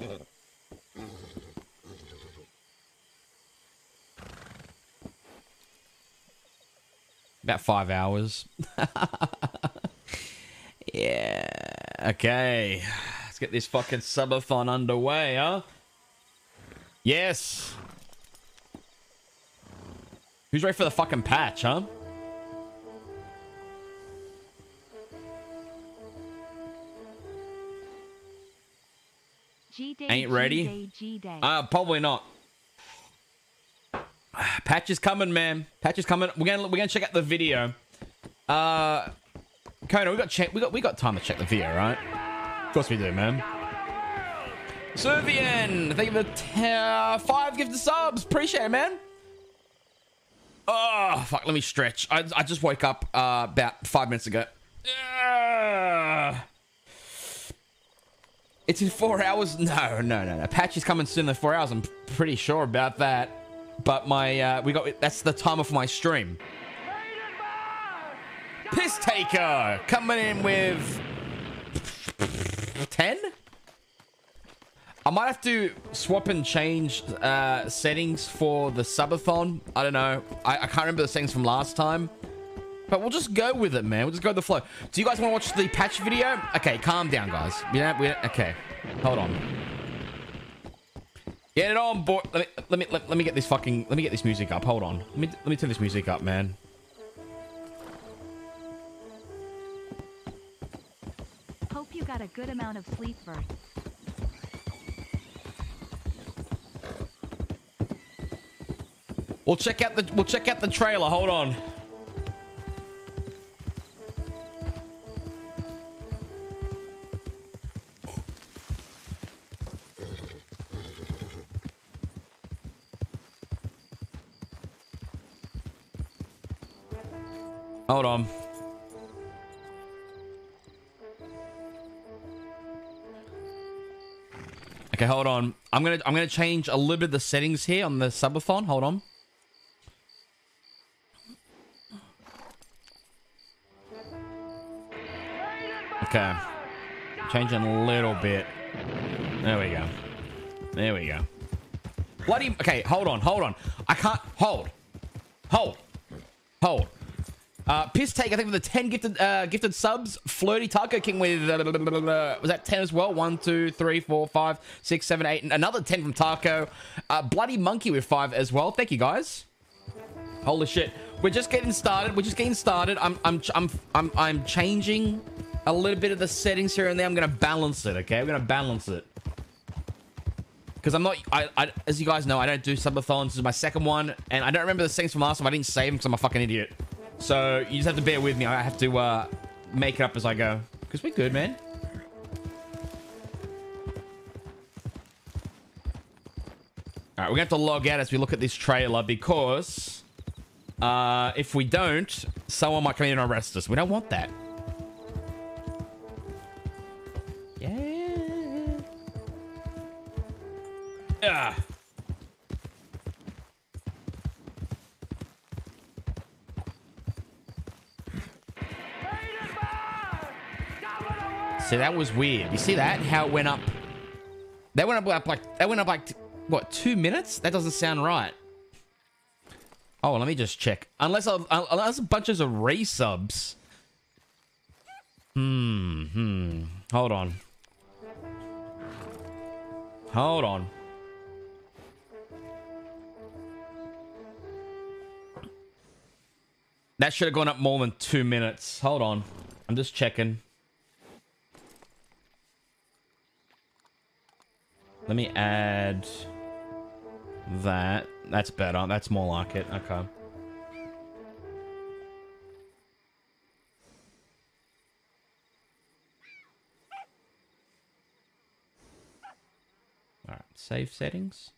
About five hours. yeah. Okay. Let's get this fucking subathon underway, huh? Yes. Who's ready for the fucking patch, huh? Ain't ready? Uh, probably not. Patch is coming, man. Patch is coming. We're gonna we're gonna check out the video. Uh, Kono, we got check. We got we got time to check the video, right? Of course we do, man. Servian, thank you for t- uh, five gifted subs. Appreciate it, man. Oh fuck, let me stretch. I I just woke up uh, about five minutes ago. It's in four hours. No, no, no, no. Patch is coming soon in four hours. I'm pretty sure about that. But my uh, we got that's the time of my stream. Piss taker coming in with ten. I might have to swap and change uh, settings for the subathon. I don't know. I, I can't remember the settings from last time. But we'll just go with it, man. We'll just go with the flow. Do you guys want to watch the patch video? Okay, calm down, guys. Yeah, we okay. Hold on. Get it on, boy. Let me let me let, let me get this fucking let me get this music up. Hold on. Let me let me turn this music up, man. Hope you got a good amount of sleep first. We'll check out the we'll check out the trailer. Hold on. Hold on. Okay, hold on. I'm gonna I'm gonna change a little bit of the settings here on the subathon. Hold on. Okay. Changing a little bit. There we go. There we go. Bloody. Okay, hold on, hold on. I can't. Hold. Hold. Hold. Uh, piss take, I think, with the 10 gifted uh, gifted subs. Flirty Taco King with, uh, was that 10 as well? 1, 2, 3, 4, 5, 6, 7, 8. And another 10 from Taco. Uh, Bloody Monkey with 5 as well. Thank you, guys. Holy shit. We're just getting started. We're just getting started. I'm, I'm, I'm, I'm, I'm changing a little bit of the settings here and there. I'm going to balance it, okay? We're going to balance it. Because I'm not, I, I, as you guys know, I don't do subathons. This is my second one. And I don't remember the settings from last time. I didn't save them because I'm a fucking idiot. So you just have to bear with me. I have to uh, make it up as I go. Because we're good, man. All right, we're going to have to log out as we look at this trailer because uh, if we don't, someone might come in and arrest us. We don't want that. Yeah. Yeah. See, that was weird. You see that? How it went up. That went up like that went up like what two minutes? That doesn't sound right. Oh, let me just check. Unless I, unless a bunch of resubs. Hmm. Hmm. Hold on. Hold on. That should have gone up more than two minutes. Hold on. I'm just checking. Let me add that. That's better. That's more like it. Okay. Alright, save settings.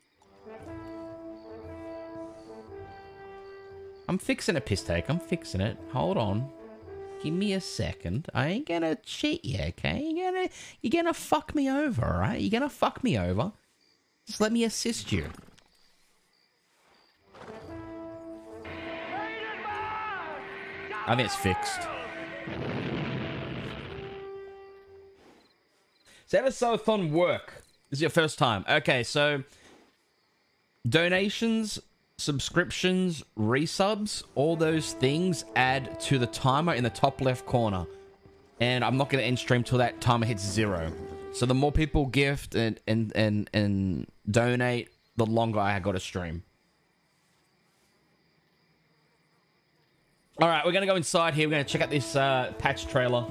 I'm fixing a piss take. I'm fixing it. Hold on. Give me a second. I ain't gonna cheat you, okay? You're gonna you're gonna fuck me over, alright? You're gonna fuck me over. Just let me assist you. I think it's fixed. So how does Subathon work? This is your first time. Okay, so donations, subscriptions, resubs, all those things add to the timer in the top left corner. And I'm not going to end stream till that timer hits zero. So the more people gift and and and and donate, the longer I got to stream. All right, we're gonna go inside here. We're gonna check out this uh, patch trailer.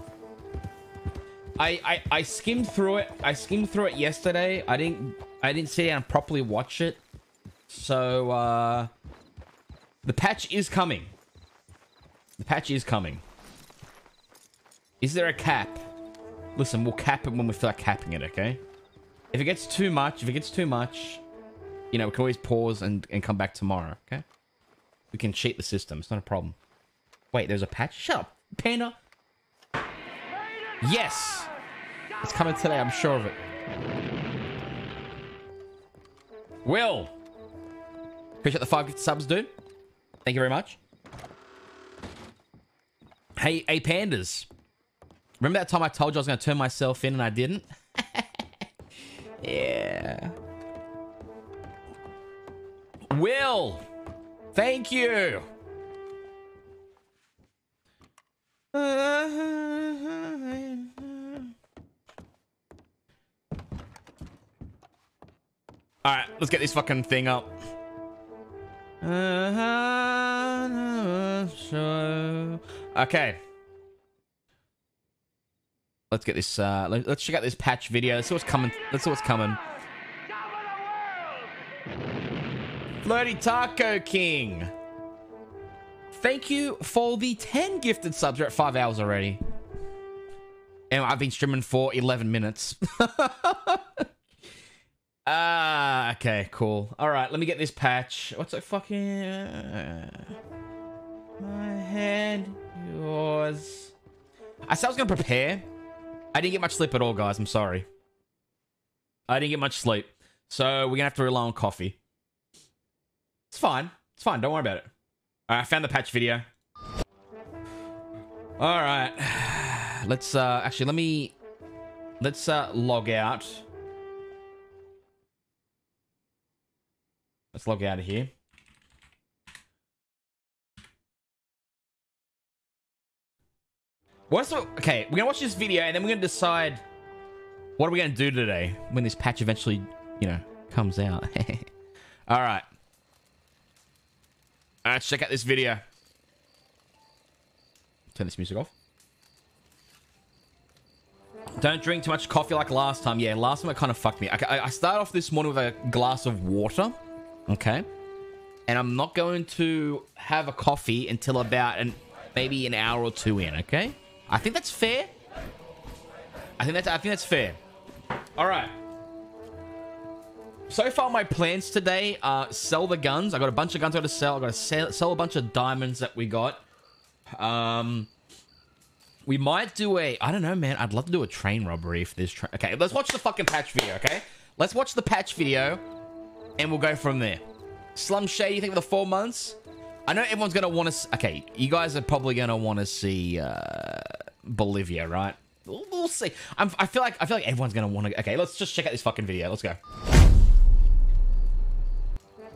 I, I I skimmed through it. I skimmed through it yesterday. I didn't I didn't sit down and properly watch it. So uh, the patch is coming. The patch is coming. Is there a cap? Listen, we'll cap it when we like capping it, okay? If it gets too much, if it gets too much, you know, we can always pause and, and come back tomorrow, okay? We can cheat the system. It's not a problem. Wait, there's a patch? Shut up, Panda. Yes! It's coming today, I'm sure of it. Will! Appreciate the five gift subs, dude. Thank you very much. Hey, hey, pandas. Remember that time I told you I was going to turn myself in and I didn't? yeah. Will! Thank you! Alright, let's get this fucking thing up. Okay. Let's get this, uh, let, us check out this patch video. Let's see what's coming. Let's see what's coming. Flirty Taco King. Thank you for the 10 gifted subs. We're at 5 hours already. And I've been streaming for 11 minutes. Ah, uh, okay, cool. All right, let me get this patch. What's it fucking... Uh, my hand, yours. I said I was going to prepare. I didn't get much sleep at all, guys. I'm sorry. I didn't get much sleep. So we're going to have to rely on coffee. It's fine. It's fine. Don't worry about it. All right, I found the patch video. All right. Let's, uh, actually, let me, let's, uh, log out. Let's log out of here. What's the, okay, we're gonna watch this video and then we're gonna decide what are we gonna do today when this patch eventually, you know, comes out. All right. All right, let's check out this video. Turn this music off. Don't drink too much coffee like last time. Yeah, last time it kind of fucked me. I, I started off this morning with a glass of water. Okay. And I'm not going to have a coffee until about an maybe an hour or two in, okay? I think that's fair. I think that's I think that's fair. All right. So far, my plans today are sell the guns. I got a bunch of guns I got to sell. I got to sell, sell a bunch of diamonds that we got. Um, we might do a. I don't know, man. I'd love to do a train robbery if there's. okay, let's watch the fucking patch video. Okay, let's watch the patch video and we'll go from there. Slum Shady, you think for the four months? I know everyone's going to want to... Okay, you guys are probably going to want to see uh, Bolivia, right? We'll, we'll see. I'm, I feel like I feel like everyone's going to want to... Okay, let's just check out this fucking video. Let's go.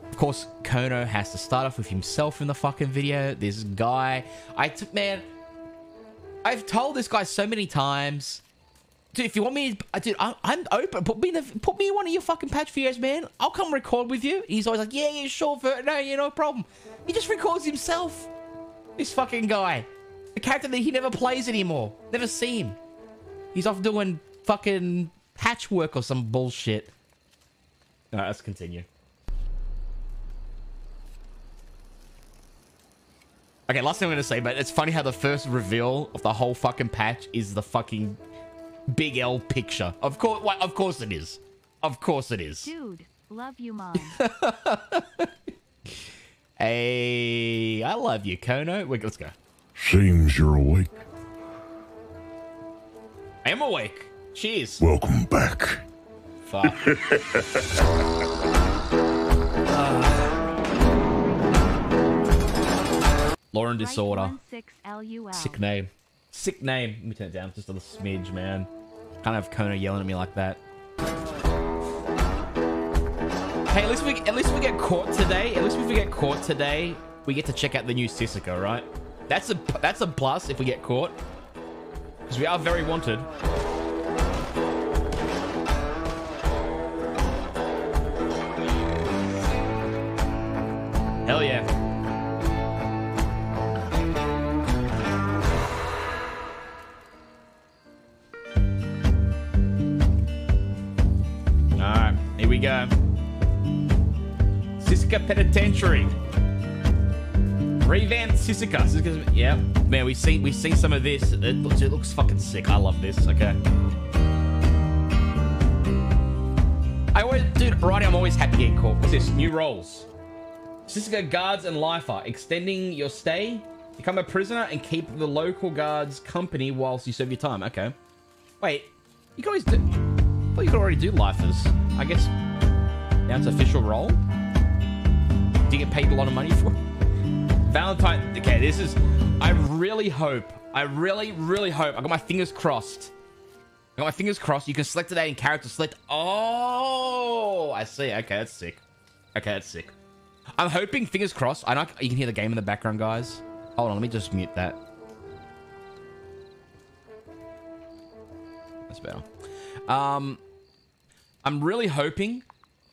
Of course, Kono has to start off with himself in the fucking video. This guy... I took... Man... I've told this guy so many times Dude, if you want me, to, dude, I, am open. Put me in the, put me in one of your fucking patch videos, man. I'll come record with you. He's always like, yeah, yeah, sure, no, yeah, no problem. He just records himself. This fucking guy, a character that he never plays anymore. Never seen. He's off doing fucking patchwork or some bullshit. All right, let's continue. Okay, last thing I'm gonna say, but it's funny how the first reveal of the whole fucking patch is the fucking Big L picture. Of course, well, of course it is. Of course it is. Dude, love you, mom. hey, I love you, Kono. Wait, let's go. Seems you're awake. I am awake. Cheers. Welcome back. Fuck. Law and Disorder. Sick name. Sick name. Let me turn it down just a little smidge, man. Kind of Kono yelling at me like that. Hey, at least we at least we get caught today. At least if we get caught today, we get to check out the new Sisika, right? That's a that's a plus if we get caught. Because we are very wanted. Hell yeah. Penitentiary. Sisika. Sisika's, yeah. Man, we've seen we've seen some of this. It looks it looks fucking sick. I love this. Okay. I always dude, Roddy, I'm always happy getting caught. What's this? New roles. Sisika guards and lifer, extending your stay. Become a prisoner and keep the local guards company whilst you serve your time. Okay. Wait, you can always do. I thought you could already do lifers. I guess now it's official role. Get paid a lot of money for? Valentine. Okay, this is. I really hope. I really, really hope. I got my fingers crossed. I got my fingers crossed. You can select today in character select. Oh, I see. Okay, that's sick. Okay, that's sick. I'm hoping, fingers crossed. I know you can hear the game in the background, guys. Hold on, let me just mute that. That's better. Um, I'm really hoping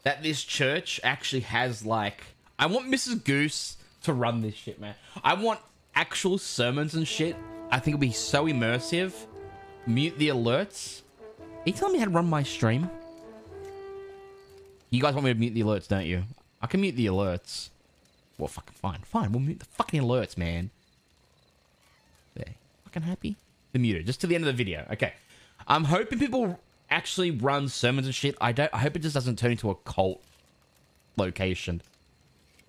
that this church actually has like. I want Mrs. Goose to run this shit, man. I want actual sermons and shit. I think it'll be so immersive. Mute the alerts. Are you telling me how to run my stream? You guys want me to mute the alerts, don't you? I can mute the alerts. Well, fucking fine. Fine, we'll mute the fucking alerts, man. There. Fucking happy? The muted. Just to the end of the video. Okay. I'm hoping people actually run sermons and shit. I don't. I hope it just doesn't turn into a cult location.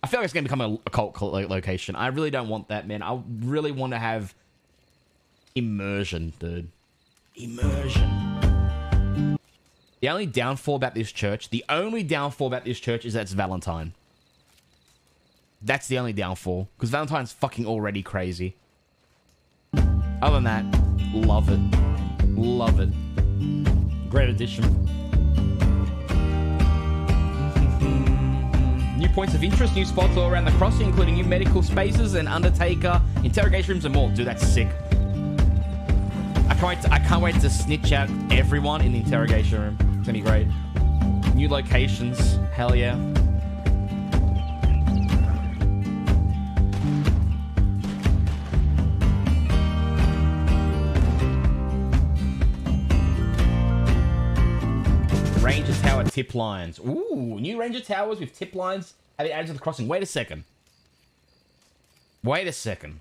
I feel like it's gonna become a, a cult, cult location. I really don't want that, man. I really want to have immersion, dude. Immersion. The only downfall about this church, the only downfall about this church is that it's Valentine. That's the only downfall. Because Valentine's fucking already crazy. Other than that, love it. Love it. Great addition. Points of interest, new spots all around the crossing, including new medical spaces and Undertaker, interrogation rooms, and more. Dude, that's sick. I can't wait to, I can't wait to snitch out everyone in the interrogation room. It's gonna be great. New locations, hell yeah. Ranger Tower tip lines. Ooh, new Ranger Towers with tip lines have been added to the crossing. Wait a second. Wait a second.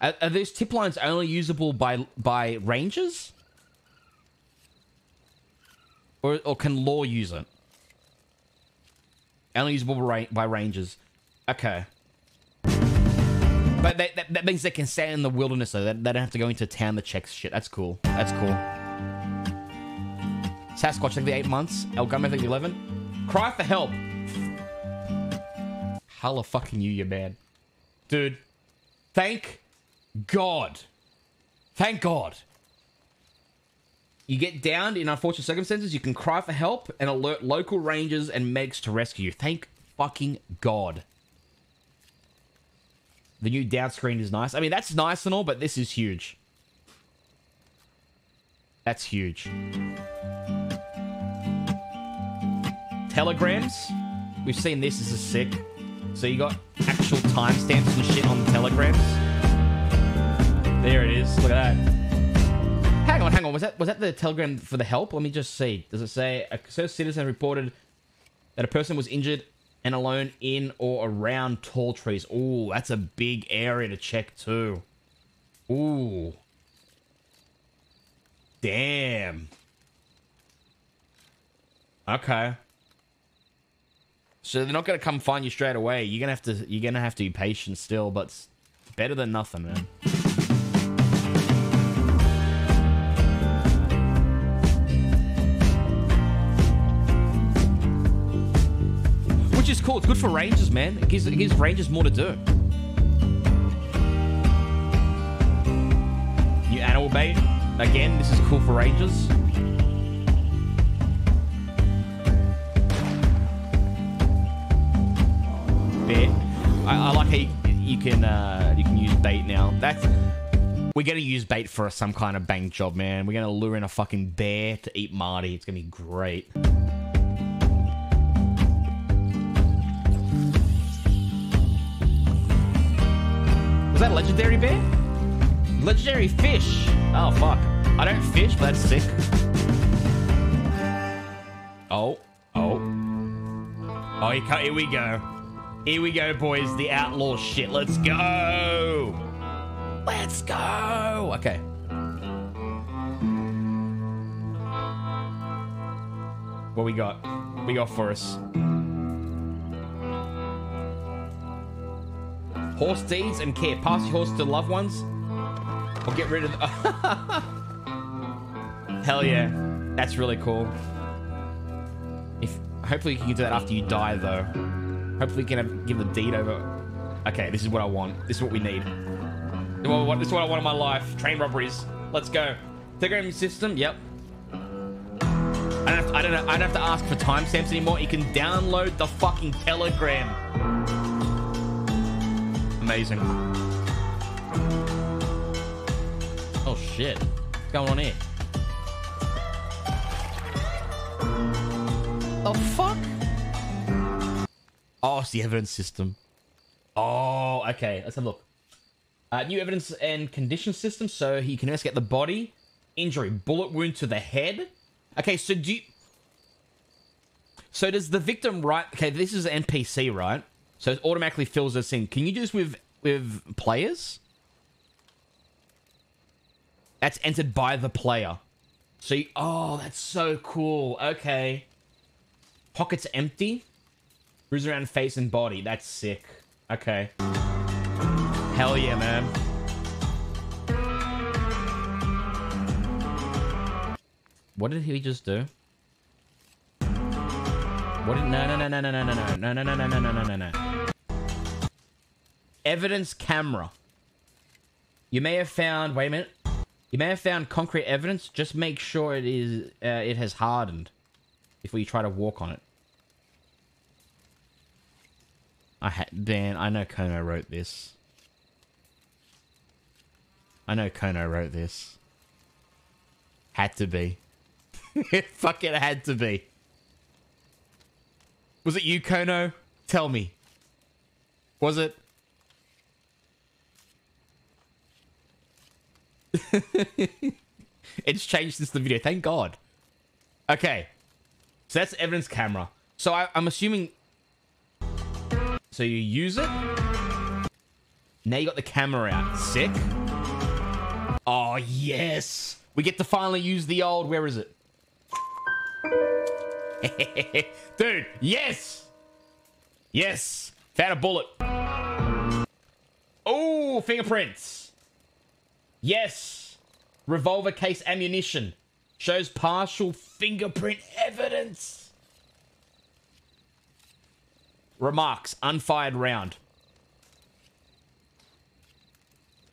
Are, are these tip lines only usable by by rangers? Or, or can law use it? Only usable by, by rangers. Okay. But they, that, that means they can stay in the wilderness though. They, they don't have to go into town to check shit. That's cool. That's cool. Sasquatch, I think the eight months. El Gum, I think the 11. Cry for help. Hella fucking you, you man. Dude, thank God. Thank God. You get downed in unfortunate circumstances, you can cry for help and alert local rangers and medics to rescue you. Thank fucking God. The new down screen is nice. I mean, that's nice and all, but this is huge. That's huge. Telegrams. We've seen this. This is sick. So you got actual timestamps and shit on the telegrams. There it is. Look at that. Hang on, hang on. Was that was that the telegram for the help? Let me just see. Does it say a citizen reported that a person was injured and alone in or around tall trees? Ooh, that's a big area to check too. Ooh. Damn. Okay. So they're not gonna come find you straight away. You're gonna have to you're gonna have to be patient still, but it's better than nothing, man. Which is cool. It's good for rangers, man. It gives it gives rangers more to do. New animal bait. Again, this is cool for rangers. Bit. I, I like how you, you can uh, you can use bait now. That's we're gonna use bait for some kind of bank job, man. We're gonna lure in a fucking bear to eat Marty. It's gonna be great. Was that legendary bear? Legendary fish. Oh fuck. I don't fish, but that's sick. Oh, oh. Oh, here, we go. Here we go, boys. The outlaw shit. Let's go. Let's go. Okay. What we got? We got for us. Horse deeds and care. Pass your horse to loved ones. Or get rid of. The Hell yeah. That's really cool. If hopefully you can do that after you die, though. Hopefully you can have, give the deed over. Okay, this is what I want. This is what we need. This is what, I want in my life. Train robberies. Let's go. Telegram system. Yep. I don't to, I don't know. I don't have to ask for timestamps anymore. You can download the fucking Telegram. Amazing. Oh shit. What's going on here? Oh, it's the evidence system. Oh, okay. Let's have a look. Uh, new evidence and condition system. So he can investigate the body, injury, bullet wound to the head. Okay, so do you... So does the victim write... Okay, this is NPC, right? So it automatically fills this in. Can you do this with, with players? That's entered by the player. So, you, oh, that's so cool. Okay. Pockets empty. Bruise around face and body. That's sick. Okay. Hell yeah, man. What did he just do? What did no no no no no no no no no no no no no no no no Evidence camera. You may have found wait a minute. You may have found concrete evidence. Just make sure it is uh, it has hardened before you try to walk on it. I had Dan. I know Kono wrote this. I know Kono wrote this. Had to be. it fucking had to be. Was it you, Kono? Tell me. Was it? it's changed since the video. Thank God. Okay. So that's evidence camera. So I, I'm assuming... So you use it. Now you got the camera out. Sick. Oh, yes. We get to finally use the old... Where is it? Dude, yes! Yes! Found a bullet. Oh, fingerprints. Yes. Revolver case ammunition. Shows partial fingerprint evidence. Remarks. Unfired round.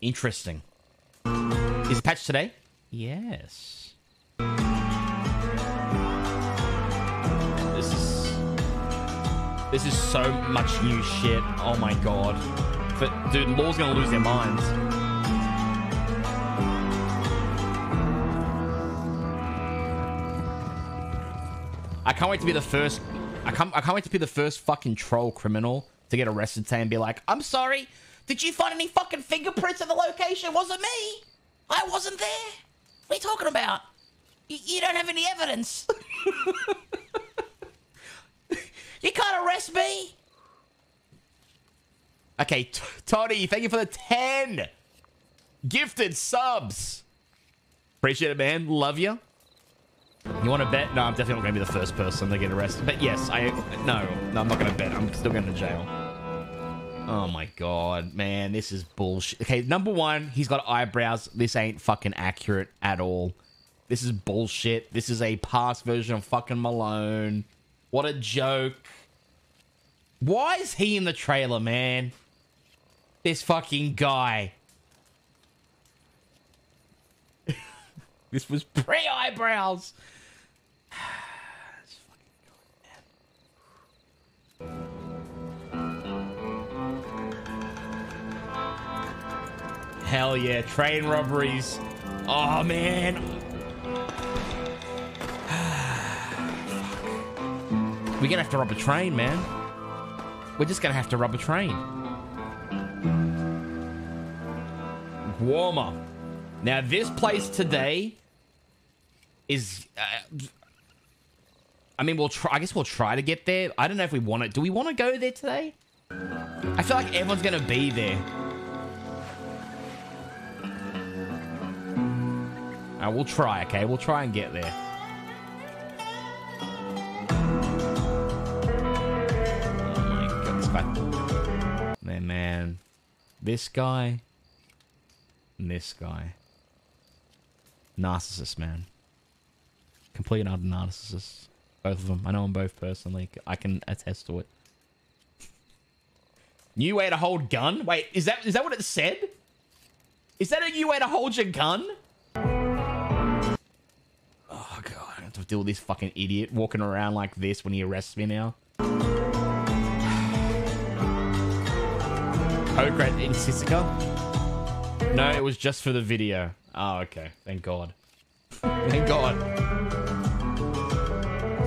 Interesting. Is it patched today? Yes. This is... This is so much new shit. Oh my god. But, dude, Law's gonna lose their minds. I can't wait to be the first. I can't. I can't wait to be the first fucking troll criminal to get arrested today and be like, "I'm sorry. Did you find any fucking fingerprints at the location? Wasn't me. I wasn't there. What are you talking about? Y- you don't have any evidence. you can't arrest me." Okay, Toddy, thank you for the ten gifted subs. Appreciate it, man. Love you. You want to bet? No, I'm definitely not going to be the first person to get arrested. But yes, I... No, no I'm not going to bet. I'm still going to jail. Oh my god, man. This is bullshit. Okay, number one, he's got eyebrows. This ain't fucking accurate at all. This is bullshit. This is a past version of fucking Malone. What a joke. Why is he in the trailer, man? This fucking guy. this was pre-eyebrows. Hell yeah, train robberies. Oh man. We're gonna have to rob a train, man. We're just gonna have to rob a train. Warmer. Now this place today is uh, I mean, we'll try. I guess we'll try to get there. I don't know if we want it. Do we want to go there today? I feel like everyone's gonna be there. Uh, we'll try, okay? We'll try and get there. Oh. Man, man. This guy. This guy. Narcissist, man. Complete and utter narcissist. Both of them. I know them both personally. I can attest to it. New way to hold gun? Wait, is that is that what it said? Is that a new way to hold your gun? Oh god, I have to deal with this fucking idiot walking around like this when he arrests me now. Poker in Sisika? No, it was just for the video. Oh, okay. Thank God. Thank God.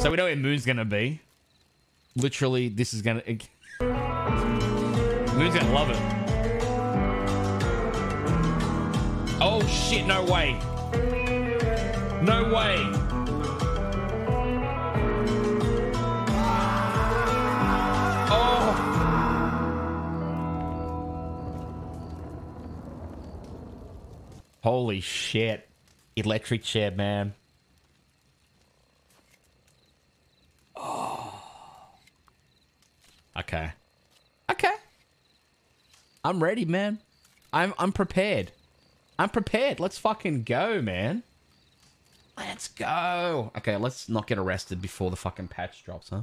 So we know where Moon's gonna be. Literally, this is gonna... Moon's gonna love it. Oh shit, no way. No way. Oh. Holy shit. Electric chair, man. Okay. Okay. I'm ready, man. I'm I'm prepared. I'm prepared. Let's fucking go, man. Let's go. Okay, let's not get arrested before the fucking patch drops, huh?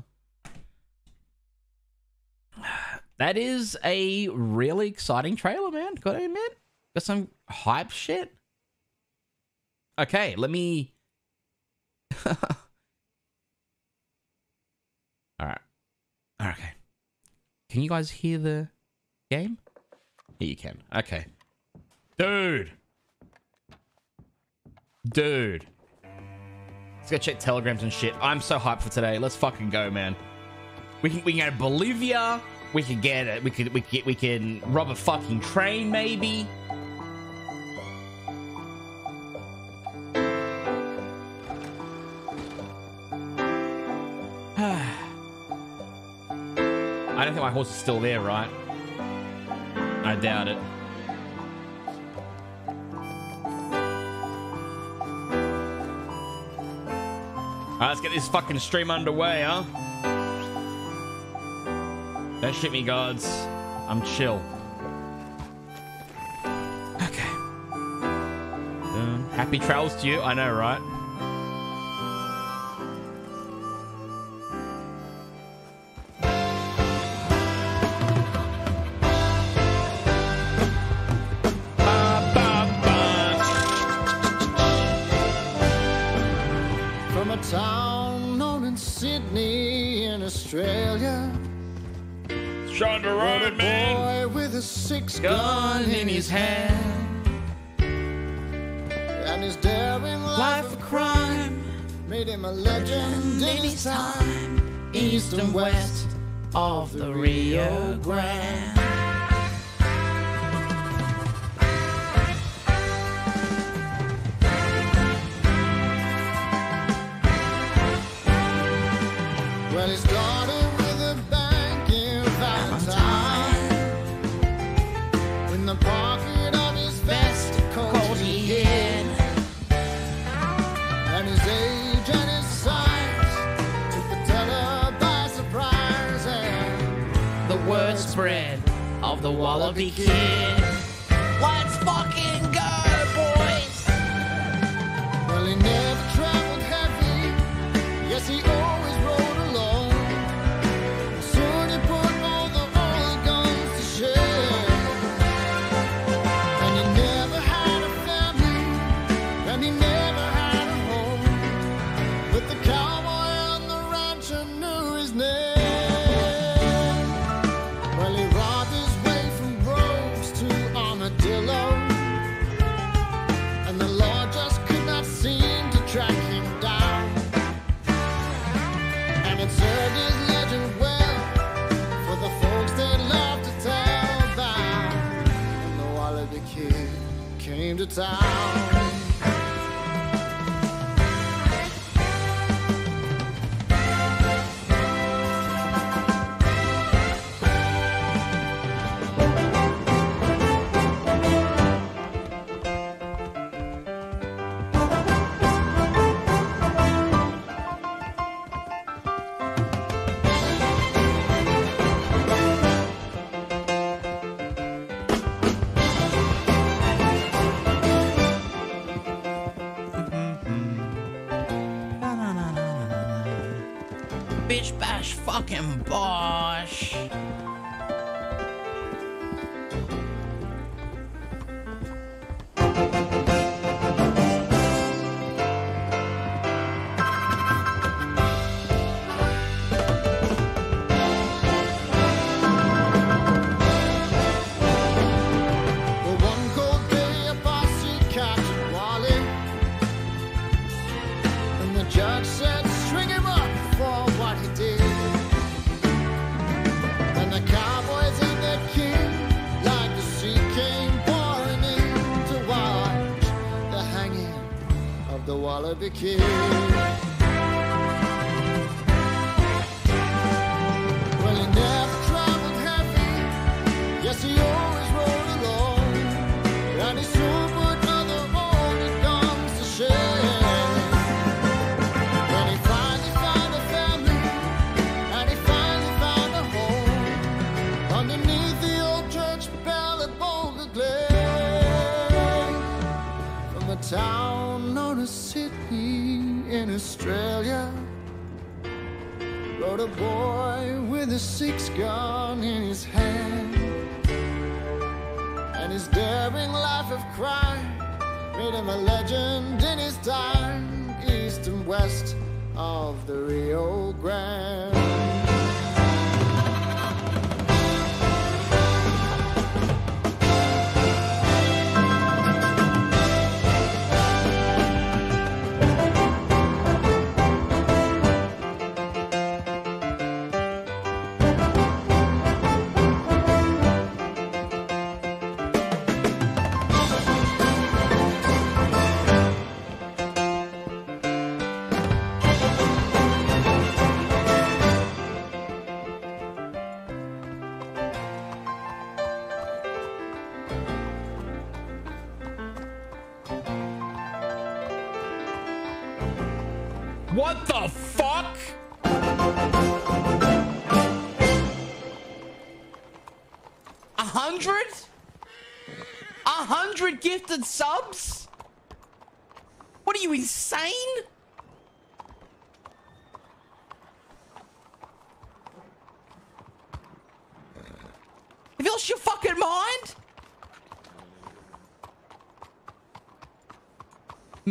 That is a really exciting trailer, man. Gotta admit. Got some hype shit. Okay, let me. Alright. Okay. Can you guys hear the game? Yeah, you can. Okay. Dude. Dude. Let's go check telegrams and shit. I'm so hyped for today. Let's fucking go, man. We can we can go to Bolivia. We could get it. We could we could, we can rob a fucking train maybe. My horse is still there, right? I doubt it. Alright, let's get this fucking stream underway, huh? Don't shit me, gods. I'm chill. Okay. Happy travels to you. I know, right? Six Gun in his hand. And his daring life of crime made him a legend in his time. East and west of the Rio Grande. The the Kid.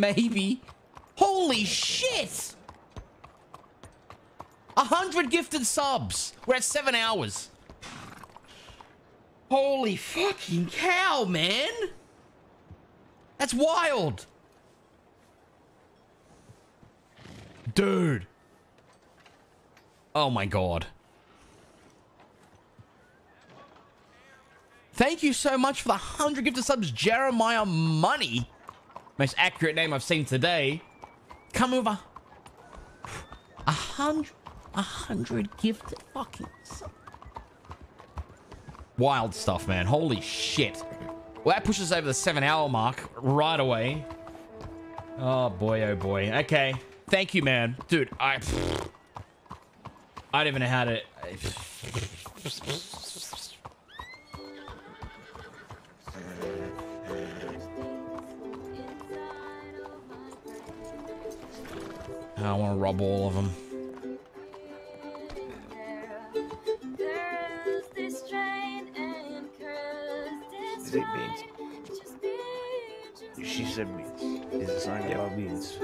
Maybe. Holy shit! A hundred gifted subs. We're at seven hours. Holy fucking cow, man! That's wild! Dude. Oh my god. Thank you so much for the 100 gifted subs, Jeremiah Money. Most accurate name I've seen today. Come over. A hundred, a hundred gifted fucking. Wild stuff, man. Holy shit. Well, that pushes over the seven hour mark right away. Oh boy, oh boy. Okay. Thank you, man. Dude, I... I don't even know how to... I want to rob all of them. Is it beans? She said beans. Is the song about beans?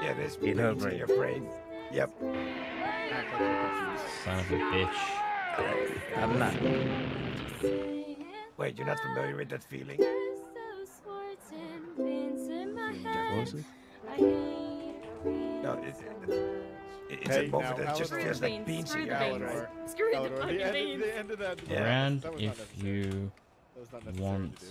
Yeah, there's In her beans in brain. your brain. Yep. Son of a bitch. I'm not. Wait, you're not familiar with that feeling? Was it? No, it, it, it's Hey, a moment now, that just Eleanor. feels like beans in your Eleanor. right? Screw the fucking beans. the end of that. Yeah. Around That if you That was not necessary to want do.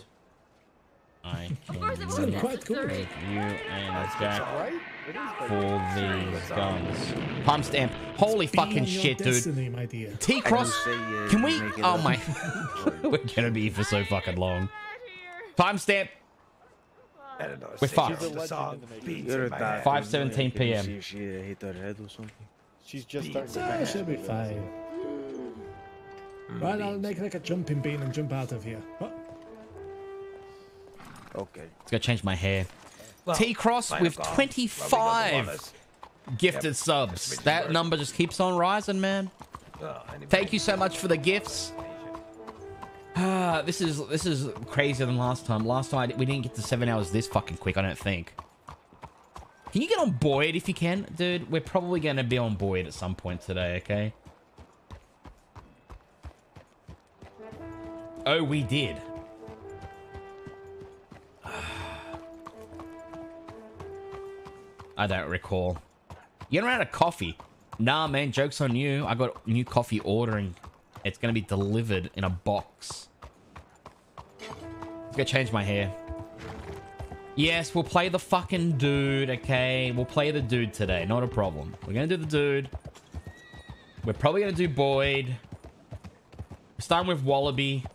I Of course can quite cool. necessary. you and Jack Right? It is for these guns. Timestamp. Holy Be fucking shit, dude. destiny, my. T Cross. uh, Can we? Oh my. We're gonna be for so fucking long. Timestamp. I don't know. We're sing fucked. the song, legend in the making. beats You're a in my doctor. head. 5:17 PM. See she uh, hit her head or something. She's just Beats. starting to Oh, she'll be fine. Right, I'll make like a jumping bean and jump out of here. Okay. It's gonna change my hair. Well, T Cross with of God. Well, we got the 25 gifted Yep. subs. That really number just keeps on rising, man. Oh. Thank you so much for the gifts. Ah, this is this is crazier than last time. Last time I we didn't get to seven hours this fucking quick. I don't think. Can you get on Boyd if you can, dude? We're probably gonna be on Boyd at some point today. Okay. Oh, we did. I don't recall. You ran out of coffee. Nah, man, joke's on you. I got new coffee ordering. It's gonna be delivered in a box. I'm gonna change my hair. Yes, we'll play the fucking dude, okay? We'll play the dude today, not a problem. We're gonna do the dude. We're probably gonna do Boyd. We're starting with Wallaby.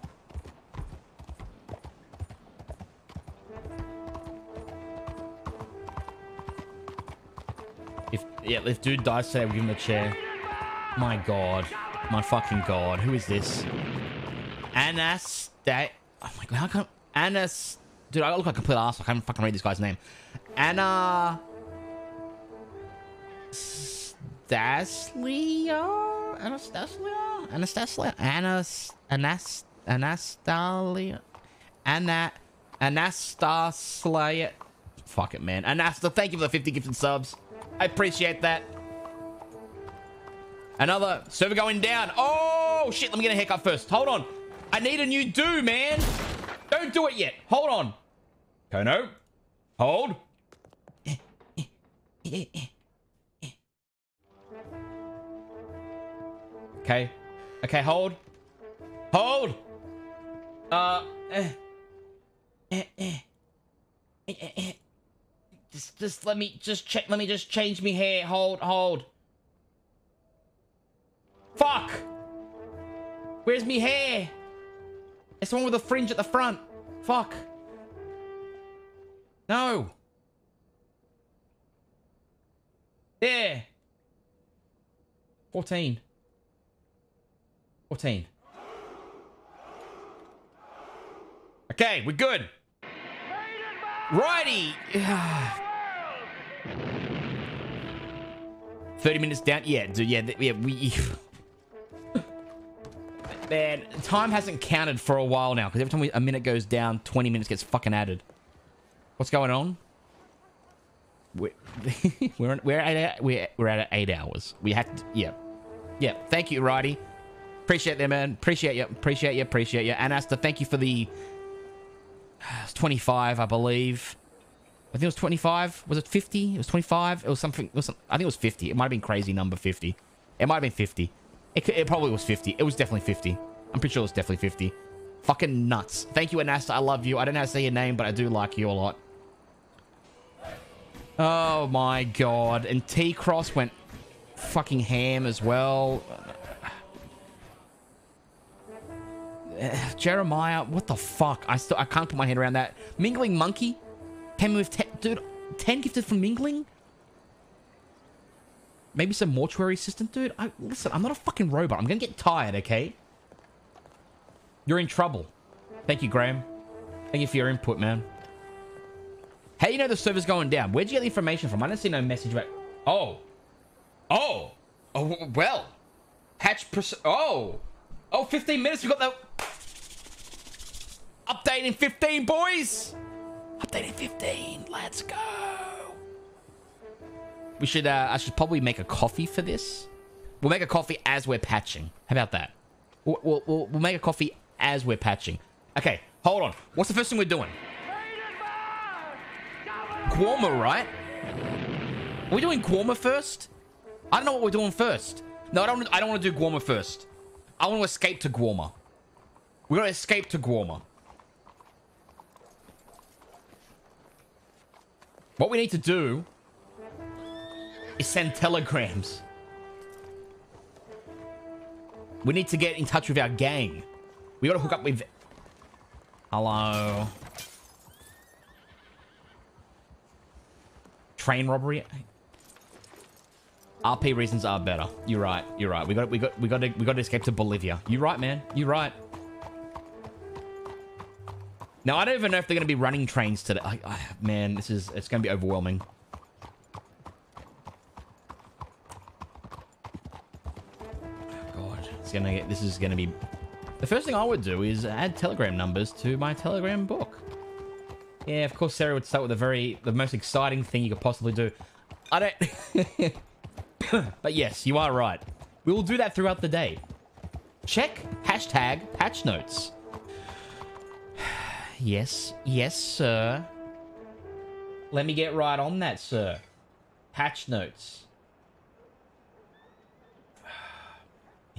If yeah, if dude dies today, we give him a chair. My god. My fucking god. Who is this? Anastat. Oh my god, how come Anas Dude, I look like a complete ass. I can't fucking read this guy's name. Anna Staslia? Anastasia? Anastasia? Anas Anas Anastasia? Anna Anastasia. Fuck it, man. Anasta, thank you for the 50 gifted subs. I appreciate that. Another server going down. Oh, shit. Let me get a haircut first. Hold on. I need a new do, man. Don't do it yet. Hold on. Kono. Hold. Okay. Okay, hold. Hold. Uh. eh. Eh, eh. Eh, eh, eh. Just, just let me just check. Let me just change me hair. Hold, hold. Fuck. Where's me hair? It's the one with the fringe at the front. Fuck. No. There. 14. 14. Okay, we're good. Righty. 30 minutes down. Yeah, dude, yeah, yeah, we... Man, time hasn't counted for a while now, because every time we, a minute goes down, 20 minutes gets fucking added. What's going on? We're, we're, we're, at, we're, we're at eight hours. We had to, yeah. Yeah, thank you, Righty. Appreciate that, man. Appreciate you. Appreciate you. Appreciate you. And Asta, thank you for the... It's 25, I believe. I think it was 25. Was it 50? It was 25. It was something. It was some, I think it was 50. It might have been crazy number 50. It might have been 50. It, it probably was 50. It was definitely 50. I'm pretty sure it was definitely 50. Fucking nuts. Thank you, Anasta. I love you. I don't know how to say your name, but I do like you a lot. Oh my god. And T Cross went fucking ham as well. Jeremiah, what the fuck? I still I can't put my head around that. Mingling monkey came with ten, dude. Ten gifted from mingling. Maybe some mortuary assistant, dude. I listen. I'm not a fucking robot. I'm gonna get tired. Okay. You're in trouble. Thank you, Graham. Thank you for your input, man. How do you know the server's going down? Where'd you get the information from? I didn't see no message about. Oh. Oh. Oh, well. Hatch. Oh. Oh, 15 minutes. We got the. Update in 15, boys. Update in 15. Let's go. We should. Uh, I should probably make a coffee for this. We'll make a coffee as we're patching. How about that? We'll, we'll, we'll, make a coffee as we're patching. Okay, hold on. What's the first thing we're doing? Guarma, right? Are we doing Guarma first? I don't know what we're doing first. No, I don't. I don't want to do Guarma first. I want to escape to Guarma. We're gonna escape to Guarma. What we need to do is send telegrams. We need to get in touch with our gang. We gotta hook up with... Hello? Train robbery? RP reasons are better. You're right. You're right. We got we got we got to we got to escape to Bolivia. You're right, man. You're right. Now I don't even know if they're going to be running trains today. I, I, man, this is it's going to be overwhelming. It's gonna get. This is to be. The first thing I would do is add Telegram numbers to my Telegram book. Yeah, of course, Sarah would start with the very the most exciting thing you could possibly do. I don't. but yes, you are right. We will do that throughout the day. Check hashtag patch notes. yes, yes, sir. Let me get right on that, sir. Patch notes.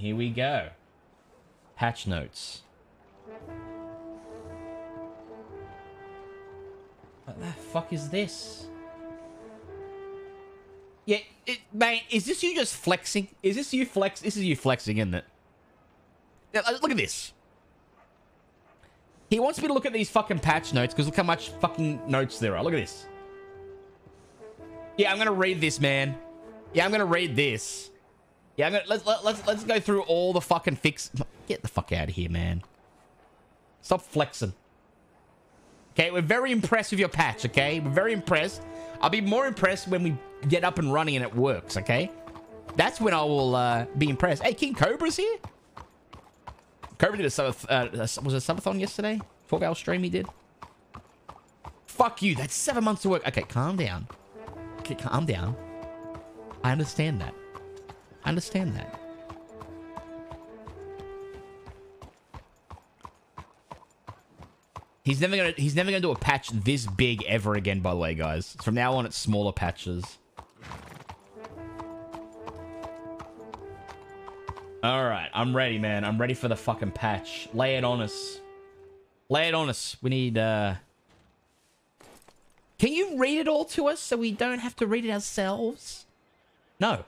Here we go. Patch notes. What the fuck is this? Yeah, it, man, is this you just flexing? Is this you flex? This is you flexing, isn't it? Yeah, uh, look at this. He wants me to look at these fucking patch notes because look how much fucking notes there are. Look at this. Yeah, I'm gonna read this, man. Yeah, I'm gonna read this. Yeah, I'm gonna let's let, let's let's go through all the fucking fix. Get the fuck out of here, man. Stop flexing. Okay, we're very impressed with your patch. Okay, we're very impressed. I'll be more impressed when we get up and running and it works. Okay, that's when I will uh, be impressed. Hey, King Cobra's here. Cobra did a subath uh, was a subathon yesterday? 12 hour stream he did. Fuck you. That's seven months of work. Okay, calm down. Okay, calm down. I understand that. I understand that. He's never gonna he's never gonna do a patch this big ever again, by the way, guys. From now on it's smaller patches. Alright, I'm ready, man. I'm ready for the fucking patch. Lay it on us. Lay it on us. We need uh Can you read it all to us so we don't have to read it ourselves? No.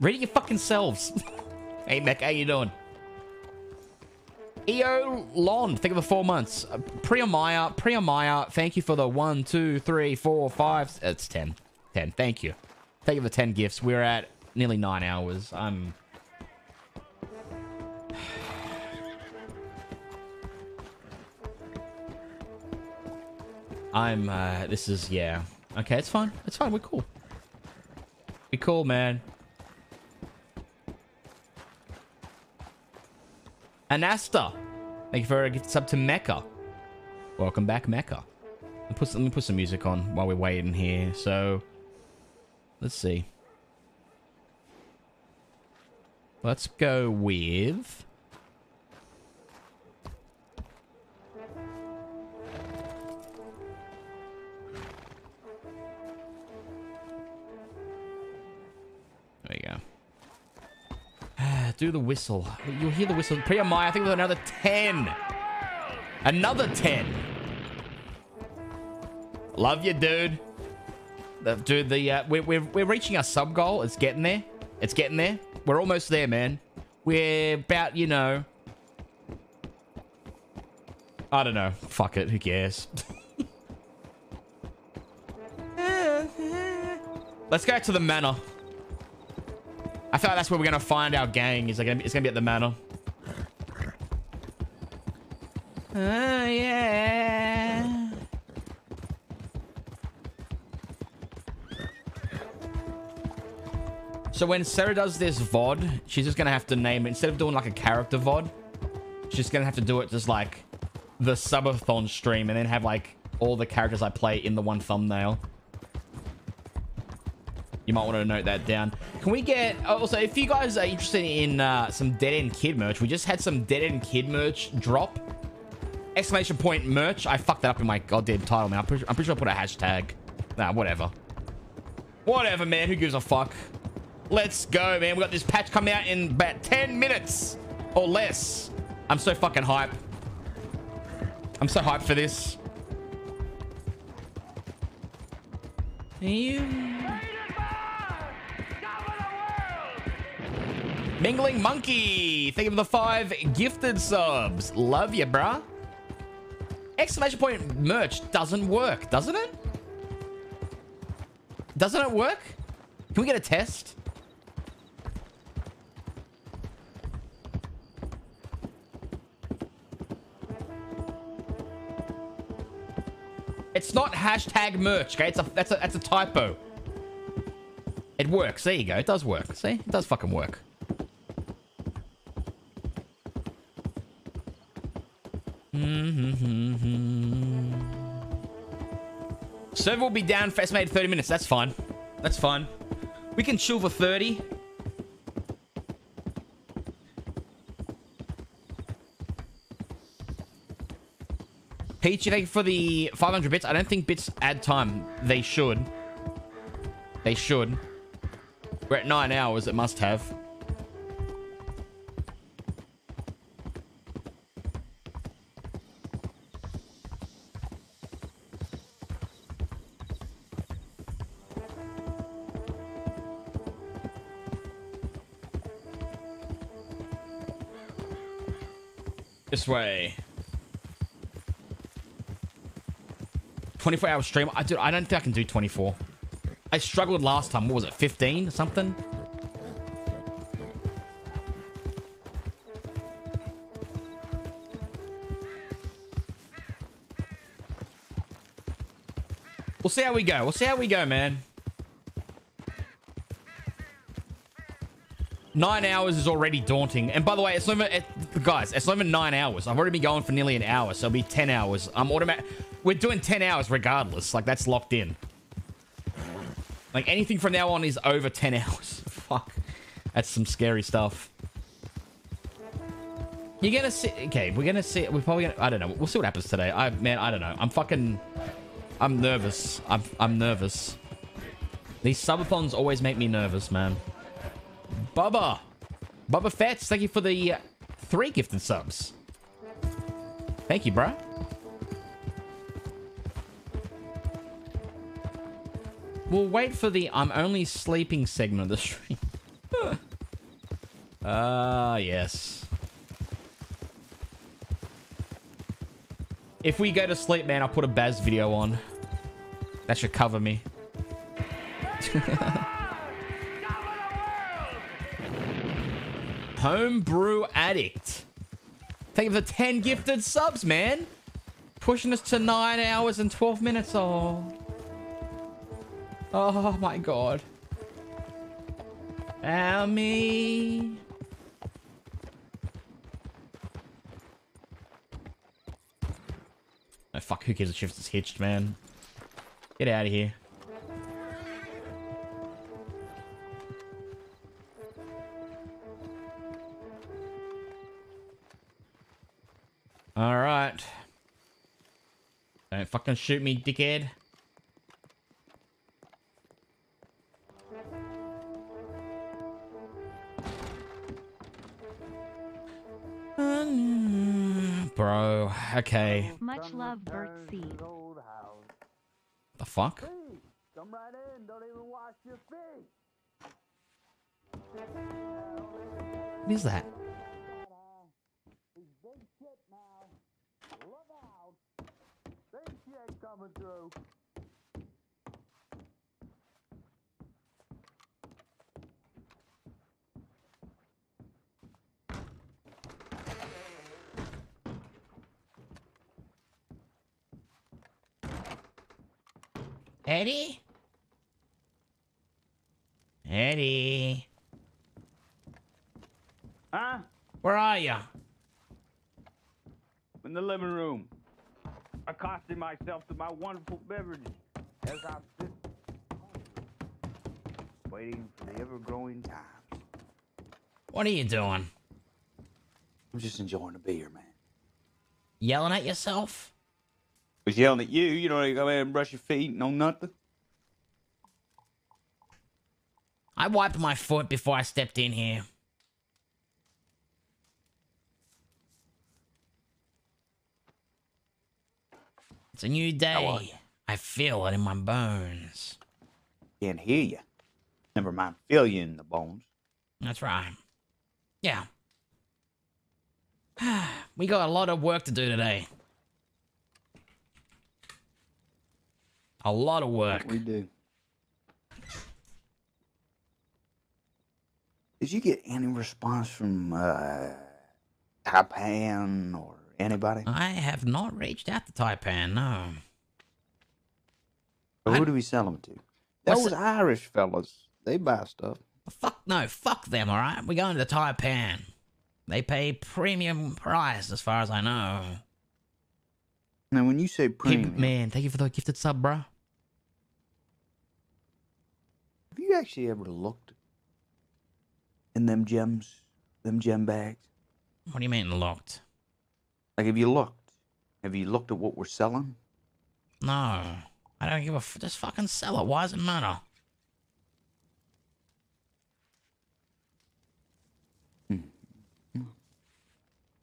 Read it your fucking selves. hey Mech, how you doing? EO Lon, think of the four months. Uh, Priya Maya, Priya Maya, thank you for the one, two, three, four, five. It's ten. Ten. Thank you. Thank you for the ten gifts. We're at nearly nine hours. I'm. I'm, uh, this is, yeah. Okay, it's fine. It's fine. We're cool. Be cool, man. Anasta. Thank you for a sub to Mecca. Welcome back, Mecca. Put, let me put some music on while we're waiting here. So, let's see. Let's go with... Do the whistle. You'll hear the whistle. Priya Maya, I think with another 10. Another 10. Love you, dude. The, dude, the uh, we're, we're, we're reaching our sub goal. It's getting there. It's getting there. We're almost there, man. We're about, you know... I don't know. Fuck it. Who cares? Let's go to the manor. I feel like that's where we're gonna find our gang. Is like it's gonna be at the manor. Oh yeah. So when Sarah does this VOD, she's just gonna have to name it instead of doing like a character VOD. She's gonna have to do it just like the subathon stream and then have like all the characters I play in the one thumbnail. You might want to note that down. Can we get... Also, if you guys are interested in uh, some Dead End Kid merch, we just had some Dead End Kid merch drop. Exclamation point merch. I fucked that up in my goddamn title, man. I'm pretty, I'm pretty sure I put a hashtag. Nah, whatever. Whatever, man. Who gives a fuck? Let's go, man. We got this patch coming out in about 10 minutes or less. I'm so fucking hype. I'm so hyped for this. You. Mingling Monkey, thank you for the five gifted subs. Love you, bruh. Exclamation point merch doesn't work, doesn't it? Doesn't it work? Can we get a test? It's not hashtag merch, okay? It's a that's a that's a typo. It works. There you go. It does work. See? It does fucking work. Mm-hmm. Server will be down for estimated 30 minutes. That's fine. That's fine. We can chill for 30. Peach, you thank you for the 500 bits. I don't think bits add time. They should. They should. We're at nine hours. It must have. This way. 24 hour stream. I do. I don't think I can do 24. I struggled last time. What was it? 15 or something? We'll see how we go. We'll see how we go, man. Nine hours is already daunting. And by the way, it's not even, it, guys, it's not even nine hours. I've already been going for nearly an hour, so it'll be 10 hours. I'm automatic. We're doing 10 hours regardless. Like, that's locked in. Like, anything from now on is over 10 hours. Fuck. That's some scary stuff. You're gonna see. Okay, we're gonna see. We're probably gonna. I don't know. We'll see what happens today. I man, I don't know. I'm fucking. I'm nervous. I'm I'm nervous. These subathons always make me nervous, man. Bubba, Bubba Fetts, thank you for the uh, three gifted subs. Thank you, bruh. We'll wait for the I'm only sleeping segment of the stream. Ah, yes. If we go to sleep, man, I'll put a Baz video on. That should cover me. Homebrew Addict. Thank you for the 10 gifted subs, man. Pushing us to 9 hours and 12 minutes. Oh. Oh my god. Almy. Oh, fuck, who cares if shift is hitched, man? Get out of here. Alright. Don't fucking shoot me, dickhead. Bro, okay. Much love, Bert Seed. The fuck? Come right in. Don't even wash your feet. What is that? He's big shit now. Look out. Big shit coming through. Eddie? Eddie? Huh? Where are you? In the living room. Accosting myself to my wonderful beverages as I sit waiting for the ever-growing time. What are you doing? I'm just enjoying the beer, man. Yelling at yourself? I was yelling at you. You don't you go ahead and brush your feet, no nothing. I wiped my foot before I stepped in here. It's a new day. I feel it in my bones. Can't hear you. Never mind, feel you in the bones. That's right. Yeah. we got a lot of work to do today. A lot of work. We do. Did you get any response from uh, Taipan or anybody? I have not reached out to Taipan, no. I- who do we sell them to? Those the- Irish fellas, they buy stuff. Fuck no, fuck them, alright? We're going to the Taipan. They pay premium price as far as I know. Now, when you say Hey, premium, man, thank you for the gifted sub, bro. have you actually ever looked in them gems, them gem bags? What do you mean locked? Like, have you looked? Have you looked at what we're selling? No. I don't give a f- just fucking sell it. Why does it matter? Hmm.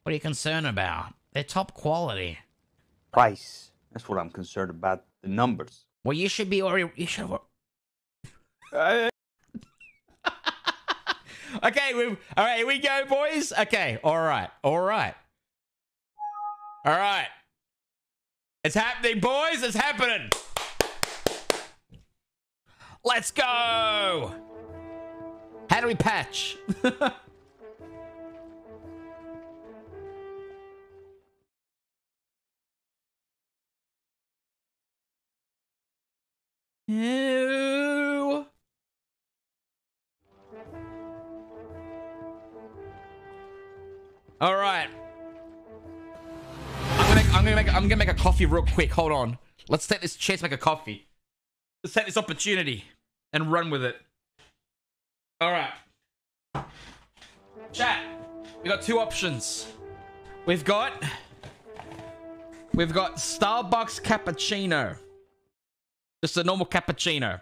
What are you concerned about? They're top quality. Price. That's what I'm concerned about. The numbers. Well, you should be already. You should have. okay, we all right. Here we go, boys. Okay, all right, all right, all right. It's happening, boys. It's happening. Let's go. How do we patch? Ew. All right. I'm gonna, make, I'm gonna make a coffee real quick. Hold on. Let's take this chance, to make a coffee. Let's take this opportunity and run with it. All right. Chat. We got two options. We've got, we've got Starbucks cappuccino. Just a normal cappuccino.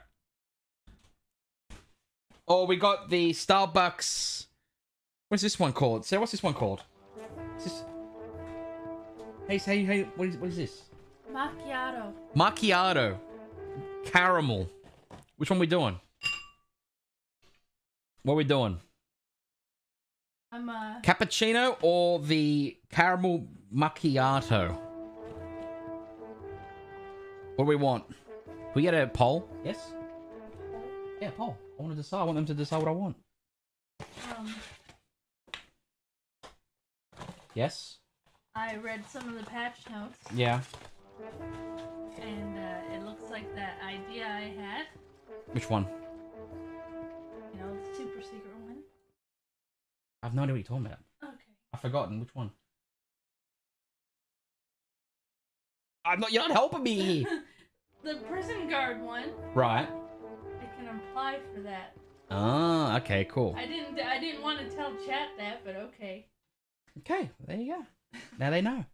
Or we got the Starbucks. What's this one called? Sarah, what's this one called? Is this... Hey, hey, hey, what is, what is this? Macchiato. Macchiato. Caramel. Which one we doing? What are we doing? I'm uh Cappuccino or the caramel macchiato? What do we want? Can we get a poll? Yes? Yeah, poll. I want to decide. I want them to decide what I want. um Yes? I read some of the patch notes Yeah. and uh, it looks like that idea I had, Which one? you know, the super secret one. I have no idea what you're talking about. Okay. I've forgotten. Which one? I'm not, you're not helping me the prison guard one, right. I can apply for that. Ah, okay, cool. I didn't I didn't want to tell chat that, but okay. Okay, there you go. Now they know.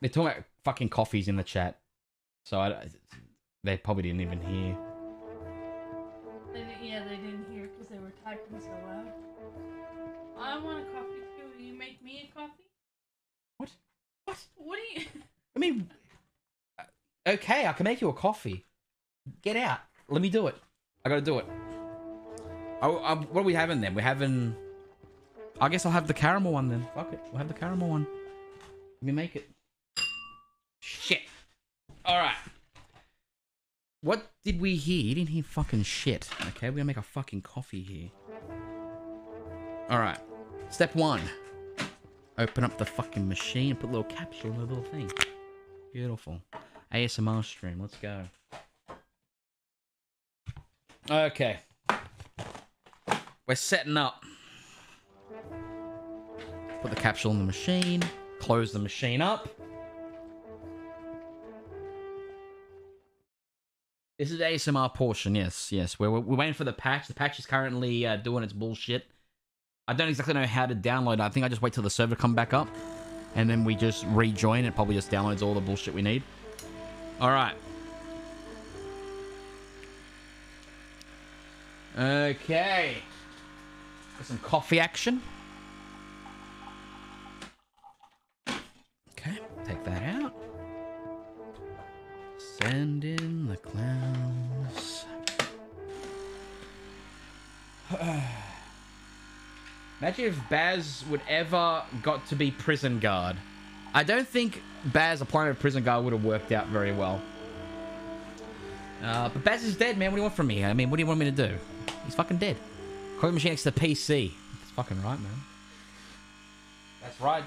They're talking about fucking coffees in the chat, so I, they probably didn't even hear. They didn't, yeah, they didn't hear because they were typing so loud. I want a coffee too. Will you make me a coffee? What? What? What do you? I mean, uh, okay, I can make you a coffee. Get out. Let me do it. I gotta do it. Oh, um, what are we having then? We're having. I guess I'll have the caramel one then. Fuck it. We'll have the caramel one. Let me make it. Shit. All right. What did we hear? You didn't hear fucking shit. Okay, we're gonna make a fucking coffee here. All right. Step one. Open up the fucking machine and put a little capsule in the little thing. Beautiful. ASMR stream. Let's go. Okay. We're setting up. Put the capsule in the machine. Close the machine up. This is ASMR portion. Yes, yes. We're, we're waiting for the patch. The patch is currently uh, doing its bullshit. I don't exactly know how to download. I think I just wait till the server come back up. And then we just rejoin. It probably just downloads all the bullshit we need. All right. Okay. Got some coffee action. Okay, take that out. Send in the clowns. Imagine if Baz would ever got to be prison guard. I don't think Baz applying to prison guard would have worked out very well. Uh, but Baz is dead, man. What do you want from me? I mean, what do you want me to do? He's fucking dead. Coffee machine next to the PC. That's fucking right, man. That's right.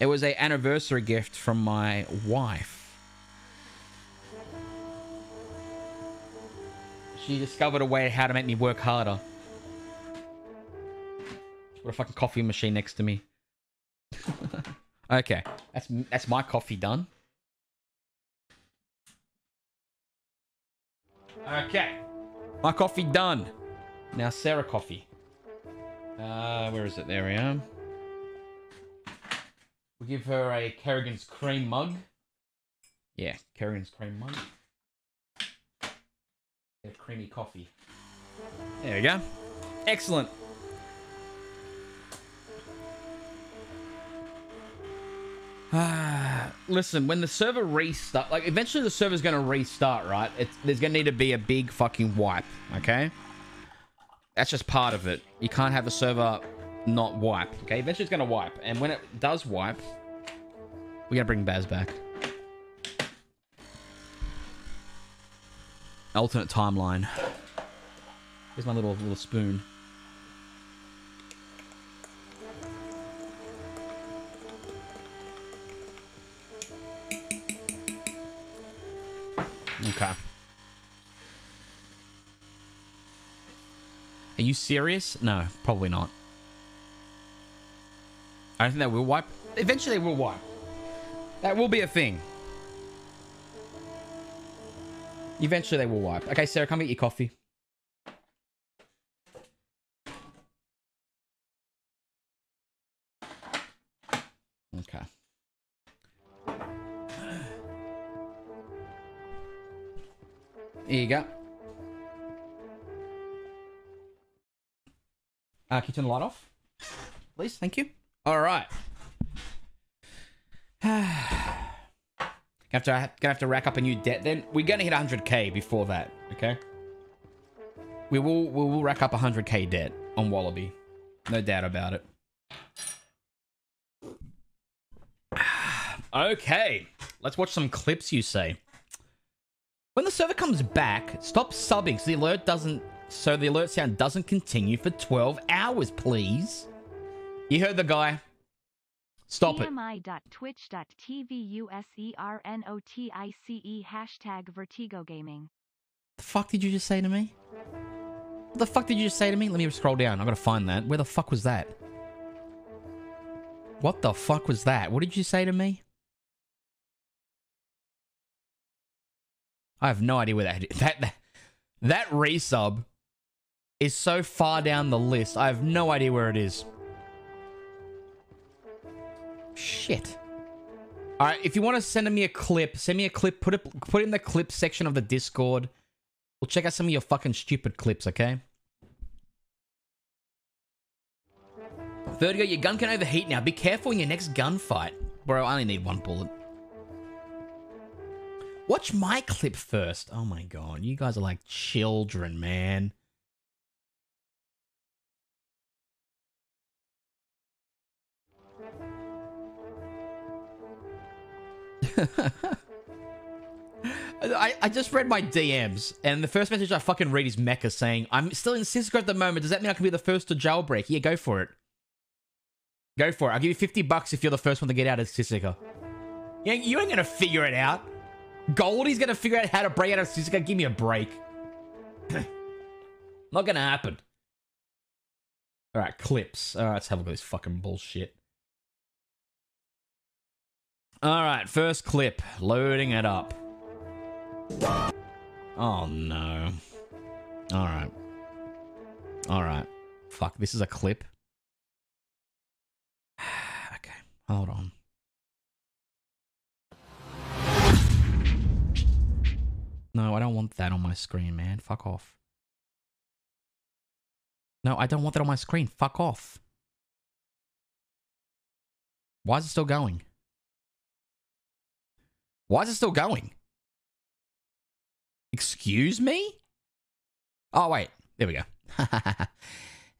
It was a anniversary gift from my wife. She discovered a way how to make me work harder. Put a fucking coffee machine next to me. okay, that's that's my coffee done. Okay, my coffee done. Now Sarah coffee. Uh, where is it? There we are. We give her a Kerrigan's cream mug. Yeah, Kerrigan's cream mug. A creamy coffee. There we go. Excellent. Ah, listen, when the server restart, like eventually the server's going to restart, right? It's, there's going to need to be a big fucking wipe, okay? That's just part of it. You can't have the server not wipe, okay? It's going to wipe, and when it does wipe, we got to bring Baz back. Alternate timeline. Here's my little little spoon. Okay. Are you serious? No, probably not. I don't think that will wipe. Eventually, it will wipe. That will be a thing. Eventually, they will wipe. Okay, Sarah, come get your coffee. Okay. Here you go. Uh, can you turn the light off? Please, thank you. All right. Gonna have to gonna have to rack up a new debt. Then we're gonna hit 100k before that. Okay. We will we will rack up 100k debt on Wallaby, no doubt about it. Okay, let's watch some clips. You say. When the server comes back, stop subbing so the alert doesn't so the alert sound doesn't continue for 12 hours, please. You heard the guy. Stop it. USERNOTICE hashtag Vertiigo Gaming. the fuck did you just say to me? What the fuck did you just say to me? Let me scroll down. I gotta find that. Where the fuck was that? What the fuck was that? What did you say to me? I have no idea where that that that, that resub is so far down the list. I have no idea where it is. Shit. All right, if you want to send me a clip, send me a clip. Put it put it in the clip section of the Discord. We'll check out some of your fucking stupid clips, okay? Vertiigo, your gun can overheat now. Be careful in your next gunfight. Bro, I only need one bullet. Watch my clip first. Oh my god, you guys are like children, man. I, I just read my DMs, and the first message I fucking read is Mecca saying, I'm still in Sisika at the moment. Does that mean I can be the first to jailbreak? Yeah, go for it. Go for it. I'll give you 50 bucks if you're the first one to get out of Sisika. You ain't, you ain't gonna figure it out. Goldie's gonna figure out how to break out of Sisika. Give me a break. Not gonna happen. Alright, clips. Alright, let's have a look at this fucking bullshit. Alright, first clip. Loading it up. Oh no. Alright. Alright. Fuck, this is a clip. okay, hold on. No, I don't want that on my screen, man. Fuck off. No, I don't want that on my screen. Fuck off. Why is it still going? Why is it still going? Excuse me? Oh, wait. There we go.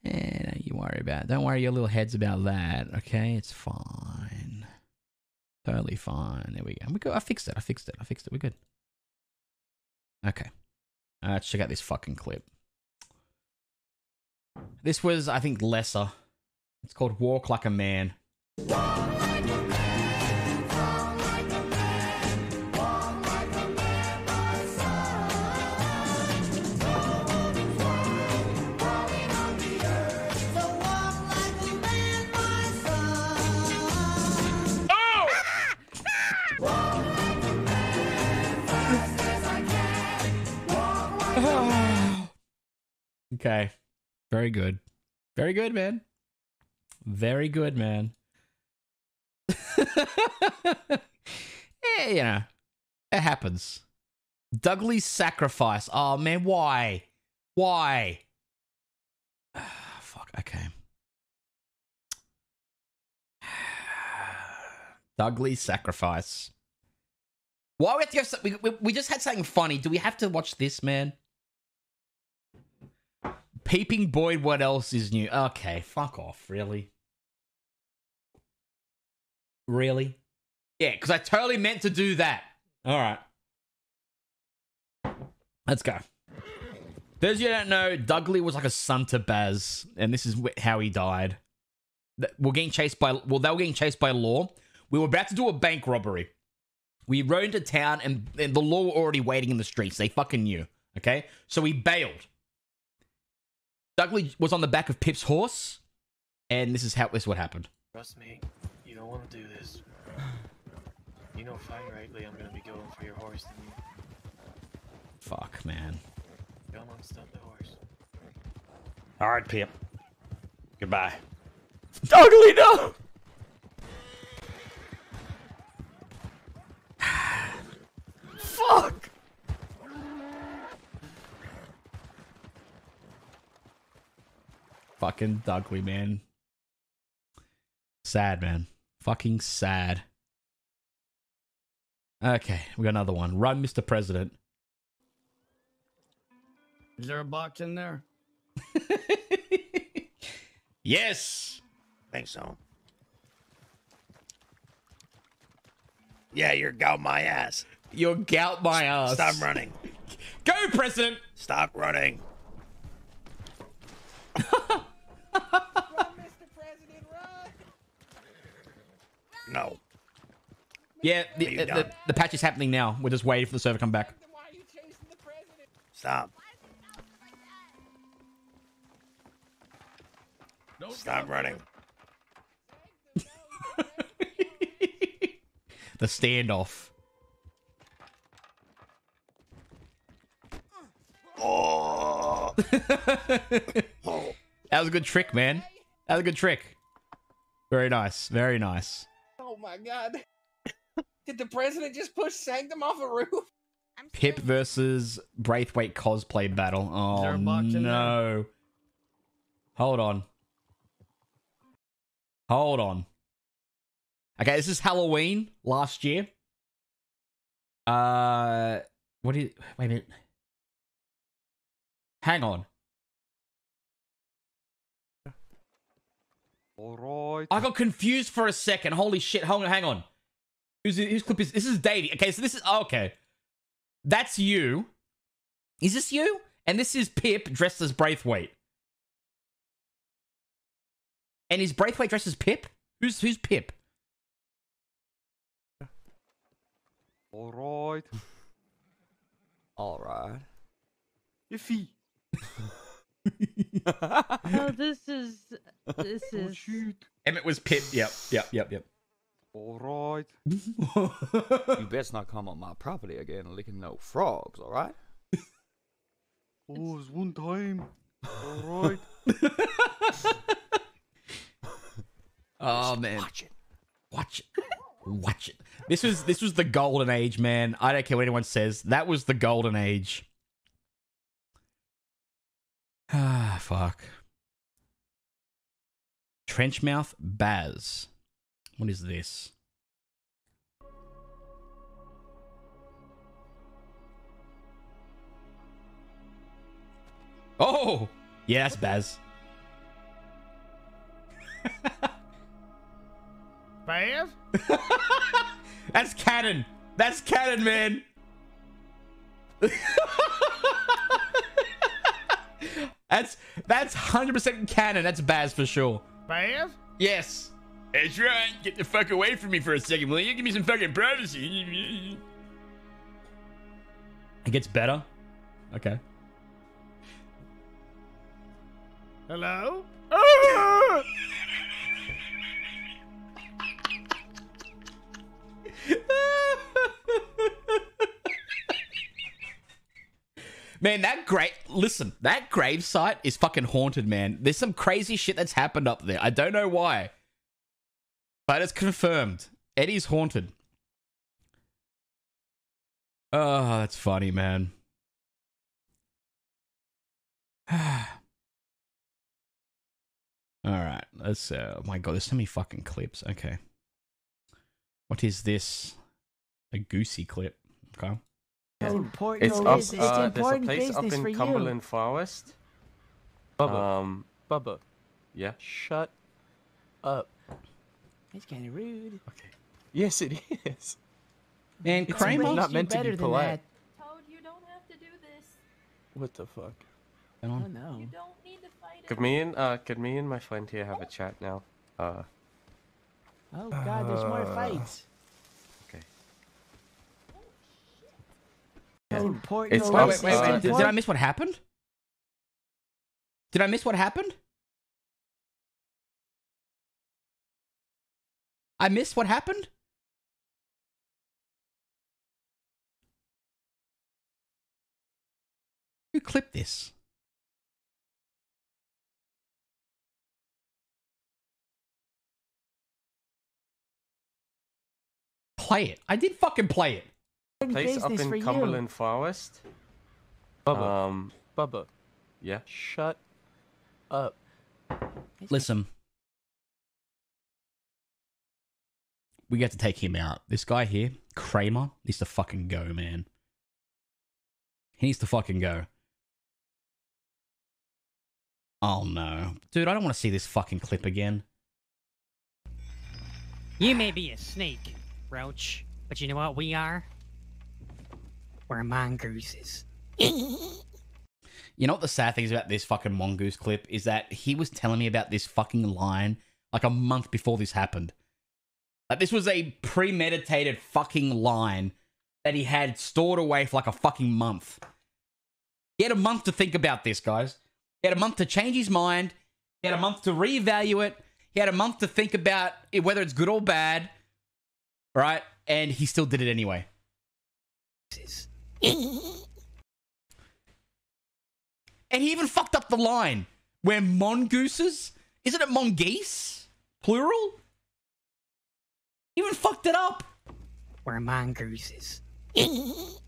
Eh, don't you worry about Don't worry your little heads about that, okay? It's fine. Totally fine. There we go. We go. I fixed it. I fixed it. I fixed it. We're good. Okay. Let's check out this fucking clip. This was, I think, lesser. It's called Walk Like a Man. Okay. Very good. Very good, man. Very good, man. yeah, you know, it happens. Dudley's sacrifice. Oh, man, why? Why? Ah, fuck, okay. Dudley's sacrifice. Why we have to go? so- We, we, we just had something funny. Do we have to watch this, man? Peeping Boyd, what else is new? Okay, fuck off, really? Really? Yeah, because I totally meant to do that. All right. Let's go. Those you don't know, Dudley was like a son to Baz, and this is how he died. We're getting chased by, well, they were getting chased by law. We were about to do a bank robbery. We rode into town, and, and the law were already waiting in the streets. They fucking knew. Okay? So we bailed. Dudley was on the back of Pip's horse, and this is how this is what happened. Trust me, you don't want to do this. You know fine rightly I'm gonna be going for your horse and you Fuck, man. come on, stop the horse. All right, Pip. Goodbye. Dudley, no! Fuck! Fucking Dudley, man. Sad, man. Fucking sad. Okay, we got another one. Run, Mr. President. Is there a box in there? Yes! Think so. Yeah, you're gout my ass. You're gout my ass. Stop running. Go, President! Stop running. No. Yeah, the, the, the, the patch is happening now. We're just waiting for the server to come back. Stop. Stop running. The standoff. Oh. That was a good trick, man. That was a good trick. Very nice. Very nice. Oh my god. Did the president just push Sanctum off a roof? Pip versus Braithwaite cosplay battle. Oh there a box in there? no. Hold on. Hold on. Okay, this is Halloween last year. Uh what is wait a minute. Hang on. All right. I got confused for a second. Holy shit. Hang on, hang on. Who's whose clip is this is Davey. Okay, so this is oh, okay. That's you. Is this you? And this is Pip dressed as Braithwaite. And is Braithwaite dressed as Pip? Who's who's Pip? All right. All right. Iffy. Oh, this is this Oh, is shoot. Emmett was Pip. Yep, yep, yep, yep. All right. You best not come on my property again licking no frogs, all right? Oh, it's one time. All right. Oh man. Watch it. Watch it. Watch it. This was this was the golden age, man. I don't care what anyone says. That was the golden age. Ah, fuck. Trenchmouth Baz. What is this? Oh, yeah, that's Baz. Baz? That's canon. That's canon, man. that's that's hundred percent canon. That's Baz for sure. Baz? Yes. That's right. Get the fuck away from me for a second, will you? Give me some fucking privacy. It gets better. Okay. Hello? Ah! Man, that great. Listen, that grave site is fucking haunted, man. There's some crazy shit that's happened up there. I don't know why, but it's confirmed. Eddie's haunted. Oh, that's funny, man. All right, let's. Uh, oh my god, there's so many fucking clips. Okay, what is this? A goosey clip. Okay. It's up. business. It's Uh, there's a place up business for in you. Cumberland Forest. Bubba. Um. Bubba. Yeah. Shut up. It's kind of rude. Okay. Yes, it is. And It's Kramer? not meant to be polite. Toad, you don't have to do this. What the fuck? Hang on. no. You don't need to fight Could me and uh, could me and my friend here have a chat now? Uh. Oh god, there's more Uh, fights. It's important It's Wait, up, wait, wait, uh, wait. Did, did I miss what happened? Did I miss what happened? I missed what happened? Who clipped this? Play it. I did fucking play it. Place up in for you. Cumberland Forest. Bubba. Um. Bubba. Yeah. Shut up. Listen. We get to take him out. This guy here, Kramer, needs to fucking go, man. He needs to fucking go. Oh no. Dude, I don't want to see this fucking clip again. You may be a snake, Roach, but you know what we are? We're mongooses. You know what the sad thing is about this fucking mongoose clip is that he was telling me about this fucking line like a month before this happened. Like this was a premeditated fucking line that he had stored away for like a fucking month. He had a month to think about this, guys. He had a month to change his mind. He had a month to reevaluate it. He had a month to think about it, whether it's good or bad. Right? And he still did it anyway. And he even fucked up the line where mongooses, isn't it mongoose? Plural? He even fucked it up. We're mongooses. Oh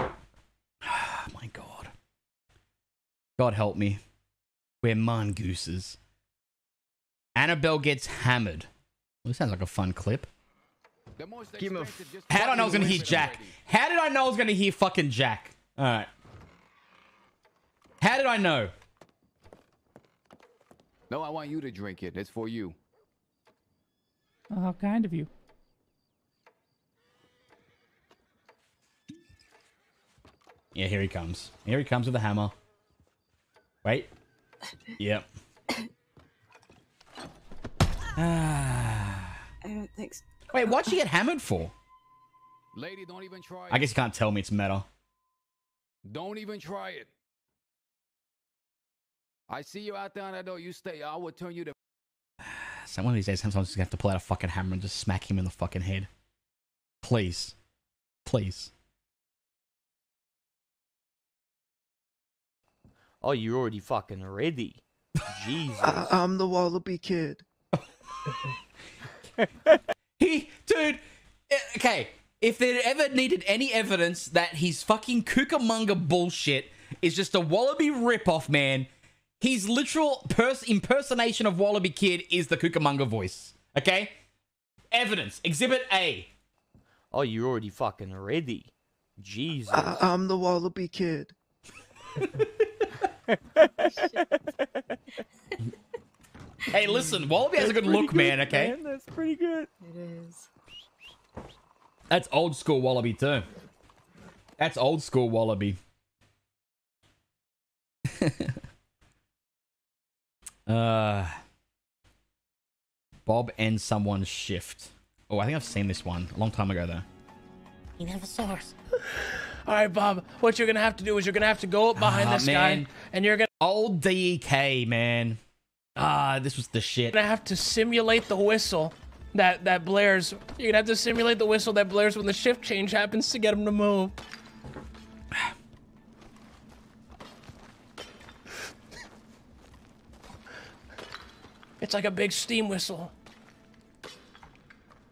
my god. God help me. We're mongooses. Annabelle gets hammered. Well, this sounds like a fun clip. Give him a How did I know I was gonna hear Jack? How did I know I was gonna hear fucking Jack? Alright. How did I know? No, I want you to drink it. It's for you. Oh, how kind of you. Yeah, here he comes. Here he comes with the hammer. Wait. Yep. Ah. thanks. Wait, what'd she get hammered for? Lady, don't even try. I guess you can't tell me it's meta. Don't even try it. I see you out there on that door. You stay. I will turn you to. So one of these days, sometimes I'm just gonna have to pull out a fucking hammer and just smack him in the fucking head. Please. Please. Oh, you're already fucking ready. Jesus. I- I'm the Wallaby Kid. He, dude, eh, okay. If there ever needed any evidence that his fucking Cucamonga bullshit is just a Wallaby ripoff, man, his literal pers- impersonation of Wallaby Kid is the Cucamonga voice. Okay? Evidence. Exhibit A. Oh, you're already fucking ready. Jesus. I- I'm the Wallaby Kid. Hey, listen, Wallaby has a good look, man. Okay, That's pretty good. It is. that's old school Wallaby too. That's old school Wallaby. uh, Bob and someone's shift. Oh, I think I've seen this one a long time ago though. You never saw us. All right, Bob. What you're gonna have to do is you're gonna have to go up behind Ah, this man. guy, and you're gonna Old DEK, man. Ah, this was the shit. gonna have to simulate the whistle that that blares. You're gonna have to simulate the whistle that blares when the shift change happens to get him to move. It's like a big steam whistle.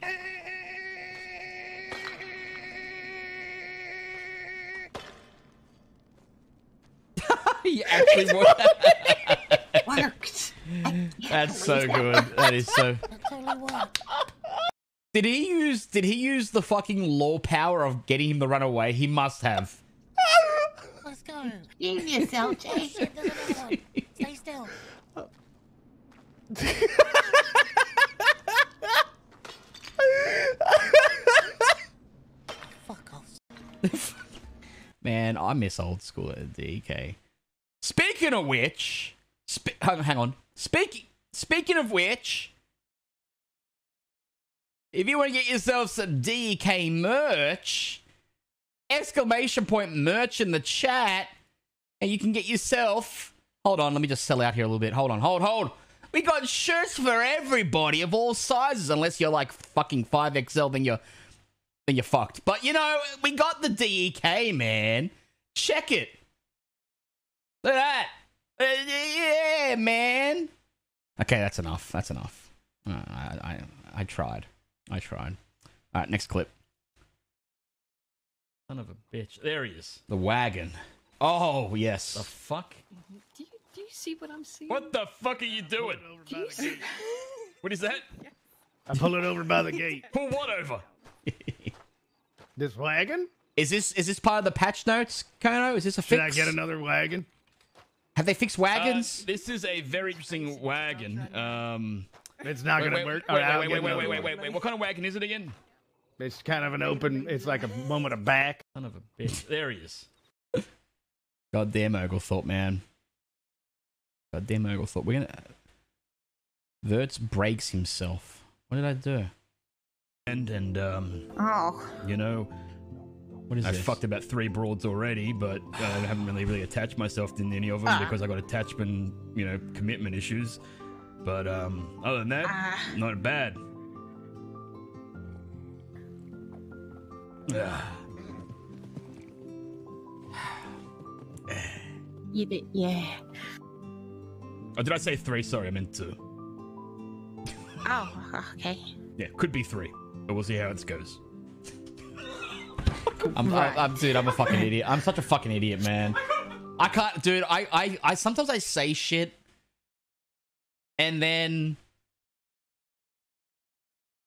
he actually worked. Worked. That's so good. That is so. Did he use? Did he use the fucking law power of getting him to run away? He must have. Let's go. You yourself, Jay. There's. Stay still. Fuck off. Man, I miss old school at DK. Speaking of which, hang, hang on. Speaking speaking of which, if you want to get yourself some DK merch, exclamation point merch in the chat, and you can get yourself. Hold on, let me just sell out here a little bit. Hold on, hold, hold. We got shirts for everybody of all sizes, unless you're like fucking 5XL, then you're then you're fucked. But you know, we got the DEK, man. Check it. Look at that. Uh, yeah, man. Okay, that's enough. That's enough. Uh, I, I, I tried. I tried. All right, next clip. Son of a bitch. There he is. The wagon. Oh yes. The fuck? Do you, do you see what I'm seeing? What the fuck are you doing? Do you see? What is that? I'm pulling over by the gate. Pull what over? This wagon? Is this is this part of the patch notes, Kono? Is this a Should fix? I get another wagon? Have they fixed wagons? Uh, this is a very interesting wagon. Um, It's not wait, gonna wait, work. Wait, All right, I'll wait, wait, wait, wait, wait, wait. What kind of wagon is it again? It's kind of an open. It's like a one with a back. Son of a bitch. There he is. Goddamn Oglethorpe, man. Goddamn Oglethorpe. We're gonna. Verts breaks himself. What did I do? And and um, Oh. you know, What is I this? fucked about three broads already, but I haven't really really attached myself to any of them Ah. because I got attachment, you know, commitment issues. But um, other than that, Ah. not bad. You did, yeah. Oh, did I say three? Sorry, I meant two. Oh, okay. Yeah, could be three, but we'll see how it goes. I'm, I, I'm, dude, I'm a fucking idiot. I'm such a fucking idiot, man. I can't, dude. I, I, I sometimes I say shit, and then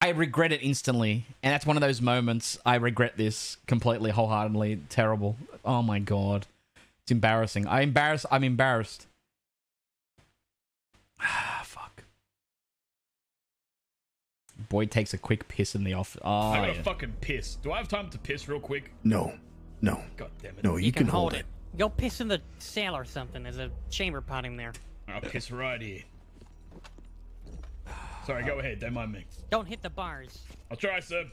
I regret it instantly, and that's one of those moments. I regret this completely, wholeheartedly. Terrible. Oh my god, it's embarrassing. I embarrass. I'm embarrassed. Boyd takes a quick piss in the office. Oh, I got yeah. a fucking piss. Do I have time to piss real quick? No, no. God damn it. No, you, can, hold it. Go piss in the cell or something. There's a chamber pot in there. I'll piss right here. Sorry, go ahead. Don't mind me. Don't hit the bars. I'll try, sir.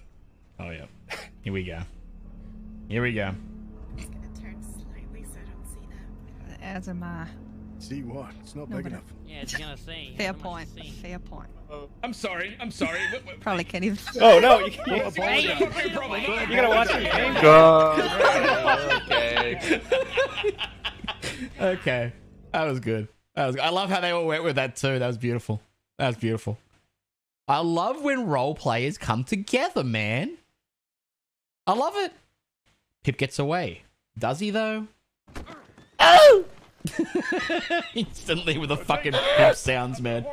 Oh yeah. Here we go. Here we go. Turn slightly so I don't see them. As am I. See what? It's not No, big enough. Yeah, it's gonna say. Fair how point. it's. Fair point. Uh, I'm sorry. I'm sorry. What- what- Probably can't even. Oh no! You, you, What's the fucking problem? you gotta watch the game. okay. okay. That was good. That was. I love how they all went with that too. That was beautiful. That was beautiful. I love when role players come together, man. I love it. Pip gets away. Does he though? Oh! Instantly with a fucking pimp sounds, man.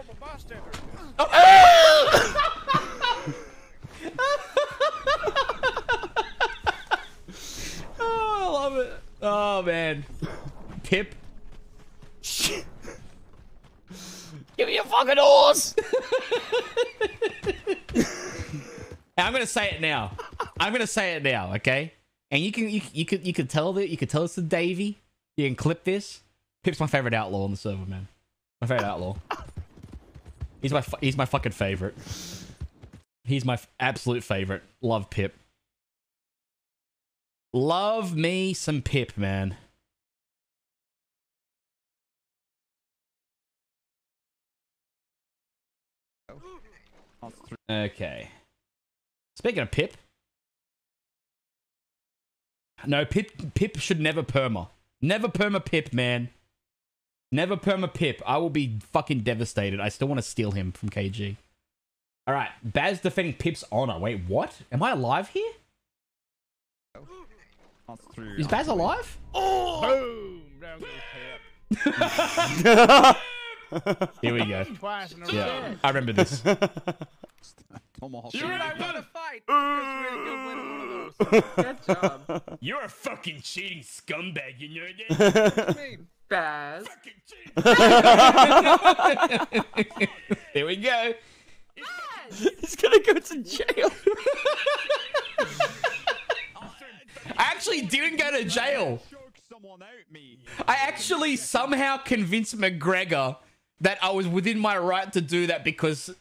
Oh. Oh! oh, I love it. Oh, man. Pip. Give me your fucking horse. I'm gonna say it now. I'm gonna say it now, okay? And you can you you could you could tell that you could tell us to Davy. You can clip this. Pip's my favorite outlaw on the server, man. My favorite outlaw. He's my he's my fucking favorite. He's my absolute favorite. Love Pip. Love me some Pip, man. Okay. Speaking of Pip. No, Pip Pip should never perma. Never perma Pip, man. Never perma Pip. I will be fucking devastated. I still want to steal him from KG. All right, Baz defending Pip's honor. Wait, what? Am I alive here? Is Baz alive? Oh! Boom! Down goes Here we go. Twice in a Yeah, row. I remember this. You and I want to fight. Good job. You're a fucking cheating scumbag, you know that? Baz. Here we go. He's gonna go to jail. I actually didn't go to jail. I actually somehow convinced McGregor that I was within my right to do that because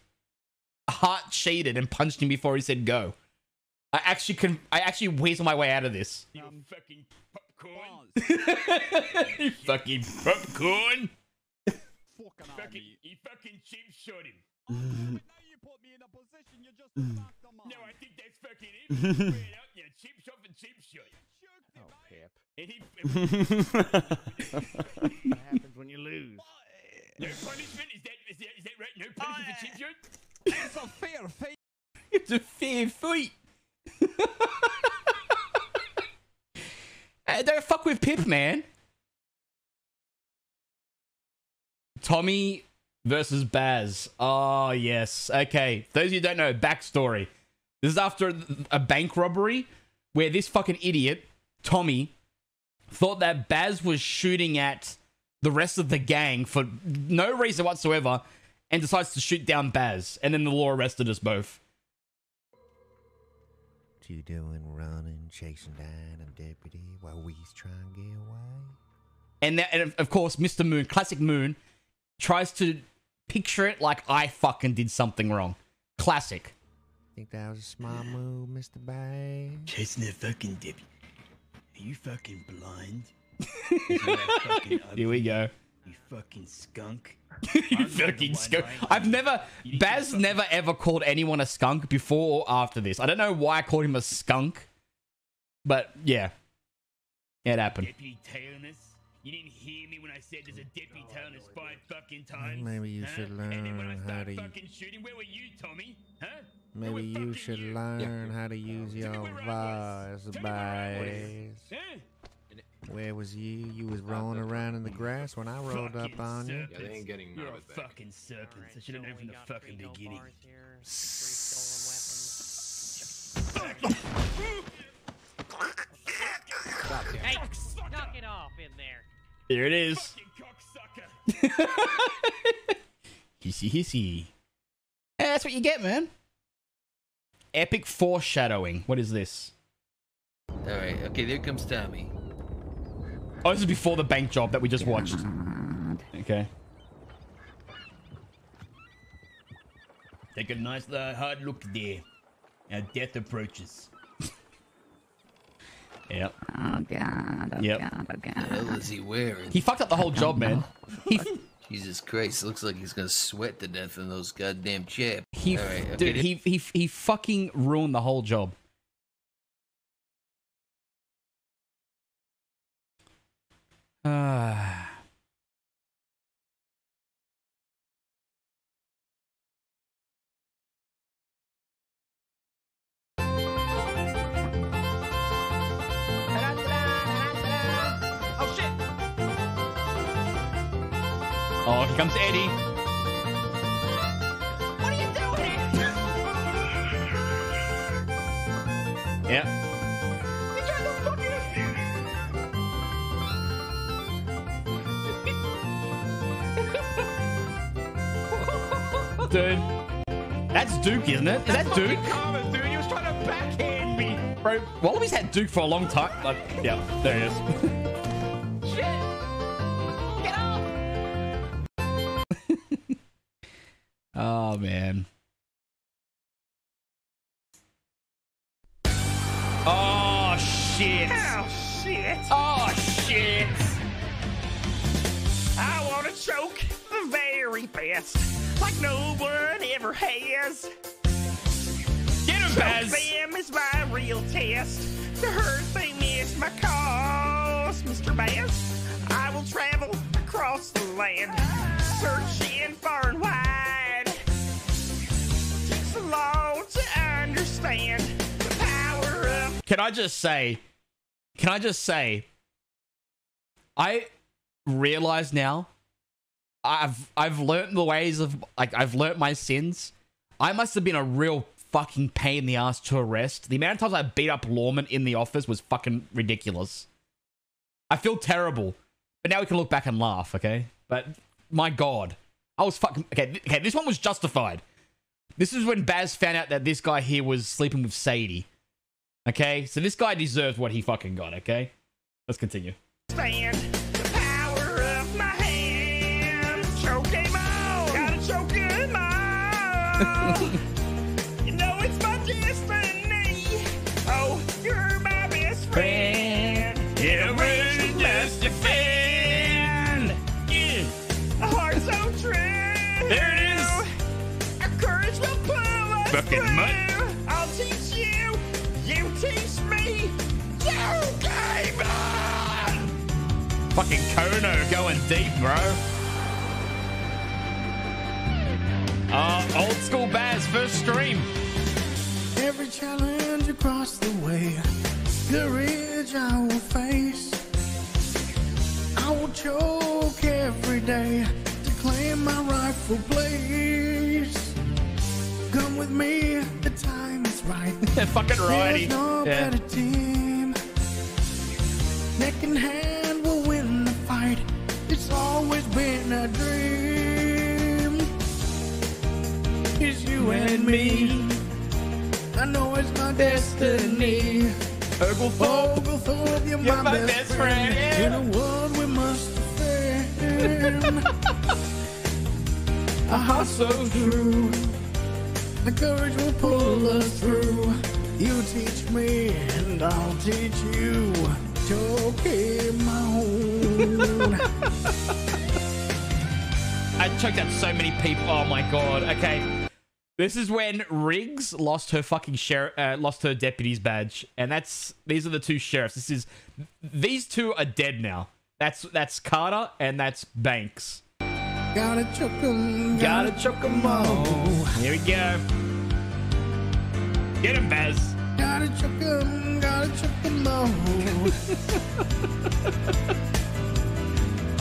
Hart cheated and punched him before he said go. I actually can. I actually weaseled my way out of this. You fucking popcorn. you fucking popcorn. fucking, you fucking cheap shot him. Oh, now you put me in a position you just fucked on No, I think that's fucking it. Straight up, yeah, cheap shot for cheap shot. Oh, Pip. And he, What happens when you lose? no punishment? Is that, is that, is that right? No punishment for cheap shot? It's a fair fight. It's a fair fight. Don't fuck with Pip, man. Tommy versus Baz. Oh, yes. Okay. Those of you who don't know, backstory. This is after a bank robbery where this fucking idiot, Tommy, thought that Baz was shooting at the rest of the gang for no reason whatsoever and decides to shoot down Baz. And then the law arrested us both. What you doing running, chasing down a deputy while we's trying to get away? And, that, and of- of course, Mr. Moon, classic Moon, tries to picture it like I fucking did something wrong. Classic. Think that was a smart move, Mr. Bay? Chasing a fucking deputy. Are you fucking blind? Fucking Here we go. You fucking skunk. you fucking skunk. I've never, Baz never ever called anyone a skunk before or after this. I don't know why I called him a skunk, but yeah, it happened. You didn't hear me when I said there's a deputy Taylorness five fucking times? Maybe you huh? should And then when I learn how to- fucking shooting, where were you, Tommy? Huh? Maybe you should learn how to use your voice, Baz. Huh? Where was you? You was rolling around in the grass when I rolled up Fucking on you. Yeah, they ain't getting You're none a of it back. fucking serpent. I should have known from the fucking beginning. Hey, knock it off in there. Here it is. hissy hissy. Yeah, that's what you get, man. Epic foreshadowing. What is this? Alright, okay, there comes Tommy. Oh, this is before the bank job that we just watched. Okay. Take a nice uh, hard look there. Our death approaches. Yep. Oh god, Yep. god, oh god. The hell is he wearing? He fucked up the whole job, man. Jesus Christ, looks like he's gonna sweat to death in those goddamn chaps. he Alright, dude, he he he fucking ruined the whole job. Ah. Oh shit! Oh, here comes Eddie. What are you doing? Yep. Dude. That's Duke, isn't it? Is that Duke? Comment, dude. He was trying to backhand me. Bro, Wallaby's had Duke for a long time. Like, yeah, there he is. Shit. Get off. oh man. Oh shit. Oh, shit. Oh shit. I want to choke the very best, like no one ever has. Get him, Baz. them is my real test. To hurt they miss my cause, Mr. Bass. I will travel across the land, searching far and wide. Takes a long to understand the power of Can I just say, can I just say, I realize now, I've I've learnt the ways of like I've learnt my sins. I must have been a real fucking pain in the ass to arrest. The amount of times I beat up lawmen in the office was fucking ridiculous. I feel terrible, but now we can look back and laugh. Okay, but my god, I was fucking okay. th- Okay, this one was justified. This is when Baz found out that this guy here was sleeping with Sadie. Okay, so this guy deserves what he fucking got. Okay, let's continue. stand you know it's my destiny. Oh, you're my best friend. Yeah, we're just a fan. Yeah, a heart so true. There it is. Our courage will pull us Fucking through. mutt. I'll teach you. You teach me. You game on. Fucking Kono going deep, bro. Uh, old school Baz first stream. Every challenge across the way, courage I will face. I will choke every day to claim my rightful place. Come with me, the time is right. Fucking righty. No Yeah. better team. Neck and hand will win the fight. It's always been a dream. It's you and me. I know it's my destiny. Oglethorpe, Oglethorpe, you're, You're my, my best, best friend. friend. In a world we must defend. a heart so true. The courage will pull us through. You teach me and I'll teach you. Pokemon. I choked out so many people. Oh my god. Okay. This is when Riggs lost her fucking sheriff, uh, lost her deputy's badge, and that's these are the two sheriffs. This is these two are dead now. That's that's Carter and that's Banks. Gotta choke 'em, Gotta choke 'em all. Here we go. Get him, Baz. Gotta 'em, gotta 'em all.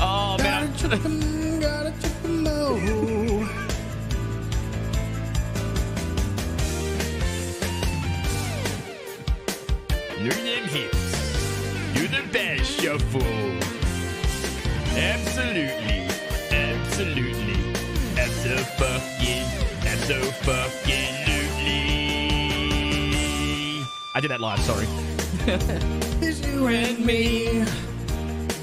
Oh Gotta man. choke 'em, gotta choke 'em all. Learn them hits. Do the best shuffle. Absolutely. Absolutely. Absolutely. Fucking. Absolutely. Fucking. I did that live, sorry. It's you and me.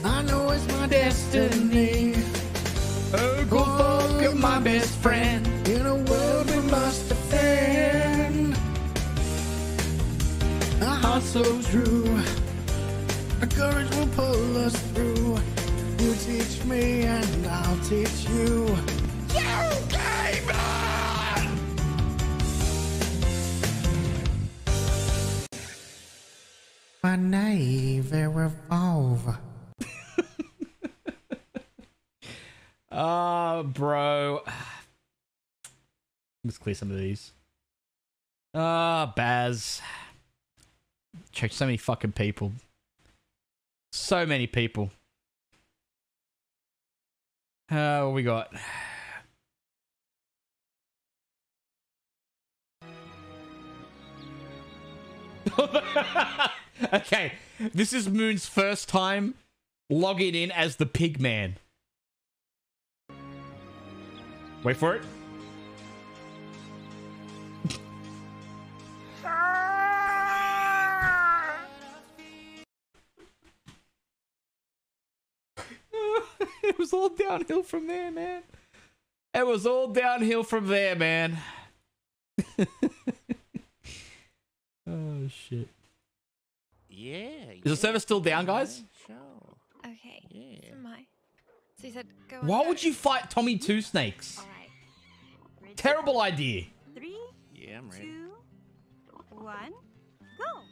I know it's my destiny. Oh, go fuck you're my best friend. In a world so true. Our courage will pull us through. You teach me and I'll teach you. You game on! My navy revolver. Ah, bro. Let's clear some of these. Ah, Baz. So many fucking people. So many people. Uh, we got? okay, this is Moon's first time logging in as the pig man. Wait for it. was all downhill from there, man. It was all downhill from there, man. oh shit. Yeah. Is the server still down, guys? Okay. Yeah. So my. So you said go. Why would you fight Tommy Two Snakes? Terrible idea. Three, Yeah, I'm ready. two, one, go.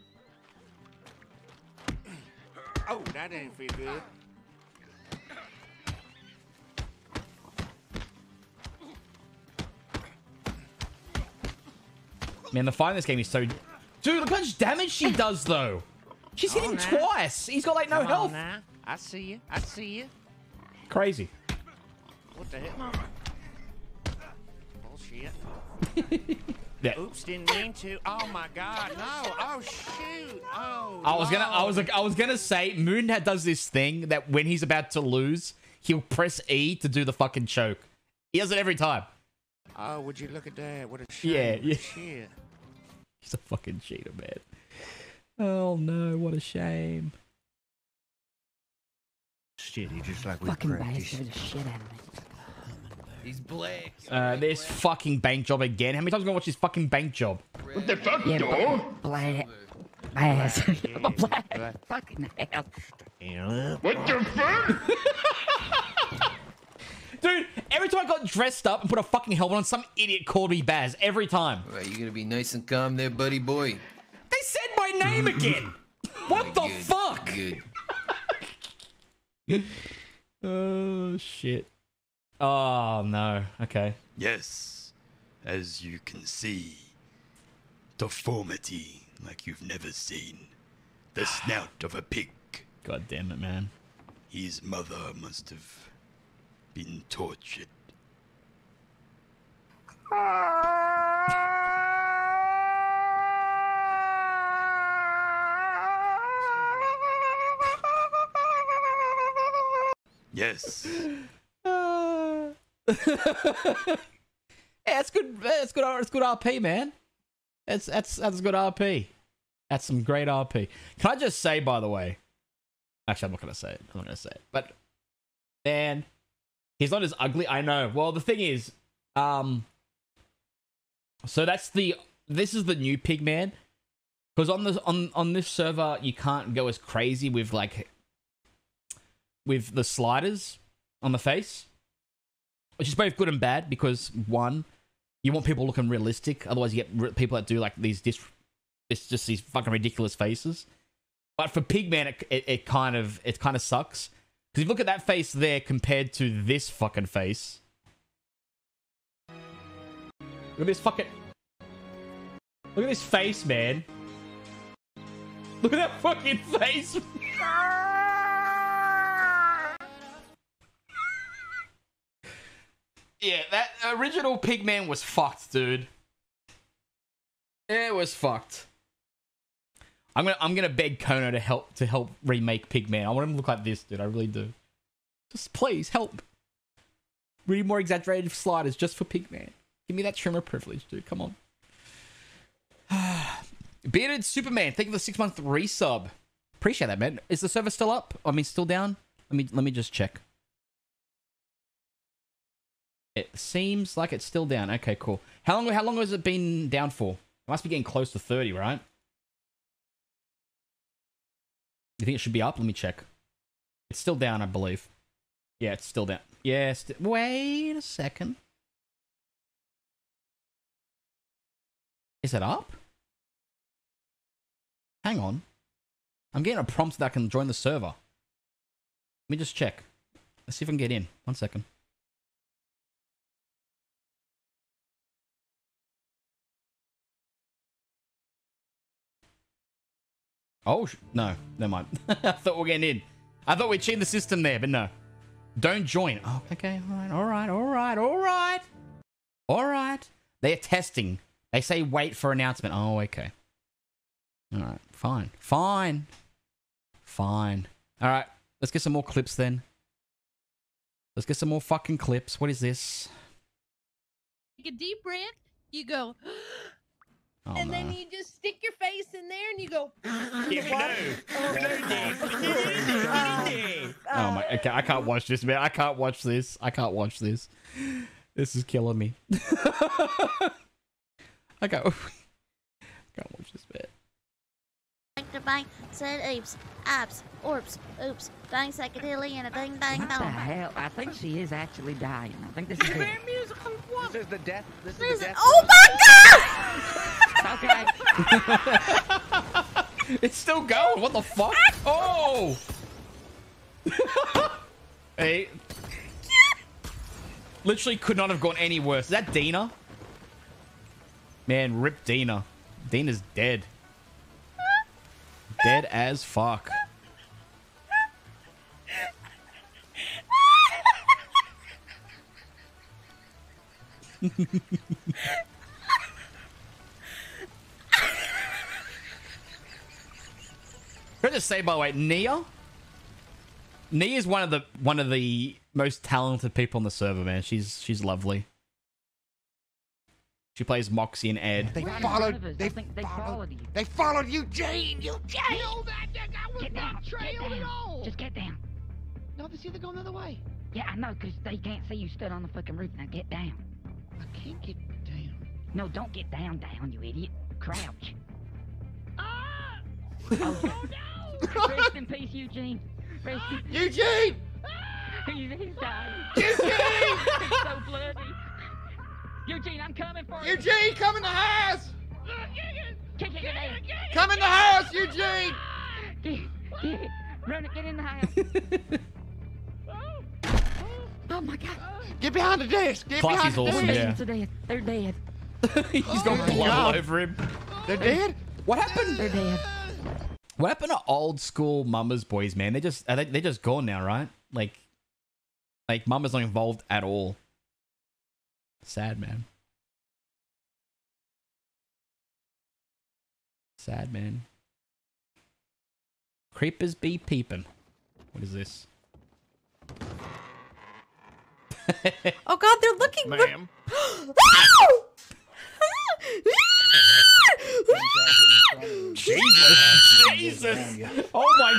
Oh, that didn't feel good. Man, the fight in this game is so. Dude, look how much damage she does, though. She's hit him now. twice. He's got like no Come health. now. I see you. I see you. Crazy. What the hell? Bullshit. Yeah. Oops, didn't mean to. Oh my god, no. Oh shoot. Oh. I was gonna, I was like, I was gonna say, Moon does this thing that when he's about to lose, he'll press E to do the fucking choke. He does it every time. Oh, would you look at that? What a shame. Yeah, yeah. Shit. He's a fucking cheater, man. Oh no, what a shame. Shit, he just like we Fucking practiced. bastard the shit out of me. He's black. Uh, this fucking bank job again. How many times am I gonna watch this fucking bank job? What the fuck, Yeah, dog? black. Ass. black. Fucking hell. What the fuck? Dude, every time I got dressed up and put a fucking helmet on, some idiot called me Baz. Every time. Right, you gonna be nice and calm there, buddy boy. They said my name again. What the fuck? Good. Oh shit. Oh no. Okay. Yes, as you can see, deformity like you've never seen. The snout of a pig. God damn it, man. His mother must have been tortured. Yes. yeah, it's good. That's good. It's good RP, man. That's that's that's good RP. That's some great RP. Can I just say, by the way? Actually, I'm not gonna say it. I'm not gonna say it. But man, he's not as ugly. I know. Well, the thing is, um, so that's the this is the new Pigman. Because on this on on this server, you can't go as crazy with like with the sliders on the face, which is both good and bad. Because one, you want people looking realistic. Otherwise, you get people that do like these dis, it's just these fucking ridiculous faces. But for Pigman, it, it, it kind of it kind of sucks because if you look at that face there compared to this fucking face, look at this fucking look at this face, man. Look at that fucking face. yeah, that original Pigman was fucked, dude. It was fucked. I'm gonna I'm gonna beg Kono to help to help remake Pigman. I want him to look like this, dude. I really do. Just please help. Really more exaggerated sliders just for Pigman. Give me that trimmer privilege, dude. Come on. Bearded Superman, thank you for the six month resub. Appreciate that, man. Is the server still up? I mean, still down? Let me let me just check. It seems like it's still down. Okay, cool. How long? How long has it been down for? It must be getting close to thirty, right? You think it should be up? Let me check. It's still down, I believe. Yeah, it's still down. Yeah, st- wait a second. Is it up? Hang on. I'm getting a prompt that I can join the server. Let me just check. Let's see if I can get in. One second. Oh, no. Never mind. I thought we were getting in. I thought we'd cheat the system there, but no. Don't join. Oh, okay. All right. All right. All right. All right. All right. They're testing. They say wait for announcement. Oh, okay. All right. Fine. Fine. Fine. All right. Let's get some more clips then. Let's get some more fucking clips. What is this? Take a deep breath. You go. Oh, and no. then you just stick your face in there and you go. Oh, oh my! Okay, I can't watch this, man. I can't watch this. I can't watch this. This is killing me. I can't. can't watch this, man. Like to bang, said oops, abs, orbs, oops, bang, psychedelia, and a ding bang What the hell? I think she is actually dying. I think this is it. This is the death. This is This- the death. oh my god! Okay. It's still going. What the fuck? Oh! hey. Literally could not have gone any worse. Is that Dina? Man, rip Dina. Dina's dead. Dead as fuck. Can I just say, by the way, Nia? Nia is one of the one of the most talented people on the server, man. She's she's lovely. She plays Moxie and Ed. They Right in followed. front of us. They I think they followed. followed you. They followed Eugene. Eugene. Get down. Get down. Just get down. No, they see they're going the other way. Yeah, I know, because they can't see you stood on the fucking roof. Now get down. I can't get down. No, don't get down, down, you idiot. Crouch. Ah! Oh, no! Rest in peace, Eugene. Rest in peace. Eugene. He's, he's dying. Eugene! He's so bloody. Eugene, I'm coming for you. Eugene, come in the house. Kick it in there. Come in the house, Eugene. Get, get, run it, get in the house. oh my god. Get behind the desk. Get Classy's behind the awesome, desk. yeah. They're dead. They're dead. He's got Oh, blood God. all over him. They're dead. What happened? They're dead. What happened to old school Mama's boys, man? They just are they, they're just gone now, right? Like, like Mama's not involved at all. Sad, man. Sad, man. Creepers be peeping. What is this? Oh god, they're looking. look- Ma'am. Ah! Jesus! Jesus! Oh my!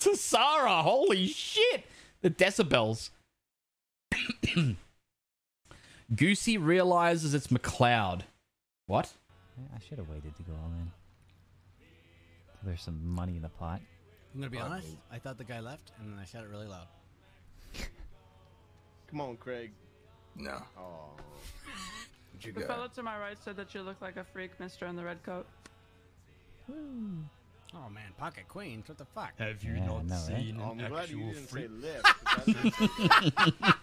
To Sarah, holy shit! The decibels. Goosey realizes it's McLeod. What? I should have waited to go all in. There's some money in the pot. I'm gonna be honest. I thought the guy left, and then I said it really loud. Come on, Craig. No. Oh. What you The got? fellow to my right said that you look like a freak, mister in the red coat. Oh man, pocket queens. What the fuck? Have you Yeah, not I know, right? seen Oh, I'm glad you didn't say left.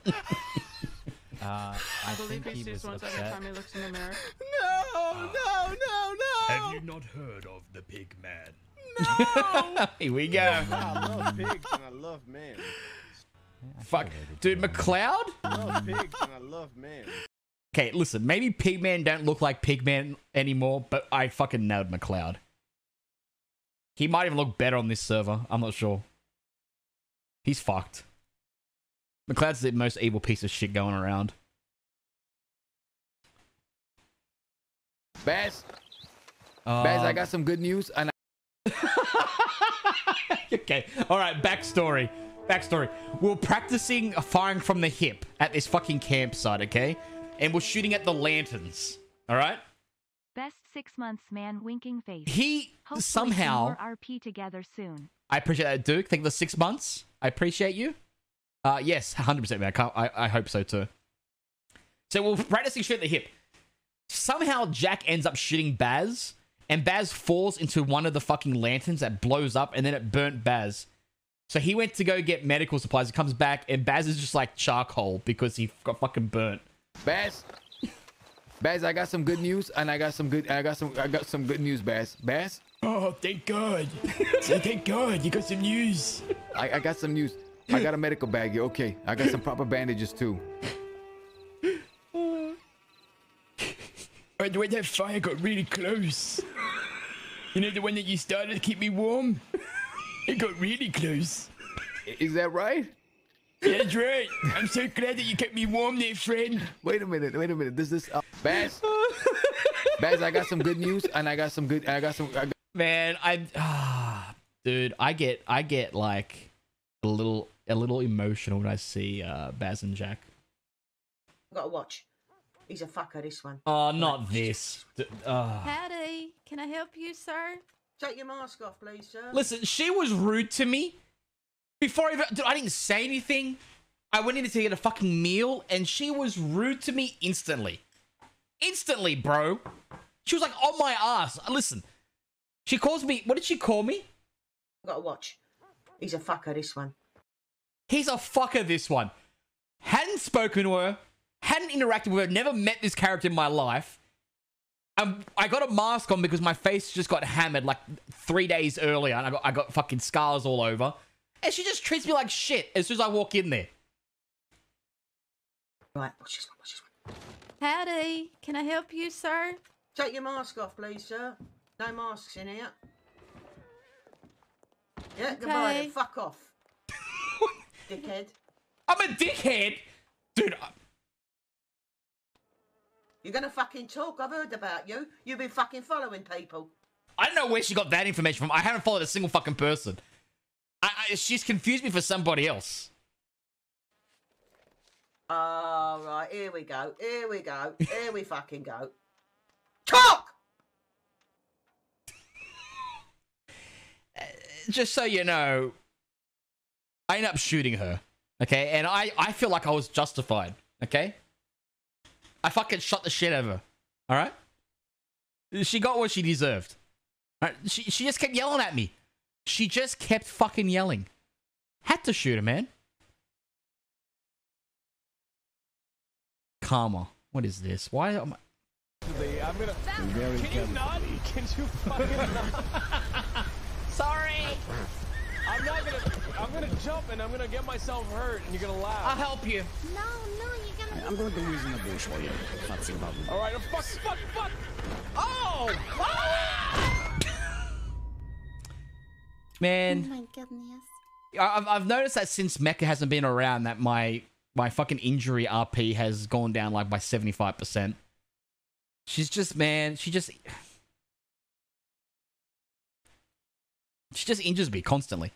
Uh, I I believe think he he sees was once every time he looks in the mirror. No, no, no, no. Have you not heard of the pig man? No! Here we go. I love pigs and I love men. Fuck. Dude, McLeod? I love pigs and I love men. Okay, listen, maybe Pigman don't look like Pigman anymore, but I fucking nailed McLeod. He might even look better on this server. I'm not sure. He's fucked. McLeod's the most evil piece of shit going around. Baz, uh, Baz, I got some good news, and okay, all right. Backstory. Backstory. We're practicing firing from the hip at this fucking campsite, okay? And we're shooting at the lanterns. All right. Best six months, man. Winking face. He Hopefully somehow- RP together soon. I appreciate that, Duke. Thank you for the six months. I appreciate you. Uh, yes, 100%, man. I, can't, I, I hope so too. So we're practicing shoot at the hip. Somehow Jack ends up shooting Baz, and Baz falls into one of the fucking lanterns that blows up, and then it burnt Baz. So he went to go get medical supplies. He comes back, and Baz is just like charcoal because he got fucking burnt. Baz, Baz, I got some good news, and I got some good, I got some, I got some good news, Baz. Baz, Oh, thank God. thank God. You got some news. I, I got some news. I got a medical bag. You okay? I got some proper bandages too. And when that fire got really close. You know the one that you started to keep me warm? It got really close. Is that right? That's right. I'm so glad that you kept me warm there, friend. Wait a minute. Wait a minute. This is uh, Baz. Baz, I got some good news, and I got some good. I got some. I got, Man, I, ah, dude, I get, I get like a little, a little emotional when I see uh, Baz and Jack. Got to watch. He's a fucker, this one. Oh, not this. D- uh. Howdy. Can I help you, sir? Take your mask off, please, sir. Listen, she was rude to me before I even. Dude, I didn't say anything. I went in to get a fucking meal, and she was rude to me instantly. Instantly, bro. She was like on my ass. Listen, she calls me. What did she call me? I Got to watch. He's a fucker, this one. He's a fucker. This one. Hadn't spoken to her. Hadn't interacted with her. Never met this character in my life. Um, I got a mask on because my face just got hammered like three days earlier, and I got I got fucking scars all over. And she just treats me like shit as soon as I walk in there. Right, watch this one, watch this one. Howdy. Can I help you, sir? Take your mask off, please, sir. No masks in here. Yeah, goodbye then. Fuck off. Dickhead. I'm a dickhead, dude. I- You're gonna fucking talk. I've heard about you. You've been fucking following people. I don't know where she got that information from. I haven't followed a single fucking person. I, I, she's confused me for somebody else. All right, here we go. Here we go. Here we fucking go. Talk! Uh, just so you know, I ended up shooting her. Okay, and I I feel like I was justified. Okay, I fucking shot the shit out of her. All right, she got what she deserved. All right? She she just kept yelling at me. She just kept fucking yelling. Had to shoot her, man. Karma. What is this? Why am I? I'm gonna. Very Can you not? Can you fucking not? Sorry. I'm not gonna. I'm gonna jump and I'm gonna get myself hurt, and you're gonna laugh. I'll help you. No, no, you're gonna. I'm going to lose in the bush while you're futzing about. All right. oh, Fuck. Fuck. Fuck. Oh! Man. Oh my goodness. I've, I've noticed that since Mecca hasn't been around, that my my fucking injury RP has gone down like by seventy five percent. She's just man, she just she just injures me constantly.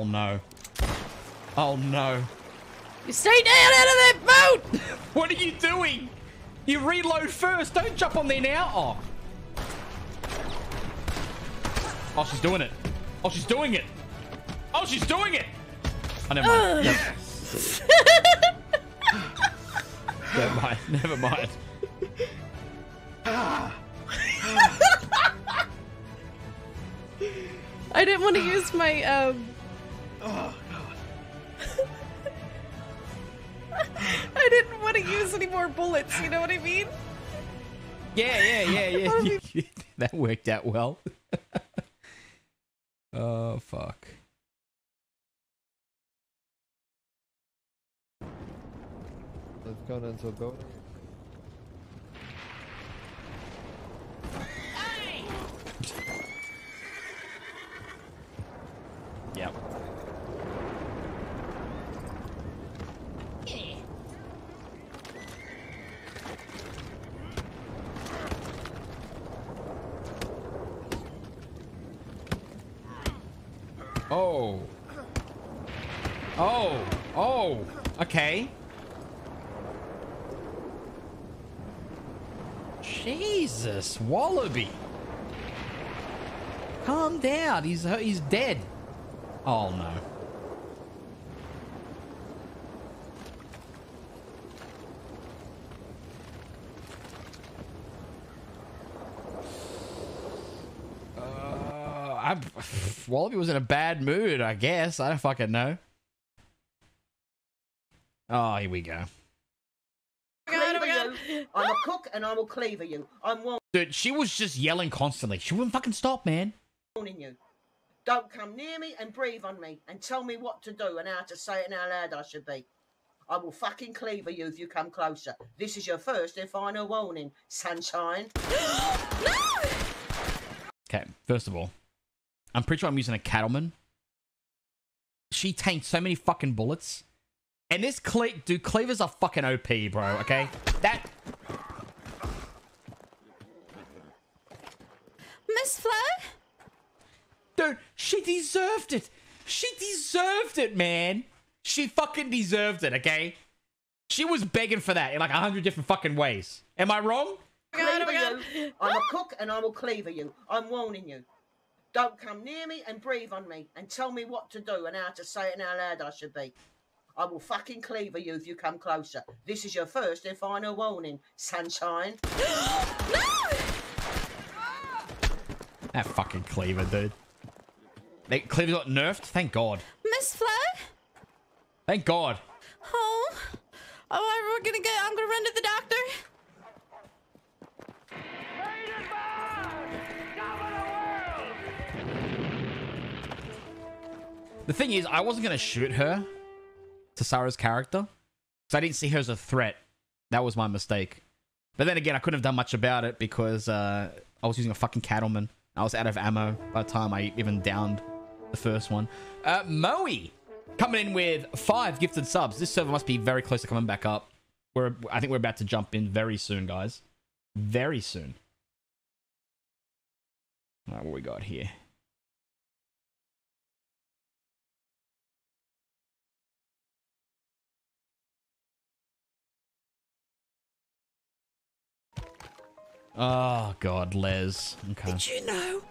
Oh no. Oh no. You stay down out of that boat! What are you doing? You reload first. Don't jump on there now. Oh. Oh, she's doing it. Oh, she's doing it. Oh, she's doing it. Oh, never mind. Ugh. Never mind. Never mind. I didn't want to use my um. Oh, I didn't want to use any more bullets. You know what I mean? Yeah, yeah, yeah, yeah. that worked out well. oh fuck. Let's go into a building. Yep. Oh. Oh. Oh. Okay. Jesus, Wallaby. Calm down. He's he's dead. Oh no. Uh, I, Wallaby was in a bad mood, I guess. I don't fucking know. Oh, here we go. Cleaver you. I'm a cook and I will cleaver you. I'm Dude, she was just yelling constantly. She wouldn't fucking stop, man. warning you. Don't come near me and breathe on me and tell me what to do and how to say it and how loud I should be. I will fucking cleaver you if you come closer. This is your first and final warning, sunshine. Okay, first of all, I'm pretty sure I'm using a cattleman. She tanked so many fucking bullets. And this cle- dude, cleavers are fucking OP, bro, okay? That Miss Flo? Dude, she deserved it. She deserved it, man. She fucking deserved it, okay? She was begging for that in like a hundred different fucking ways. Am I wrong? Cleaver oh oh you. I'm a cook and I will cleaver you. I'm warning you. Don't come near me and breathe on me and tell me what to do and how to say it and how loud I should be. I will fucking cleaver you if you come closer. This is your first and final warning, sunshine. That fucking cleaver, dude. They cleaver got nerfed? Thank God. Miss Flo? Thank God. Oh. Oh, we're gonna get. I'm gonna run to the doctor. The thing is, I wasn't gonna shoot her to Sarah's character. Because I didn't see her as a threat. That was my mistake. But then again, I couldn't have done much about it because uh, I was using a fucking cattleman. I was out of ammo by the time I even downed the first one. Uh, Moe coming in with five gifted subs. This server must be very close to coming back up. We're, I think we're about to jump in very soon, guys. Very soon. Right, what we got here? Oh God, Les. Okay. Did you know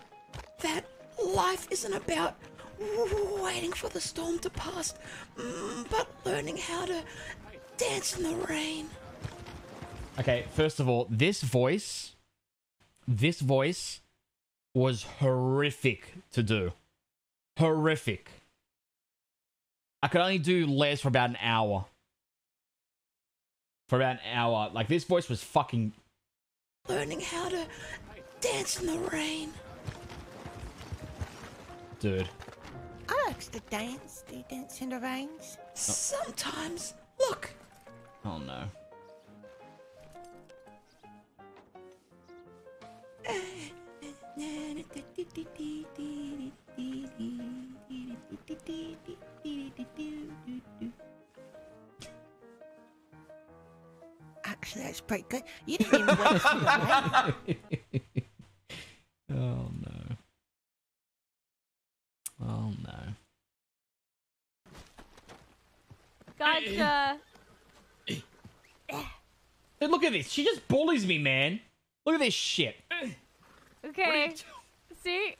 that life isn't about waiting for the storm to pass, mm, but learning how to dance in the rain? Okay, first of all, this voice, this voice was horrific to do. Horrific. I could only do Les for about an hour. For about an hour. Like, this voice was fucking. Learning how to dance in the rain. Dude. I like to dance. Do you dance in the rains? Sometimes. Look. Oh no. Actually, that's pretty good. You didn't even wait for the. Oh no. Oh no. Gotcha. Hey, look at this. She just bullies me, man. Look at this shit. Okay. See?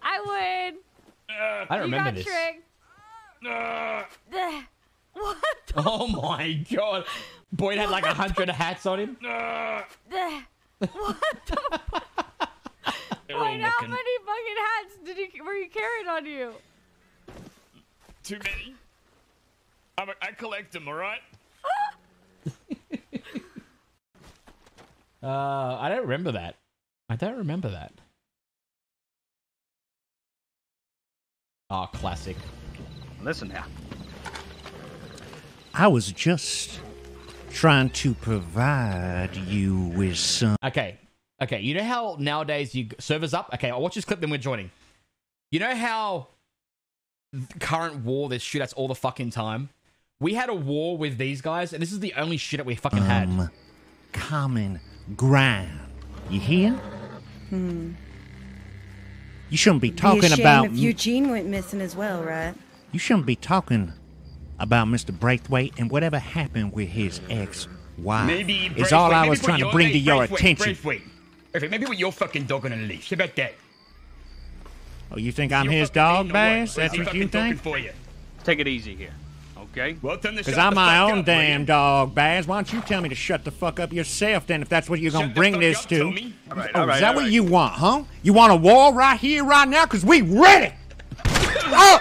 I win. I don't you remember got this. tricked. Ah. Ugh. What? Oh my god. Boyd had like a hundred hats on him. What the They're Wait, how many fucking hats did you were you carrying on you? Too many. I'm a, I collect them, all right? Uh, I don't remember that. I don't remember that. Oh, classic. Listen now. I was just trying to provide you with some. Okay. Okay. You know how nowadays you servers up? Okay, I'll watch this clip, then we're joining. You know how current war there's shootouts all the fucking time? We had a war with these guys, and this is the only shit that we fucking had. um, common ground. You hear? Hmm. You shouldn't be Be talking shame about. if Eugene went missing as well, right? You shouldn't be talking about Mr. Braithwaite and whatever happened with his ex-wife. Maybe is all I was trying to bring hey, to your Braithwaite, attention. Braithwaite. Okay, maybe with your fucking dog on a leash. How about that? Oh, you think I'm Your his dog, name Baz? That's what you think? For you? Take it easy here, okay? Well, turn the Because shut I'm my own up, damn you? dog, Baz. Why don't you tell me to shut the fuck up yourself then if that's what you're going to bring this up, to? Tommy. All right, oh, all right, is that all what you want, huh? You want a war right here, right now? Because we ready! oh!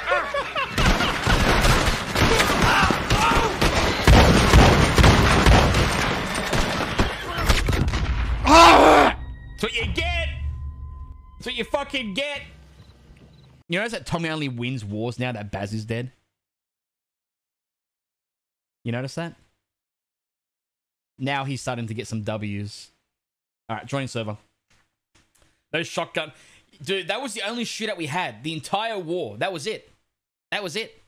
That's what you get. That's what you fucking get. You notice that Tommy only wins wars now that Baz is dead? You notice that? Now he's starting to get some W's. All right, joining server. Those shotgun, dude. That was the only shootout we had the entire war. That was it. That was it.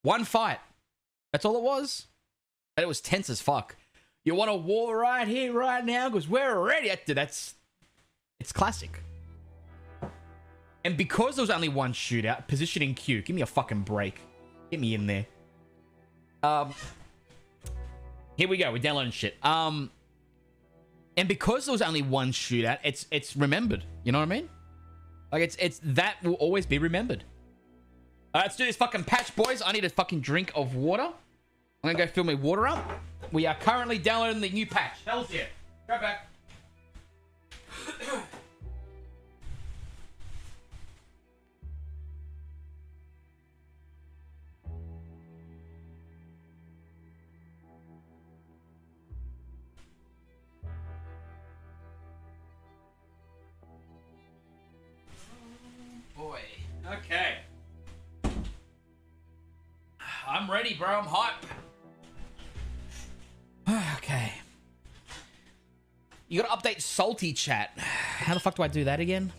One fight. That's all it was. But it was tense as fuck. You want a war right here, right now? Because we're ready. That's it's classic. And because there was only one shootout, positioning Q. Give me a fucking break. Get me in there. Um, here we go. We're downloading shit. Um, and because there was only one shootout, it's it's remembered. You know what I mean? Like it's it's that will always be remembered. All right, let's do this fucking patch, boys. I need a fucking drink of water. I'm gonna go fill my water up. We are currently downloading the new patch. Hell's yeah. Go back. Boy. Okay. I'm ready, bro. I'm hype. Okay. You gotta update salty chat. How the fuck do I do that again?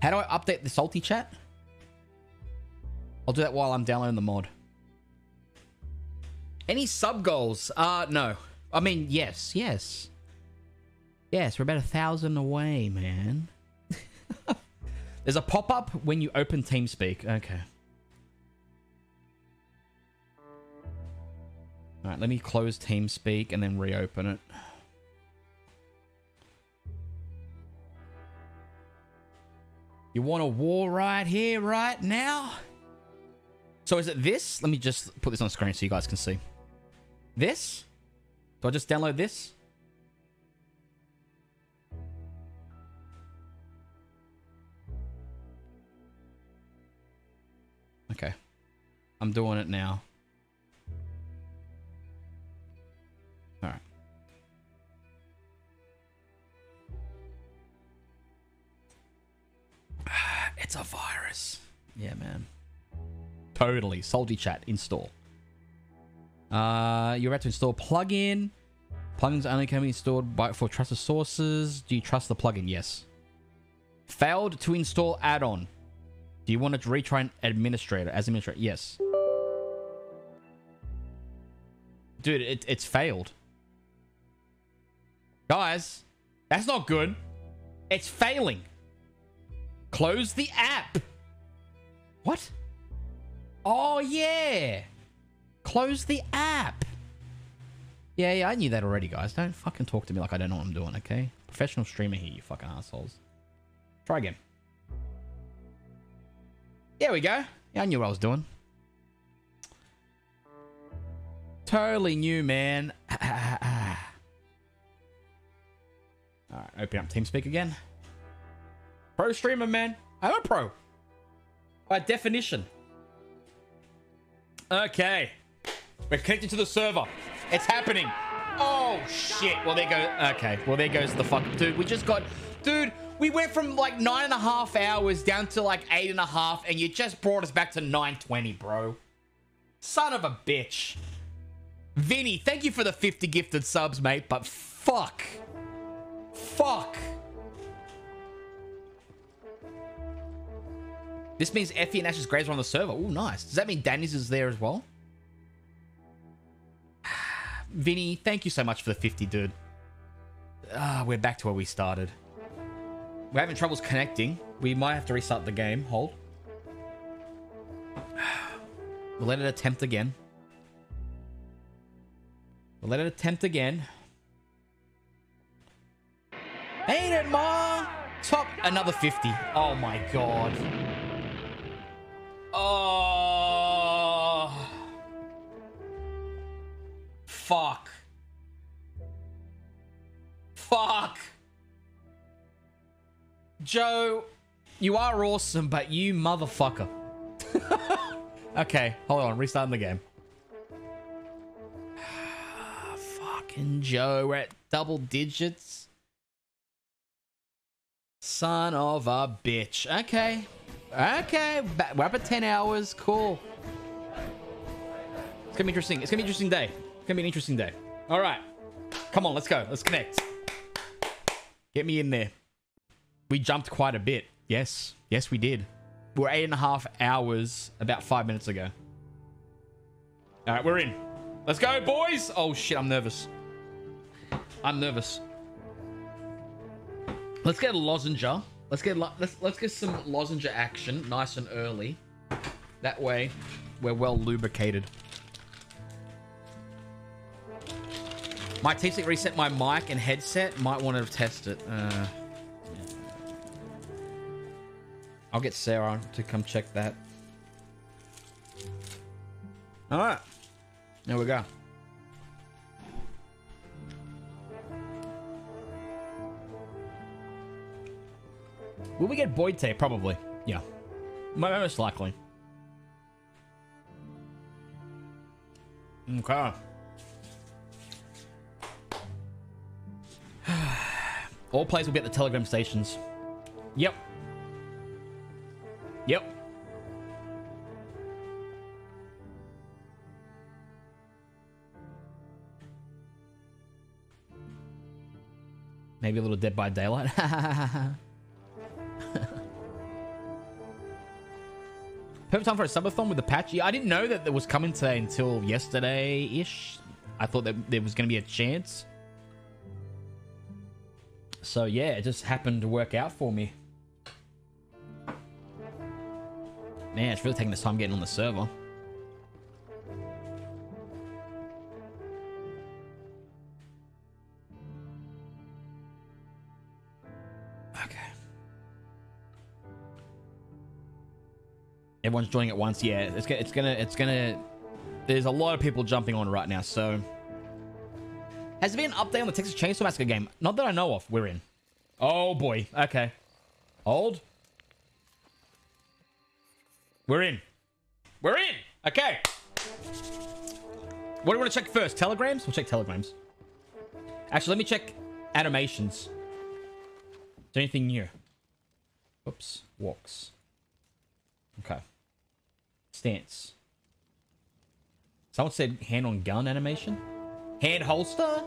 How do I update the salty chat? I'll do that while I'm downloading the mod. Any sub goals? Uh, no. I mean, yes, yes. Yes, we're about a thousand away, man. There's a pop-up when you open TeamSpeak. Okay. Alright, let me close TeamSpeak and then reopen it. You want a war right here, right now? So is it this? Let me just put this on screen so you guys can see. This? Do I just download this? Okay. I'm doing it now. It's a virus. Yeah, man. Totally. Salty chat. Install. Uh, you're about to install plugin. Plugins only can be installed by for trusted sources. Do you trust the plugin? Yes. Failed to install add-on. Do you want to retry an administrator as administrator? Yes. Dude, it, it's failed. Guys, that's not good. It's failing. Close the app. What? Oh, yeah. Close the app. Yeah, yeah, I knew that already, guys. Don't fucking talk to me like I don't know what I'm doing, okay? Professional streamer here, you fucking assholes. Try again. There we go. Yeah, I knew what I was doing. Totally new, man. Alright, open up TeamSpeak again. Pro streamer, man. I'm a pro. By definition. Okay. We're connected to the server. It's happening. Oh, shit. Well, there goes... Okay. Well, there goes the fuck... Dude, we just got... Dude, we went from like nine and a half hours down to like eight and a half, and you just brought us back to 920, bro. Son of a bitch. Vinny, thank you for the 50 gifted subs, mate, but fuck. Fuck. This means Effie and Ash's graves are on the server. Oh, nice. Does that mean Danny's is there as well? Vinny, thank you so much for the 50, dude. Ah, we're back to where we started. We're having troubles connecting. We might have to restart the game. Hold. We'll let it attempt again. We'll let it attempt again. Ain't it, Ma? Top another 50. Oh my god. Oh. Fuck. Fuck. Joe, you are awesome, but you motherfucker. okay, hold on. Restarting the game. Fucking Joe, we're at double digits. Son of a bitch. Okay. Okay, we're up at 10 hours. Cool. It's gonna be interesting. It's gonna be an interesting day. It's gonna be an interesting day. All right. Come on, let's go. Let's connect. Get me in there. We jumped quite a bit. Yes. Yes, we did. We're eight and a half hours about five minutes ago. All right, we're in. Let's go, boys. Oh, shit. I'm nervous. I'm nervous. Let's get a lozenge. Let's get let's let's get some lozenge action nice and early. That way, we're well lubricated. My T-Stick reset my mic and headset. Might want to test it. Uh, I'll get Sarah to come check that. All right. There we go. Will we get Boyd tape? Probably. Yeah. Most likely. Okay. All plays will be at the Telegram stations. Yep. Yep. Maybe a little Dead by Daylight. Perfect time for a subathon with patch. I didn't know that it was coming today until yesterday-ish. I thought that there was going to be a chance. So yeah, it just happened to work out for me. Man, it's really taking this time getting on the server. Everyone's joining at once. Yeah, it's gonna, it's gonna, it's gonna. There's a lot of people jumping on right now. So, has there been an update on the Texas Chainsaw Massacre game? Not that I know of. We're in. Oh boy. Okay. Hold. We're in. We're in. Okay. What do we want to check first? Telegrams? We'll check telegrams. Actually, let me check animations. Is there anything new? Oops. Walks. Okay. Stance. Someone said hand on gun animation? Hand holster?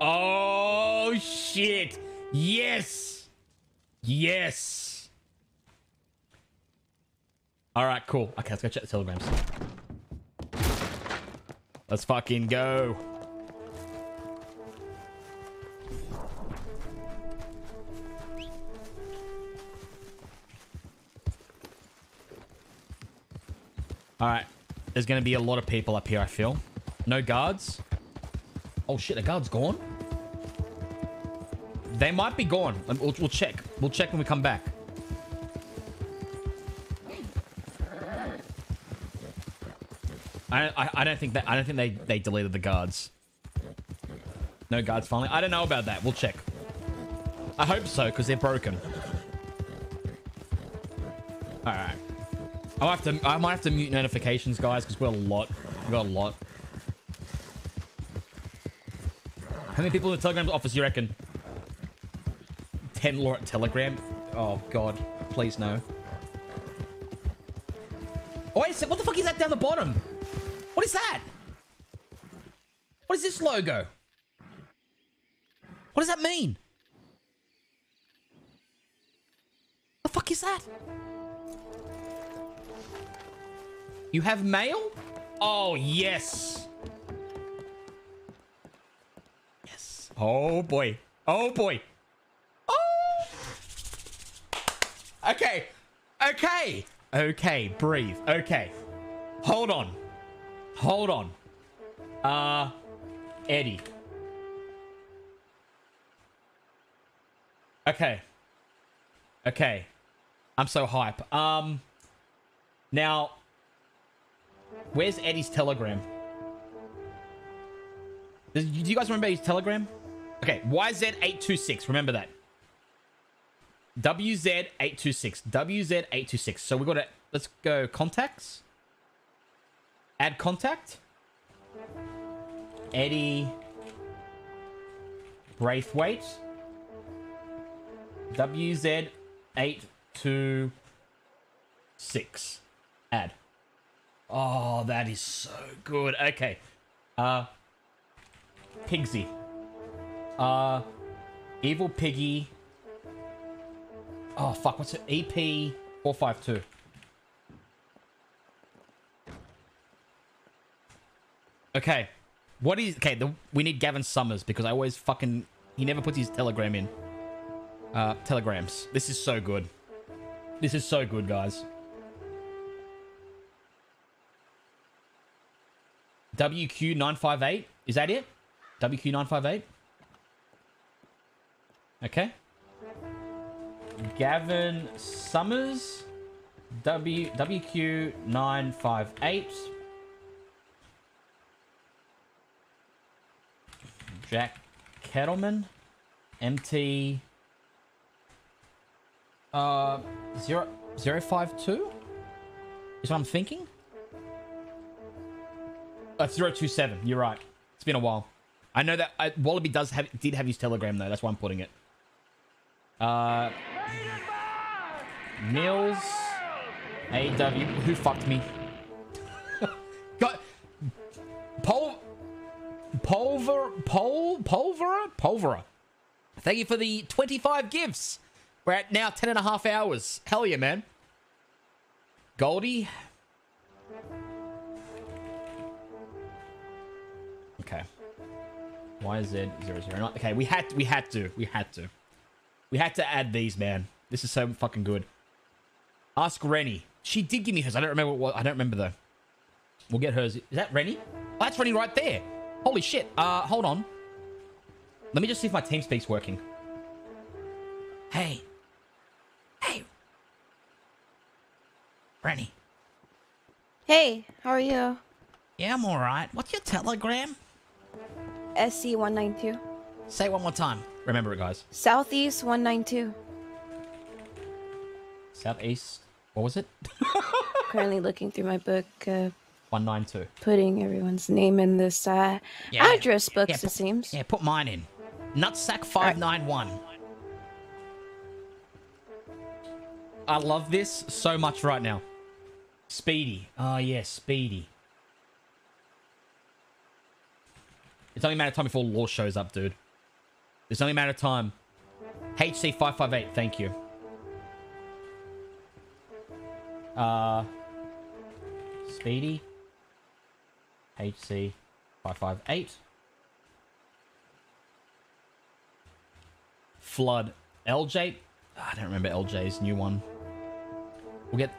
Oh, shit. Yes. Yes. All right, cool. Okay, let's go check the telegrams. Let's fucking go. All right. There's going to be a lot of people up here, I feel. No guards. Oh, shit. The guard's gone? They might be gone. We'll, we'll check. We'll check when we come back. I, I, I don't think that I don't think they, they deleted the guards. No guards finally. I don't know about that. We'll check. I hope so, because they're broken. Alright. I'll have to I might have to mute notifications, guys, because we're a lot. We've got a lot. How many people in the Telegram office you reckon? 10 lore at Telegram? Oh god. Please no. Oh, wait a sec. What the fuck is that down the bottom? What is that? What is this logo? What does that mean? The fuck is that? You have mail? Oh, yes. Yes. Oh, boy. Oh, boy. Oh. Okay. Okay. Okay. Breathe. Okay. Hold on. Hold on. Uh, Eddie. Okay. Okay. I'm so hype. Um, now, where's Eddie's telegram? Does- Do you guys remember his telegram? Okay, YZ826. Remember that. WZ826. WZ826. So we got to, let's go contacts. Add contact. Eddie Braithwaite. WZ826. Add. Oh, that is so good. Okay. Uh, Pigsy. Uh, Evil Piggy. Oh, fuck. What's it? EP 452. Okay. What is... Okay, the, we need Gavin Summers because I always fucking... He never puts his telegram in. Uh, telegrams. This is so good. This is so good, guys. WQ958. Is that it? WQ958? Okay. Gavin Summers. W WQ958. Jack Kettleman. MT. Uh, zero, zero five two? Is what I'm thinking? Uh, zero two seven. You're right. It's been a while. I know that uh, Wallaby does have did have his telegram though. That's why I'm putting it. Uh, Mills, AW. Who fucked me? Got Pol, Pulver, Pol, Pulvera, Pulvera. Thank you for the 25 gifts. We're at now 10 and a half hours. Hell yeah, man. Goldie. YZ009. Okay, we had we had to. We had to. We had to add these, man. This is so fucking good. Ask Rennie. She did give me hers. I don't remember what I don't remember though. We'll get hers. Is that Rennie? Oh, that's Rennie right there. Holy shit. Uh hold on. Let me just see if my team speak's working. Hey. Hey. Rennie. Hey, how are you? Yeah, I'm alright. What's your telegram? SC192. Say it one more time. Remember it, guys. Southeast 192. Southeast. What was it? Currently looking through my book, uh, 192. putting everyone's name in this uh, Yeah. address books, Yeah, it put- seems. Yeah, put mine in. Nutsack591. I love this so much right now. Speedy. Oh, yeah, Speedy. It's only a matter of time before Law shows up, dude. It's only a matter of time. HC558, thank you. Uh, Speedy. HC558. Flood. LJ. Ah, I don't remember LJ's new one. We'll get.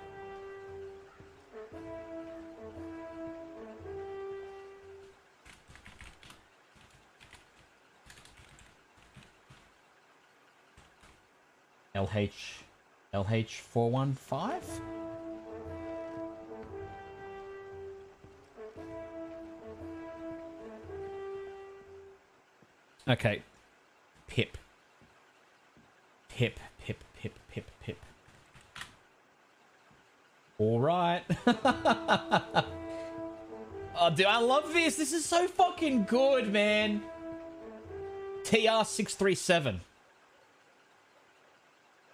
LH. LH415? Okay. Pip. Pip, pip, pip, pip, pip. All right. oh, dude, I love this. This is so fucking good, man. TR637.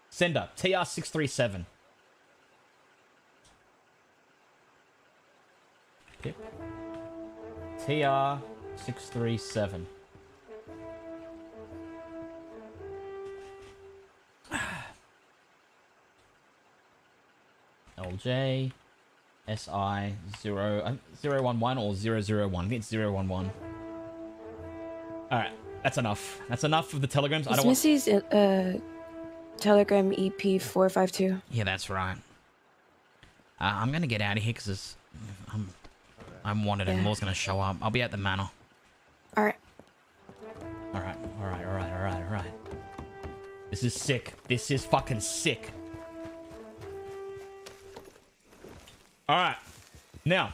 Sender, TR637. Pip. TR637. LJ, SI, 0, uh, 011 or 001. I think it's 011. Alright, that's enough. That's enough of the telegrams. I don't want... Missy's uh, Telegram E EP452. Yeah, that's right. Uh, I'm gonna get out of here because I'm, I'm wanted and Yeah. Law's gonna show up. I'll be at the manor. Alright. Alright, alright, alright, alright, alright. This is sick. This is fucking sick. Alright. Now.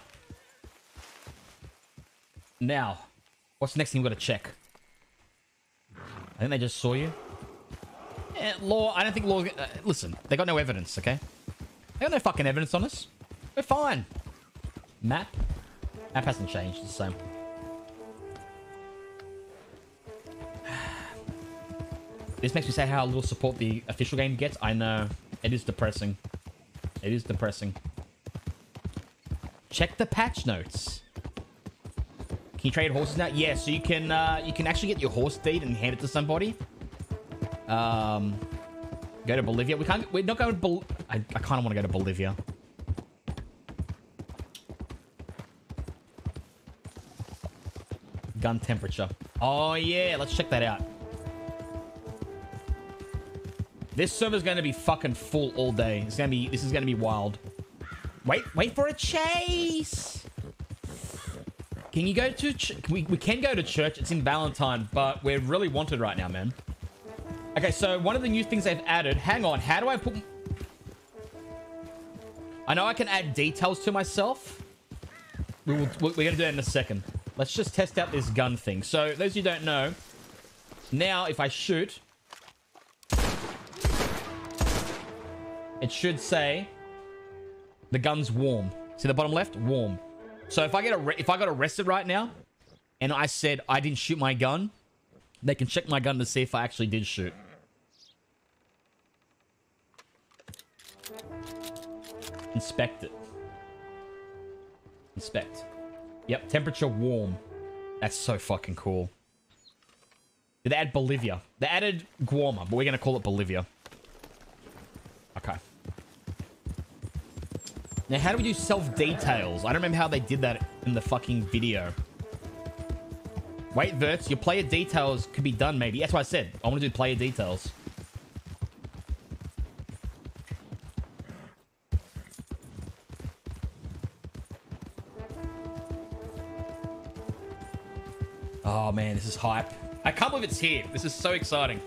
Now. What's the next thing we gotta check? I think they just saw you. Eh, law, I don't think law. Uh, listen, they got no evidence, okay? They got no fucking evidence on us. We're fine. Map? Map hasn't changed, it's the same. This makes me say how little support the official game gets. I know. It is depressing. It is depressing. Check the patch notes. Can you trade horses now? Yeah, so you can uh, you can actually get your horse deed and hand it to somebody. Um, go to Bolivia. We can't. We're not going to. Bol I, I kind of want to go to Bolivia. Gun temperature. Oh yeah, let's check that out. This server's going to be fucking full all day. It's going to be. This is going to be wild. Wait, wait for a chase. Can you go to? We we can go to church. It's in Valentine, but we're really wanted right now, man. Okay, so one of the new things they've added. Hang on, how do I put? I know I can add details to myself. We will, we're gonna do that in a second. Let's just test out this gun thing. So those of you don't know, now if I shoot, it should say the gun's warm. See the bottom left? Warm. So if I get if I got arrested right now, and I said I didn't shoot my gun, they can check my gun to see if I actually did shoot. Inspect it. Inspect. Yep, temperature warm. That's so fucking cool. Did they add Bolivia? They added Guarma, but we're gonna call it Bolivia. Okay. Now, how do we do self-details? I don't remember how they did that in the fucking video. Wait, Verts, your player details could be done, maybe. That's what I said. I want to do player details. Oh, man, this is hype. I can't believe it's here. This is so exciting.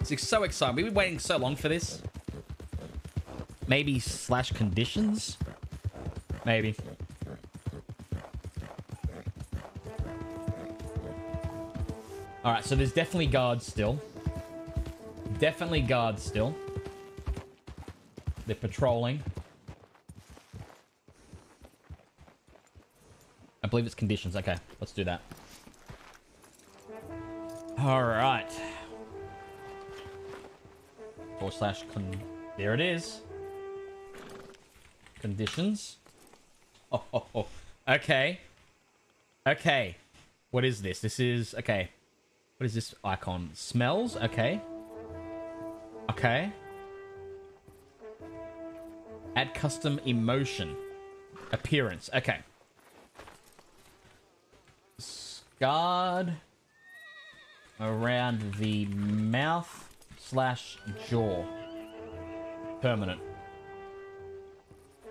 This is so exciting. We've been waiting so long for this. Maybe slash conditions? Maybe. Alright, so there's definitely guards still. Definitely guards still. They're patrolling. I believe it's conditions. Okay, let's do that. Alright. Forward slash con... There it is. Conditions. Oh, oh. Okay. Okay. What is this? This is... Okay. What is this icon? Smells? Okay. Okay. Add custom emotion. Appearance. Okay. Scarred around the mouth slash jaw. Permanent.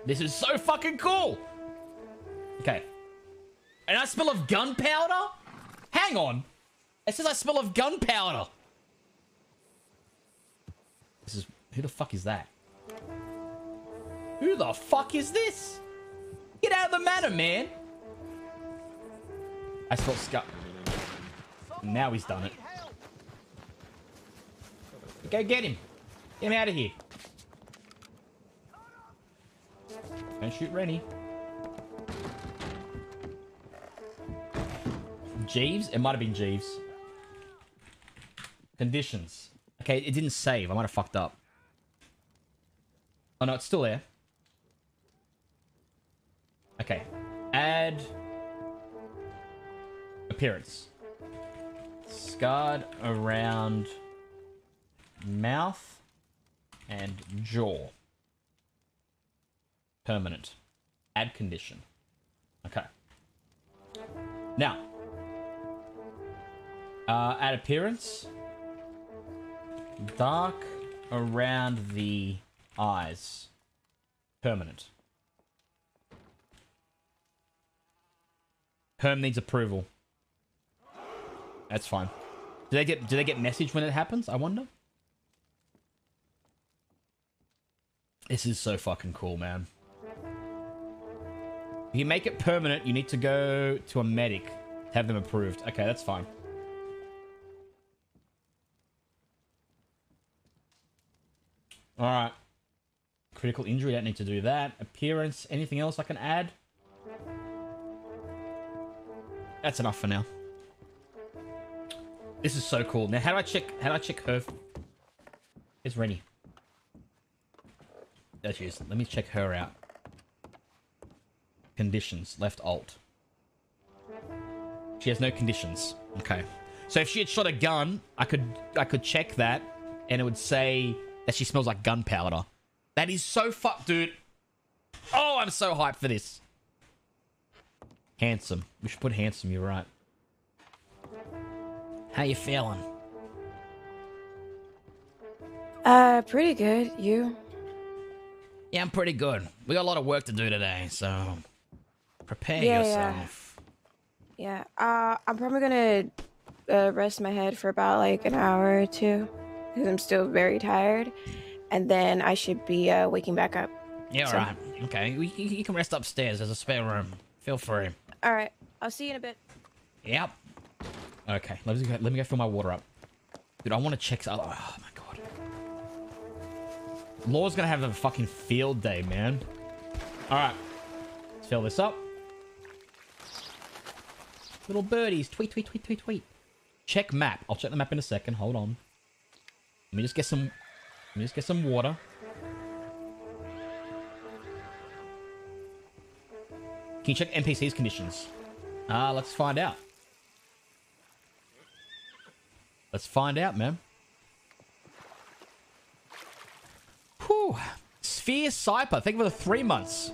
This is so fucking cool! Okay. And I smell of gunpowder? Hang on. It says I smell of gunpowder. This is... Who the fuck is that? Who the fuck is this? Get out of the manor, man. I smell scut. Now he's done it. Go get him. Get him out of here. Don't shoot Rennie. Jeeves? It might have been Jeeves. Conditions. Okay, it didn't save. I might have fucked up. Oh no, it's still there. Okay. Add... Appearance. Scarred around mouth and jaw. Permanent. Add condition. Okay. Now, uh, add appearance. Dark around the eyes. Permanent. Herm needs approval. That's fine. Do they get do they get message when it happens? I wonder. This is so fucking cool, man. If you make it permanent, you need to go to a medic have them approved. Okay, that's fine. Alright. Critical injury, don't need to do that. Appearance, anything else I can add? That's enough for now. This is so cool. Now, how do I check? How do I check her? It's Rennie. There she is. Let me check her out. Conditions. Left alt. She has no conditions. Okay. So if she had shot a gun, I could I could check that, and it would say that she smells like gunpowder. That is so fuck, dude. Oh, I'm so hyped for this. Handsome. We should put handsome. You're right. How you feeling? Uh, pretty good. You? Yeah, I'm pretty good. We got a lot of work to do today, so prepare Yeah, yeah. yourself. Yeah. Uh, I'm probably gonna uh, rest my head for about like an hour or two because I'm still very tired, and then I should be uh, waking back up. Yeah, So-. Okay, you, you you can rest upstairs. There's a spare room. Feel free. All right. I'll see you in a bit. Yep. Okay, let me go, let me go fill my water up. Dude, I want to check. Oh, oh my god. Law's gonna have a fucking field day, man. All right, let's fill this up. Little birdies, tweet, tweet, tweet, tweet, tweet. Check map. I'll check the map in a second. Hold on. Let me just get some. Let me just get some water. Can you check NPC's conditions? Ah, let's find out. Let's find out, man. Whew. Sphere Cyper, thank you for the three months.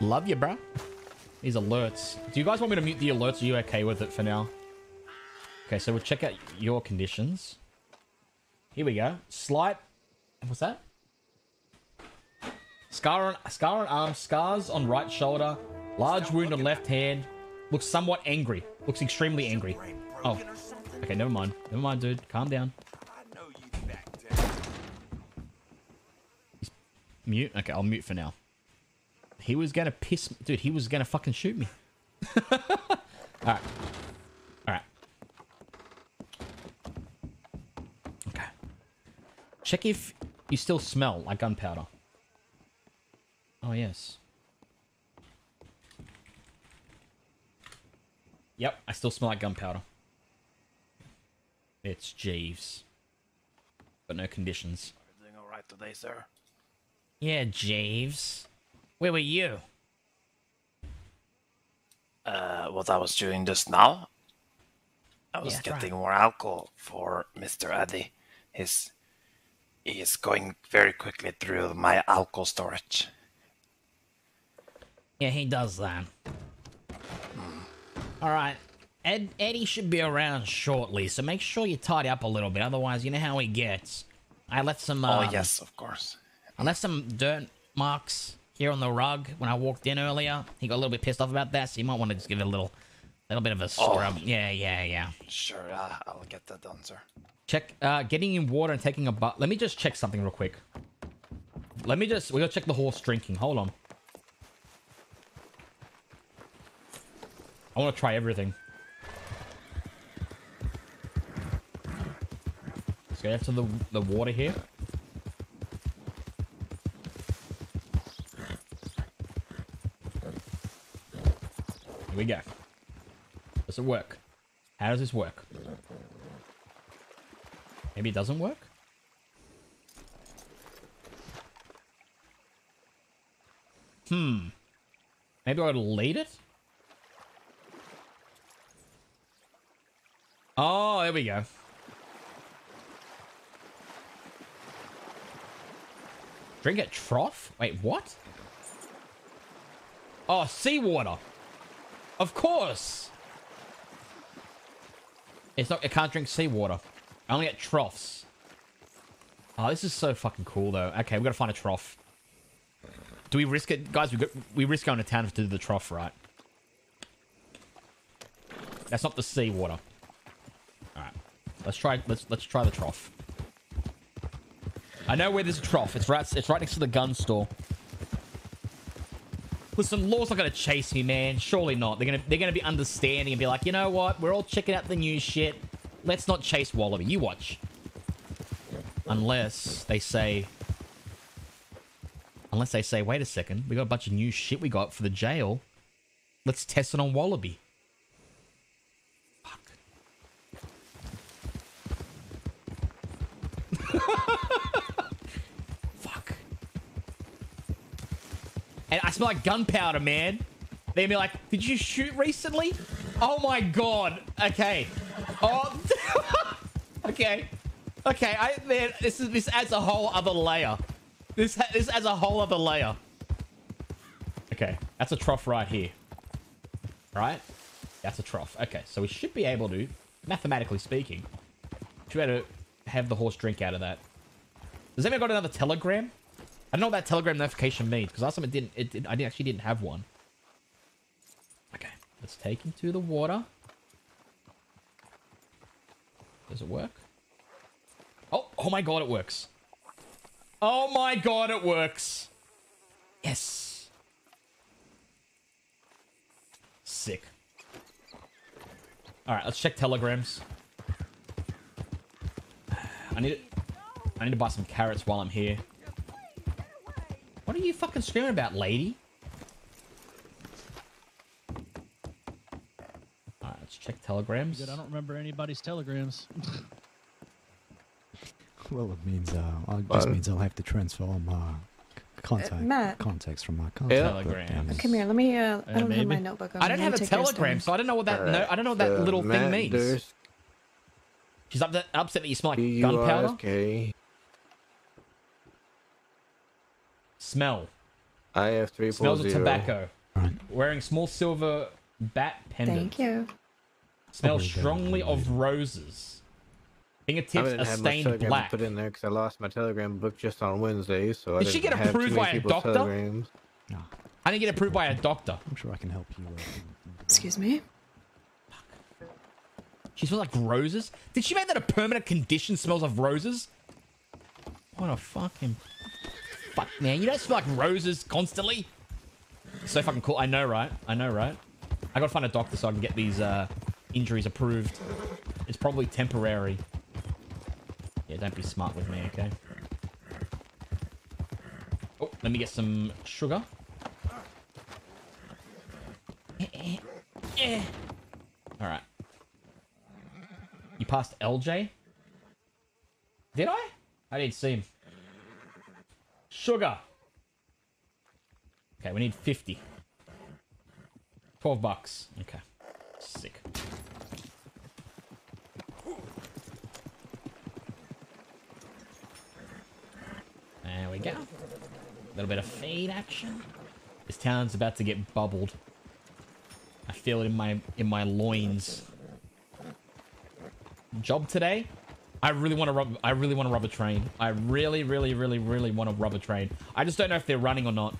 Love you, bro. These alerts. Do you guys want me to mute the alerts? Are you okay with it for now? Okay, so we'll check out your conditions. Here we go. Slight. What's that? Scar on scar on arm, scars on right shoulder, large wound on left hand. Looks somewhat angry. Looks extremely angry. Oh. Okay, never mind. Never mind, dude. Calm down. He's mute. Okay, I'll mute for now. He was gonna piss, me. dude. He was gonna fucking shoot me. All right. All right. Okay. Check if you still smell like gunpowder. Oh yes. Yep, I still smell like gunpowder. It's Jeeves. But no conditions. Everything all right today, sir? Yeah, Jeeves. Where were you? Uh, what I was doing just now, I was Yeah, getting more alcohol for Mr. Eddie. He's he is going very quickly through my alcohol storage. Yeah, he does that. All right. Ed, Eddie should be around shortly, so make sure you tidy up a little bit. Otherwise, you know how he gets. I left some. oh um, yes, of course. I left some dirt marks here on the rug when I walked in earlier. He got a little bit pissed off about that, so you might want to just give it a little, little bit of a Oh. scrub. Yeah, yeah, yeah. Sure, uh, I'll get that done, sir. Check, uh, getting in water and taking a bath. Let me just check something real quick. Let me just, we gotta check the horse drinking. Hold on. I want to try everything. Let's to the, the water here. Here we go. Does it work? How does this work? Maybe it doesn't work? Hmm. Maybe I would lead it? Oh, there we go. Drink at trough? Wait, what? Oh, seawater. Of course. It's not. I can't drink seawater. Only get troughs. Oh, this is so fucking cool, though. Okay, we gotta find a trough. Do we risk it, guys? We we risk going to town to do the trough, right? That's not the seawater. All right, let's try. Let's let's try the trough. I know where there's a trough. It's right. It's right next to the gun store. Listen, Law's not gonna chase me, man. Surely not. They're gonna they're gonna be understanding and be like, you know what? We're all checking out the new shit. Let's not chase Wallaby. You watch. Unless they say. Unless they say, wait a second, we got a bunch of new shit we got for the jail. Let's test it on Wallaby. Fuck. And I smell like gunpowder, man. They'd be like, did you shoot recently? Oh my god. Okay. Oh. okay. Okay. I man, this is this adds a whole other layer. This this adds a whole other layer. Okay, that's a trough right here. Right? That's a trough. Okay, so we should be able to, mathematically speaking, should be able to have the horse drink out of that. Does anyone got another telegram? I don't know what that telegram notification means because last time it didn't. It, did I didn't- actually didn't have one. Okay, let's take him to the water. Does it work? Oh, oh my god, it works. Oh my god, it works. Yes. Sick. All right, let's check telegrams. I need I need to buy some carrots while I'm here. What are you fucking screaming about, lady? All right, let's check telegrams. Good, I don't remember anybody's telegrams. Well, it means uh, it just means I'll have to transfer all my c- contact Matt. contacts from my contact book Telegrams. down. Come here. Let me. Uh, I don't have my maybe. notebook. On I don't have me a take yours telegram, down. so I don't know what that. No, I don't know what that Uh, little thing means. Durst. She's upset, upset that you smell like gunpowder. D-U-R-S-K. Smell. I have three Smells of tobacco. Wearing small silver bat pendant. Thank you. Smells Probably strongly of roses. I Fingertips didn't are stained black. to put in there because I lost my telegram book just on Wednesday, so I Did she didn't get have too approved many by a people's doctor? telegrams. I didn't get approved by a doctor. I'm sure I can help you. Uh, Excuse me. Fuck. She smells like roses. Did she make that a permanent condition? Smells of roses. What a fucking fuck, man! You don't smell like roses constantly. So fucking cool. I know, right? I know, right? I gotta find a doctor so I can get these uh, injuries approved. It's probably temporary. Yeah, don't be smart with me, okay? Oh, let me get some sugar. Yeah. All right. You passed LJ? Did I? I didn't see him. Sugar. Okay, we need 50. 12 bucks. Okay. Sick. There we go. A little bit of fade action. This town's about to get bubbled. I feel it in my in my loins. Job today? I really want to rob. I really want to rob a train. I really, really, really, really want to rob a train. I just don't know if they're running or not.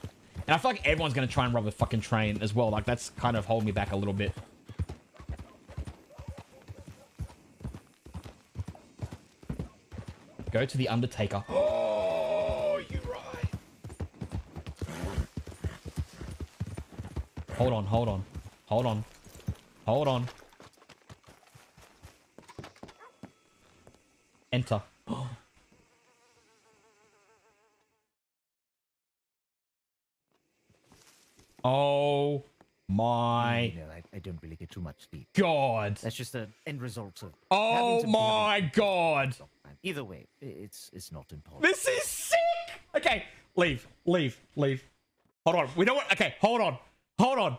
And I feel like everyone's gonna try and rob a fucking train as well. Like that's kind of holding me back a little bit. Go to the Undertaker. Oh, you right. Hold on, hold on, hold on, hold on. Enter. Oh my No, I, I don't really get too much sleep. god. That's just the end result of. Oh having to be my god. Either way, it's it's not important. This is sick. Okay, leave, leave, leave. Hold on. We don't want. Okay, hold on, hold on.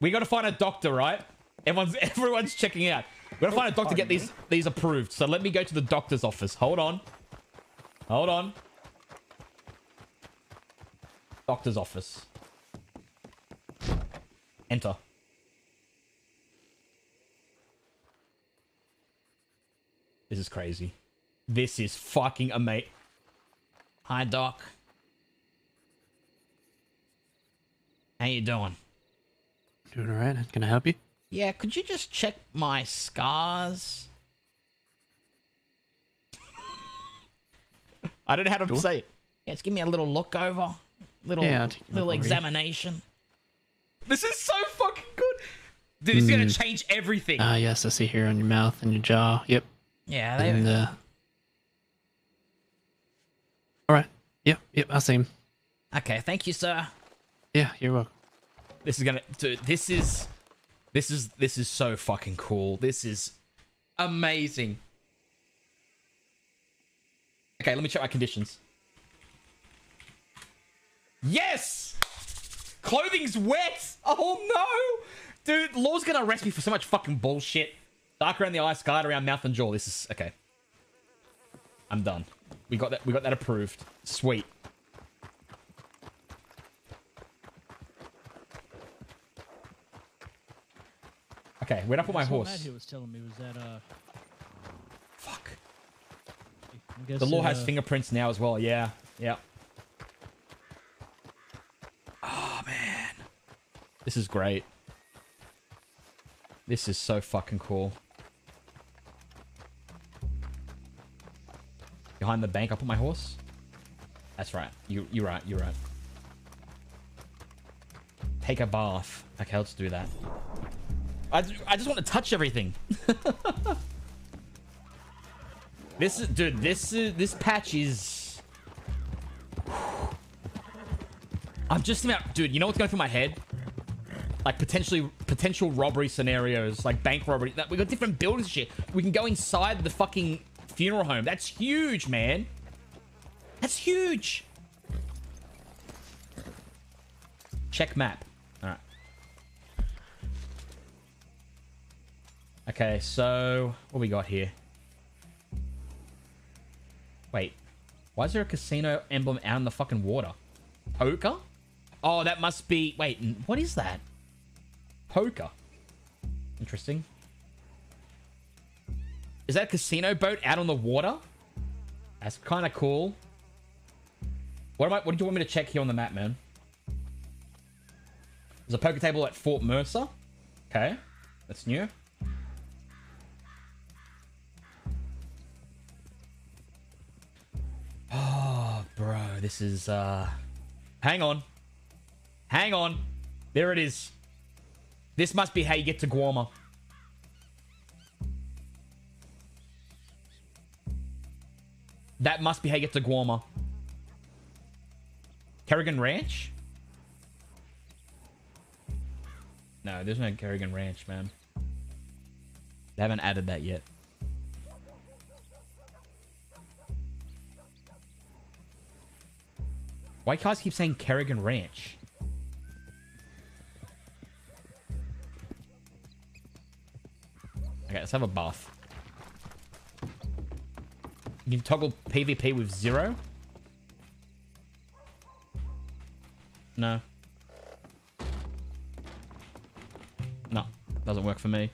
We got to find a doctor, right? Everyone's everyone's checking out. We got to find a doctor to get these these approved. So let me go to the doctor's office. Hold on. Hold on. Doctor's office. Enter. This is crazy. This is fucking amazing. Hi, Doc. How you doing? Doing all right. Can I help you? Yeah, could you just check my scars? I don't know how to Sure. say it. Yeah, just give me a little look over. Little Yeah, I'll take a little look over here. examination. This is so fucking good. Dude, it's gonna Hmm. change everything. Ah, yes, I see here on your mouth and your jaw. Yep. yeah, they, And uh. All right. Yep. Yep. I see him. Okay, thank you, sir. Yeah, you're welcome. This is gonna dude, this is this is this is so fucking cool. This is amazing. Okay, let me check my conditions. Yes! Clothing's wet! Oh no! Dude, Law's gonna arrest me for so much fucking bullshit. Dark around the eye, scarred around mouth and jaw. This is okay. I'm done. We got that we got that approved. Sweet. Okay, where'd I put my That's what horse? Matt here was telling me was that uh. Fuck. The law has uh, fingerprints now as well. Yeah, yeah. Oh man, this is great. This is so fucking cool. Behind the bank, I put my horse. That's right. You, you're right. You're right. Take a bath. Okay, let's do that. I, I just want to touch everything. This is, dude. This is this patch is. I'm just about, dude. You know what's going through my head? Like potentially potential robbery scenarios, like bank robbery. That we got different buildings and shit. We can go inside the fucking funeral home. That's huge, man. That's huge. Check map. Okay, so what we got here? Wait, why is there a casino emblem out in the fucking water? Poker? Oh, that must be. Wait, what is that? Poker. Interesting. Is that a casino boat out on the water? That's kind of cool. What am I? What did you want me to check here on the map, man? There's a poker table at Fort Mercer. Okay, that's new. Bro, this is uh Hang on. Hang on. There it is. This must be how you get to Guarma. That must be how you get to Guarma. Kerrigan Ranch? No, there's no Kerrigan Ranch, man. They haven't added that yet. Why guys keep saying Kerrigan Ranch? Okay, let's have a bath. You can toggle PvP with zero? No. No, doesn't work for me.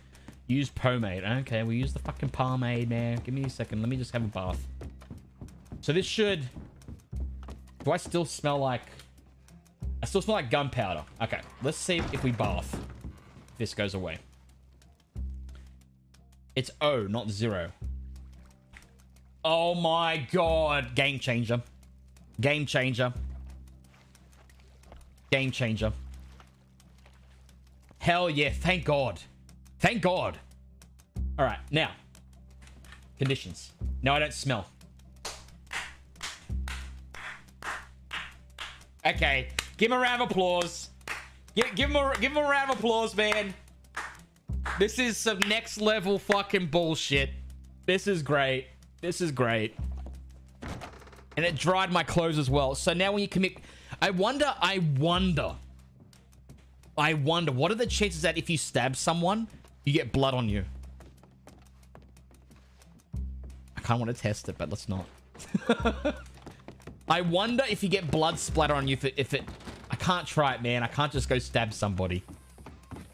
Use pomade. Okay, we use the fucking pomade, man. Give me a second. Let me just have a bath. So this should... Do I still smell like... I still smell like gunpowder. Okay, let's see if we bath. This goes away. It's O, not zero. Oh my god. Game changer. Game changer. Game changer. Hell yeah. Thank God. Thank God. All right. Now. Conditions. No, I don't smell. Okay. Give him a round of applause. Give, give him a give him a round of applause, man. This is some next level fucking bullshit. This is great. This is great. And it dried my clothes as well. So now when you commit... I wonder, I wonder... I wonder, what are the chances that if you stab someone, you get blood on you? I kind of want to test it, but let's not. I wonder if you get blood splatter on you if it, if it... I can't try it, man. I can't just go stab somebody.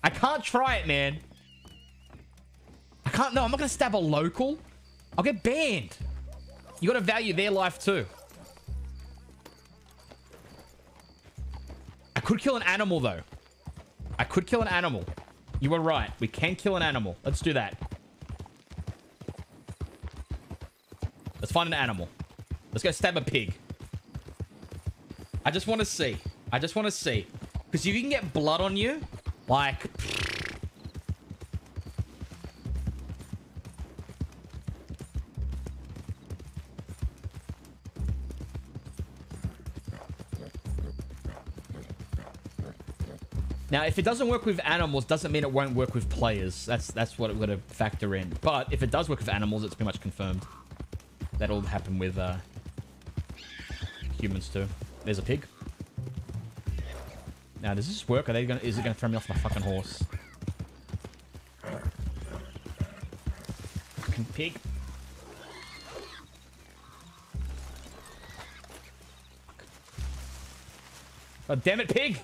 I can't try it, man. I can't... No, I'm not going to stab a local. I'll get banned. You got to value their life too. I could kill an animal, though. I could kill an animal. You were right. We can kill an animal. Let's do that. Let's find an animal. Let's go stab a pig. I just want to see. I just want to see. Because if you can get blood on you, like... Now, if it doesn't work with animals, doesn't mean it won't work with players. That's that's what it would factor in. But if it does work with animals, it's pretty much confirmed. That'll happen with uh, humans too. There's a pig. Now, does this work? Are they gonna? Is it gonna throw me off my fucking horse? Fucking pig. Oh, damn it, pig!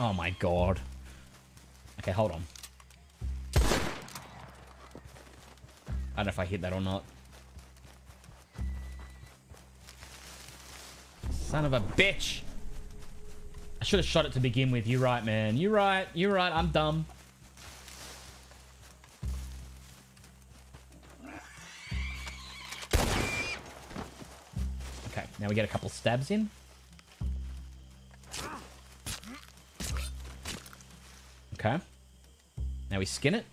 Oh my god. Okay, hold on. Don't know if I hit that or not. Son of a bitch! I should have shot it to begin with. You're right, man. You're right. You're right. I'm dumb. Okay, now we get a couple stabs in. Okay. Now we skin it.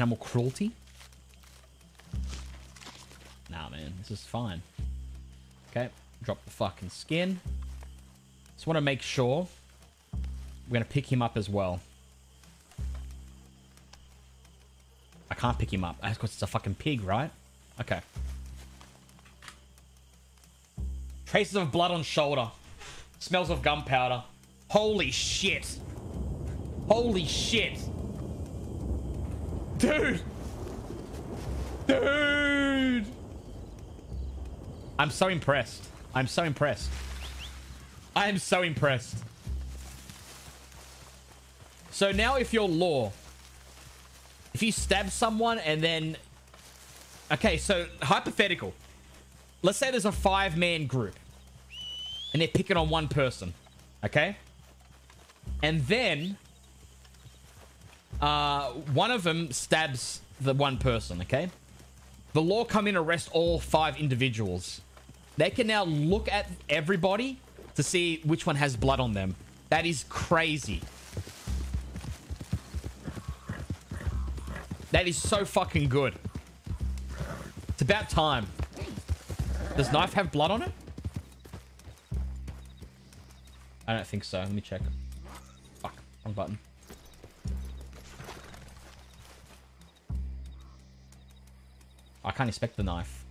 Animal cruelty? Nah, man. This is fine. Okay. Drop the fucking skin. Just want to make sure we're going to pick him up as well. I can't pick him up. That's because it's a fucking pig, right? Okay. Traces of blood on shoulder. Smells of gunpowder. Holy shit. Holy shit. Dude. Dude. I'm so impressed. I'm so impressed. I am so impressed. So now if you're law, if you stab someone and then... Okay, so hypothetical. Let's say there's a five-man group. And they're picking on one person. Okay? And then... Uh, one of them stabs the one person, okay? The law come in arrest all five individuals. They can now look at everybody to see which one has blood on them. That is crazy. That is so fucking good. It's about time. Does knife have blood on it? I don't think so. Let me check. Fuck. Wrong button. I can't inspect the knife.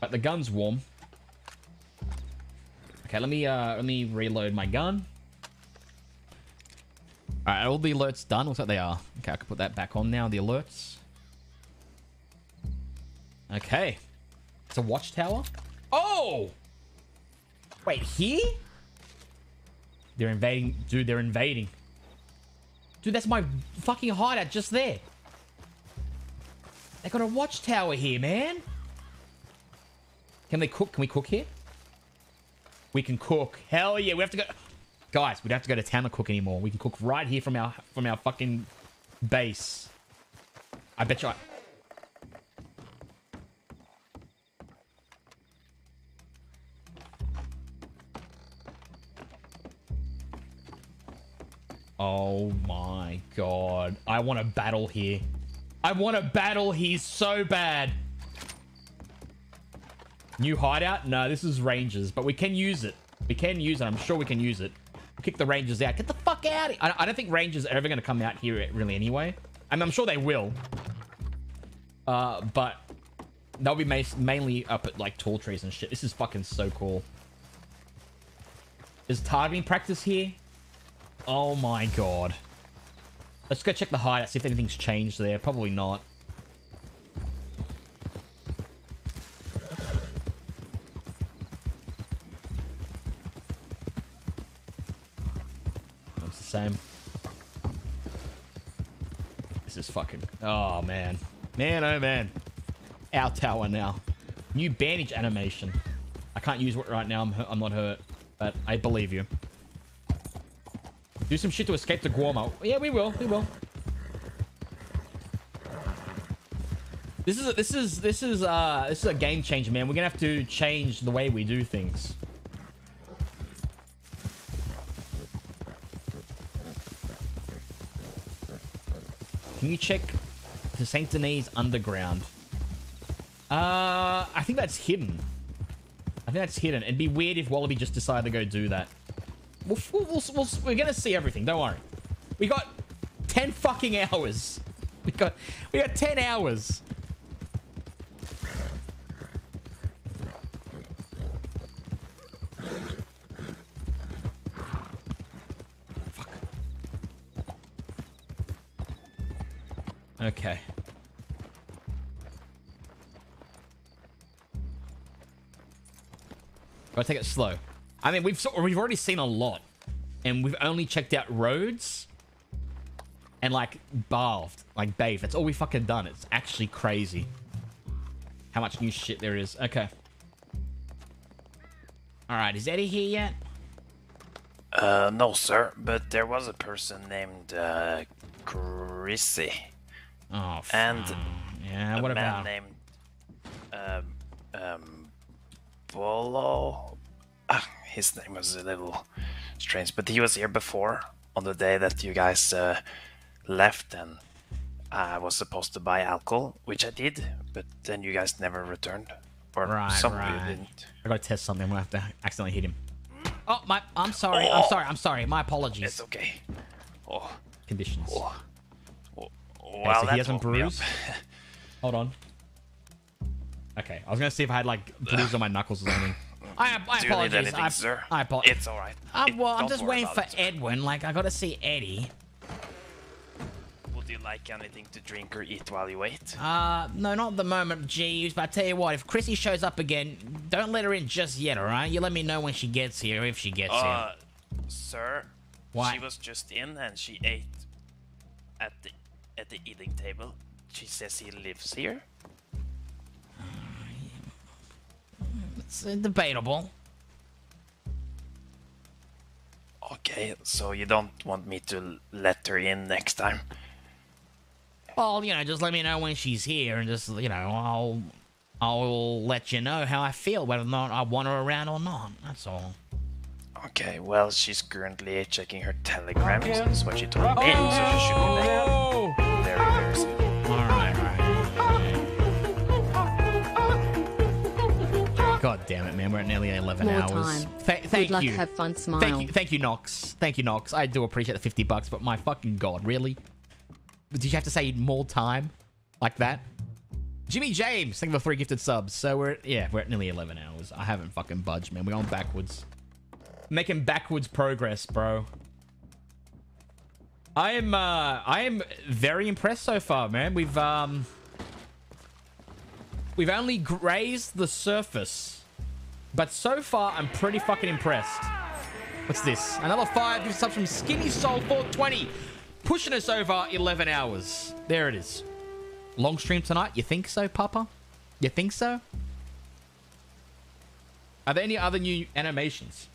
But the gun's warm. Okay, let me uh let me reload my gun. Alright, all the alerts done. Looks like they are. Okay, I can put that back on now, the alerts. Okay. It's a watchtower. Oh! Wait, here? They're invading. Dude, they're invading. Dude, that's my fucking hideout just there. They got a watchtower here, man. Can they cook? Can we cook here? We can cook. Hell yeah, we have to go... Guys, we don't have to go to town to cook anymore. We can cook right here from our from our fucking base. I bet you I... Oh my god. I want to battle here. I want to battle He's so bad. New hideout? No, this is rangers, but we can use it. We can use it. I'm sure we can use it. Kick the rangers out. Get the fuck out I, I don't think rangers are ever going to come out here really anyway. I mean, I'm sure they will. Uh, but they'll be ma mainly up at like tall trees and shit. This is fucking so cool. Is targeting practice here? Oh my god. Let's go check the hideout, see if anything's changed there. Probably not. It's the same. This is fucking... Oh, man. Man, oh, man. Our tower now. New bandage animation. I can't use it right now. I'm, I'm not hurt. But I believe you. Do some shit to escape the Guarma. Yeah, we will. We will. This is a, this is this is uh this is a game changer, man. We're gonna have to change the way we do things. Can you check the Saint Denis underground? Uh, I think that's hidden. I think that's hidden. It'd be weird if Wallaby just decided to go do that. We'll, we'll, we'll, we're gonna see everything. Don't worry. We got 10 fucking hours. We got we got 10 hours. Okay. Gotta take it slow. I mean, we've we've already seen a lot, and we've only checked out roads and like bathed, like bathed. That's all we fucking done. It's actually crazy how much new shit there is. Okay. All right, is Eddie here yet? Uh, no, sir, but there was a person named uh, Chrissy. Oh, and yeah. a What man about? named um, um, Bolo. Ah, his name was a little strange, but he was here before on the day that you guys uh, left, and I was supposed to buy alcohol, which I did, but then you guys never returned, or Right, some of right. you didn't. I gotta test something. I'm gonna have to accidentally hit him. Oh my! I'm sorry. I'm Oh. sorry. I'm sorry. My apologies. It's okay. Oh. Conditions. Oh. Okay, Well, so he hasn't woke bruised. Hold on. Okay, I was gonna see if I had like bruise on my knuckles or something. I, I Do apologize. anything, I, sir? I apologize. It's all right. It- well, I'm just waiting for it. Edwin. Like, I gotta see Eddie. Would you like anything to drink or eat while you wait? Uh, no, not at the moment, Jeeves. But I tell you what, if Chrissy shows up again, don't let her in just yet. All right? You let me know when she gets here, if she gets Uh, sir, What? she was just in and she ate at the at the eating table. She says he lives here. It's debatable. Okay, so you don't want me to let her in next time? Well, you know, just let me know when she's here, and just you know, I'll I'll let you know how I feel, whether or not I want her around or not. That's all. Okay, well, she's currently checking her telegrams. Is what she told me, so she should be oh, back very, very soon. All right, God damn it, man! We're at nearly 11 More hours. time. Th- thank Good luck, have fun, smile. Thank you, thank you, Knox. Thank you, Knox. I do appreciate the 50 bucks, but my fucking god, really? Did you have to say more time like that? Jimmy James, thank you for three gifted subs. So we're at, yeah, we're at nearly 11 hours. I haven't fucking budged, man. We're going backwards. Making backwards progress, bro. I am uh I am very impressed so far, man. We've um we've only grazed the surface. But so far I'm pretty fucking impressed. What's this? Another five gifted up from Skinny Soul 420. Pushing us over 11 hours. There it is. Long stream tonight? You think so, Papa? You think so? Are there any other new animations?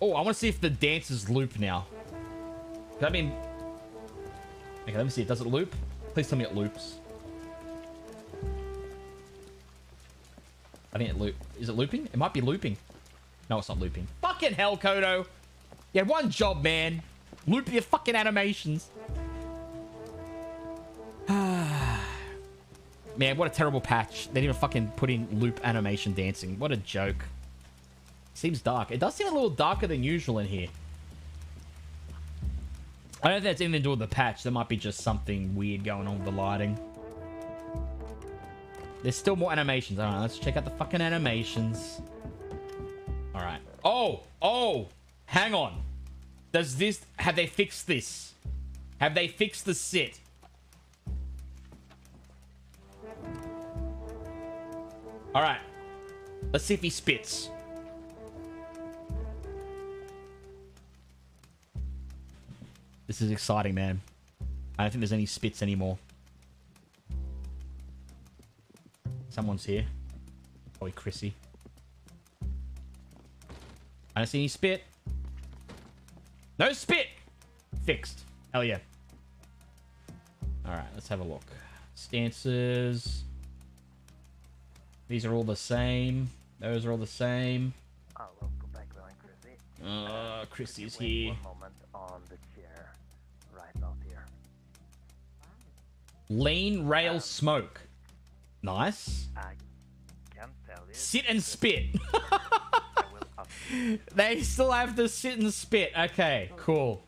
Oh, I want to see if the dances loop now. I mean... Okay, let me see. Does it loop? Please tell me it loops. I think it loop. Is it looping? It might be looping. No, it's not looping. Fucking hell, Kono. You had one job, man. Loop your fucking animations. Man, what a terrible patch. They didn't even fucking put in loop animation dancing. What a joke. Seems dark. It does seem a little darker than usual in here. I don't think that's anything to do with the patch. There might be just something weird going on with the lighting. There's still more animations. All right, let's check out the fucking animations. All right. Oh, oh, hang on. Does this, have they fixed this? Have they fixed the sit? All right. Let's see if he spits. This is exciting, man. I don't think there's any spits anymore. Someone's here. Probably Chrissy. I don't see any spit. No spit! Fixed. Hell yeah. Alright, let's have a look. Stances. These are all the same. Those are all the same. Oh, go back there, Chrissy. Uh, Chrissy's here. One moment on the chair, right. Lean rail smoke. Nice. I can't tell Sit and spit. they still have the sit and spit. Okay, cool.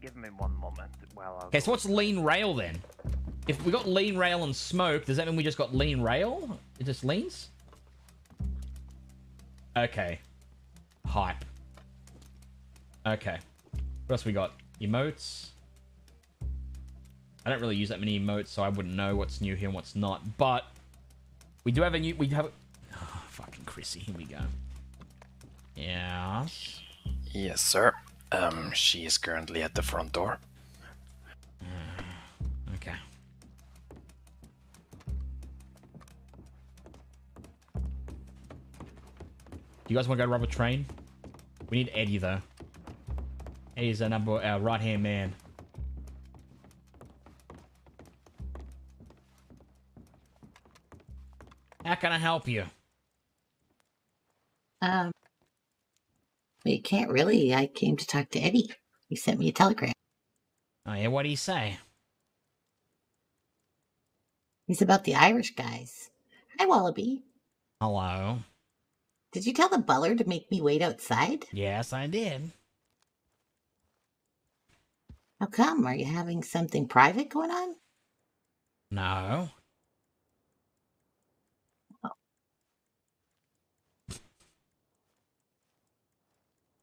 Give me one moment while Okay, so what's lean rail then? If we got lean rail and smoke, does that mean we just got lean rail? It just leans? Okay. Hype. Okay. What else we got? Emotes. I don't really use that many emotes, so I wouldn't know what's new here and what's not. But we do have a new. We have. Oh, fucking Chrissy. Here we go. Yeah. Yes, sir. Um, she is currently at the front door. Okay. You guys want to go rob a train? We need Eddie though. Eddie's our number, our right hand man. How can I help you? Um, well, you can't really. I came to talk to Eddie. He sent me a telegram. Oh yeah, what do you say? He's about the Irish guys. Hi, Wallaby. Hello. Did you tell the butler to make me wait outside? Yes, I did. How come? Are you having something private going on? No.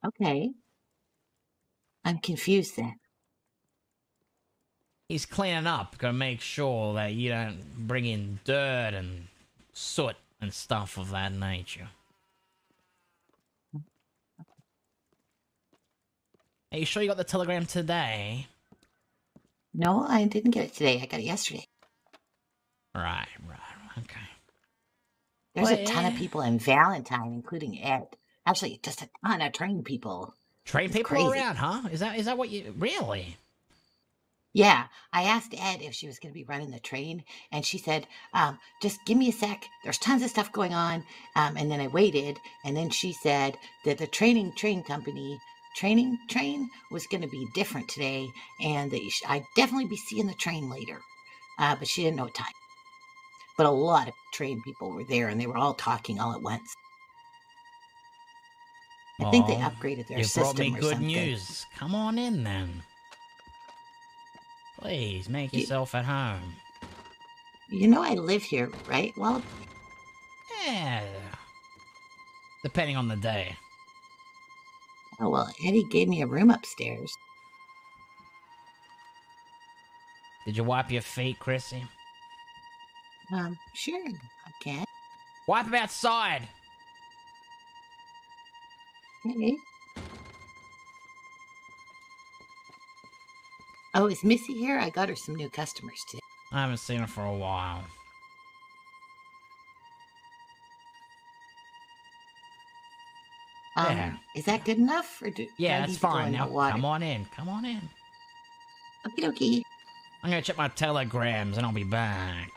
Okay. I'm confused then. He's cleaning up, gonna make sure that you don't bring in dirt and soot and stuff of that nature. Are you sure you got the telegram today? No, I didn't get it today. I got it yesterday. Right, right, okay. There's Well, a ton of eh. people in Valentine, including Ed. Actually, just a ton of trained people. Train It's people crazy. around, huh? Is that is that what you really? Yeah, I asked Ed if she was going to be running the train, and she said, um, "Just give me a sec. There's tons of stuff going on." Um, and then I waited, and then she said that the training train company, training train, was going to be different today, and that I'd definitely be seeing the train later. Uh, but she didn't know what time. But a lot of train people were there, and they were all talking all at once. I think they upgraded their you system brought me good something. news. Come on in then. Please make Ye- yourself at home. You know I live here, right? Well, Yeah. Depending on the day. oh well, Eddie gave me a room upstairs. Did you wipe your feet, Chrissy? Um, sure, I can. Wipe them outside. Okay. Oh, is Missy here? I got her some new customers today. I haven't seen her for a while. Um, Yeah. Is that good enough? Or do, Yeah, that's fine. in Now, come on in. Come on in. Okie dokie. I'm gonna check my telegrams and I'll be back.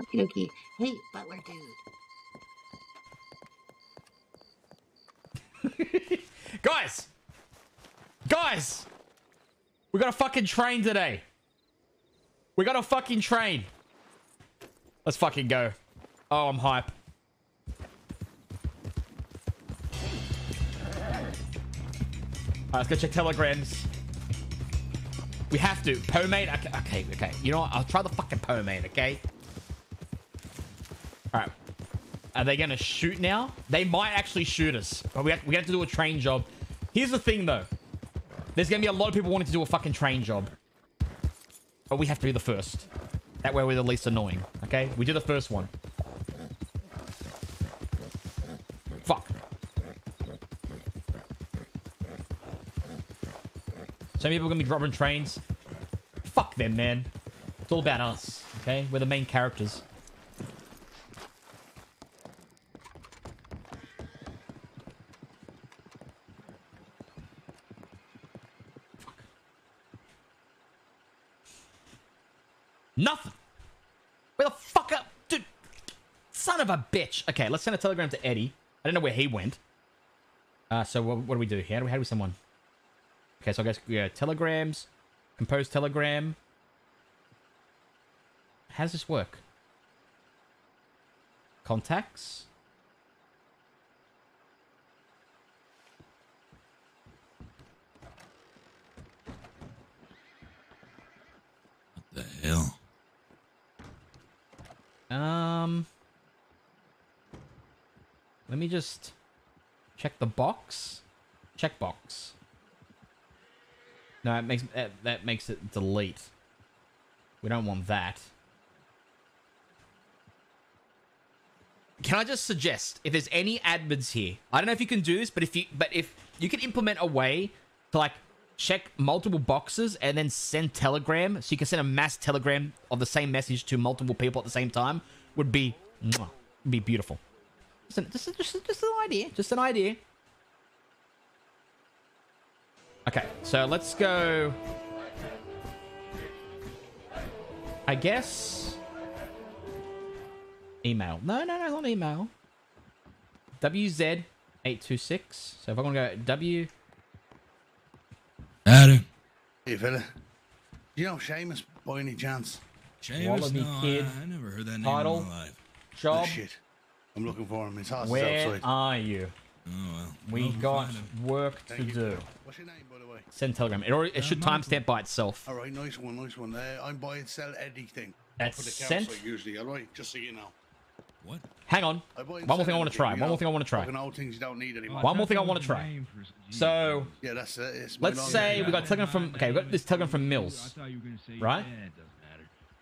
Okie dokie. Hey, butler dude. Guys! Guys! We got a fucking train today. We got a fucking train. Let's fucking go. Oh, I'm hype. Alright, let's go check telegrams. We have to. Pomade? Okay, okay, okay. You know what? I'll try the fucking pomade, okay? Are they gonna shoot now? They might actually shoot us. But we have, we have to do a train job. Here's the thing, though. There's gonna be a lot of people wanting to do a fucking train job. But we have to be the first. That way we're the least annoying, okay? We do the first one. Fuck. Some people are gonna be dropping trains. Fuck them, man. It's all about us, okay? We're the main characters. Nothing. Where the fuck up? Dude. Son of a bitch. Okay, let's send a telegram to Eddie. I don't know where he went. Uh, so what, what do we do? How do we, how do we send one? Okay, so I guess, yeah, telegrams. Compose telegram. How does this work? Contacts. What the hell? Um, let me just check the box. Check box. No, it makes that, that makes it delete. We don't want that. Can I just suggest if there's any admins here? I don't know if you can do this, but if you but if you can implement a way to like check multiple boxes and then send telegram so you can send a mass telegram of the same message to multiple people at the same time would be be beautiful. Just an, just, just, just an idea. Just an idea. Okay, so let's go. I guess. Email. No, no, no, not email. WZ826. So if I'm going to go W. Adam. Hey, fella. You know Seamus by any chance? Seamus? No, I- Kid. I never heard that name in Title. my life. Job. Oh, shit. I'm looking for him. His house is Where outside. are you? Oh, well. We Well, got work to Thank you. do. What's your name, by the way? Send telegram. It, already, it should timestamp by itself. All right, nice one, nice one. Uh, I'm buying sell anything. That's for the sent? usually, all right? Just so you know. What? Hang on. I buy and One more thing I want to try. One more thing I want to try. Things you don't need anymore. One more thing I want to try. So Yeah, that's it. Let's say we got telegram from. Okay, we got this telegram from Mills. Right?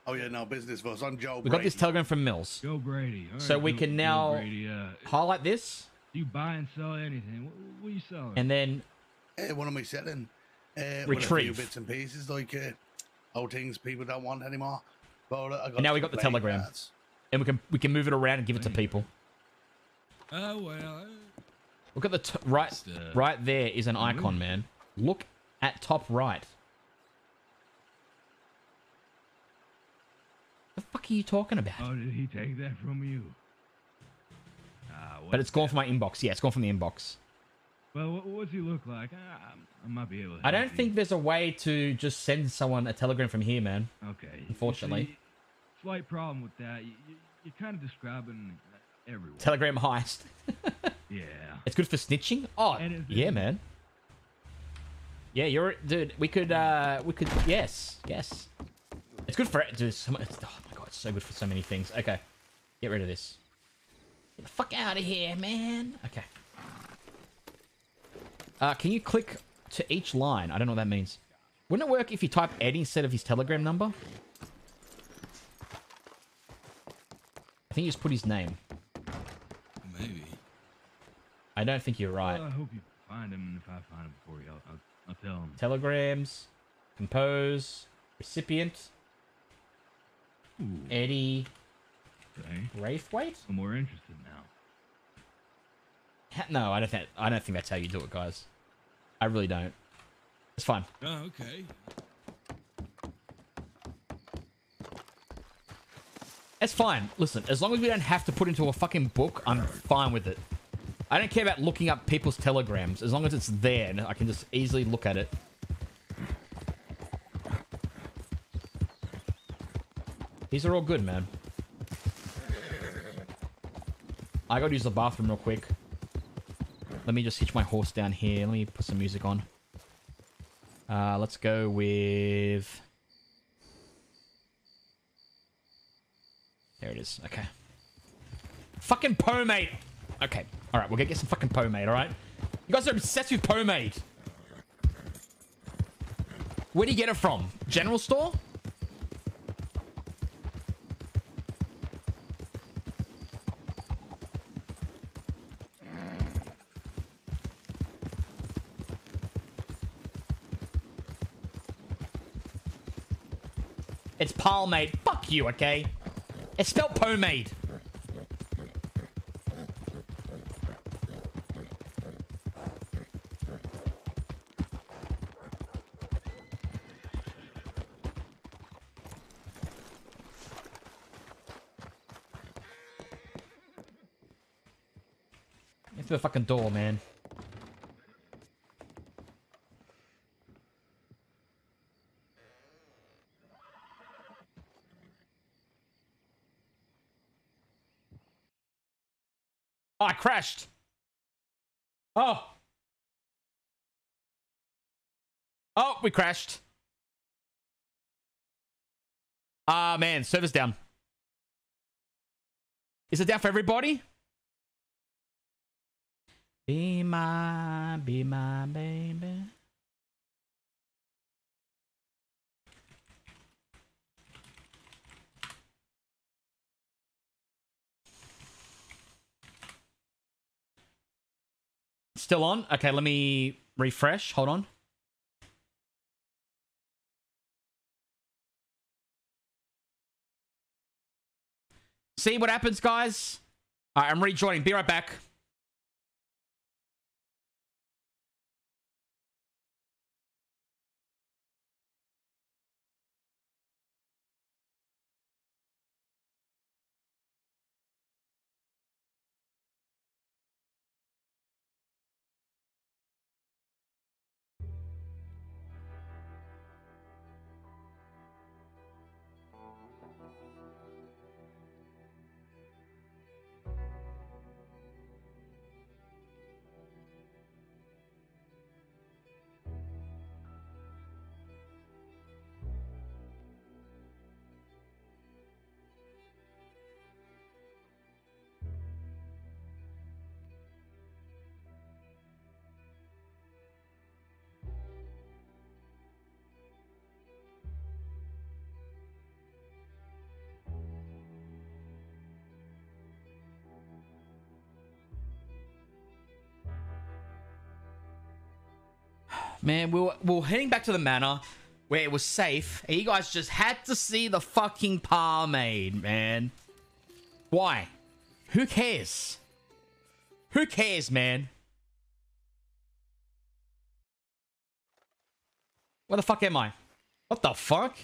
Oh yeah, no business for us. I'm Joe. We got this telegram from Mills. Joe Brady. All So we Joe- can now Brady, uh, highlight this you buy and sell anything. What, what are you selling? and then Uh, what am I selling? Uh, with Retrieve. A few bits and pieces like uh, old things people don't want anymore. But uh, I got and now we got the telegram, cards. and we can we can move it around and give it to people. Oh, well. uh, Look at the t- right. uh, Right there is an icon, man. Look at top right. The fuck are you talking about? Oh, did he take that from you? Ah, But it's gone from my inbox. Yeah, it's gone from the inbox. Well, what, what's he look like? I, I might be able to. I don't you. think there's a way to just send someone a telegram from here, man. Okay. Unfortunately. see, slight problem with that. You, you're kind of describing everyone. Telegram heist. Yeah. It's good for snitching. Oh, yeah, man. Yeah, you're dude. We could, uh, we could. Yes, yes. It's good for it. dude. So, much- it's, oh my god, it's so good for so many things. Okay, get rid of this. Get the fuck out of here, man. Okay. Uh, can you click to each line? I don't know what that means. Wouldn't it work if you type Eddie instead of his telegram number? I think you just put his name. Maybe. I don't think you're right. Well, I hope you find him, and if I find him before you, I'll, I'll, I'll tell him. Telegrams, compose, recipient, Eddie Okay. Braithwaite. I'm more interested now. No, I don't think I don't think that's how you do it, guys. I really don't. It's fine. Oh, okay. It's fine. Listen, as long as we don't have to put into a fucking book, I'm fine with it. I don't care about looking up people's telegrams. As long as it's there, I can just easily look at it. These are all good, man. I gotta use the bathroom real quick. Let me just hitch my horse down here. Let me put some music on. Uh, let's go with... There it is. Okay. Fucking pomade. Okay. All right. We'll get, some fucking pomade. All right. You guys are obsessed with pomade. Where do you get it from? General store? It's palmade. Fuck you, okay? It's spelled pomade. Through the fucking door, man. Crashed. Oh. Oh, we crashed. Ah, man, server's down. Is it down for everybody? Be my, be my baby. Still on? Okay, let me refresh. Hold on. See what happens, guys? I'm rejoining. Be right back. Man, we were, we were heading back to the manor where it was safe, and you guys just had to see the fucking pomade, man. Why? Who cares? Who cares, man? Where the fuck am I? What the fuck?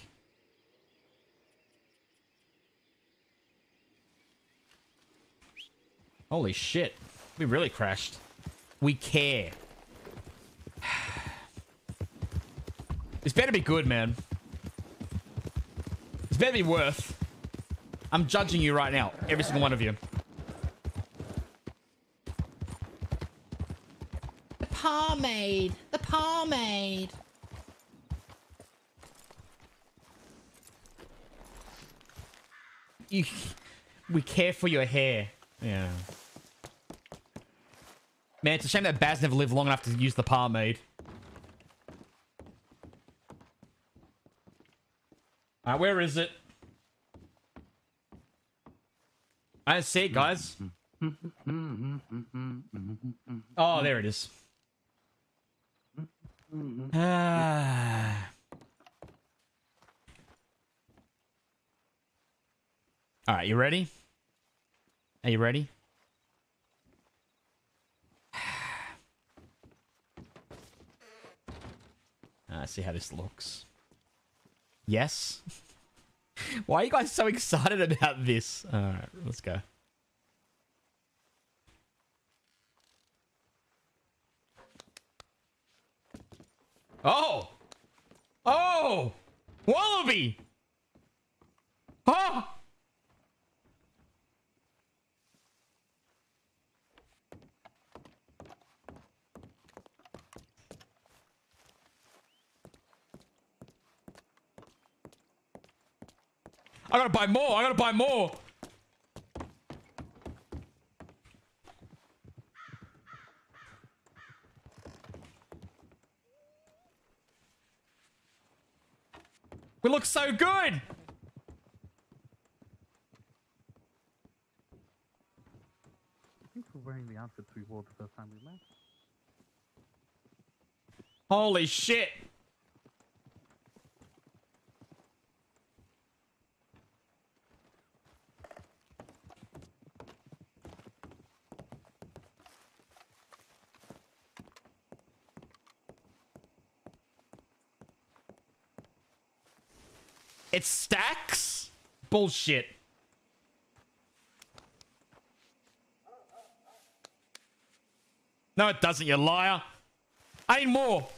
Holy shit. We really crashed. We care. This better be good, man. This better be worth. I'm judging you right now. Every single one of you. The pomade. The pomade. You, we care for your hair. Yeah. Man, it's a shame that Baz never lived long enough to use the pomade. Alright, where is it? I see guys. Oh, there it is. Ah. All right, you ready? Are you ready? Ah, see how this looks. Yes. Why are you guys so excited about this? All right, let's go. Oh! Oh! Wallaby! Oh! I gotta buy more. I gotta buy more. We look so good. I think we're wearing the outfits we wore the first time we met. Holy shit. It stacks? Bullshit. No, it doesn't, you liar. Need more.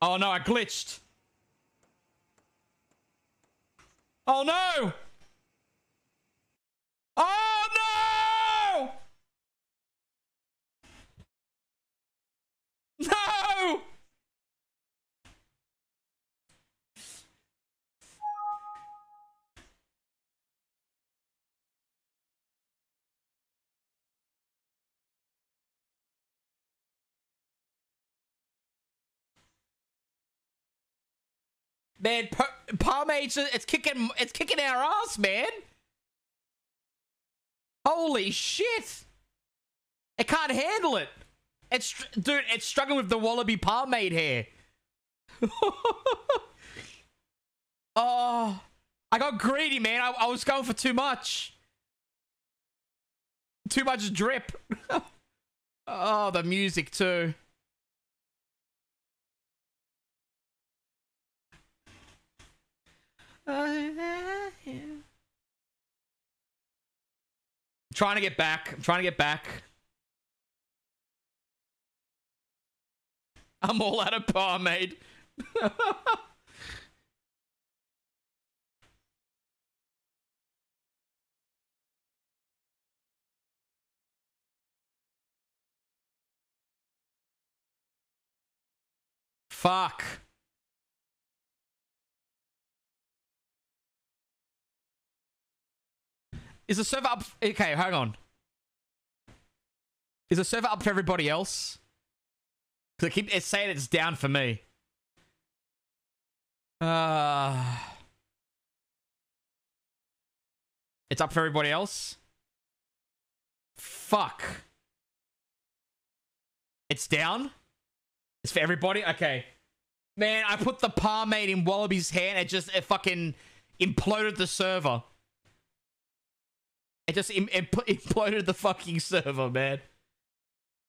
Oh no, I glitched. Oh no! Oh Man, Palmate's it's kicking it's kicking our ass, man. Holy shit! It can't handle it. It's dude, it's struggling with the wallaby palmate hair. oh, I got greedy, man. I, I was going for too much. Too much drip. oh, the music too. Trying to get back. I'm trying to get back. I'm all out of pomade. Fuck. Is the server up? Okay, hang on. Is the server up for everybody else? Because it keep saying it's down for me. Uh, it's up for everybody else. Fuck. It's down. It's for everybody. Okay. Man, I put the palmade in Wallaby's hand. It just it fucking imploded the server. It just im- impl- imploded the fucking server, man.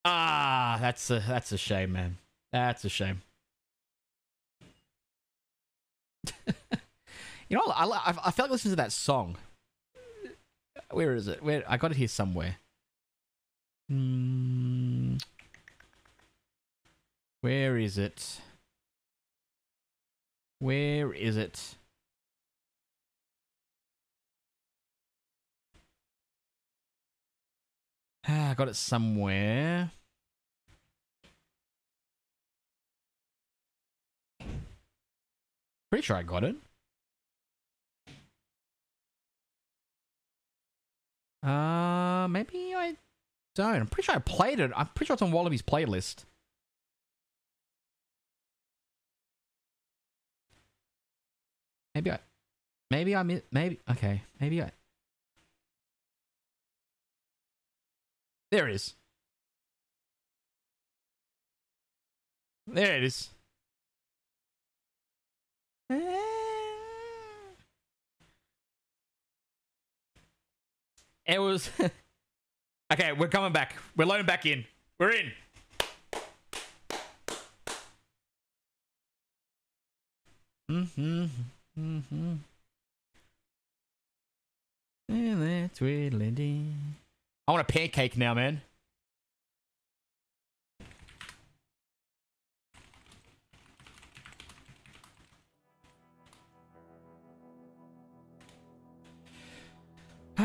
Ah, that's a that's a shame, man. That's a shame. you know, I, I I feel like listening to that song. Where is it? Where I got it here somewhere. Hmm. Where is it? Where is it? I got it somewhere. Pretty sure I got it. Uh, maybe I don't. I'm pretty sure I played it. I'm pretty sure it's on Wallaby's playlist. Maybe I, maybe I, maybe okay, maybe I. There it is. There it is. It was. okay, we're coming back. We're loading back in. We're in. Mm-hmm. Mm-hmm. And that's Lady. I want a pancake now, man.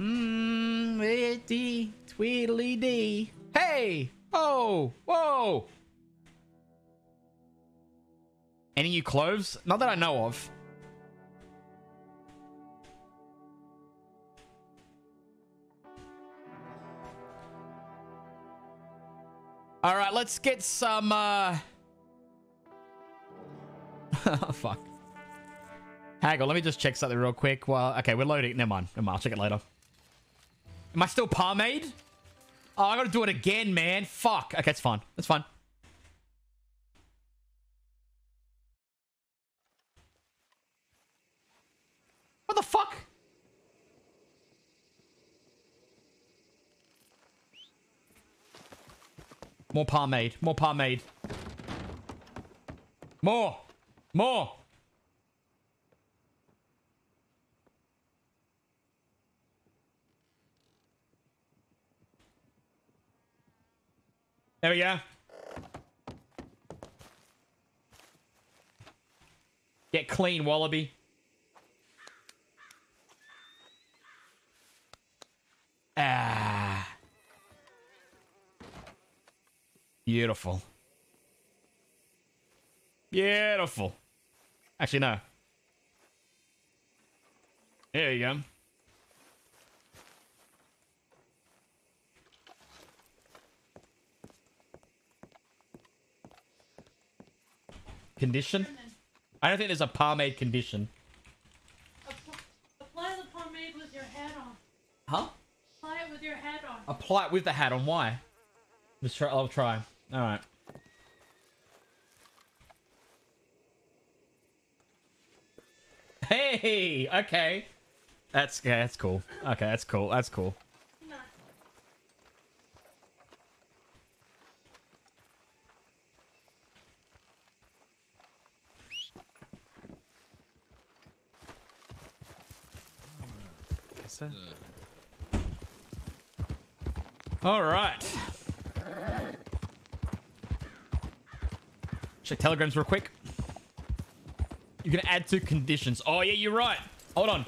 Mmm, itty, tweedly dee. Hey! Oh! Whoa! Any new clothes? Not that I know of. All right, let's get some, uh... Fuck. Hang on, let me just check something real quick. Well, okay, we're loading. Never mind. Never mind. I'll check it later. Am I still pomade? Oh, I gotta do it again, man. Fuck. Okay, it's fine. It's fine. What the fuck? More pomade. More pomade. More. More. There we go. Get clean, Wallaby. Ah. Beautiful. Beautiful. Actually, no. There you go. Condition? I don't think there's a pomade condition. Apply the pomade with your hat on. Huh? Apply it with your hat on. Apply it with the hat on. Why? Let's try. I'll try. All right. Hey. Okay. That's yeah. That's cool. Okay. That's cool. That's cool. All right. Check telegrams real quick. You can add two conditions. Oh yeah, you're right. Hold on.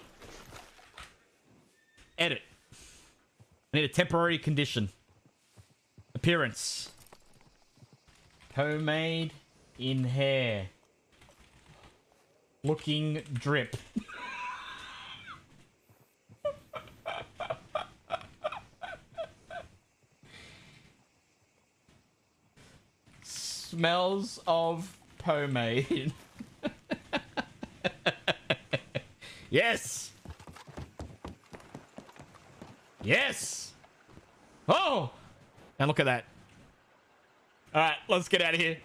Edit. I need a temporary condition. Appearance. Pomade in hair. Looking drip. Smells of pomade. yes. Yes. Oh. And look at that. All right, let's get out of here.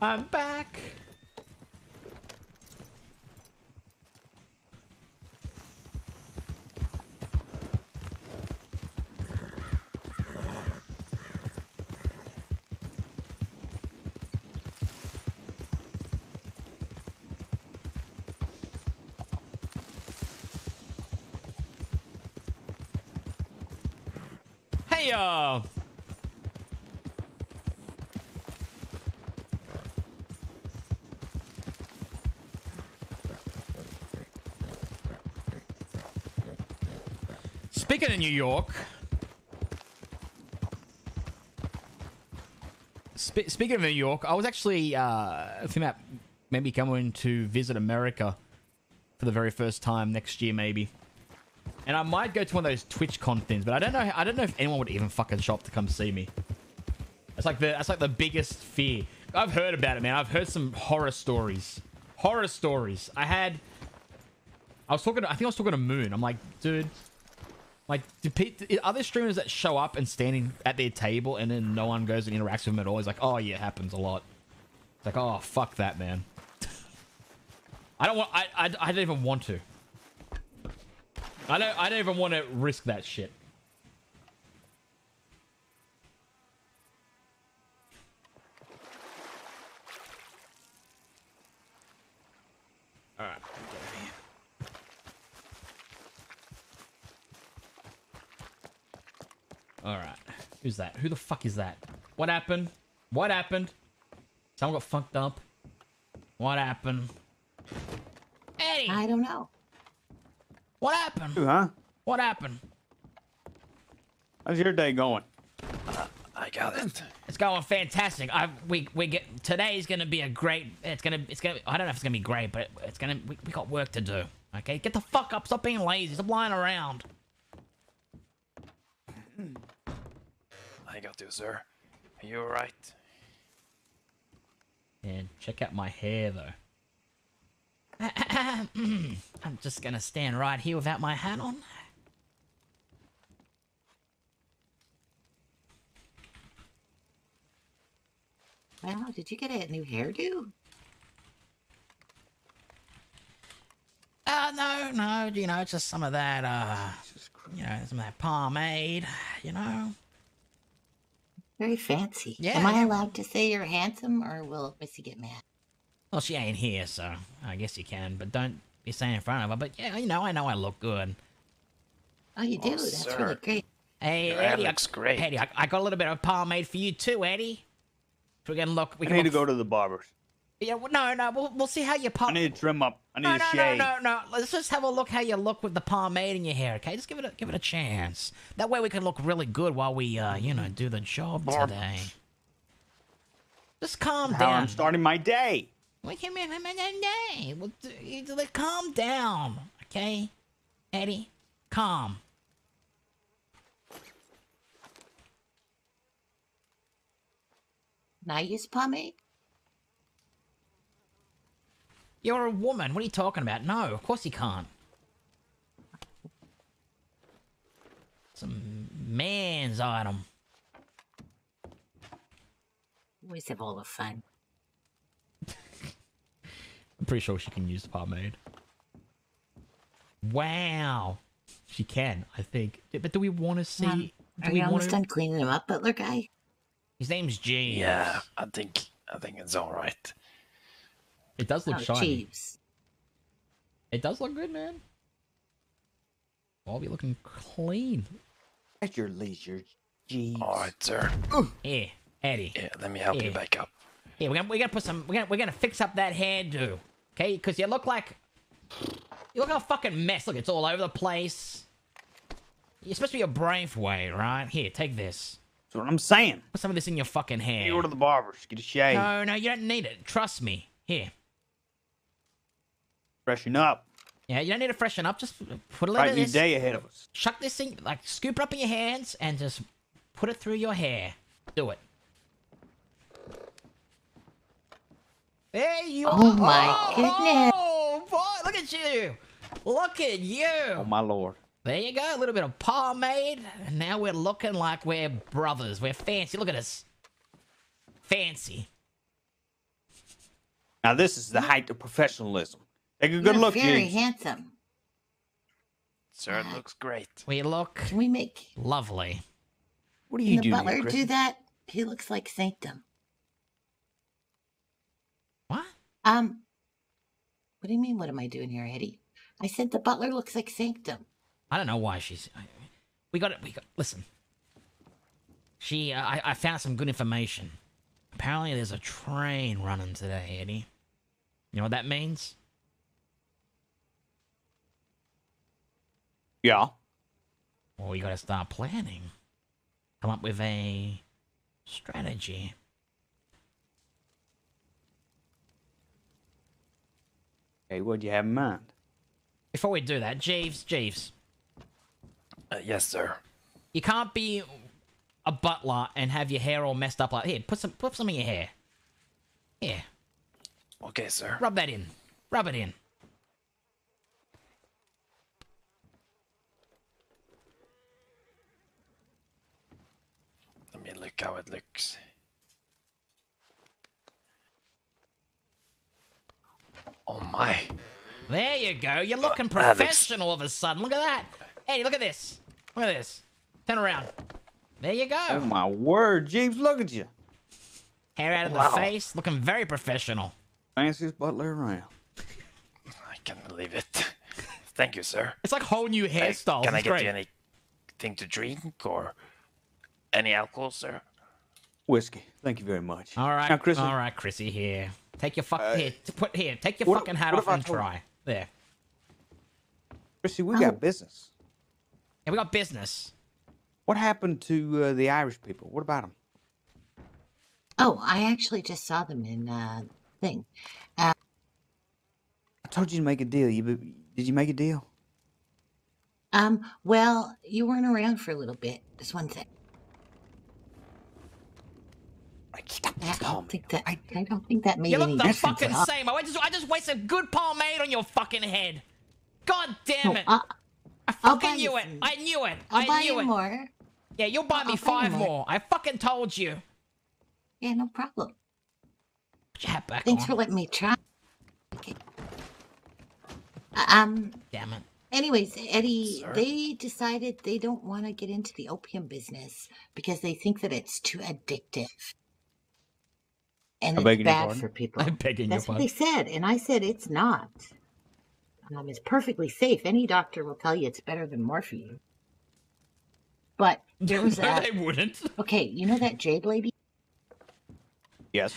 I'm back. Hey, uh. Speaking of New York, spe- speaking of New York, I was actually uh, thinking about maybe coming to visit America for the very first time next year, maybe. And I might go to one of those TwitchCon things, but I don't know. I don't know if anyone would even fucking show up to come see me. That's like the that's like the biggest fear. I've heard about it, man. I've heard some horror stories. Horror stories. I had. I was talking. To, I think I was talking to Moon. I'm like, dude. Like, do are there streamers that show up and standing at their table and then no one goes and interacts with them at all? He's like, oh yeah, it happens a lot. It's like, oh fuck that, man. I don't want. I, I I don't even want to. I don't. I don't even want to risk that shit. All right. All right. Who's that? Who the fuck is that? What happened? What happened? Someone got fucked up. What happened? Eddie. I don't know. What happened? huh? What happened? How's your day going? I got it. It's going fantastic. I we we get today's gonna be a great. It's gonna it's gonna. I don't know if it's gonna be great, but it's gonna. We, we got work to do. Okay, get the fuck up. Stop being lazy. Stop lying around. I got you, sir. Are you alright? And check out my hair though. I'm just gonna stand right here without my hat on. Wow, did you get a new hairdo? Uh, no, no, you know, it's just some of that, uh, you know, some of that pomade, you know. Very fancy. Yeah, Am I allowed to say you're handsome, or will Missy get mad? Well, she ain't here, so I guess you can, but don't be saying in front of her. But yeah, you know, I know I look good. Oh, you do. Oh, That's sir. really great. Hey, Your Eddie, looks I, great. Eddie, I, I got a little bit of pomade for you too, Eddie. So we can look. We I can need to go to the barber's. Yeah, well, no, no. We'll, we'll see how you pop. I need to trim up. I need No, to no, no, shave. no, no. Let's just have a look how you look with the pomade in your hair, okay? Just give it a give it a chance. That way we can look really good while we, uh, you know, do the job today. Just calm How down. I'm starting my day. Wait a minute, a minute, Well, d- you- d- calm down, okay? Eddie, calm. Can use pomade? You're a woman. What are you talking about? No, of course you can't. It's a man's item. Always have all the fun. I'm pretty sure she can use the pomade. Wow. She can, I think. But do we want to see? Um, do are we you wanna... done cleaning him up, butler guy? His name's James. Yeah, I think I think it's all right. It does look Oh, shiny. Jeeves. It does look good, man. I'll be looking clean. At your leisure, jeez. All right, sir. Here, Eddie. Yeah, let me help you back up. Yeah, we're gonna we're gonna put some we're gonna we're gonna fix up that hairdo, okay? Because you look like you look like a fucking mess. Look, it's all over the place. You're supposed to be a Braithwaite, right? Here, take this. That's what I'm saying. Put some of this in your fucking hair. You go to the barber's, get a shave, No, no, you don't need it. Trust me. Here. freshen up. Yeah, you don't need to freshen up. Just put a little Right, of new this. day ahead of us. Chuck this thing, like scoop it up in your hands and just put it through your hair. Do it. There you Oh are. my goodness. Oh boy, look at you. Look at you. Oh my lord. There you go. A little bit of pomade. And now we're looking like we're brothers. We're fancy. Look at us. Fancy. Now this is the height of professionalism. Take a good You're look, very James. handsome. Sir, it looks great. We look Can we make lovely. What do can you the do, butler Chris? do that? He looks like Sanctum. What? Um, what do you mean? What am I doing here, Eddie? I said the butler looks like Sanctum. I don't know why she's. I- We got it. We got. Listen. She. Uh, I. I found some good information. Apparently, there's a train running today, Eddie. You know what that means? Yeah. Well, we got to start planning. Come up with a strategy. Hey, what do you have in mind? Before we do that, Jeeves, Jeeves, Uh, yes, sir. you can't be a butler and have your hair all messed up like. Here, put some. Put some in your hair. Here, Okay, sir. rub that in. Rub it in. Let me look how it looks. Oh my. There you go. You're looking that looks- professional all of a sudden. Look at that. Hey, look at this. Look at this. Turn around. There you go. Oh my word, Jeeves, look at you. Hair out of Wow. the face. Looking very professional. Fanciest butler around. I can't believe it. Thank you, sir. It's like whole new Uh, hairstyles. Can I get great. you anything to drink or any alcohol, sir? Whiskey. Thank you very much. All right. Now, Chris, all right, Chrissy. Here. Take your fuck. Uh, here. Put here. Take your what- fucking hat off and try. There. Chrissy, we Oh. got business. Yeah, we got business. What happened to uh, the Irish people? What about them? Oh, I actually just saw them in uh thing. Uh, I told you to make a deal. You did you make a deal? um, well, you weren't around for a little bit. Just one sec. I don't think that. I, don't think that made You any look the difference. fucking same. I just, I just wasted good pomade on your fucking head. God damn it! I- I I'll fucking knew it. some. I knew it. I'll I buy knew it. more. Yeah, you'll buy me I'll buy you five more. more. I fucking told you. Yeah, no problem. Put your hat back Thanks on. for letting me try. Okay. Uh, Um. Damn it. Anyways, Eddie, Sir? they decided they don't want to get into the opium business because they think that it's too addictive. And I'm it's bad for people. I'm begging your That's what they said, and I said it's not. Um, it's perfectly safe. Any doctor will tell you it's better than morphine. But there was a, they wouldn't. Okay, you know that Jade lady? Yes.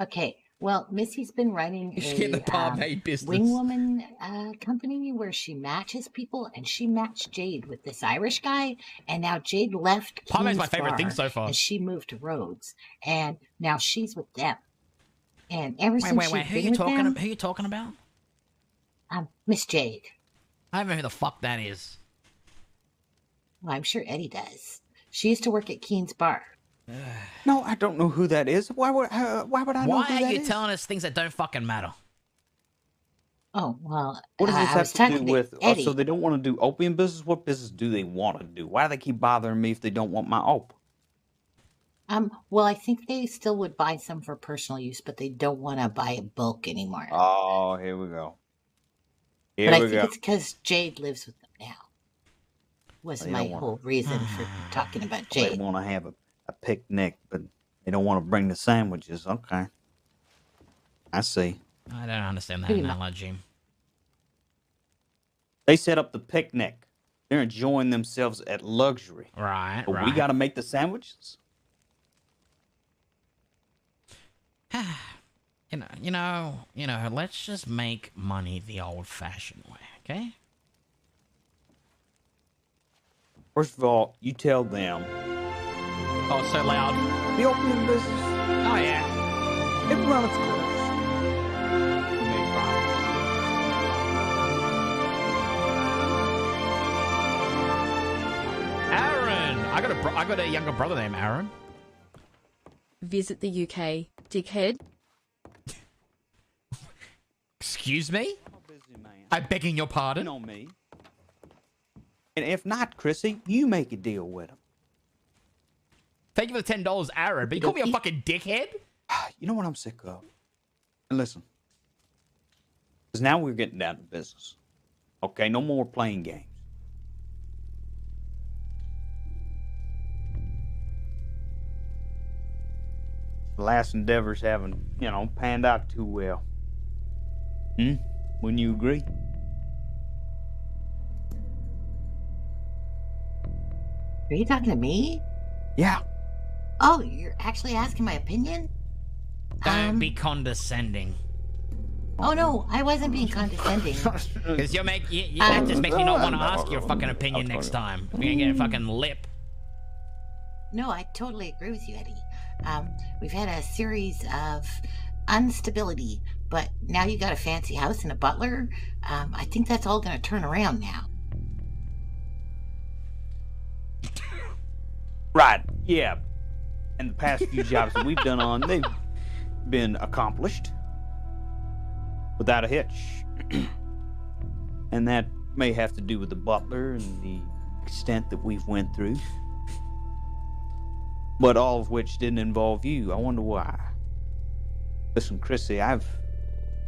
Okay, well, Missy's been running the a barmaid um, business. wing woman uh, company where she matches people, and she matched Jade with this Irish guy, and now Jade left. Barmaid's my favorite thing so far. And she moved to Rhodes, and now she's with them. And ever Wait, since wait, wait. Who you talking? them, About, who you talking about? um, Miss Jade. I don't know who the fuck that is. Well, I'm sure Eddie does. She used to work at Keen's Bar. No, I don't know who that is. Why would uh, why would I know Why who are that you is? telling us things that don't fucking matter? Oh well, What does uh, this I have was to do talking to with? oh, Eddie. so they don't want to do opium business. What business do they want to do? Why do they keep bothering me if they don't want my op? Um, well, I think they still would buy some for personal use, but they don't want to buy it bulk anymore. Oh, here we go. Here but I we think go. it's because Jade lives with them now. Was They my don't wanna- whole reason for talking about They Jade. want to have a, a picnic, but they don't want to bring the sandwiches. Okay, I see. I don't understand that Pretty much. analogy. They set up the picnic. They're enjoying themselves at luxury. Right, But we got to make the sandwiches. You know, you know, you know. Let's just make money the old-fashioned way, okay? First of all, you tell them Oh, it's so loud. the opium business. Oh yeah. It run its course. We made. Aaron, I got a bro- I got a younger brother named Aaron. Visit the UK, dickhead. Excuse me? I'm begging your pardon. You know me. And if not, Chrissy, you make a deal with him. Thank you for the ten dollars, Aaron. But you call me a fucking dickhead? You know what I'm sick of? And listen, because now we're getting down to business. Okay, no more playing games. The last endeavors haven't, you know, panned out too well. Hmm? Wouldn't you agree? Are you talking to me? Yeah. Oh, you're actually asking my opinion? Don't Um, be condescending. Oh no, I wasn't being condescending. Because you make you, you, Um, that just makes me not want to ask your fucking opinion next time. We're gonna get a fucking lip. No, I totally agree with you, Eddie. Um, we've had a series of instability, but now you got a fancy house and a butler. Um, I think that's all going to turn around now. Right. Yeah. And the past few jobs that we've done on, they've been accomplished without a hitch. and that may have to do with the butler and the extent that we've went through. But all of which didn't involve you. I wonder why. Listen, Chrissy, I've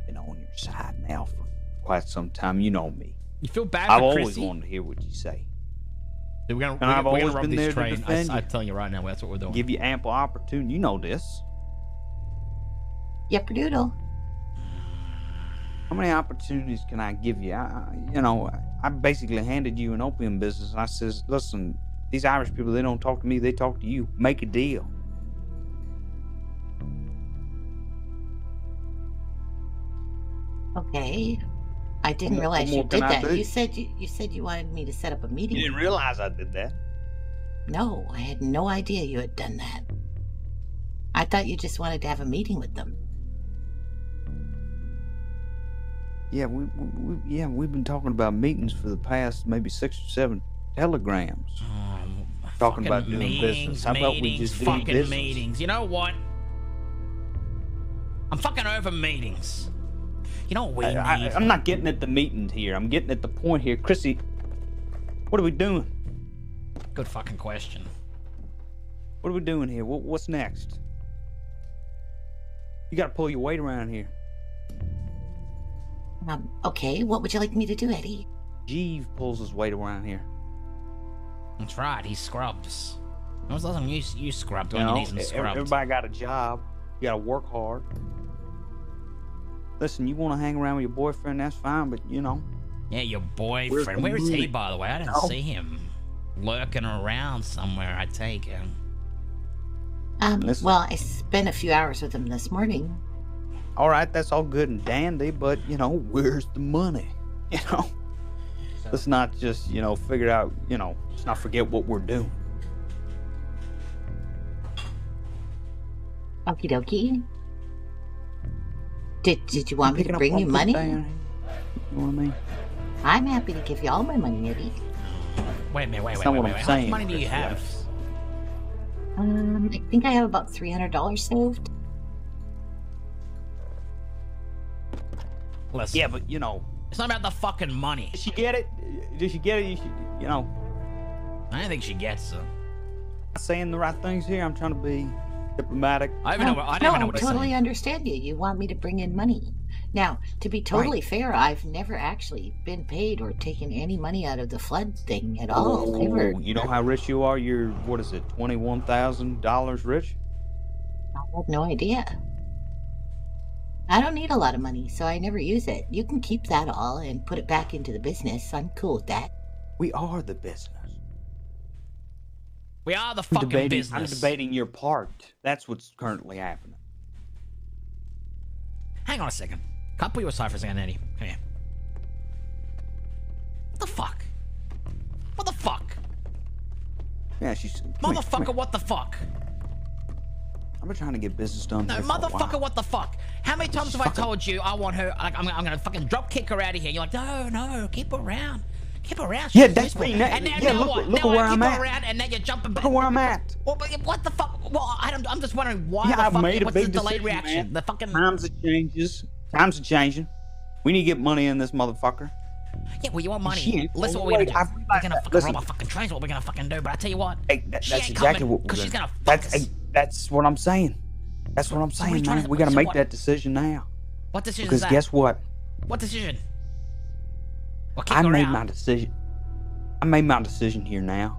been on your side now for quite some time. You know me. You feel bad I've always Chrissy? wanted to hear what you say. We're gonna, And we're, I've we're always gonna been this there to train. I, defend I'm telling you right now, that's what we're doing. Give you ample opportunity. You know this. Yep, doodle. How many opportunities can I give you? I, I- you know, I basically handed you an opium business. And I says, listen, these Irish people, they don't talk to me. They talk to you. Make a deal. Okay. I didn't What realize what you did that. You said you, you said you wanted me to set up a meeting. You didn't realize I did that. No, I had no idea you had done that. I thought you just wanted to have a meeting with them. Yeah, we, we, we yeah we've been talking about meetings for the past maybe six or seven telegrams. Um, talking about Fucking doing meetings, business. How about we meetings, just do fucking business? meetings. You know what? I'm fucking over meetings. You know what we I, need? I, I'm not getting at the meetings here. I'm getting at the point here, Chrissy. What are we doing? Good fucking question. What are we doing here? What, what's next? You got to pull your weight around here. Um, okay, what would you like me to do, Eddie? Jeeve pulls his weight around here. That's right. He scrubs. When was the last time you you scrubbed You on your know, knees and scrubbed? everybody got a job. You got to work hard. Listen, you want to hang around with your boyfriend? That's fine, but you know, Yeah, your boyfriend. the Where is he, by the way? I didn't No. see him. lurking around somewhere. I take it. Um, Listen. well, I spent a few hours with him this morning. All right, that's all good and dandy, but you know, where's the money? You know, let's not just you know figure out. You know, let's not forget what we're doing. Okie dokie. Did Did you want me to bring you I'm money? down. You know what I mean? I'm happy to give you all my money, Eddie. Wait a minute. Wait, That's wait, not wait, what wait. I'm wait. How much saying, money do you have? Um, I think I have about three hundred dollars saved. Listen. Yeah, but you know, It's not about the fucking money. did she get it? Did she get it? You, should, you know, I don't think she gets it. not saying the right things here. I'm trying to be diplomatic. I even no, know. I no, never know what to totally understand you. You want me to bring in money. Now, to be totally fair, I've never actually been paid or taken any money out of the flood thing at all. Ever. Oh, you know how rich you are? You're what is it? Twenty-one thousand dollars rich? I have no idea. I don't need a lot of money, so I never use it. You can keep that all and put it back into the business. I'm cool with that. We are the business. We are the fucking debating, business. I'm debating your part. That's what's currently happening. Hang on a second. Can I put you aside for a second, Eddie? Come here. What the fuck? What the fuck? Yeah, she's here, Motherfucker, here. what the fuck? I've been trying to get business done. No, here for a motherfucker, what the fuck? How many times have I told you I want her? Like, I'm, I'm gonna fucking drop kick her out of here. You're like, no, no, keep her around. Keep around. Yeah, that's useful." me. Now- And now, yeah, now look- what? look now at where I I'm at. around, and now you're jumping back. Look at where I'm at. Well, what the fuck? Well, I don't, I'm just wondering why Yeah, the I've fuck. made a what's big the delayed decision, reaction? man. The fucking. Times are changes. Times are changing. We need to get money in this motherfucker. Yeah, well, you want money. She Listen, what we're gonna I do. We're gonna fucking Listen. rob a fucking train's what we're gonna fucking do. But I tell you what, Hey, that, she that's ain't exactly coming what we're because she's gonna. gonna That's hey, that's what I'm saying. That's what I'm So what are you saying, trying man. to- We gotta so make what- that decision now. What decision Because is that? guess what? What decision? Well, I made out. my decision. I made my decision here now.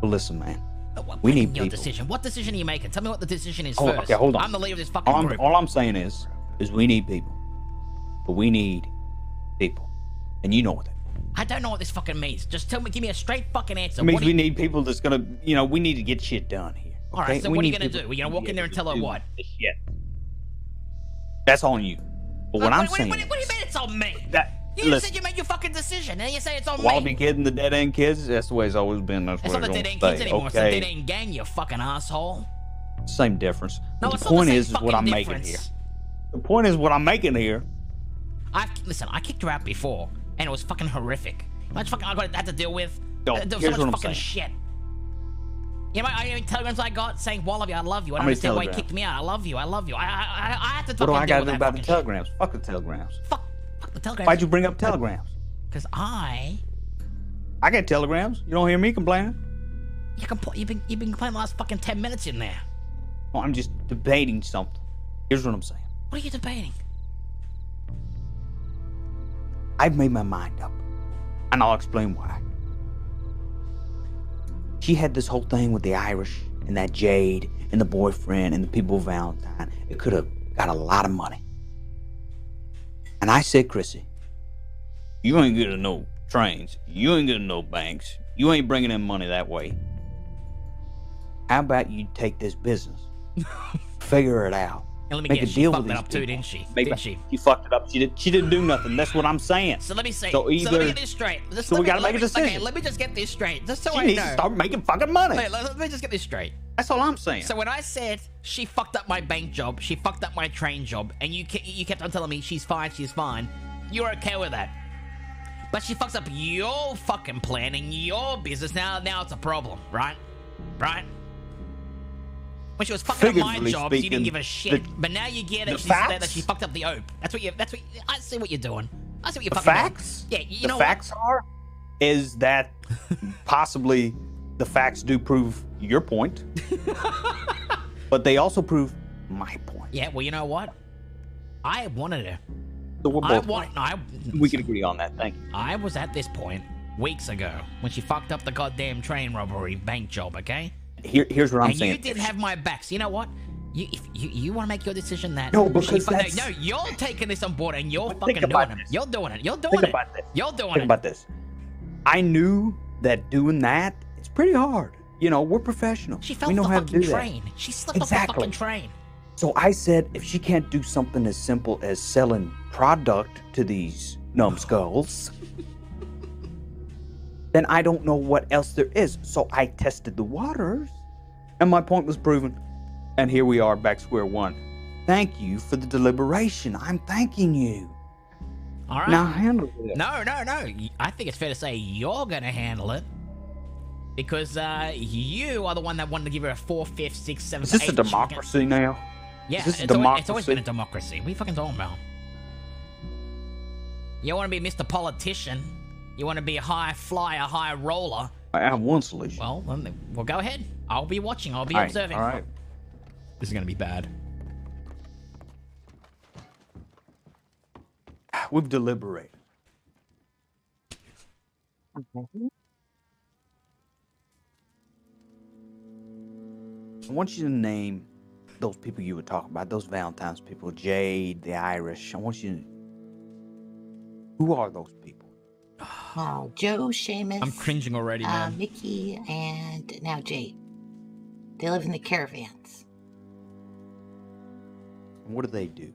But listen, man. What- We what need your people. decision. What decision are you making? Tell me what the decision is Oh, first. okay, hold on. I'm the leader of this fucking All I'm, group. all I'm saying is, is we need people. But we need people, and you know what that I don't know what this fucking means. Just tell me, give me a straight fucking answer. It means What we you- need people that's gonna, you know, we need to get shit done here. All right, so We what are you gonna do? We're gonna walk in there and tell her what? Shit. That's on you. But what Uh, I'm what, what, saying, what, what do you mean it's on me? that You listen, said you made your fucking decision, and you say it's on Wallaby me. Kid and the Dead End Kids, that's the way it's always been. That's It's not the dead end kids anymore. It's the Okay, dead end gang. You fucking asshole. same difference. No, the point the is, is what I'm making here. The point is what I'm making here. I've listen. I kicked her out before, and it was fucking horrific. How much fucking I got had to deal with? Uh, there was so much fucking saying. shit. You know, I, I telegrams I got saying Wallaby, I love you. I don't understand why you kicked me out. I love you. I love you. I I, I, I have to What do I got to do about the telegrams? Fuck the telegrams. Fuck telegrams. Why'd you bring up telegrams? Because I, I get telegrams. You don't hear me complaining. you can put, you've been you've been playing the last fucking ten minutes in there. Well, I'm just debating something. Here's what I'm saying. What are you debating? I've made my mind up, and I'll explain why. She had this whole thing with the Irish and that Jade and the boyfriend and the people of Valentine. It could have got a lot of money. And I said, Chrissy, you ain't getting no trains. You ain't getting no banks. You ain't bringing in money that way. How about you take this business, figure it out, And let me make guess, a she deal fucked with that these up too, didn't she? Maybe Didn't she? She fucked it up. She did. She didn't do nothing. That's what I'm saying. So let me say. So So, either let me get this straight. Just so let we me- gotta let make a me- Okay, let me just get this straight, just so she I needs know. to start making fucking money. Wait, let, let me just get this straight. That's all I'm saying. So when I said she fucked up my bank job, she fucked up my train job, and you ke- you kept on telling me she's fine, she's fine, you're okay with that. But she fucks up your fucking plan and your business. Now, now it's a problem, right? Right? When she was fucking up my Figuratively jobs, you didn't give a shit. the- but now you get it. She's that, that she fucked up the OPE. That's what you. That's what I see. What you're doing. I see what you're the fucking facts? doing. Yeah, you the know facts are is that possibly the facts do prove your point, but they also prove my point. Yeah. Well, you know what? I wanted her. So we're I both want. I. we can agree on that. Thank you. I was at this point weeks ago when she fucked up the goddamn train robbery bank job, okay? Here, here's what I'm and saying. you didn't have my back. So you know what? You, if you, you want to make your decision that No, because that's- no, you're taking this on board and you're But fucking doing it. You're doing it. You're doing Think it. about this. You're doing Think it. about this. I knew that doing that it's pretty hard. You know, we're professional. She fell we know off the how to fucking do train. that. She slipped off the fucking train. So I said, if she can't do something as simple as selling product to these numbskulls, then I don't know what else there is. So I tested the waters, and my point was proven. And here we are back square one. Thank you for the deliberation. I'm thanking you. All right. Now handle it. No, no, no. I think it's fair to say you're gonna handle it. Because uh, you are the one that wanted to give her a four, fifth, six, seven, Is this a eight chicken. democracy now? Yeah, Is this a it's, always, it's always been a democracy? democracy. What are you fucking talking about? You want to be Mr. Politician? You want to be a high flyer, high roller? I have one solution. Well, then, well, go ahead. I'll be watching. I'll be All right, observing. all right. This is gonna be bad. We've deliberated. I want you to name those people you were talking about, those Valentine's people, Jade, the Irish. I want you to. Who are those people? Oh, Joe, Seamus. I'm cringing already, uh, man. Mickey, and now Jade. They live in the caravans. What do they do?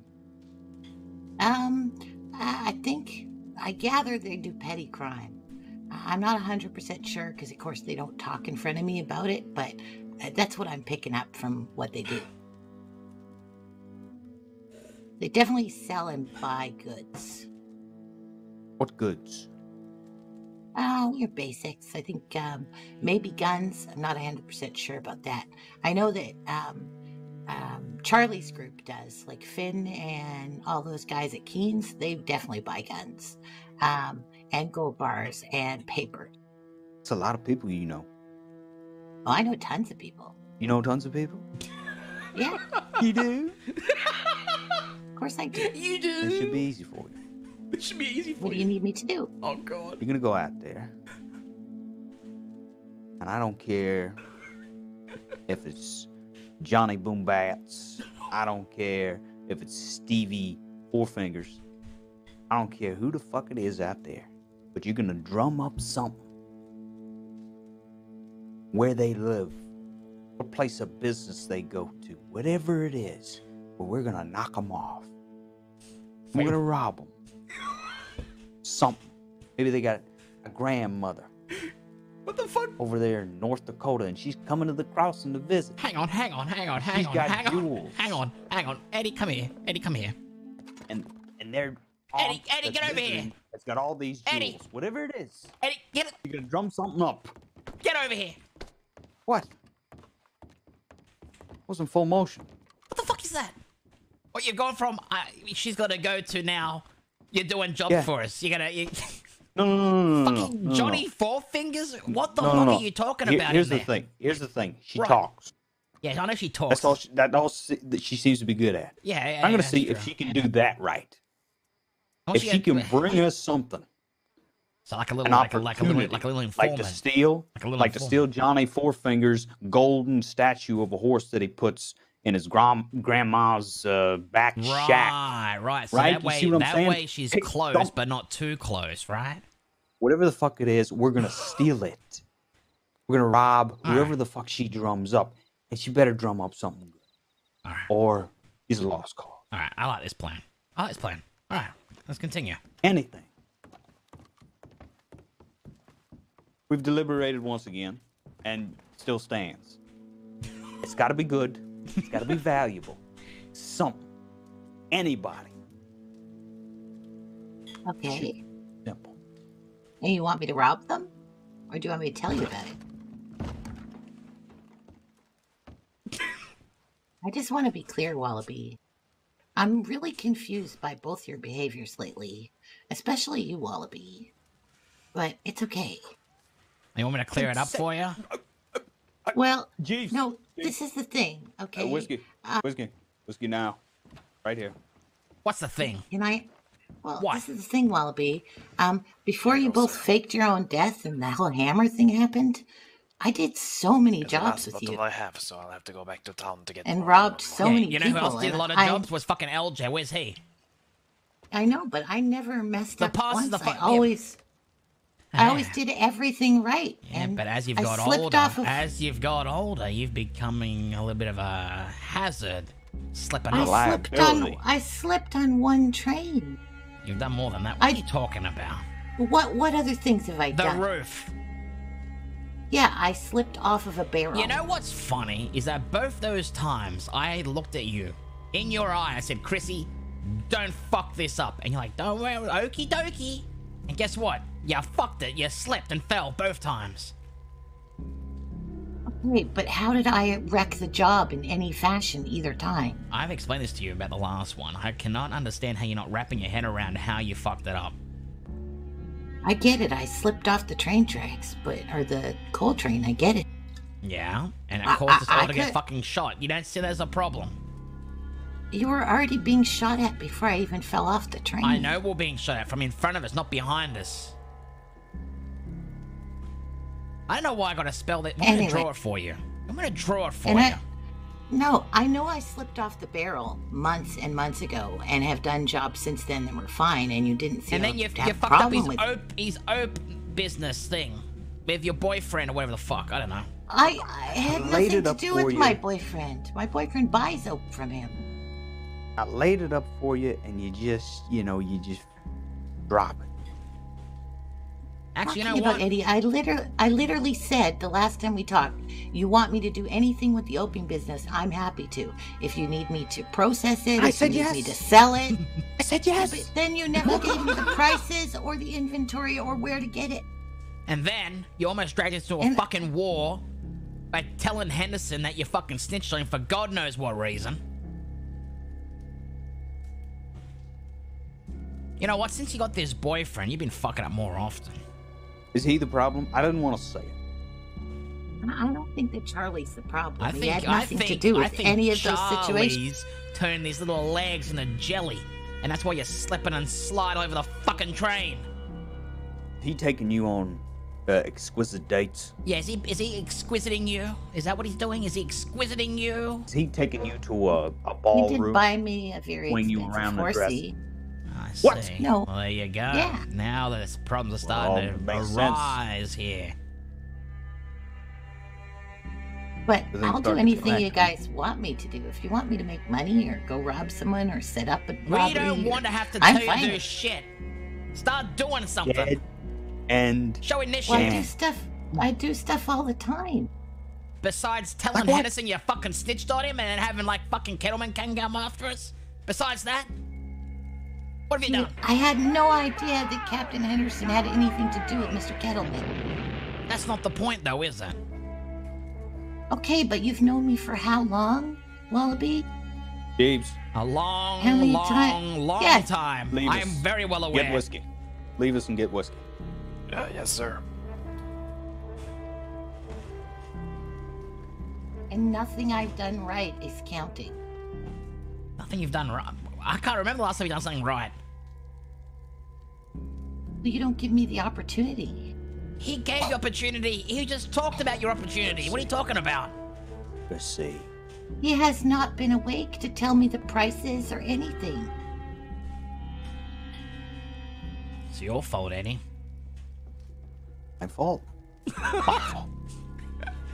Um, I I think I gather they do petty crime. I- I'm not 100% sure because, of course, they don't talk in front of me about it, but uh, that's what I'm picking up from what they do. They definitely sell and buy goods. What goods? Oh, your basics. I think um, maybe guns. I'm not 100% sure about that. I know that um, um, Charlie's group does. Like Finn and all those guys at Keen's, they definitely buy guns um, and gold bars and paper. It's a lot of people you know. Oh, I know tons of people. You know tons of people? Yeah. you do? Of course I do. You do. It should be easy for you. It should be easy What do you need me to do? Oh god. You're gonna go out there, and I don't care if it's Johnny Boombats. I don't care if it's Stevie Four Fingers. I don't care who the fuck it is out there, but you're gonna drum up something. Where they live, what place of business they go to, whatever it is, but we're gonna knock them off. We're gonna rob them. Something. Maybe they got a grandmother. What the fuck? Over there in North Dakota, and she's coming to the crossing to visit. Hang on, hang on, hang on, hang She's on, hang on, hang on, hang on. Eddie, come here. Eddie, come here. And and they're Eddie, Eddie, get over here. It's got all these jewels. Eddie. Whatever it is. Eddie, get it. You're gonna drum something up. Get over here. What? Was in full motion. What the fuck is that? What you've gone from? Uh, she's got to go to now. You're doing jobs Yeah. for us. You're gonna. You, No, no, no, no, no, no, fucking no, no. Johnny Four Fingers. What the No, fuck no, no. are you talking Here- about? Here's in the there? thing. Here's the thing. She Right. talks. Yeah, I know she talks. That's all. She, that all she, that she seems to be good at. Yeah, yeah, I'm gonna yeah, see that's if true. she can do that right. Oh, if she she had- can bring us something, So like a little, an like a, like a little, opportunity, like a little like to steal, Like a little like to steal Johnny Four Fingers' golden statue of a horse that he puts in his grand grandma's uh, back Right, shack. right. So Right? that way, see what I'm that saying? way she's Pick close, some- but not too close, right? Whatever the fuck it is, we're gonna steal it. We're gonna rob All whoever the fuck she drums up, and she better drum up something good, or he's a lost cause. All right, I like this plan. I like this plan. All right, let's continue. Anything. We've deliberated once again, and still stands. It's got to be good. It's got to be valuable. Something. Anybody. Okay. Simple. And you want me to rob them? Or do you want me to tell you about it? I just want to be clear, Wallaby. I'm really confused by both your behaviors lately, especially you, Wallaby. But it's okay. You want me to clear it up for you? Well, Jeez. no, this is the thing, okay? Uh, whiskey. Uh, whiskey. Whiskey now. Right here. What's the thing? Can I? Well, What? this is the thing, Wallaby. Um, before you both faked your own death and the whole hammer thing happened, I did so many It's the jobs last with bottle you I have, so I'll have to go back to town to get and more. robbed so Yeah, many you know people. who else did a lot of I- jobs? Was fucking LJ. Where's he? I know, but I never messed The up once. the fu- I yeah. always. I always did everything right. Yeah, and but as you've I got older, off of, as you've got older, you've becoming a little bit of a hazard. Slipping I up. slipped on. I slipped on one train. You've done more than that. What are you talking about? What What other things have I The done? The roof. Yeah, I slipped off of a barrel. You know what's funny is that both those times I looked at you in your eye. I said, "Chrissy, don't fuck this up," and you're like, "Don't worry, okie dokie." And guess what? You fucked it. You slipped and fell both times. Wait, but how did I wreck the job in any fashion either time? I've explained this to you about the last one. I cannot understand how you're not wrapping your head around how you fucked it up. I get it. I slipped off the train tracks, but or the coal train. I get it. Yeah, and it I- caused us all I to get fucking shot. You don't see that as a problem. You were already being shot at before I even fell off the train. I know we're being shot at from in front of us, not behind us. I don't know why I gotta spell that. I'm Anyway. gonna draw it for you. I'm gonna draw it for And you. I, no, I know I slipped off the barrel months and months ago, and have done jobs since then that were fine, and you didn't see and then you, have you a fucked up problem his with. op, his op business thing with your boyfriend or whatever the fuck. I don't know. I, I had laid nothing to do with you. my boyfriend. My boyfriend buys oak from him. I laid it up for you, and you just, you know, you just drop it. Actually, you know Talking about what? Eddie, I literally, I literally said the last time we talked, you want me to do anything with the opium business, I'm happy to. If you need me to process it, I if said you need me to sell it. I said yes. But then you never gave me the prices or the inventory or where to get it. And then you almost dragged us into a And- fucking war by telling Henderson that you're fucking snitched on him for God knows what reason. You know what? Since you got this boyfriend, you've been fucking up more often. Is he the problem? I didn't want to say it. I don't think that Charlie's the problem. I he think had I nothing think to do with any of those situations. Charlie's turned these little legs into jelly, and that's why you're slipping and slide over the fucking train. He taking you on uh, exquisite dates? Yeah, is he is he exquisiting you? Is that what he's doing? Is he exquisiting you? Is he taking you to a, a ballroom? He ballroom? did buy me a very swing you expensive around the dress? horsey. I What? see. No. Well, there you go. Yeah. Now the problems are Well, starting to makes sense. arise here. But I'll do anything you guys want me to do. If you want me to make money or go rob someone or set up a robbery, We don't want to have to I'm tell you fine to do shit. Start doing something. Yeah, and Show Well, I initiative. do stuff. I do stuff all the time. Besides telling what? Henderson you fucking snitched on him and then having like fucking Kettleman can come after us. Besides that, what have you done? I had no idea that Captain Henderson had anything to do with Mr. Kettleman. That's not the point, though, is it? Okay, but you've known me for how long, Wallaby? Jeeves, A long, long, ti- long Yeah. time. Leave I am us. very well aware. get whiskey. Leave us and get whiskey. Uh, yes, sir. And nothing I've done right is counting. Nothing you've done right. I can't remember the last time you've done something right. You don't give me the opportunity. He gave you opportunity. He just talked about your opportunity. What are you talking about? Let's see. He has not been awake to tell me the prices or anything. It's your fault, Eddie. My fault.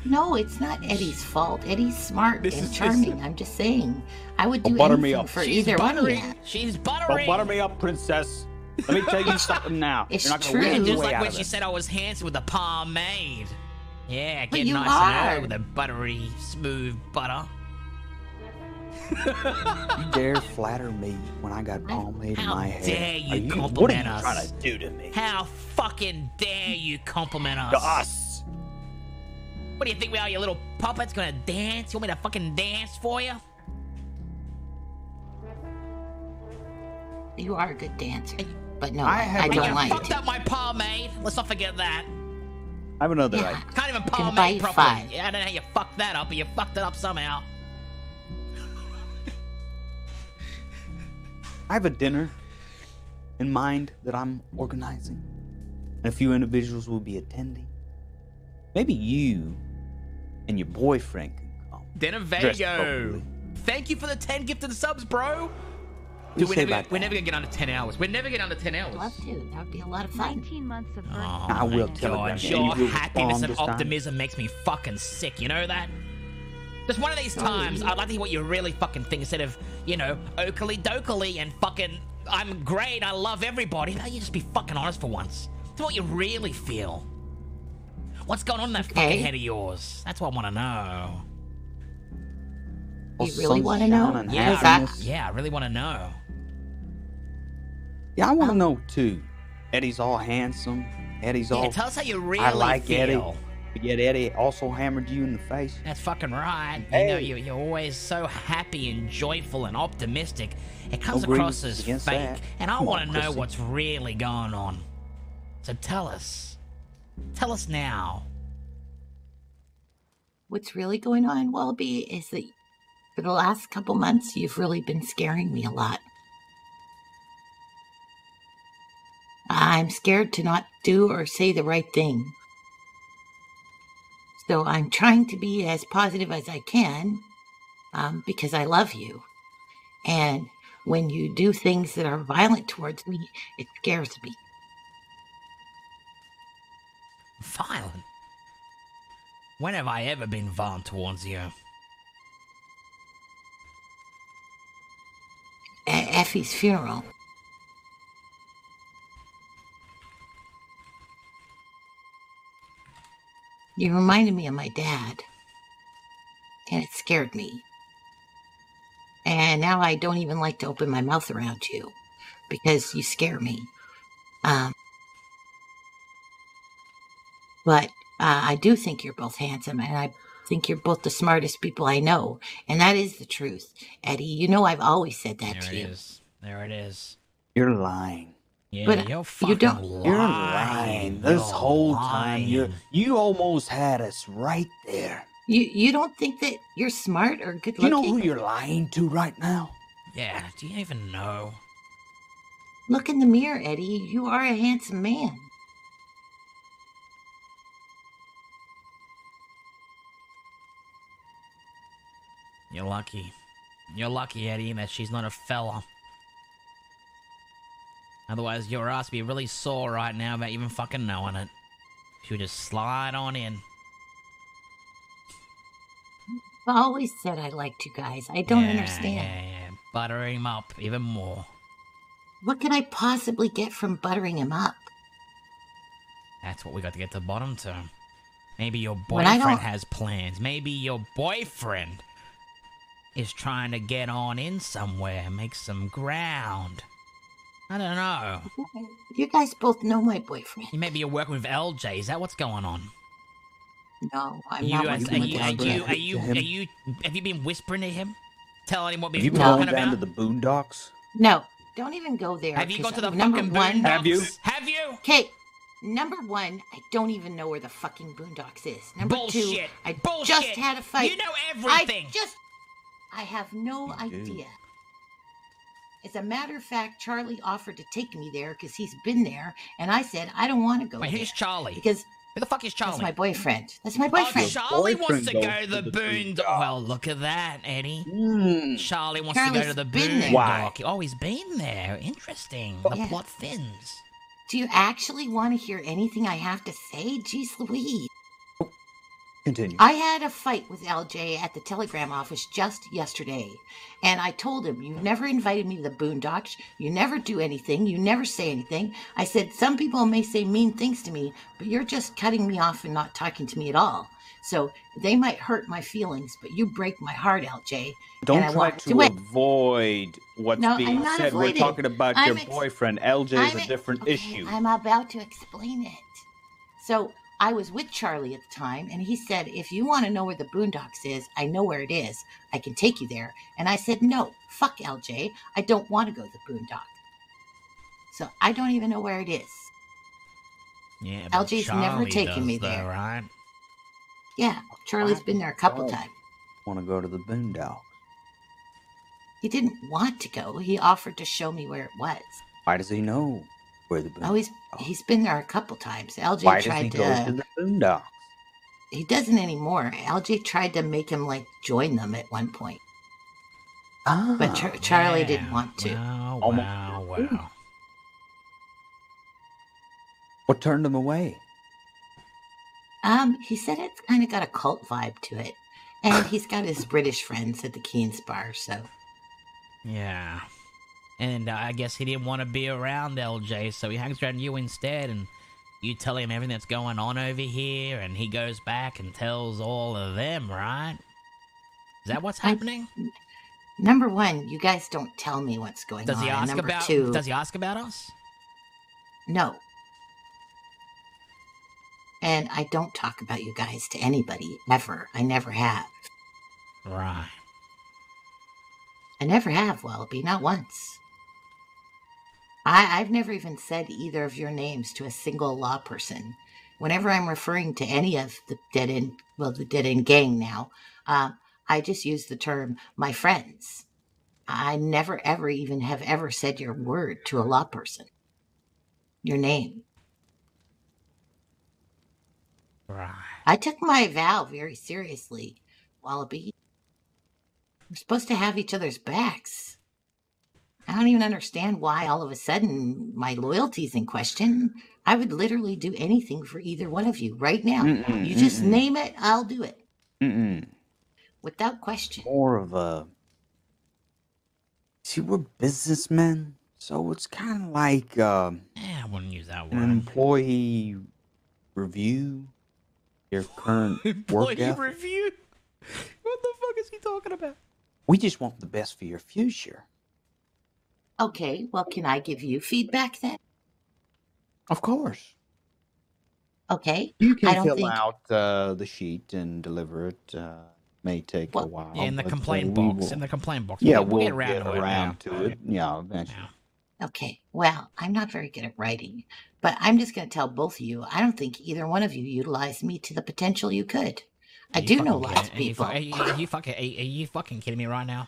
No, it's not Eddie's fault. Eddie's smart This and is just- charming. I'm just saying. I would do Oh, butter me anything up. for She's either one of buttery. you. She's Don't butter me up, princess. Let me tell you something now. It's You're not true. weasel And your just like when she this. said I was handsome with the pomade. Yeah, get nice are. and early with a buttery, smooth butter. You dare flatter me when I got pomade in my hair? How dare you Are you what are you us? trying to do to me? How fucking dare you compliment us? To us. What do you think we are, you little puppets gonna dance? You want me to fucking dance for you? You are a good dancer. But no, I I, have I a- And don't you like fucked it. up my pomade. Let's not forget that. I have another Yeah. idea. Can't even can buy properly. five. Yeah, I don't know how you fucked that up, but you fucked it up somehow. I have a dinner in mind that I'm organizing, and a few individuals will be attending. Maybe you and your boyfriend can come. Dinner Dressed Vago. Thank you for the 10 gifted subs, bro. Do you Dude, we're say never, about we're never gonna get under 10 hours. We're never gonna get under 10 hours. i Love to. That would be a lot of fun. 19 months of Oh, I will my telegram God, you. your You happiness and this time? optimism makes me fucking sick. You know that? Just one of these oh, times, I'd like to hear what you really fucking think instead of, you know, oakley dokily and fucking, I'm great, I love everybody. Now you just be fucking honest for once. Tell what you really feel. What's going on in that fucking head of yours? That's what I want to know. You really want to know? Yeah, Is I- yeah, I really want to know. Yeah, I want to oh. know too. Eddie's all handsome. Eddie's Yeah, all. tell us how you really I like feel. Eddie. But yet Eddie also hammered you in the face. That's fucking right. You know, you, you're always so happy and joyful and optimistic. It comes No across as fake, that. and I want to know Chrissy. what's really going on. So tell us. Tell us now. What's really going on, Wallaby, is that for the last couple months, you've really been scaring me a lot. I'm scared to not do or say the right thing. So I'm trying to be as positive as I can um, because I love you. And when you do things that are violent towards me, it scares me. Violent. When have I ever been violent towards you? At Effie's funeral, you reminded me of my dad, and it scared me. And now I don't even like to open my mouth around you because you scare me. Um, but uh, I do think you're both handsome, and I think you're both the smartest people I know, and that is the truth, Eddie. You know I've always said that There to it you. is. There it is. You're lying. Yeah, But you're you don't- lying. You're lying. This You're whole time, you you almost had us right there. You you don't think that you're smart or good Do you know who you're lying to right now? Yeah, do you even know? Look in the mirror, Eddie. You are a handsome man. You're lucky. You're lucky, Eddie, that she's not a fella. Otherwise, your ass would be really sore right now about even fucking knowing it. She would just slide on in. I've always said I liked you guys. I don't Yeah, understand. Yeah, yeah. Butter him up even more. What can I possibly get from buttering him up? That's what we got to get to the bottom to. Maybe your boyfriend has plans. Maybe your boyfriend is trying to get on in somewhere, make some ground. I don't know. You guys both know my boyfriend. Maybe you're working with LJ. Is that what's going on? No, I'm you not guys, working are with you, are LJ. you, are you, are you, have you been whispering to him? Telling him what we've Have you been been talking going down to the boondocks? No, don't even go there. Have you 'cause gone to the fucking one, boondocks? Have you? Have you? Okay, number one, I don't even know where the fucking boondocks is. Number two, I Bullshit. just had a fight. You know everything. I just, I have no You do. Idea. As a matter of fact, Charlie offered to take me there because he's been there, and I said I don't want to go Wait, there who's Charlie? because Who the fuck is Charlie? that's my boyfriend. That's my boyfriend. Oh, boyfriend. Charlie wants to go to the to the boondocks. Well, look at that, Eddie. Mm. Charlie wants to go to the been there. Why? boondock. Oh, he's been there. Interesting. The Yeah. plot thins. Do you actually want to hear anything I have to say? Jeez Louise. Continue. I had a fight with LJ at the telegram office just yesterday, and I told him, You never invited me to the boondocks. You never do anything. You never say anything. I said, Some people may say mean things to me, but you're just cutting me off and not talking to me at all. So they might hurt my feelings, but you break my heart, LJ. Don't try to do avoid what's No, being said. We're talking about I'm your ex- boyfriend. LJ is a different okay, issue. I'm about to explain it. So I was with Charlie at the time, and he said, If you want to know where the boondocks is, I know where it is. I can take you there. And I said, No, fuck LJ. I don't want to go to the boondock. So I don't even know where it is. Yeah, but LJ's never taken does me though, there. right? Yeah, Charlie's been there a couple times. Want to go to the boondocks? He didn't want to go. He offered to show me where it was. Why does he know where the boondocks? Oh, he's he's been there a couple times. LJ Why does tried he to. go to the boondocks? He doesn't anymore. LJ tried to make him like join them at one point. Oh, but Char- Charlie didn't want to. Wow, Almo- wow, wow. What turned him away? Um, he said it's kind of got a cult vibe to it, and he's got his British friends at the Keen's bar, so Yeah. And uh, I guess he didn't want to be around LJ, so he hangs around you instead, and you tell him everything that's going on over here, and he goes back and tells all of them, right? Is that what's happening? number one, you guys don't tell me what's going Does on. he ask number about? two, Does he ask about us? no. And I don't talk about you guys to anybody ever. I never have. Right. I never have, Wallaby, not once. I, I've never even said either of your names to a single law person. Whenever I'm referring to any of the dead end, well, the dead end gang now, uh, I just use the term my friends. I never, ever even have ever said your word to a law person. Your name. Right. I took my vow very seriously, Wallaby. We're supposed to have each other's backs. I don't even understand why all of a sudden my loyalty's in question. I would literally do anything for either one of you right now. Mm-mm, you just mm-mm. name it, I'll do it Mm-mm. without question. More of a. See, we're businessmen, so it's kind of like um, Yeah, I wouldn't use that an word. employee review. Your current work Employee ethic. review? What the fuck is he talking about? We just want the best for your future. Okay, well, can I give you feedback then? Of course. Okay. You can I don't fill think out uh, the sheet and deliver it. Uh, may take a while. Yeah, in the uh, complaint box. will- In the complaint box. Yeah, we'll, we'll get around to it. yeah. to it. Yeah, eventually. Okay, well, I'm not very good at writing, but I'm just going to tell both of you I don't think either one of you utilized me to the potential you could. I you do know fucking lots of kidding- are you people. Are you, are you fucking? Are you, are you fucking kidding me right now?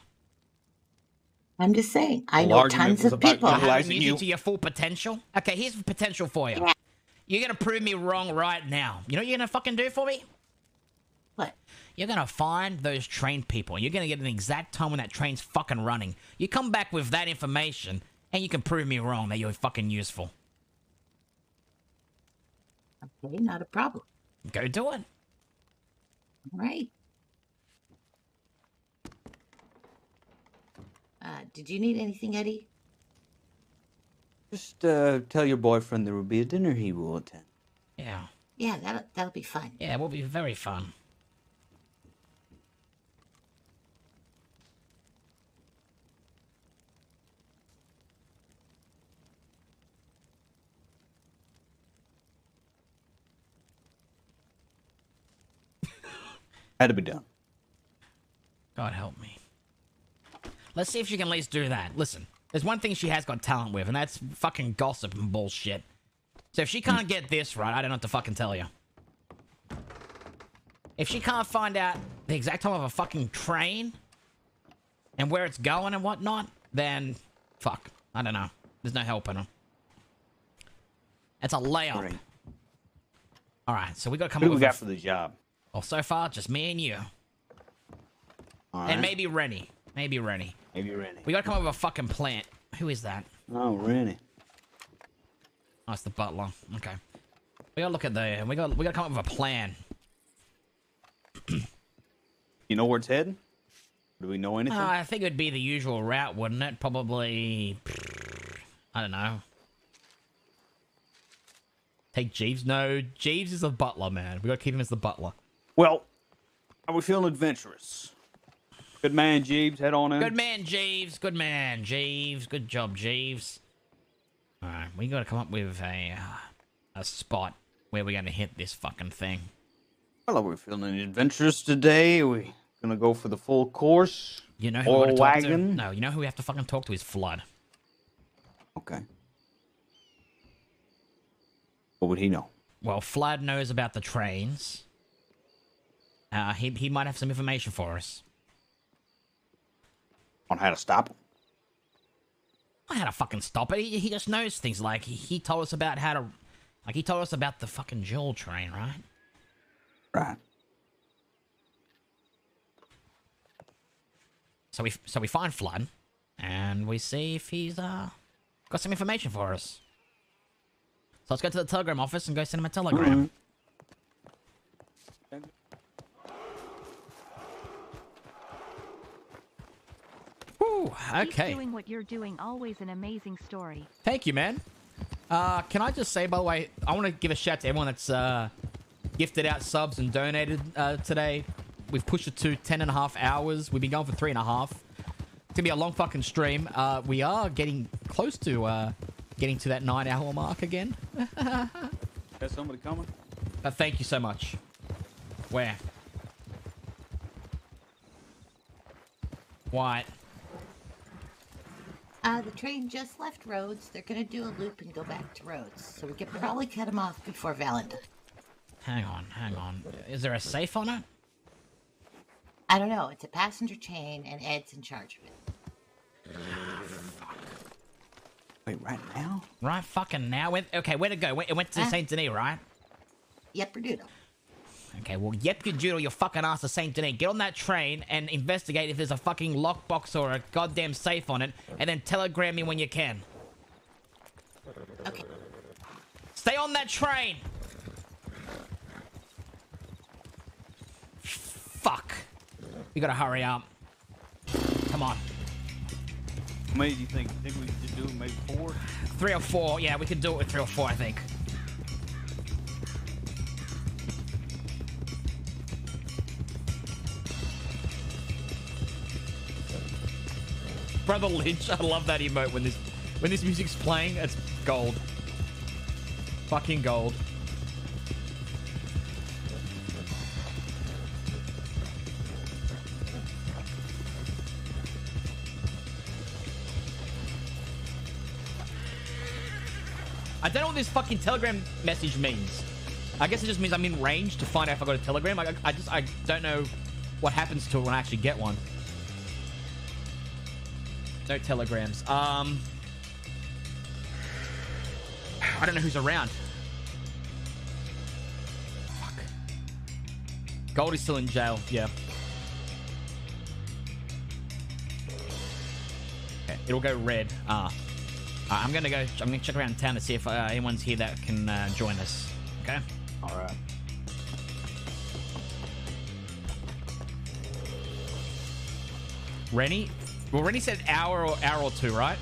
I'm just saying, I know tons of people. I haven't used you to your full potential. Okay, here's the potential for you. Yeah. You're gonna prove me wrong right now. You know what you're gonna fucking do for me? What? You're gonna find those trained people. You're gonna get an exact time when that train's fucking running. You come back with that information, and you can prove me wrong that you're fucking useful. Okay, not a problem. Go do it. All right. Uh, did you need anything, Eddie? Just uh, tell your boyfriend there will be a dinner he will attend. Yeah. Yeah, that'll, that'll be fun. Yeah, it will be very fun. Had to be done. God help me. Let's see if she can at least do that. Listen, there's one thing she has got talent with, and that's fucking gossip and bullshit. So if she hmm. can't get this right, I don't know what to fucking tell you. If she can't find out the exact time of a fucking train and where it's going and whatnot, then fuck. I don't know. There's no helping her. It's a layup. All right, so we got to come Who up we got for the job? Well, so far, just me and you. All And maybe Rennie. Maybe Rennie. Maybe Rennie. We gotta come up with a fucking plant. Who is that? Oh, Rennie. Oh, it's the butler. Okay. We gotta look at the. We gotta We gotta come up with a plan. You know where it's heading? Do we know Uh, anything? I think it'd be the usual route, wouldn't it? Probably. I don't know. Take Jeeves. No, Jeeves is the butler, man. We gotta keep him as the butler. Well, are we feeling adventurous? Good man, Jeeves. Head on in. Good man, Jeeves. Good man, Jeeves. Good job, Jeeves. All right, we gotta come up with a uh, a spot where we're gonna hit this fucking thing. Well, are we feeling adventurous today? Are we gonna go for the full course? You know who Oil we gotta talk wagon? to? No, you know who we have to fucking talk to is Flood. Okay. What would he know? Well, Flood knows about the trains. Uh, he he might have some information for us. On how to stop him? I had to fucking stop it. He, he just knows things like he, he told us about how to, like he told us about the fucking Joel train, right? Right. So we so we find Flood, and we see if he's uh got some information for us. So let's go to the telegram office and go send him a telegram. Whew, okay. Keep doing what you're doing. Always an amazing story. Thank you, man. Uh, can I just say, by the way, I want to give a shout to everyone that's uh, gifted out subs and donated uh, today. We've pushed it to 10 and a half hours. We've been going for three and a half. It's going to be a long fucking stream. Uh, we are getting close to uh, getting to that nine hour mark again. Got somebody coming? But thank you so much. Where? What? Uh, the train just left Rhodes. They're gonna do a loop and go back to Rhodes, so we could probably cut them off before Valentine. Hang on, hang on. Is there a safe on it? I don't know. It's a passenger train, and Ed's in charge of it. Wait, right now? Right fucking now? Where, okay, where'd it go? It went to Huh? Saint Denis, right? Yep, Perdudo. Okay, well, yep, you doodle your fucking ass to Saint Denis. Get on that train and investigate if there's a fucking lockbox or a goddamn safe on it, and then telegram me when you can. Okay. Stay on that train! Fuck. We gotta hurry up. Come on. How many do you think? Think we should do maybe four? Three or four. Yeah, we could do it with three or four, I think. Brother Lynch, I love that emote when this when this music's playing. It's gold. Fucking gold. I don't know what this fucking telegram message means. I guess it just means I'm in range to find out if I got a telegram. I, I just I don't know what happens to it when I actually get one. No telegrams. Um, I don't know who's around. Fuck. Goldie's still in jail. Yeah. Okay, it'll go red. Ah. Uh, I'm gonna go. I'm gonna check around town to see if uh, anyone's here that can uh, join us. Okay. All right. Rennie. Well, Rennie said hour or hour or two, right?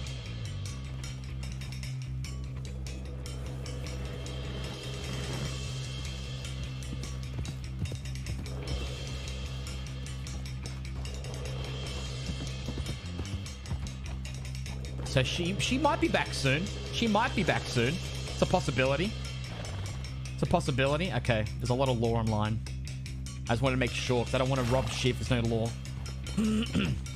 So she she might be back soon. She might be back soon. It's a possibility. It's a possibility. Okay, there's a lot of law online. I just wanted to make sure because I don't want to rob shit there's no law.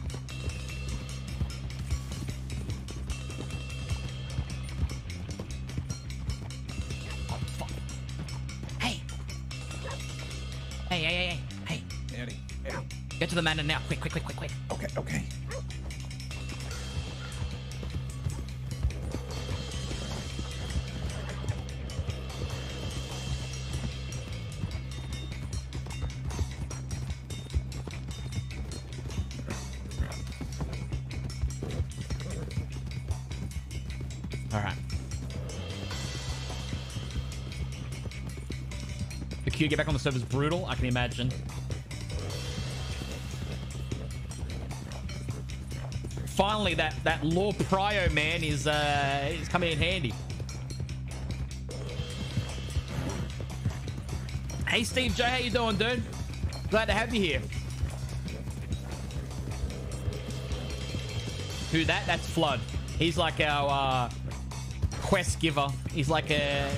to the man now. Quick, quick, quick, quick, quick. Okay, okay. All right. The queue get back on the server is brutal. I can imagine. Finally, that that law prio man is uh is coming in handy. Hey, Steve J, how you doing, dude? Glad to have you here. Who that? That's Flood. He's like our uh, quest giver. He's like a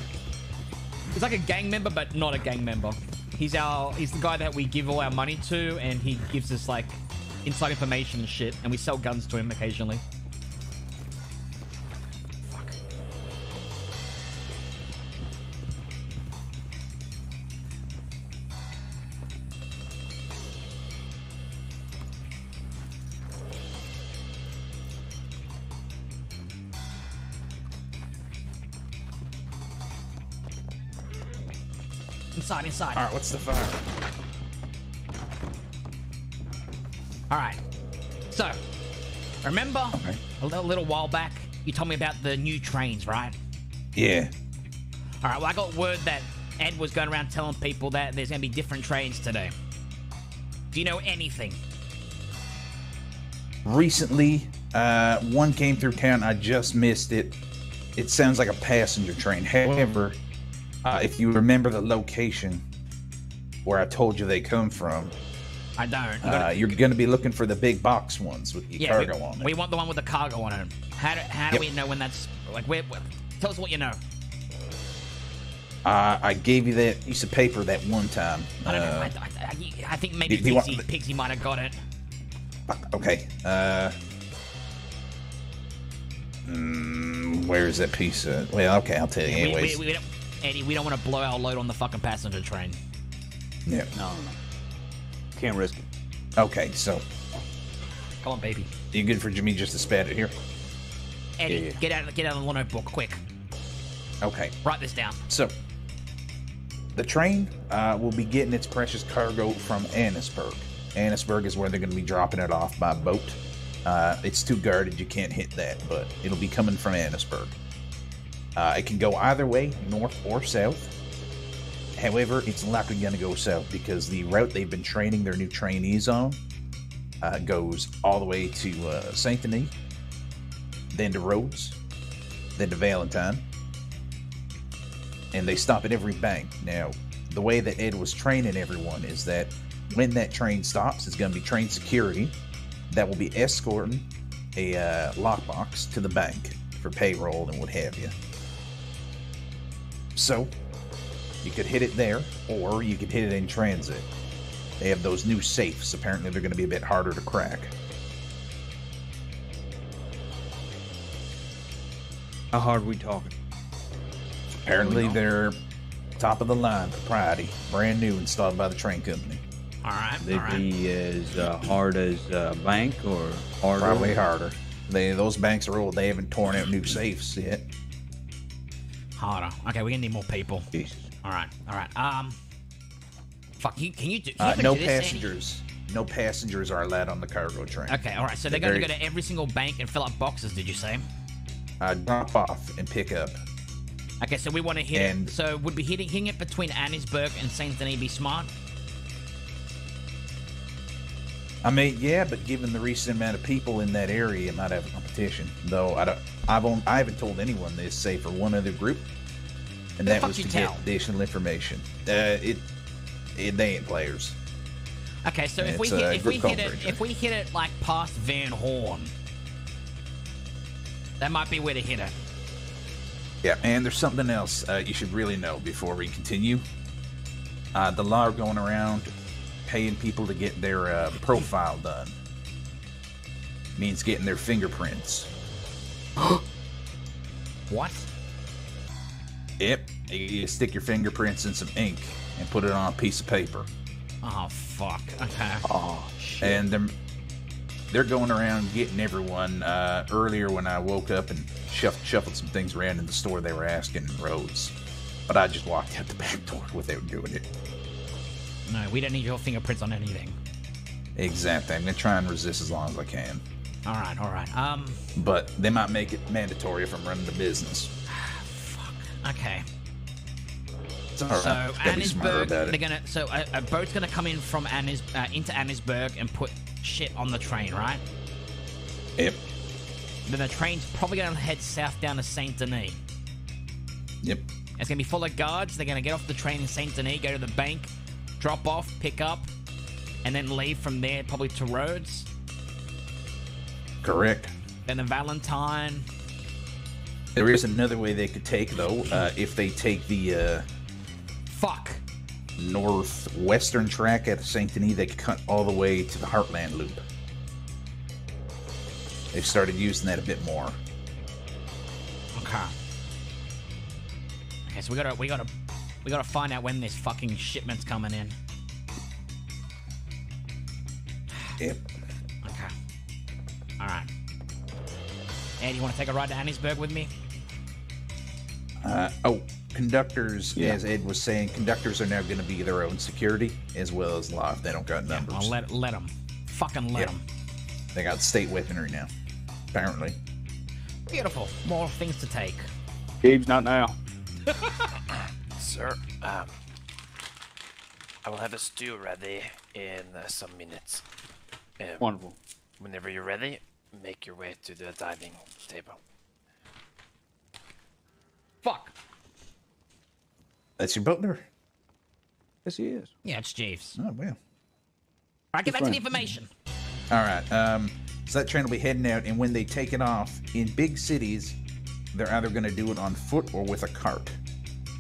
he's like a gang member, but not a gang member. He's our he's the guy that we give all our money to, and he gives us like inside information and shit, and we sell guns to him occasionally. Fuck. Inside, inside. All right, what's the fire? All right. So, remember a little, little while back, you told me about the new trains, right? Yeah. All right. Well, I got word that Ed was going around telling people that there's going to be different trains today. Do you know anything? Recently, uh, one came through town. I just missed it. It sounds like a passenger train. However, uh, if you remember the location where I told you they come from, I don't. Uh, you're going to be looking for the big box ones with the yeah, we, cargo on it. we want the one with the cargo on it. How do, how do Yep. we know when that's like? Where, where- tell us what you know. Uh, I gave you that piece of paper that one time. I don't know. Uh, I, I, I, I think maybe do- want Pixie, Pixie might have got it. Okay. Uh, mm, where is that piece? Of, well, okay, I'll tell you. We, we, Anyways, we, don't, Eddie, we don't want to blow our load on the fucking passenger train. yeah. No, no. Can't risk it. Okay, so Come on, baby. you good for Jimmy just to spat it here? Eddie, Yeah, yeah. get out, of get out of the notebook, quick. Okay. Write this down. So, the train uh, will be getting its precious cargo from Annesburg. Annesburg is where they're going to be dropping it off by boat. Uh, it's too guarded, you can't hit that, but it'll be coming from Annesburg. Uh, it can go either way, north or south. However, it's likely going to go south because the route they've been training their new trainees on uh, goes all the way to uh, Saint Denis, then to Rhodes, then to Valentine, and they stop at every bank. Now, the way that Ed was training everyone is that when that train stops, it's going to be train security that will be escorting a uh, lockbox to the bank for payroll and what have you. So, you could hit it there, or you could hit it in transit. They have those new safes. Apparently, they're going to be a bit harder to crack. How hard are we talking? Apparently, they're top of the line propriety, brand new, installed by the train company. All right. They'd be as uh, hard as uh, bank or harder? Probably harder. They those banks are old. They haven't torn out new safes yet. Harder. Okay, we're gonna need more people. All right. All right. Um. Fuck you. Can you do? Can you Uh, no do passengers. No passengers are allowed on the cargo train. Okay. All right. So they're, They're gonna go to every single bank and fill up boxes. Did you say? uh, drop off and pick up. Okay. So we want to hit And- it. So would be hitting hitting it between Annesburg and Saint Denis be smart? I mean, yeah, but given the recent amount of people in that area, it might have a competition. Though I don't, I've on, I haven't told anyone this, save for one other group, and that was to tell? get additional information. Uh, it, it, they ain't players. Okay. So if we hit uh, if we hit it if we hit it like past Van Horn, that might be where to hit it. Yeah, and there's something else uh, you should really know before we continue. Uh, the law are going around paying people to get their uh, profile done. Means getting their fingerprints. What? Yep. You, stick your fingerprints in some ink and put it on a piece of paper. Oh fuck. Okay. Oh shit. And they're, they're going around getting everyone. Uh, earlier when I woke up and shuff, shuffled some things around in the store, they were asking roads. But I just walked out the back door without doing it. No, we don't need your fingerprints on anything. Exactly. I'm gonna try and resist as long as I can. All right. All right. Um. But they might make it mandatory if I'm running the business. Okay. It's all right. So Gotta be smarter Annesburg, they're gonna. So a, a boat's gonna come in from Annis uh, into Annesburg and put shit on the train, right? Yep. Then the train's probably gonna head south down to Saint Denis. Yep. It's gonna be full of guards. They're gonna get off the train in Saint Denis, go to the bank, drop off, pick up, and then leave from there probably to Rhodes. Correct. Then the Valentine. There is another way they could take though. Uh, if they take the uh, fuck northwestern track at Saint Denis, they could cut all the way to the Heartland Loop. They've started using that a bit more. Okay. Okay, so we gotta we gotta we gotta find out when this fucking shipment's coming in. Yep. Okay. All right. Ed, you want to take a ride to Annesburg with me? Uh, oh, conductors, Yeah. as Ed was saying, conductors are now going to be their own security as well as law if they don't got numbers. I'll let let them. Fucking let Yeah. them. They got state weaponry now, apparently. Beautiful. More things to take. Gabe's not now. Sir, um, I will have a stew ready in uh, some minutes. Um, Wonderful. Whenever you're ready, make your way to the dining table. Fuck. That's your butler. Yes, he is. Yeah, it's Jeeves. Oh well. All right, get Good back to the information. All right. Um, so that train will be heading out, and when they take it off in big cities, they're either going to do it on foot or with a cart.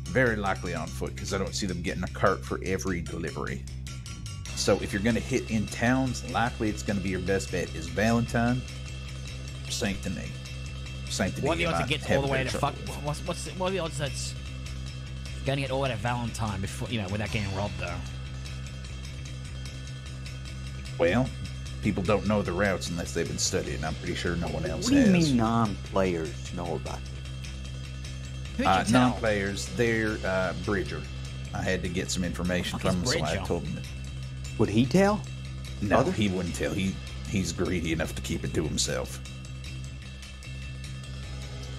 Very likely on foot, because I don't see them getting a cart for every delivery. So if you're going to hit in towns, likely it's going to be your best bet is Valentine, Saint Denis. Saint Denis. What are the odds it might gets all the a way to fuck? What's what's the, what are the odds that's going to get all the way to Valentine before you know without getting robbed though? Well, people don't know the routes unless they've been studying. I'm pretty sure no one else What do you has. mean non-players know about it? Who'd Uh, non-players, they're uh, Bridger. I had to get some information from him, so I told him. Would he tell? No, Other? he wouldn't tell. He he's greedy enough to keep it to himself.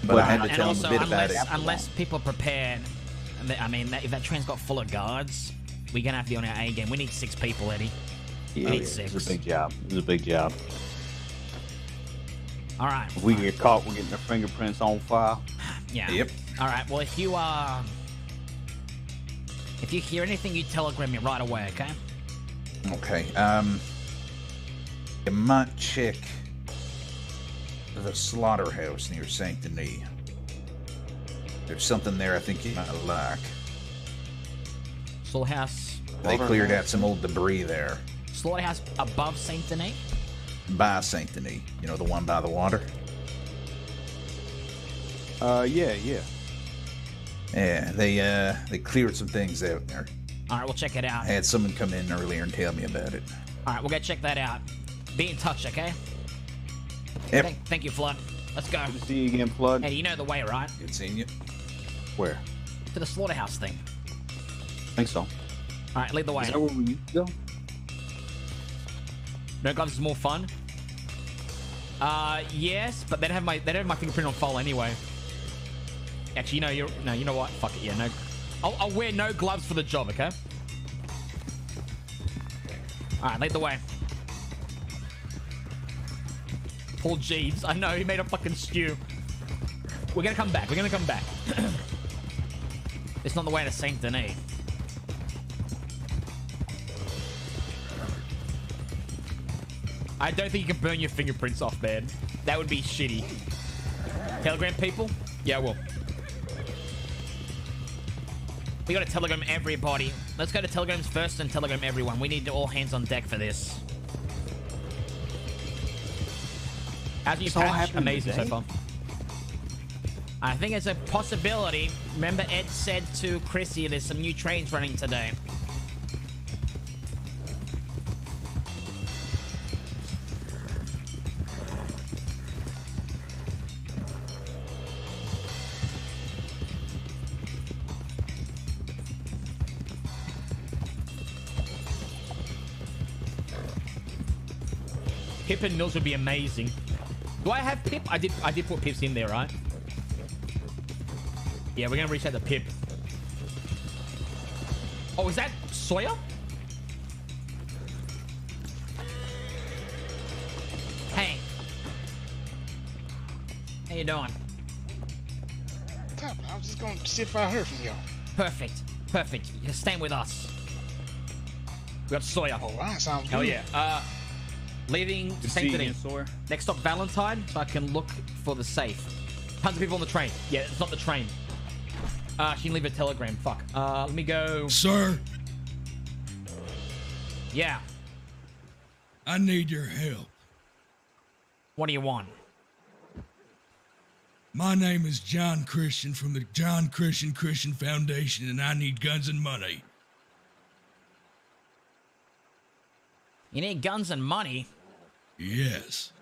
But I had to and tell him also, a bit about unless, it. unless people prepare, I mean, that, if that train's got full of guards, we're gonna have to be on our A game. We need six people, Eddie. Yeah, we need it's six. a big job. It's a big job. All right. If we get caught, we're getting our fingerprints on file. Yeah. Yep. All right. Well, if you uh, if you hear anything, you telegram me right away, okay? Okay. Um, you might check the slaughterhouse near Saint Denis. There's something there I think you might like. Slaughterhouse. They cleared out some old debris there Slaughterhouse above Saint Denis. by Saint Denis. You know the one by the water. Uh, yeah, yeah. Yeah, they uh they cleared some things out there. All right, we'll check it out. I had someone come in earlier and tell me about it. All right, we'll go check that out. Be in touch, okay? Yep. Thank, thank you, Flood. Let's go. Good to see you again, Flood. Hey, you know the way, right? Good seeing you. Where? To the slaughterhouse thing. think so. All right, lead the way. Is that where we used to go? No gloves is more fun. Uh, yes, but they don't have my they don't have my fingerprint on file anyway. Actually, you know you're no, you know what? Fuck it, yeah, no. I'll, I'll wear no gloves for the job, okay? All right, lead the way. Paul Jeeves, I know he made a fucking stew. We're gonna come back. We're gonna come back. it's not the way to Saint Denis. I don't think you can burn your fingerprints off, man. That would be shitty. Telegram people? Yeah, well. We gotta telegram everybody. Let's go to telegrams first and telegram everyone. We need all hands on deck for this. How's your It's all patch? happening Amazing so far. I think it's a possibility. Remember Ed said to Chrissy there's some new trains running today. Pip and Mills would be amazing. Do I have Pip? I did I did put Pips in there, right? Yeah, we're gonna reach out to Pip. Oh, is that Sawyer? Hey. How you doing? Top, I was just gonna see if I heard from y'all. Perfect. Perfect. You're staying with us. We got Sawyer. All right, sounds Hell good. yeah. Uh, leaving to see Saint Denis. Next stop, Valentine, so I can look for the safe. Tons of people on the train. Yeah, it's not the train. Uh, she can leave a telegram. Fuck. Uh, let me go. Sir, Yeah. I need your help. What do you want? My name is John Christian from the John Christian Christian Foundation, and I need guns and money. You need guns and money? Yes.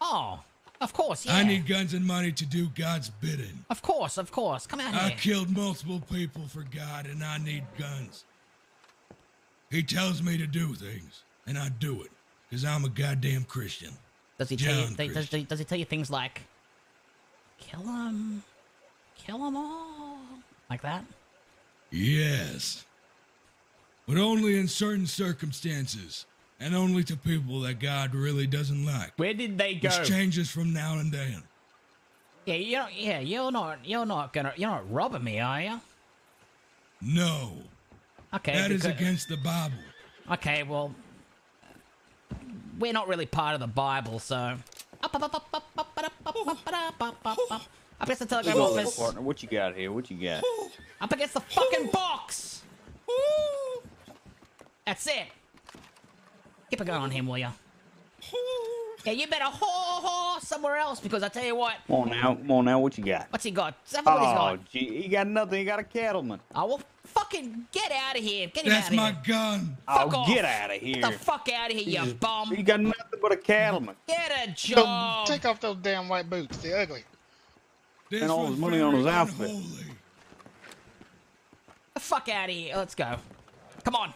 Oh, of course, yeah. I need guns and money to do God's bidding. Of course, of course. Come out I here. killed multiple people for God, and I need guns. He tells me to do things, and I do it, because I'm a goddamn Christian. Does he tell you? Does, does, does he tell you things like, kill him, kill them all, like that? Yes. But only in certain circumstances, and only to people that God really doesn't like. Where did they go? This changes from now and then. Yeah, you're, yeah, you're not, you're not gonna, you're not robbing me, are you? No. Okay. That because, is against the Bible. Okay, well, we're not really part of the Bible, so. Up against the telegram Whoa, office. Partner, what you got here? What you got? Up against the fucking box. That's it. Keep a gun on him, will ya? Yeah, you better haw haw somewhere else because I tell you what. Come on now, come on now, what you got? What's he got? Tell me what he's Oh, got. gee, he got nothing. He got a cattleman. Oh, well, fucking get out of here. Get him That's out of my here. gun. Fuck oh, off. get out of here. Get the fuck out of here, you bum. You got nothing but a cattleman. Get a Go- job. take off those damn white boots. They're ugly. This And all his money on his very outfit. unholy. the fuck out of here. Let's go. Come on.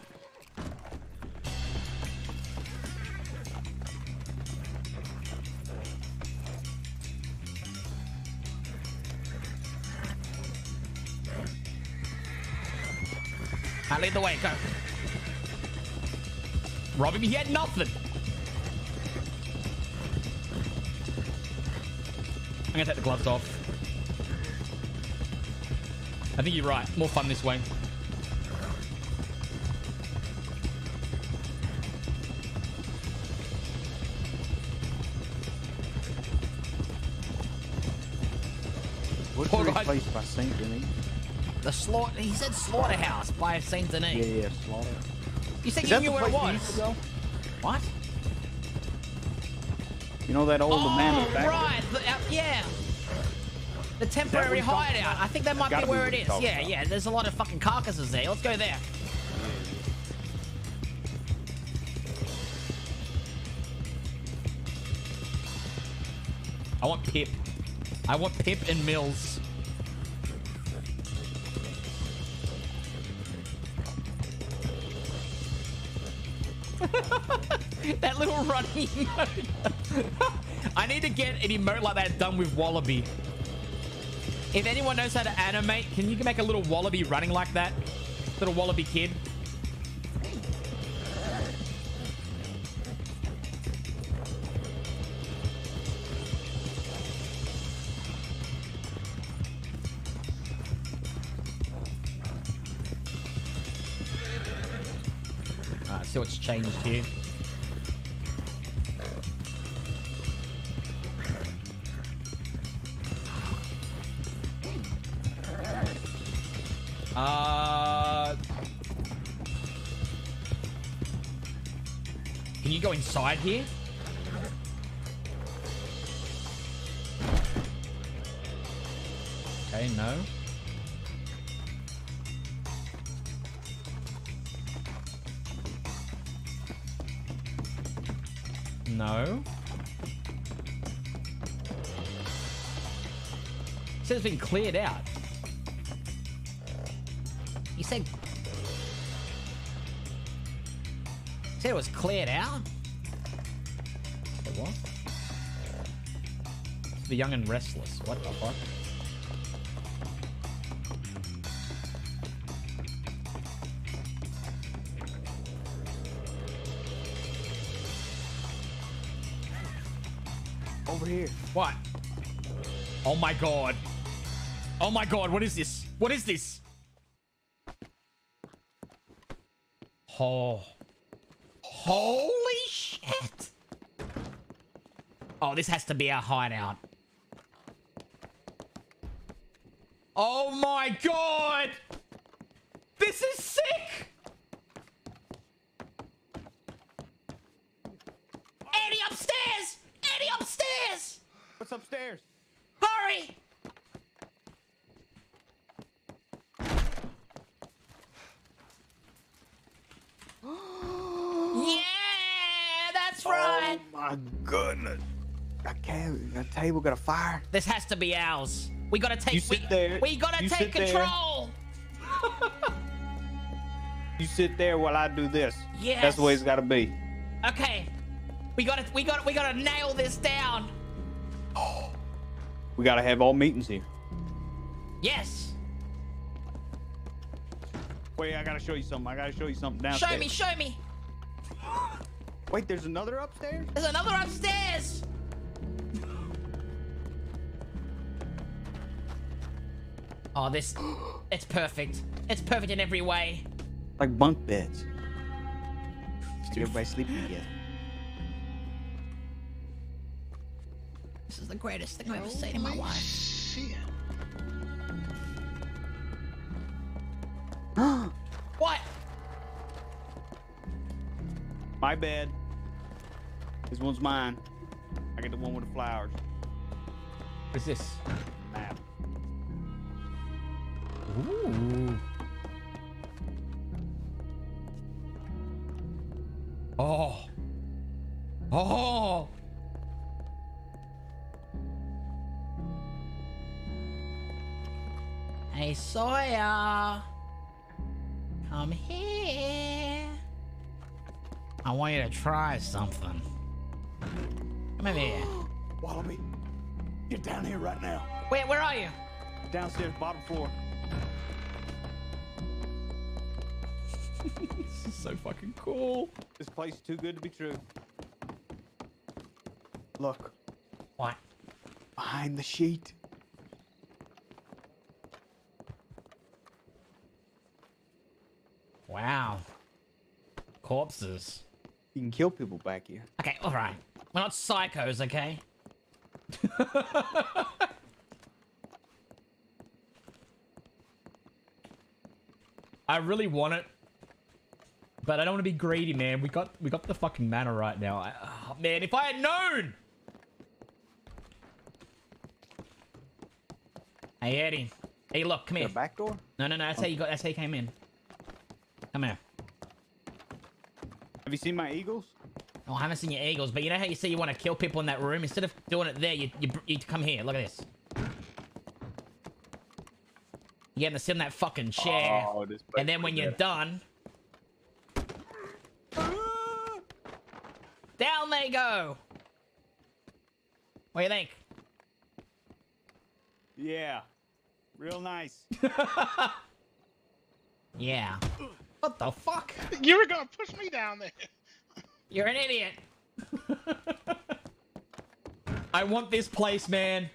I lead the way. Go. Rob him. He had nothing. I'm gonna take the gloves off. I think you're right. More fun this way. What's the guy. place by Saint Denis? The slaughter. He said slaughterhouse by Saint Denis. Yeah, yeah, slaughter. You said Is you knew where it place we used was. What? You know that old Oh, abandoned factory? right. The, uh, yeah. The temporary what you're talking hideout. I think that might be be where what it you're is. talking Yeah, about. yeah. There's a lot of fucking carcasses there. Let's go there. I want Pip. I want Pip and Mills. that little running emote. I need to get an emote like that done with Wallaby. If anyone knows how to animate, can you make a little Wallaby running like that? Little Wallaby kid. Changed here. Uh, can you go inside here? Okay, no. No. Cleared out. You said... You said it was cleared out? What? The Young and Restless. What the fuck? Over here. What? Oh my god. Oh my god, what is this? What is this? Oh. Holy shit. Oh, this has to be our hideout. Oh my god! This is sick! Eddie upstairs! Eddie upstairs! What's upstairs? Hurry! yeah, that's oh, right. Oh my goodness. A, ca- a table got a fire. This has to be ours. We gotta take. You sit we, there. we gotta You take control. You sit there while I do this. Yes. That's the way it's got to be. Okay. We gotta, we gotta, we gotta nail this down. We gotta have all meetings here. Yes. Wait, I gotta show you something. I gotta show you something downstairs. Show me, show me. Wait, there's another upstairs? There's another upstairs. Oh, this, it's perfect. It's perfect in every way. Like bunk beds. Everybody sleeping together. This is the greatest thing I've ever seen in my life. Shit. My bed. This one's mine. I get the one with the flowers. What's this? Map. Ooh. Oh. Oh. Hey Sawyer, come here. I want you to try something. Come over here. Wallaby, get down here right now. Wait, where are you? Downstairs, bottom floor. this is so fucking cool. This place is too good to be true. Look. What? Behind the sheet. Wow. Corpses. You can kill people back here. Okay, alright. We're not psychos, okay? I really want it, but I don't want to be greedy, man. We got we got the fucking mana right now. I, oh, man, if I had known. Hey Eddie. Hey look, come here. The back door? No, no, no, that's how you got that's how you came in. Come here. Have you seen my eagles? Oh, I haven't seen your eagles, but you know how you say you want to kill people in that room? Instead of doing it there, you, you, you come here. Look at this. You get them to sit in that fucking chair. Oh, and then when you're done... Down they go! What do you think? Yeah. Real nice. Yeah. What the fuck? You were gonna push me down there. You're an idiot. I want this place, man.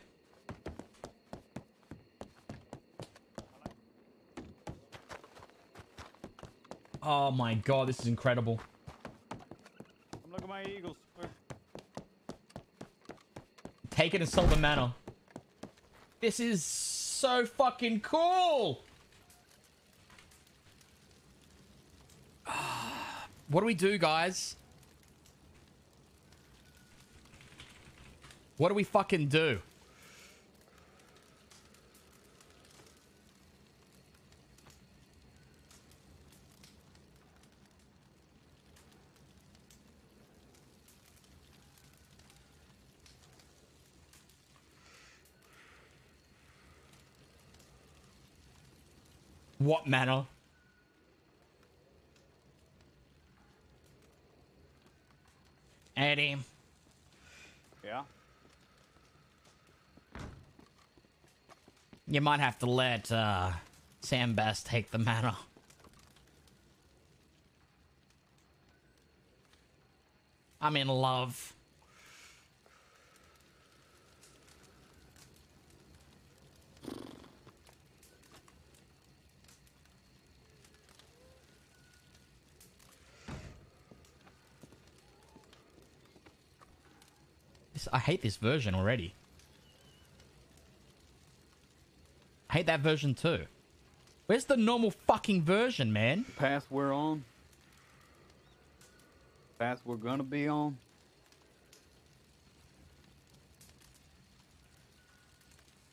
Oh my god, this is incredible. Look at my eagles. Take it and sell the manor. This is so fucking cool. What do we do, guys? What do we fucking do? What manner? Eddie. Yeah. You might have to let uh, Sam Bass take the manor. I'm in love. This, I hate this version already. I hate that version too. Where's the normal fucking version, man? Path we're on. Path we're gonna be on.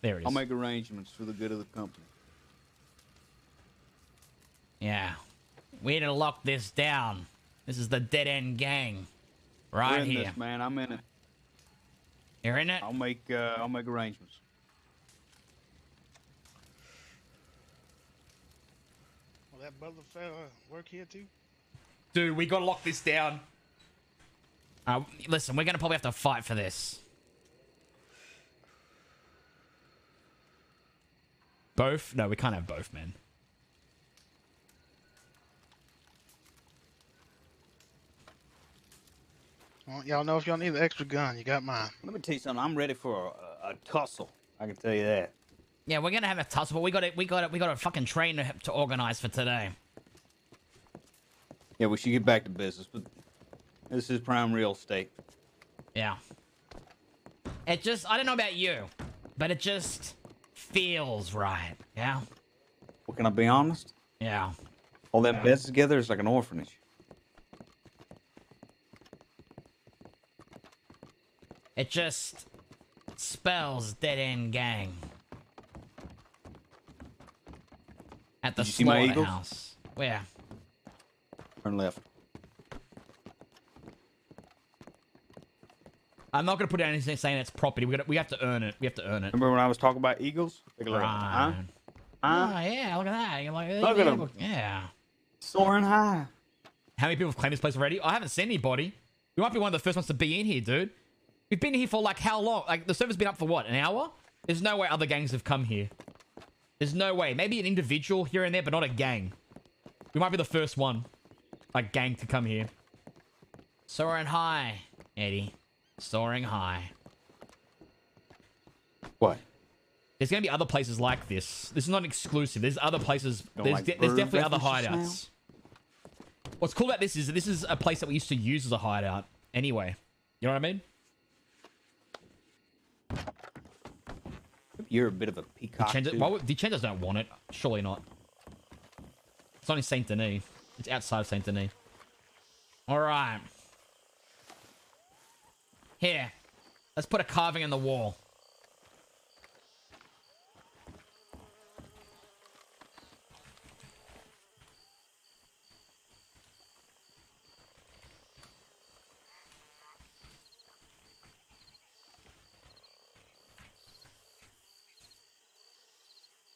There it is. I'll make arrangements for the good of the company. Yeah. We need to lock this down. This is the dead end gang. Right in here. this, man. I'm in it. You're in it? I'll make uh, I'll make arrangements. Will that brother fella work here too? Dude, we gotta lock this down. Uh, listen, we're gonna probably have to fight for this. Both? No, we can't have both, man. Well, y'all know if y'all need an extra gun, you got mine. Let me tell you something. I'm ready for a, a tussle. I can tell you that. Yeah, we're gonna have a tussle, but we got it. We got it. We got a fucking train to, to organize for today. Yeah, we should get back to business, but this is prime real estate. Yeah. It just, I don't know about you, but it just feels right. Yeah. Well, can I be honest? Yeah. All that beds together is like an orphanage. It just spells dead end gang. At the Did you see my eagles? slaughterhouse. Where? Turn left. I'm not gonna put anything saying it's property. We got we have to earn it. We have to earn it. Remember when I was talking about eagles? A look. Huh? Huh? Oh yeah, look at that. You're like, Look at yeah, 'em. Yeah. Soaring high. How many people have claimed this place already? I haven't seen anybody. We might be one of the first ones to be in here, dude. We've been here for like how long? Like the server's been up for what? An hour? There's no way other gangs have come here. There's no way. Maybe an individual here and there, but not a gang. We might be the first one, like gang, to come here. Soaring high, Eddie. Soaring high. What? There's gonna be other places like this. This is not exclusive. There's other places. There's, like de- there's definitely other hideouts. What's cool about this is that this is a place that we used to use as a hideout. Anyway, you know what I mean? You're a bit of a peacock. Dechendas, too. why would, don't want it. Surely not. It's only Saint Denis. It's outside of Saint Denis. All right. Here. Let's put a carving in the wall.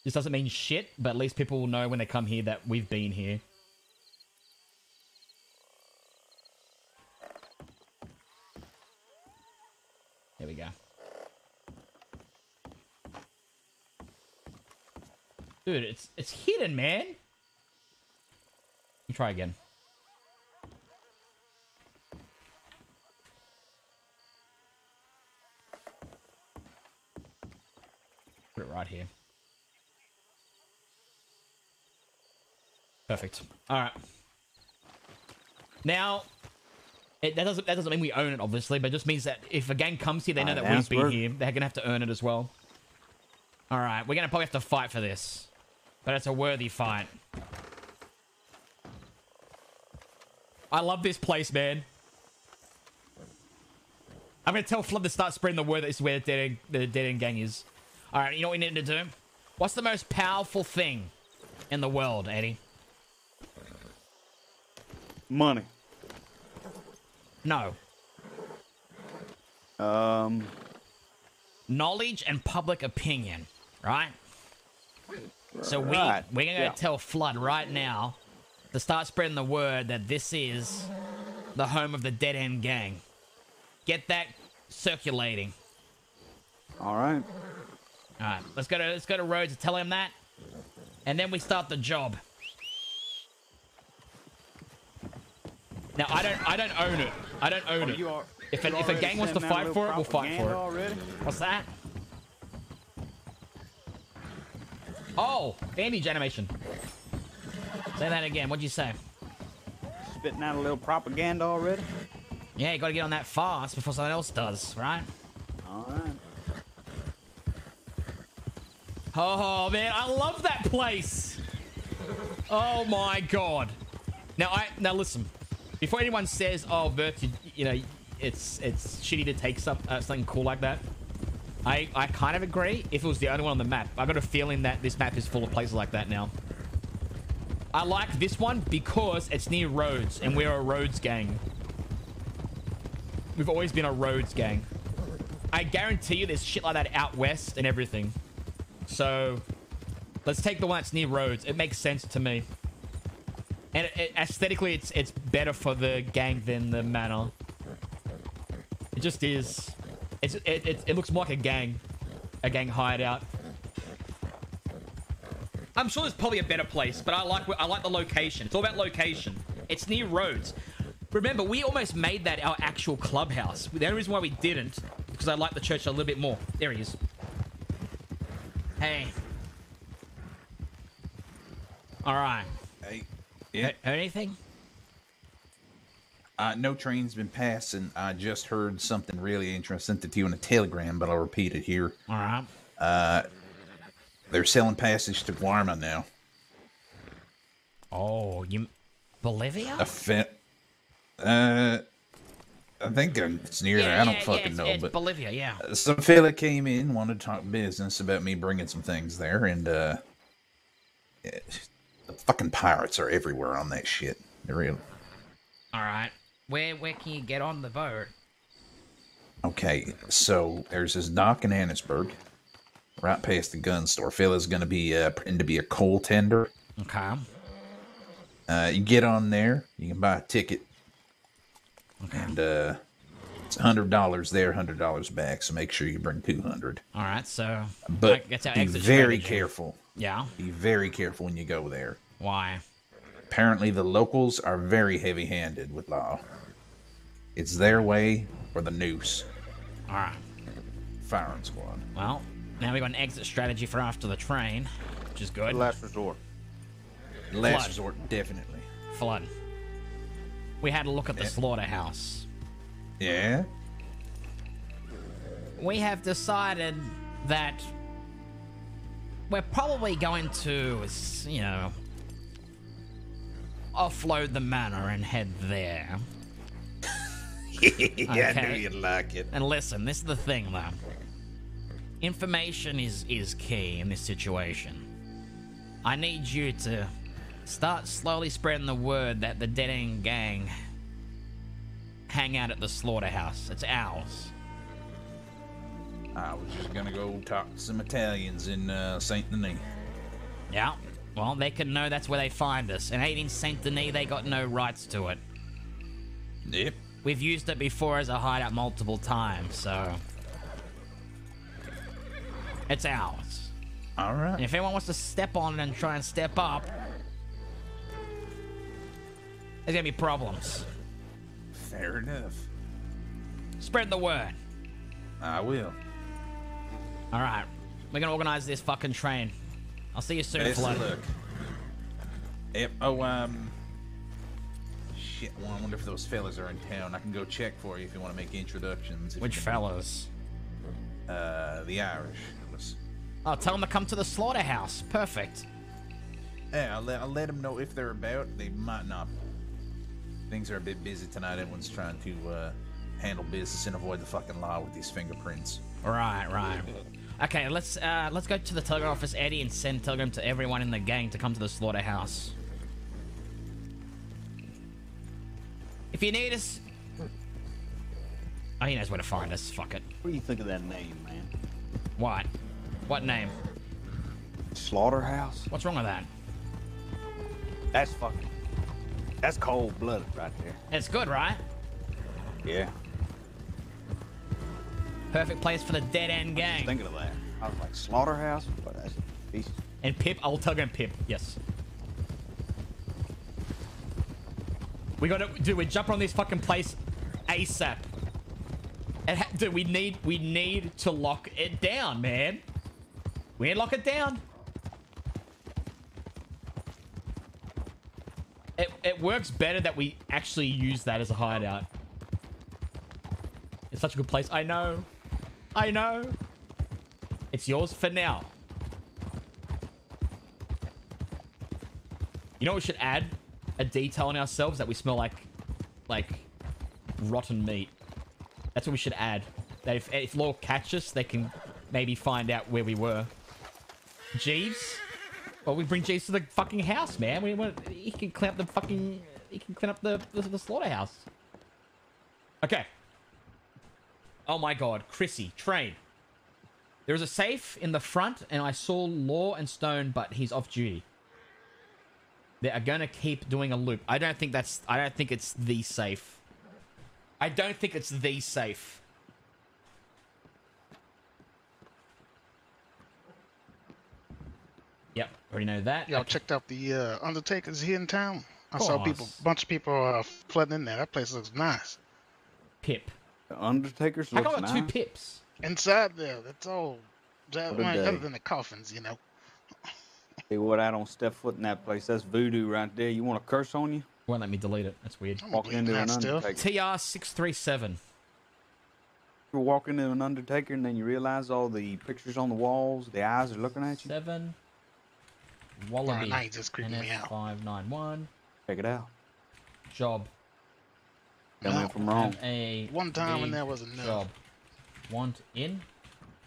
This doesn't mean shit, but at least people will know when they come here that we've been here. There we go. Dude, it's it's hidden, man. Let me try again. Put it right here. Perfect. All right. Now, it, that doesn't that doesn't mean we own it, obviously, but it just means that if a gang comes here, they know Alright, that we've been here. They're gonna have to earn it as well. All right, we're gonna probably have to fight for this, but it's a worthy fight. I love this place, man. I'm gonna tell Flood to start spreading the word that this is where the dead end, the dead end gang is. All right, you know what we need to do? What's the most powerful thing in the world, Eddie? Money. No. Um. Knowledge and public opinion, right? So we Right, we're gonna yeah. tell Flood right now to start spreading the word that this is the home of the Dead End Gang. Get that circulating. All right. All right, let's go to let's go to Rhodes and tell him that, and then we start the job. Now I don't I don't own it. I don't own Oh, it. are- if a, if a gang wants to sending out a fight for it, we'll fight for it. already? What's that? Oh, damage animation. Say that again. What'd you say? Spitting out a little propaganda already? Yeah, you gotta get on that fast before someone else does, right? All right. Oh man, I love that place. Oh my god. Now I now listen. Before anyone says, "Oh, Vert, you, know, it's it's shitty to take some, uh, something cool like that," I I kind of agree. If it was the only one on the map, I got a feeling that this map is full of places like that now. I like this one because it's near Rhodes, and we're a Rhodes gang. We've always been a Rhodes gang. I guarantee you, there's shit like that out west and everything. So, let's take the one that's near Rhodes. It makes sense to me. And it, it- aesthetically, it's it's better for the gang than the manor. It just is. It's, it, it, it looks more like a gang. A gang hideout. I'm sure there's probably a better place, but I like I like the location. It's all about location. It's near roads. Remember, we almost made that our actual clubhouse. The only reason why we didn't, because I like the church a little bit more. There he is. Hey. All right. Yeah. Heard anything? Uh, no train's been passing. I just heard something really interesting. I Sent it to you in a telegram, but I'll repeat it here. All right. Uh, they're selling passage to Guarma now. Oh, you Bolivia? A fin- uh, I think it's near there. I don't fucking it's, know, it's but Bolivia, yeah. some fella came in, wanted to talk business about me bringing some things there, and uh, yeah, the fucking pirates are everywhere on that shit. They're real. All right. Where where can you get on the boat? Okay, so there's this dock in Annesburg, right past the gun store. Fella's gonna be uh, pretend to be a coal tender. Okay. Uh, you get on there, you can buy a ticket, okay. and uh, it's hundred dollars there, hundred dollars back. So make sure you bring two hundred. All right. So But like, that's our be exit very strategy. careful. Yeah. Be very careful when you go there. Why? Apparently, the locals are very heavy-handed with law. It's their way or the noose. All right. Firing squad. Well, now we've got an exit strategy for after the train, which is good. Last resort. Last Flood. resort, definitely. Flood. We had a look at the Yeah. slaughterhouse. Yeah. We have decided that we're probably going to, you know, offload the manor and head there. yeah, I knew you'd like it. And listen, this is the thing, though. Information is is key in this situation. I need you to start slowly spreading the word that the Dead End Gang hang out at the slaughterhouse. It's ours. I was just gonna go talk to some Italians in uh, Saint Denis. Yeah. Well, they can know that's where they find us. And ain't in Saint Denis, they got no rights to it. Yep. We've used it before as a hideout multiple times, so it's ours. All right. If anyone wants to step on it and try and step up, there's gonna be problems. Fair enough. Spread the word. I will. All right, we're gonna organize this fucking train. I'll see you soon, Flood. luck. Yep. Oh, um. Shit. Well, I wonder if those fellas are in town. I can go check for you if you want to make introductions. Which fellas? Uh, the Irish. fellas. Oh, tell them to come to the slaughterhouse. Perfect. Yeah, I'll let, I'll let them know if they're about. They might not. Things are a bit busy tonight. Everyone's trying to uh, handle business and avoid the fucking law with these fingerprints. Right, right. Okay, let's uh, let's go to the telegram office, Eddie, and send a telegram to everyone in the gang to come to the slaughterhouse. If you need us, oh, he knows where to find us. Fuck it. What do you think of that name, man? What? What name? Slaughterhouse? What's wrong with that? That's fucking. That's cold blooded right there. It's good, right? Yeah. Perfect place for the dead end gang. thinking of that. I was like, slaughterhouse? But that's decent. And Pip, I'll telegram Pip. Yes. We gotta, dude. We jump on this fucking place ASAP. And ha- dude, we need, we need to lock it down, man. We need to lock it down. It, it works better that we actually use that as a hideout. It's such a good place. I know. I know. It's yours for now. You know what we should add? A detail on ourselves that we smell like, like, rotten meat. That's what we should add. That if, if law catch us, they can maybe find out where we were. Jeeves? Well, we bring Jeeves to the fucking house, man. We want, he can clean up the fucking, he can clean up the, the, the slaughterhouse. Okay. Oh my god, Chrissy, train. There is a safe in the front, and I saw Law and Stone, but he's off duty. They are gonna keep doing a loop. I don't think that's. I don't think it's the safe. I don't think it's the safe. Yep, already know that. Y'all checked out the uh, Undertaker's here in town. I saw people, bunch of people uh, flooding in there. That place looks nice. Pip. The Undertaker's How looks come nice. two pips? Inside there, that's all. That, What other than the coffins, you know. Hey, what? I don't step foot in that place. That's voodoo right there. You want a curse on you? Won't let me delete it. That's weird. Walk into an Undertaker. TR six three seven. You're walking into an Undertaker and then you realize all the pictures on the walls, the eyes are looking at you. Seven. Wallaby. now you're just creeping me out. Five nine one. Check it out. Job. Tell me if I'm wrong. A One time when there was enough. Job. Want in?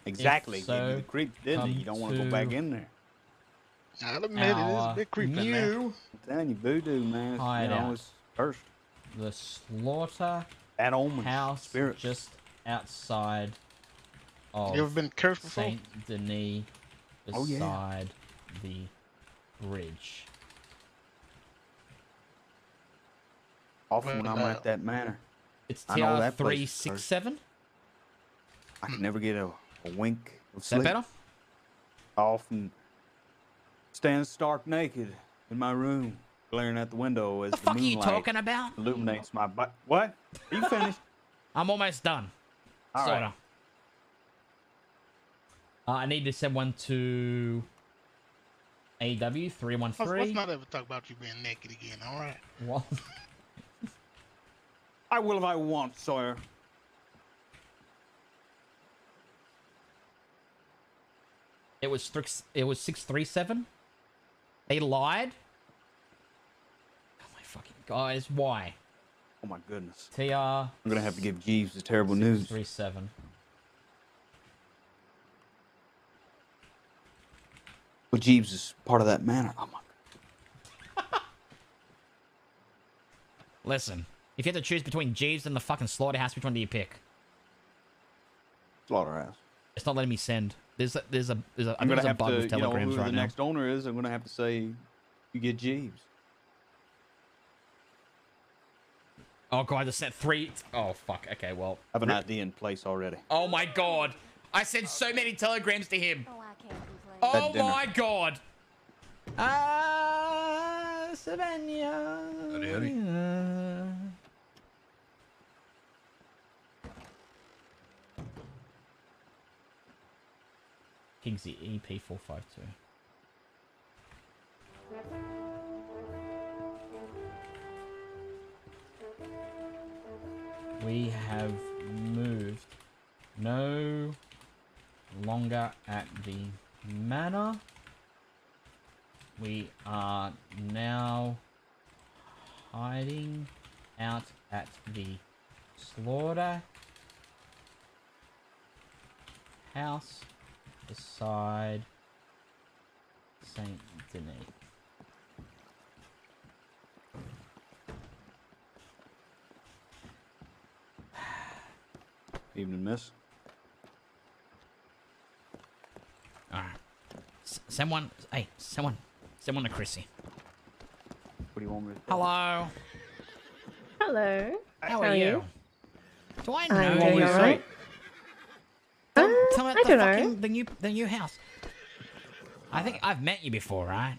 Exactly. If Gave you the creep, didn't it? You don't want to go back in there. I'll admit it is a bit creepy in there. new I'm telling you, voodoo, man. It's, you know, it's cursed. The slaughter That omen. house Spirits. just outside of You ever been cursed before? Saint Denis Oh, yeah. beside the bridge. Often when I'm uh, at that manor. It's I know TR that place three is six cursed. seven. I can never get a, a wink of Is that sleep. better? I often stand stark naked in my room, glaring at the window as the, fuck are you talking about? illuminates my body. What? Are you finished? I'm almost done. All Sorta. right. Uh, I need to send one to AW three one three. Let's, let's not ever talk about you being naked again, all right? What? I will if I want, Sawyer. It was six. It was six three seven. They lied. Oh my fucking guys! Why? Oh my goodness. TR I'm gonna have to give Jeeves the terrible news. three seven. But Jeeves is part of that manor. Oh my Listen, if you had to choose between Jeeves and the fucking slaughterhouse, which one do you pick? slaughterhouse. It's not letting me send. There's a there's a there's a I I'm think gonna there's a have bug to, with you know, who right the now. next owner is. I'm gonna have to say, you get Jeeves. Oh god, I just sent three. Oh fuck. Okay, well. I have an idea in place already. Oh my god. I sent so many telegrams to him. Oh That dinner. my god. Ah, Savannah. Howdy, howdy. Kingsley EP four five two. We have moved no longer at the manor. We are now hiding out at the slaughter house beside Saint Denis. Evening, miss. Alright. S- send one. Hey, someone, someone Send one to Chrissy. What do you want me to Hello. Hello. How are you? Do I know I'm you? alright. Tell, me I the don't know. fucking the new the new house. I think I've met you before, right?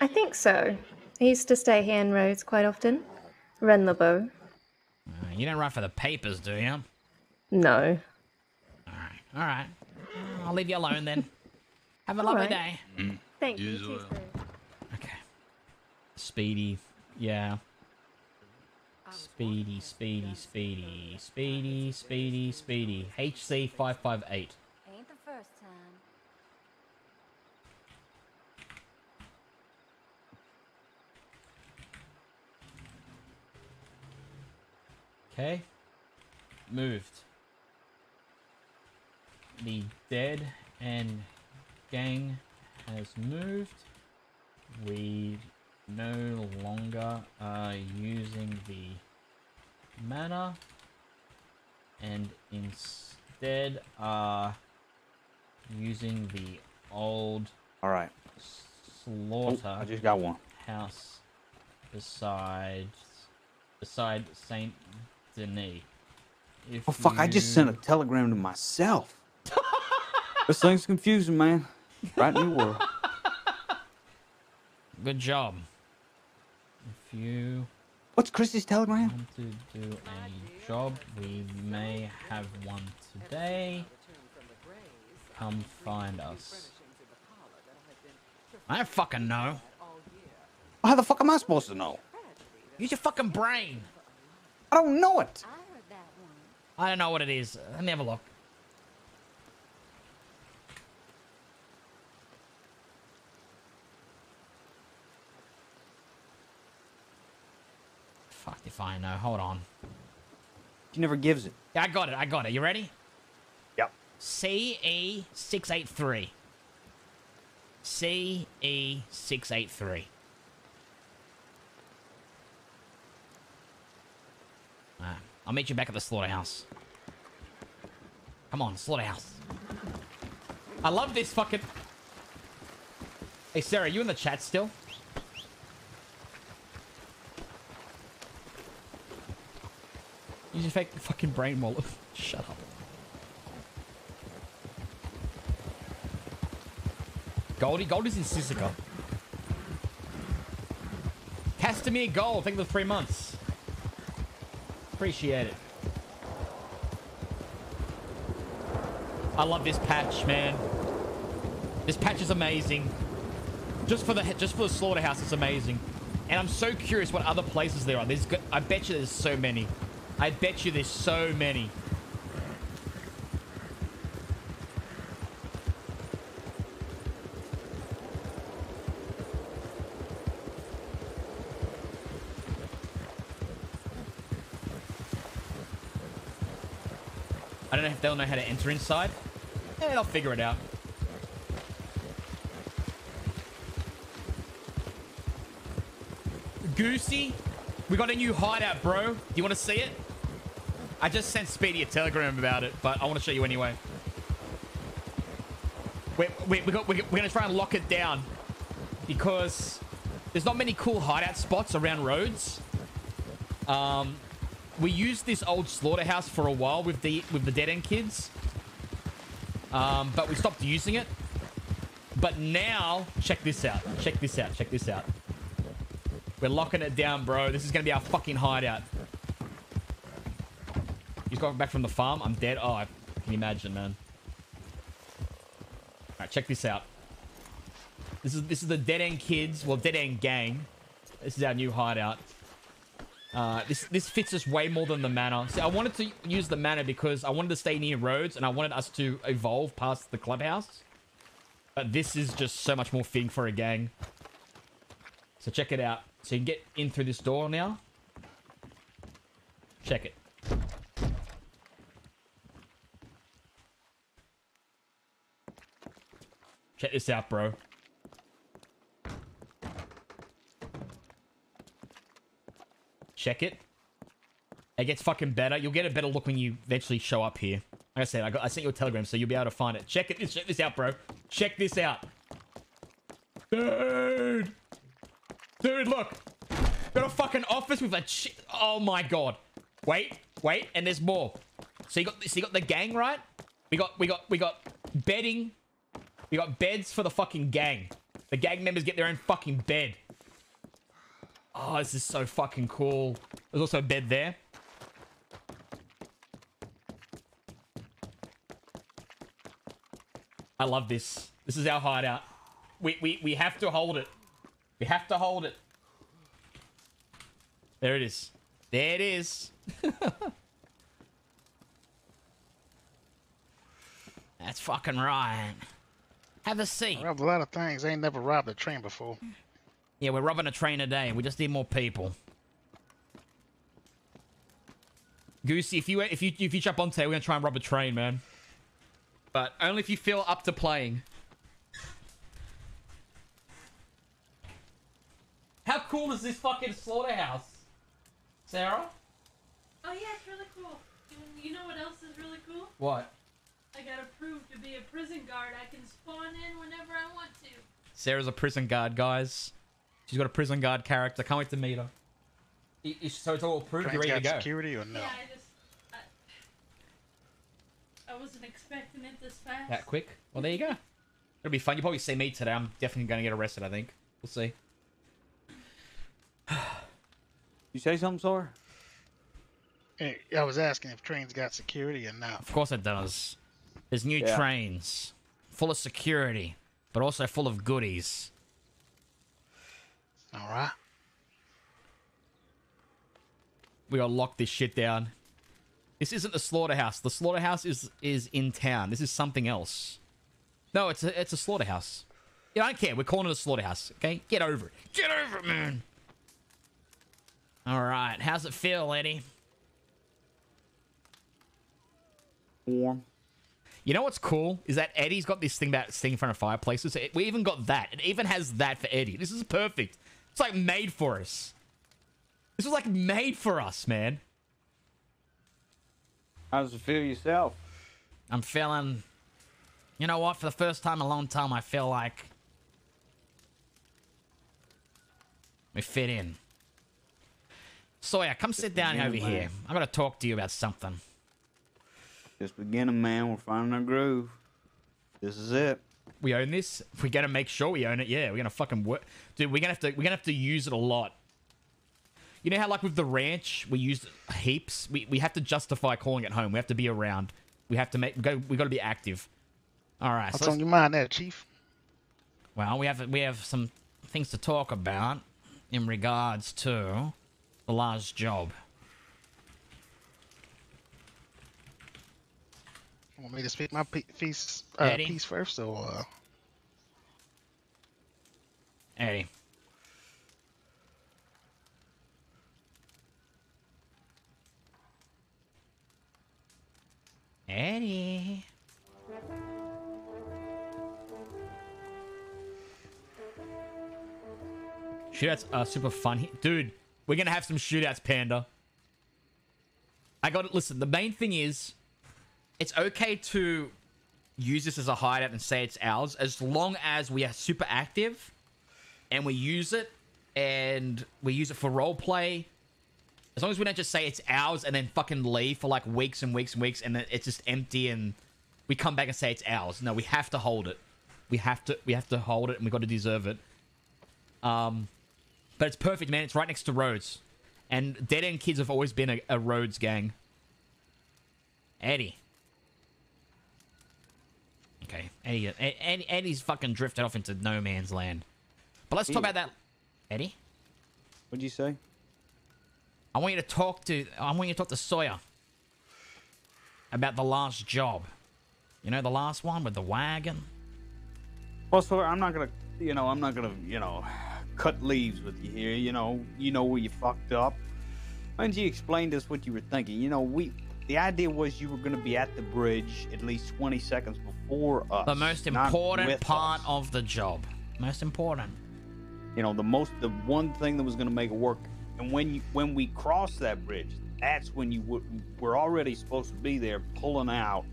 I think so. I used to stay here in Rhodes quite often. Renlabo. Uh, you don't write for the papers, do you? No. All right. Alright. I'll leave you alone then. Have a lovely Alright. day. Thank you. You too, as well. Steve. Speedy, yeah. Speedy, speedy, speedy, speedy, speedy, speedy. HC five five eight. Ain't the first time. Okay. Moved. The dead end gang has moved. We no longer are using the manor and instead are using the old All right. slaughter Oh, I just got one. house beside beside Saint Denis. If Oh fuck! I just sent a telegram to myself. this thing's confusing, man. Right in your world. Good job. You What's Chris's telegram? want to do a job, we may have one today. Come find us. I don't fucking know. How the fuck am I supposed to know? Use your fucking brain. I don't know it. I don't know what it is. Let me have a look. Fuck if I know. Hold on. She never gives it. Yeah, I got it. I got it. You ready? Yep. CE six eight three. CE six eight three. I'll meet you back at the slaughterhouse. Come on, slaughterhouse. I love this fucking. Hey Sarah, you in the chat still? Use your fake fucking brain wallet. Shut up. Goldie, Goldie's in Sisika. Castamere Gold, thank you for three months. Appreciate it. I love this patch, man. This patch is amazing. Just for the just for the slaughterhouse, it's amazing. And I'm so curious what other places there are. There's, I bet you there's so many. I bet you there's so many. I don't know if they'll know how to enter inside. Yeah, they'll figure it out. Goosey, we got a new hideout, bro. Do you want to see it? I just sent Speedy a telegram about it, but I want to show you anyway. We, we, we got, we, we're going to try and lock it down because there's not many cool hideout spots around roads. Um, we used this old slaughterhouse for a while with the with the dead end kids, um, but we stopped using it. But now, check this out. Check this out. Check this out. We're locking it down, bro. This is gonna be our fucking hideout. Just got back from the farm. I'm dead. Oh, I can imagine, man. All right, check this out. This is this is the dead end kids. Well, dead end gang. This is our new hideout. Uh, this this fits us way more than the manor. See, I wanted to use the manor because I wanted to stay near roads and I wanted us to evolve past the clubhouse. But this is just so much more fitting for a gang. So check it out. So you can get in through this door now. Check it. Check this out, bro. Check it. It gets fucking better. You'll get a better look when you eventually show up here. Like I said, I, got, I sent you a telegram, so you'll be able to find it. Check it. Check this out, bro. Check this out. Dude. Dude, look. Got a fucking office with a Oh my god. Wait, wait, and there's more. So you got so you got the gang, right? We got we got we got bedding. We got beds for the fucking gang. The gang members get their own fucking bed. Oh, this is so fucking cool. There's also a bed there. I love this. This is our hideout. We, we, we have to hold it. We have to hold it. There it is. There it is. That's fucking right. Have a seat. I robbed a lot of things. I ain't never robbed a train before. Yeah, we're robbing a train today. We just need more people. Goosey, if you if you if you jump on today, we're gonna try and rob a train, man. But only if you feel up to playing. How cool is this fucking slaughterhouse, Sarah? Oh yeah, it's really cool. You, you know what else is really cool? What? I got approved to be a prison guard. I can spawn in whenever I want to. Sarah's a prison guard, guys. She's got a prison guard character. Can't wait to meet her. I- is- So it's all approved. You're ready to go. security or no? Yeah, I just I, I wasn't expecting it this fast. That quick? Well, there you go. It'll be fun. You'll probably see me today. I'm definitely going to get arrested, I think. We'll see. You say something, Sawyer? Hey, I was asking if trains got security or not. Of course it does. There's new Yeah. trains, full of security, but also full of goodies. All right. We gotta lock this shit down. This isn't the slaughterhouse. The slaughterhouse is is in town. This is something else. No, it's a it's a slaughterhouse. Yeah, I don't care. We're calling it a slaughterhouse. Okay, get over it. Get over it, man. All right, how's it feel, Eddie? Warm. You know what's cool is that Eddie's got this thing about sitting in front of fireplaces. It- We even got that. It even has that for Eddie. This is perfect. It's like made for us. This was like made for us, man. How does it feel yourself? I'm feeling. You know what? For the first time in a long time, I feel like we fit in. Sawyer, come sit down over here. man. I gotta talk to you about something. Just beginning, man. We're finding our groove. This is it. We own this. We're gonna make sure we own it. Yeah, we're gonna fucking work, dude. We're gonna have to. We're gonna have to use it a lot. You know how like with the ranch we used heaps. We we have to justify calling it home. We have to be around. We have to make we go. We got to be active. All right. What's so on your mind there, Chief? Well, we have we have some things to talk about in regards to the last job. Want me to speak my piece, uh, piece first, or uh, Eddie. Eddie. Shootouts are super fun, dude. We're gonna have some shootouts, Panda. I got it. Listen, the main thing is, it's okay to use this as a hideout and say it's ours, as long as we are super active and we use it and we use it for roleplay. As long as we don't just say it's ours and then fucking leave for like weeks and weeks and weeks and then it's just empty and we come back and say it's ours. No, we have to hold it. We have to we have to hold it and we got to deserve it. Um, but it's perfect, man. It's right next to Rhodes, and Dead End Kids have always been a, a Rhodes gang. Eddie. Okay, Eddie, Ed- Ed- Eddie's fucking drifted off into no man's land. But let's talk about that. Eddie, What'd you say? I want you to talk to. I want you to talk to Sawyer about the last job. You know the last one with the wagon. Well, Sawyer, I'm not gonna, you know, I'm not gonna, you know, cut leaves with you here. You know, you know where you fucked up. Why don't you explain to us what you were thinking? You know, we, the idea was you were gonna be at the bridge at least 20 seconds before us. The most important part us. of the job. Most important. You know, the most, the one thing that was gonna make it work. And when you, when we cross that bridge, that's when you would, we're already supposed to be there pulling out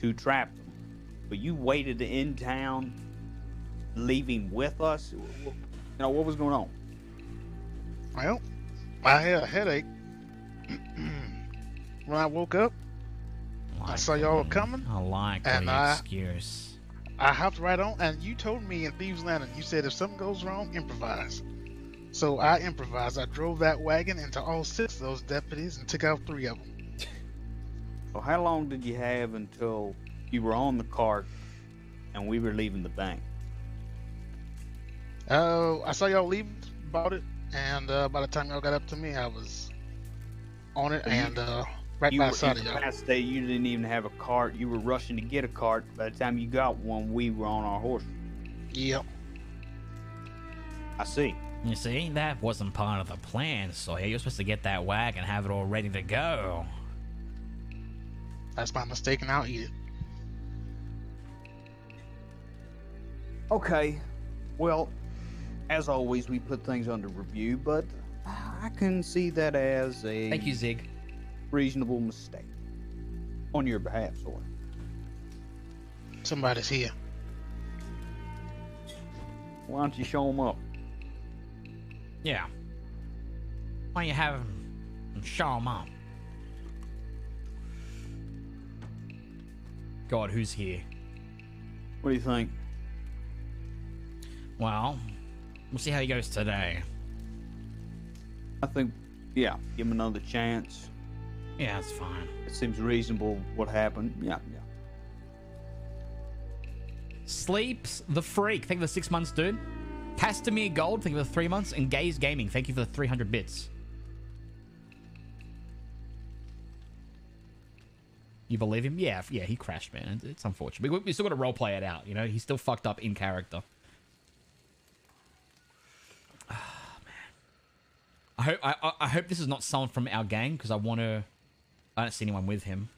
to trap them. But you waited in town, leaving with us. You know what was going on? well, I had a headache when I woke up. I saw y'all were coming. I like And the I- excuse. I hopped right on, and you told me in Thieves Landing, you said if something goes wrong, improvise. So I improvised. I drove that wagon into all six of those deputies and took out three of them. So how long did you have until you were on the cart and we were leaving the bank? Uh, I saw y'all leave, bought it, and uh, by the time y'all got up to me, I was on it So you- and uh, right you by the side of y'all. incapacitated, You didn't even have a cart. You were rushing to get a cart. By the time you got one, we were on our horse. Yep. I see. You see, that wasn't part of the plan, Sawyer. You're supposed to get that wagon and have it all ready to go. That's my mistake, and I'll eat it. Okay. Well, as always, we put things under review, but I can see that as a Thank you, Zig. Reasonable mistake on your behalf, Sawyer. Somebody's here. Why don't you show them up? Yeah. Why don't you have him show him up? God, who's here? What do you think? Well, we'll see how he goes today. I think, yeah, give him another chance. Yeah, it's fine. It seems reasonable what happened. Yeah, yeah. Sleeps the Freak, thank you for the six months, dude. Castamere Gold, thank you for the three months. And Gaze Gaming, thank you for the 300 bits. You believe him? Yeah, yeah, he crashed, man. It's, it's unfortunate. We, we still got to role play it out, you know? He's still fucked up in character. Ah, man. I hope I, I- I hope this is not someone from our gang because I want to. I don't see anyone with him.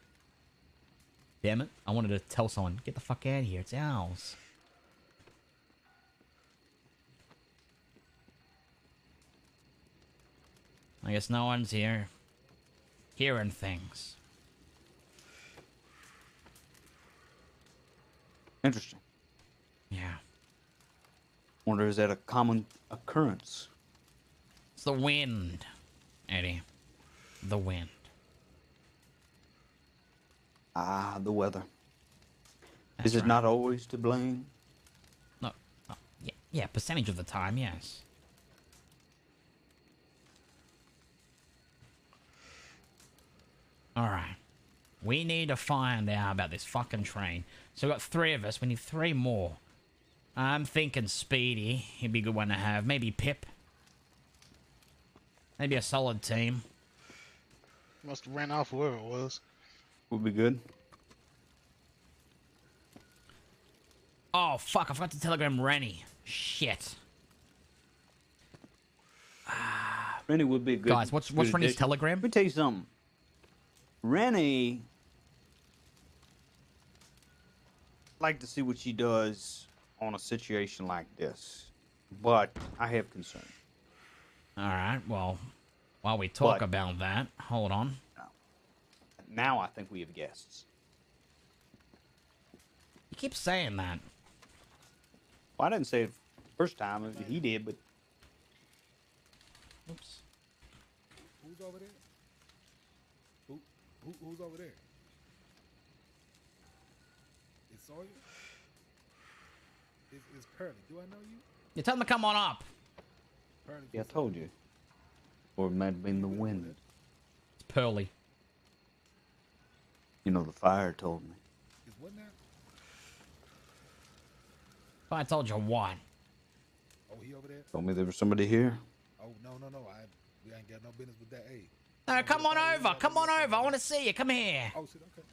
Damn it! I wanted to tell someone, get the fuck out of here. It's ours. I guess no one's here. Hearing things. Interesting. Yeah. Wonder is that a common occurrence? It's the wind, Eddie. The wind. Ah, the weather. That's is it right. not always to blame? No, no. Yeah, yeah, percentage of the time, yes. Alright. We need to find out about this fucking train. So we've got three of us. We need three more. I'm thinking Speedy. He'd be a good one to have. Maybe Pip. Maybe a solid team. Must have ran off whoever it was. Would be good. Oh, fuck. I forgot to telegram Rennie. Shit. Rennie would be good. Guys, what's- what's Rennie's addition. telegram? Let me tell you something. Rennie, like to see what she does on a situation like this, but I have concern. Alright, well, while we talk But- about that, hold on. Now I think we have guests. You keep saying that. Well, I didn't say it first time. He did, but Oops. Who's over there? Who, who who's over there? It's Sawyer? It's, it's Pearly. Do I know you? You tell him to come on up. Pearly. yeah, I told you. Or it might have been the wind. It's Pearly. You know, the fire told me. Is what now? If I told you what. Oh, he over there? Told me there was somebody here. Oh no no no! I we ain't got no business with that. Hey. No, come on over. Come on over. I want to see you. Come here. Oh shit. Okay.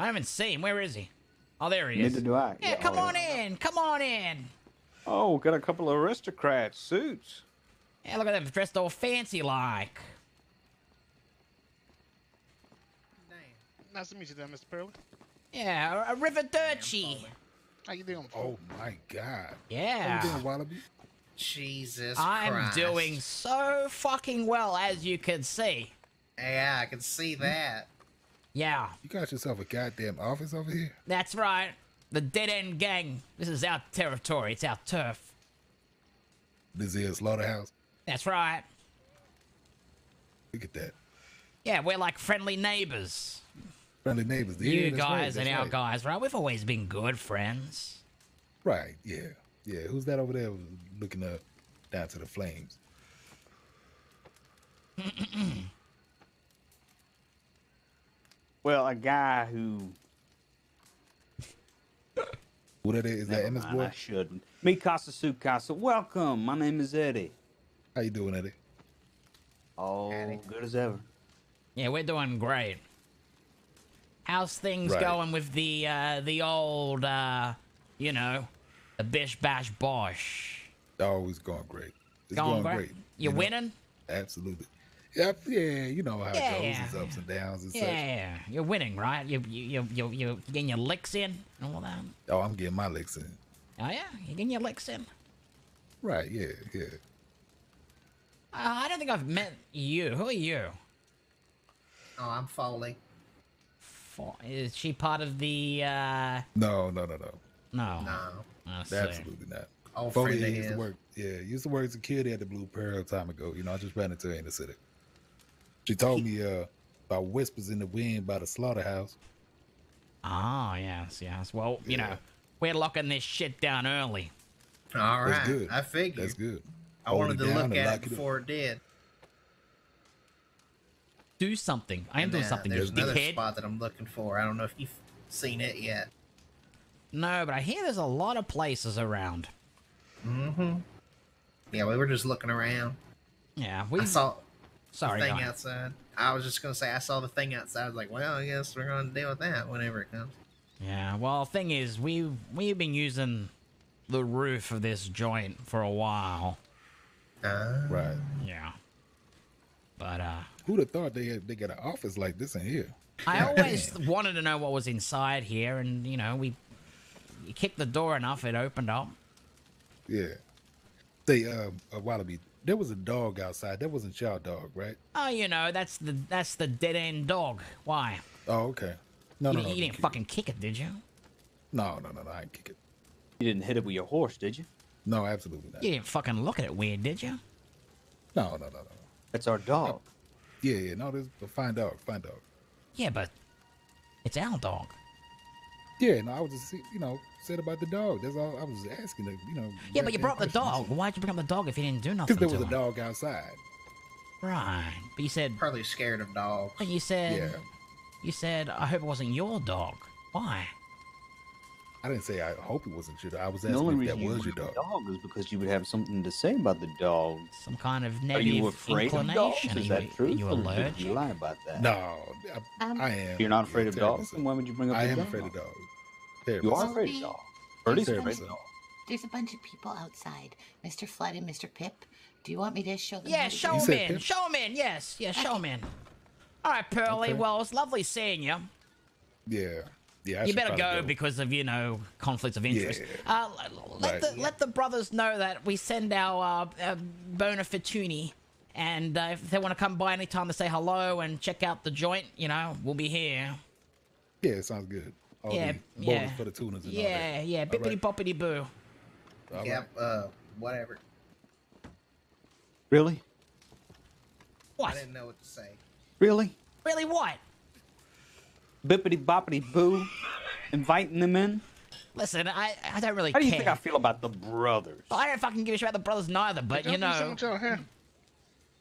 I haven't seen him. Where is he? Oh, there he is. Neither do I. Yeah, Yeah, come oh, on in. Come on in. Oh, got a couple of aristocrat suits. Yeah, look at them dressed all fancy like. Nice to meet you, there, Mr. Pearl. Yeah, a, a River Dirty. How you doing? Oh my God. Yeah. How you doing, Wallaby? Jesus I'm Christ. doing so fucking well, as you can see. Yeah, I can see that. Yeah, You got yourself a goddamn office over here? that's right. The Dead End Gang. This is our territory. It's our turf. This is slaughterhouse. That's right. Look at that. Yeah, we're like friendly neighbors. Friendly neighbors. you Yeah, that's right, guys and that's our guys, right? We've always been good friends. Right. Yeah. Yeah. Who's that over there looking up down to the flames? Well, a guy who. Who that is? Is that Never MS mind, boy? I shouldn't. Me Casa Su Casa. Welcome. My name is Eddie. How you doing, Eddie? Oh, Eddie. good as ever. Yeah, we're doing great. How's things Right. going with the uh the old uh you know, the bish bash bosh? Always going great. It's Going going, great? great. You know? winning? Absolutely. Yeah, yeah, you know how Yeah, it goes. It's ups and downs and Yeah, you're winning, right? You you you you you getting your licks in and all that. Oh, I'm getting my licks in. Oh yeah, you getting your licks in. Right, yeah, yeah. Uh, I don't think I've met you. Who are you? Oh, I'm Foley. For, is she part of the? uh No, no, no, no. No. No. Absolutely not. Oh, Foley used to work. Yeah, used to work as a security at the Blue Pearl time ago. You know, I just ran into her in the city. She told me uh about whispers in the wind by the slaughterhouse. Ah, yes, yes. Well, you know, we're locking this shit down early. All right. That's good. I figured. That's good. I Hold wanted to look at it it before it did. Do something. I am And doing something, you There's another dickhead. spot that I'm looking for. I don't know if you've seen it yet. No, but I hear there's a lot of places around. Mm-hmm. Yeah, we were just looking around. Yeah, we we saw Sorry, the thing on. outside. I was just gonna say I saw the thing outside. I was like, well, I guess we're gonna deal with that whenever it comes. Yeah, well, thing is, we we've been using the roof of this joint for a while. Right. Yeah. But uh, Who'd have thought they had, they got an office like this in here? I always wanted to know what was inside here, and you know, we you kicked the door enough, it opened up. Yeah. Say, uh, uh, Wallaby, there was a dog outside. That wasn't your dog, right? Oh, you know, that's the that's the dead end dog. Why? Oh, okay. No, you, no, no. you didn't fucking kick it, did you? No, no, no, no. I didn't kick it. You didn't hit it with your horse, did you? No, absolutely not. You didn't fucking look at it weird, did you? No, no, no, no. That's our dog. Yeah, yeah. No, this is a fine dog. Fine dog. Yeah, but it's our dog. Yeah, no, I was just, you know, said about the dog. That's all I was asking. You know. Yeah, but you brought up the dog. Why'd you bring up the dog if you didn't do nothing? Because there was to a him? dog outside. Right. But you said Probably scared of dogs. But you said Yeah. you said I hope it wasn't your dog. Why? I didn't say I hope it wasn't your dog. I was The asking only if that reason you was your dog. the dog is because you would have something to say about the dog. Some kind of negative Are negative you afraid of dogs? inclination. Is Are that you, true? Are you or did allergic? You lie about that. No, I, Um, I am. You're not afraid of dogs? Then why would you bring up I the am dog? afraid of dogs. You Terrible. are afraid of dogs. Birdie's Terrible, afraid of son. dogs. There's a bunch of people outside. Mr. Flood and Mr. Pip. Do you want me to show them? Yeah, how to show do him it? in. Show him in. Yes, yeah, show him in. All right, Pearly. Okay. Well, it's lovely seeing you. Yeah. Yeah. I you should better go, probably because of you know conflicts of interest. Yeah. Uh, l- let Right. the let the brothers know that we send our uh, uh, bona fortuni, and uh, if they want to come by anytime to say hello and check out the joint, you know, we'll be here. Yeah, it sounds good. All Yeah, the bonus yeah. for the tunas and all Yeah, that. yeah, All bippity right. boppity boo. All yep. Uh, whatever. Really? What? I didn't know what to say. Really? Really, what? Bippity boppity boo. Inviting them in? Listen, I I don't really How do you care. think I feel about the brothers? I don't fucking give a shit about the brothers neither, but you know,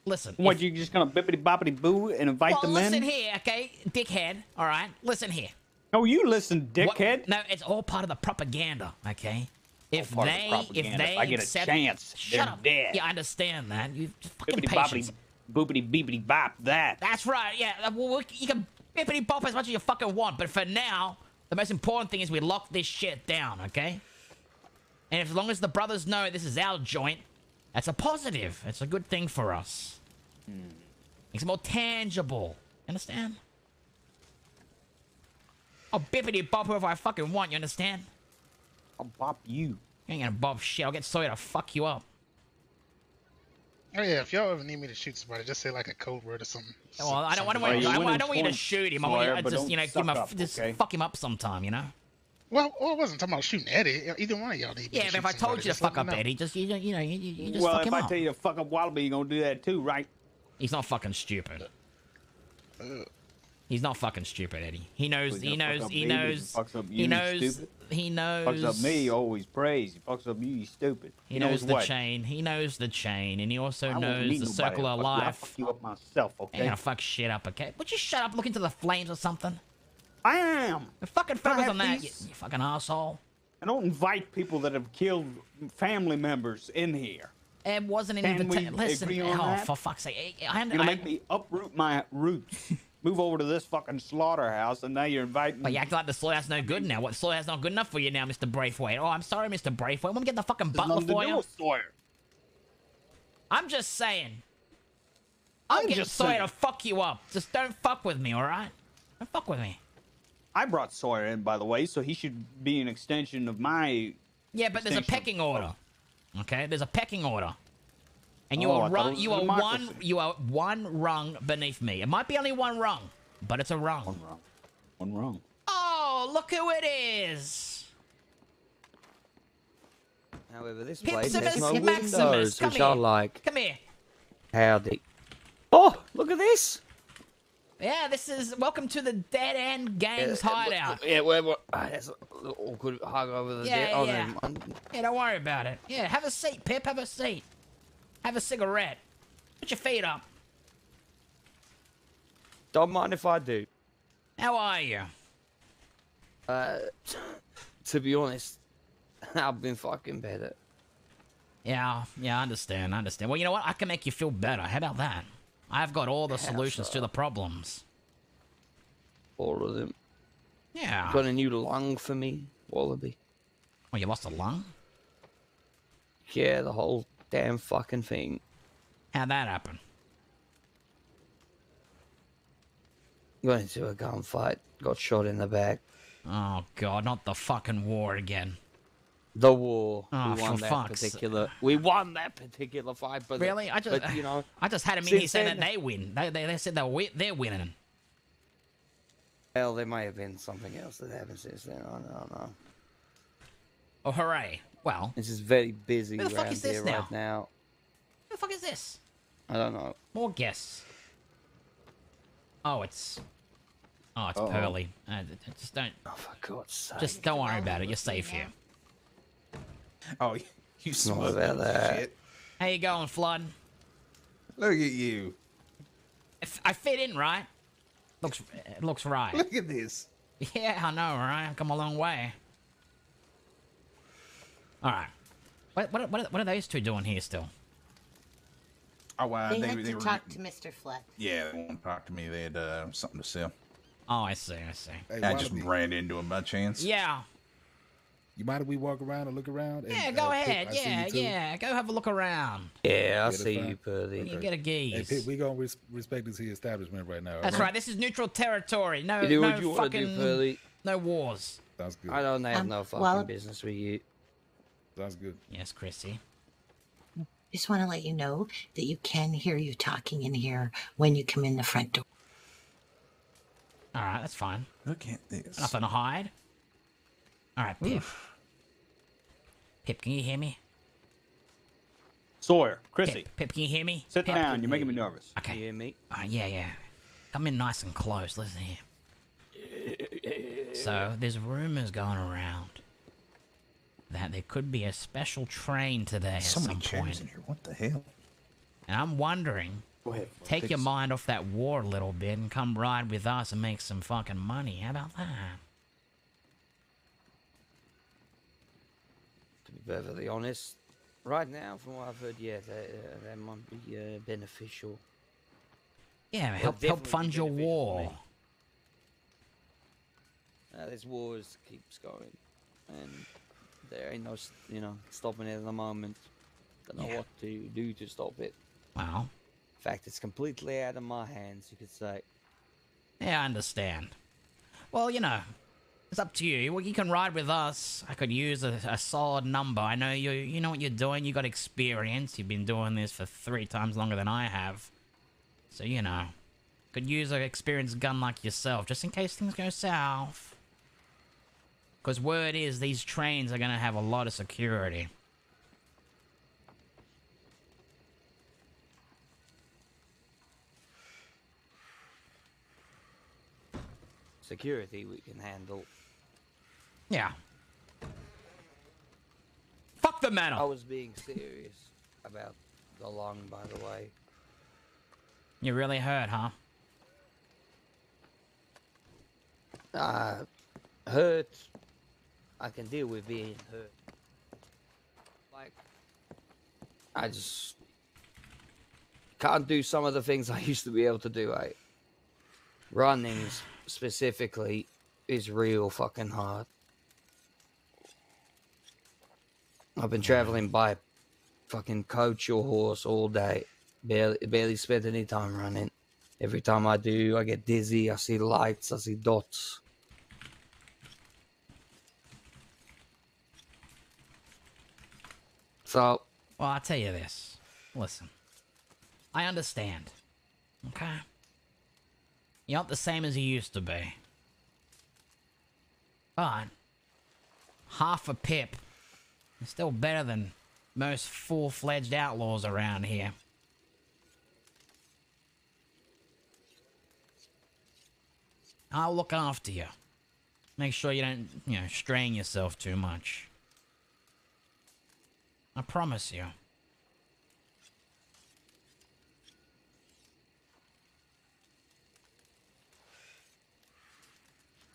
listen. What, if- you just gonna bippity boppity boo and invite well, them listen here, okay, dickhead. All right, listen here. No, you listen, What- dickhead. no, it's all part of the propaganda, okay? If they, if they If I get a chance, shut up. dead. Yeah, I understand that. You fucking Bippity patience. boopity beepity bop that. That's right. Yeah, uh, well, you can bippity bop as much as you fucking want, but for now, the most important thing is we lock this shit down, okay? And as long as the brothers know this is our joint, that's a positive. It's a good thing for us. Hmm. It's more tangible. Understand? I'll bippity bop whoever I fucking want. You understand? I'll bop you. You ain't gonna bop shit. I'll get Sawyer to fuck you up. Oh yeah, if y'all ever need me to shoot somebody, just say like a code word or something. Well, I don't, I don't, Something want, like I, that. I don't want you to shoot him. I want you Sawyer, to but just, don't you know, give him suck a, up, just okay? fuck him up sometime, you know? Well, well, I wasn't talking about shooting Eddie. Either one of y'all need Yeah, to but if I told somebody, you to fuck up know. Eddie, just you, you know, you, you just well, fuck if I tell you to fuck up Wallaby, you're gonna do that too, right? He's not fucking stupid. Uh, He's not fucking stupid, Eddie. He knows. He knows. He knows. he up He knows. He knows. Fucks up me, always praise. He fucks up you, you stupid. He knows the what? chain. He knows the chain, and he also I knows the circle of fuck you. I'll fuck you up myself, okay? gonna fuck shit up, okay? Would you shut up? Look into the flames or something. I am. Fucking focus on that, you, you fucking asshole. I don't invite people that have killed family members in here. It wasn't an invitation. Listen, oh, that? for fuck's sake! I, I, You're gonna I- make me uproot my roots, move over to this fucking slaughterhouse, and now you're inviting. But you act like the slaughterhouse no good now. What slaughterhouse not good enough for you now, Mr. Braithwaite? Oh, I'm sorry, Mr. Braithwaite. Let me get the fucking butler for you? Sawyer. I'm just saying. I'm, I'm getting just Sawyer saying. to fuck you up. Just don't fuck with me, all right? Don't fuck with me. I brought Sawyer in, by the way, so he should be an extension of my. Yeah, but there's a pecking order. Okay, there's a pecking order. And you Oh, are rung, you a are one you are one rung beneath me. It might be only one rung, but it's a rung. One rung. One rung. Oh, look who it is. However, this place Pipsimus has no Maximus, windows, come which I here. like. Come here. Howdy. Oh, look at this. Yeah, this is welcome to the Dead End Gangs Yeah, hideout. Yeah, well, well ah, that's a little awkward hug over the Yeah, dead. Oh, yeah. never. Yeah, don't worry about it. Yeah, have a seat, Pip. Have a seat. Have a cigarette. Put your feet up. Don't mind if I do. How are you? Uh, to be honest, I've been fucking better. Yeah, yeah, I understand. I understand. Well, you know what? I can make you feel better. How about that? I've got all the How solutions to the problems. All of them. Yeah. Got a new lung for me, Wallaby. Oh, you lost a lung? Yeah, the whole damn fucking thing. How'd that happen? Got into a gunfight, got shot in the back. Oh god, not the fucking war again. The war. Oh, we won for that fuck's particular. We won that particular fight, but Really? I just, but, you know, I just had him in here saying that they win. They, they, they said they're, they're winning. Hell, there may have been something else that happened since then. I don't know. Oh, hooray. Well, This is very busy Who the fuck around is this here now? right now. who the fuck is this? I don't know. More guests. Oh, it's... Oh, it's Uh-oh. Pearly. Uh, d- d- just don't... Oh, for God's sake. Just don't worry about it. You're safe here. Oh, you smell about that. shit. How you going, Flood? Look at you. I fit in, right? Looks, it looks right. Look at this. Yeah, I know, right? I've come a long way. All right. What, what, what, are, what are those two doing here still? Oh, uh, they they, had they to were, talk to Mr. Flood. Yeah, they want to talk to me. They had uh, something to sell. Oh, I see, I see. Hey, I just Wallaby, ran into him by chance. Yeah. You mind if we walk around and look around? And, Yeah, go uh, ahead. I see Yeah, yeah. Go have a look around. Yeah, I Yeah, that's see fine. you, Pearly. You get a Hey, geese. Pip, we gonna res- respect this here establishment right now. That's right. This is neutral territory. No, You do no what you fucking, do, Pearly. no wars. Sounds good. I don't have Um, no fucking well- business with you. Sounds good. Yes, Chrissy. Just want to let you know that you can hear you talking in here when you come in the front door. All right, that's fine. Look at this. Nothing to hide. All right, Pip. Pip, can you hear me? Sawyer, Chrissy, Pip, Pip, can you hear me? sit Pip? down. You're making me nervous. Okay. You hear me? Uh, yeah, yeah. Come in nice and close. Listen here. So, there's rumors going around that there could be a special train today at So many some chairs point. in here. What the hell? And I'm wondering, Go ahead. take Take your mind off that war a little bit and come ride with us and make some fucking money. How about that? To be perfectly honest, right now, from what I've heard, yeah, that, uh, that might be uh, beneficial. Yeah, Well, help help fund your war. me. Uh, this war is, keeps going, and there ain't no, you know, stopping it at the moment. Don't know Yeah. what to do to stop it. Well, In fact, it's completely out of my hands, you could say. yeah, I understand. Well, you know, it's up to you. Well, you can ride with us. I could use a, a solid number. I know you. You know what you're doing. You got experience. You've been doing this for three times longer than I have. So you know, could use an experienced gun like yourself, just in case things go south. Because word is these trains are gonna have a lot of security. Security we can handle. Yeah. Fuck the metal. I was being serious about the lung, by the way. You really hurt, huh? Uh, hurt. I can deal with being hurt. Like, I just can't do some of the things I used to be able to do. I running specifically is real fucking hard. I've been traveling by fucking coach or horse all day. Barely, barely spent any time running. Every time I do, I get dizzy. I see lights. I see dots. So, Well, I'll tell you this. Listen. I understand. Okay? You're not the same as you used to be. But, half a pip is still better than most full fledged outlaws around here. I'll look after you. Make sure you don't, you know, strain yourself too much. I promise you.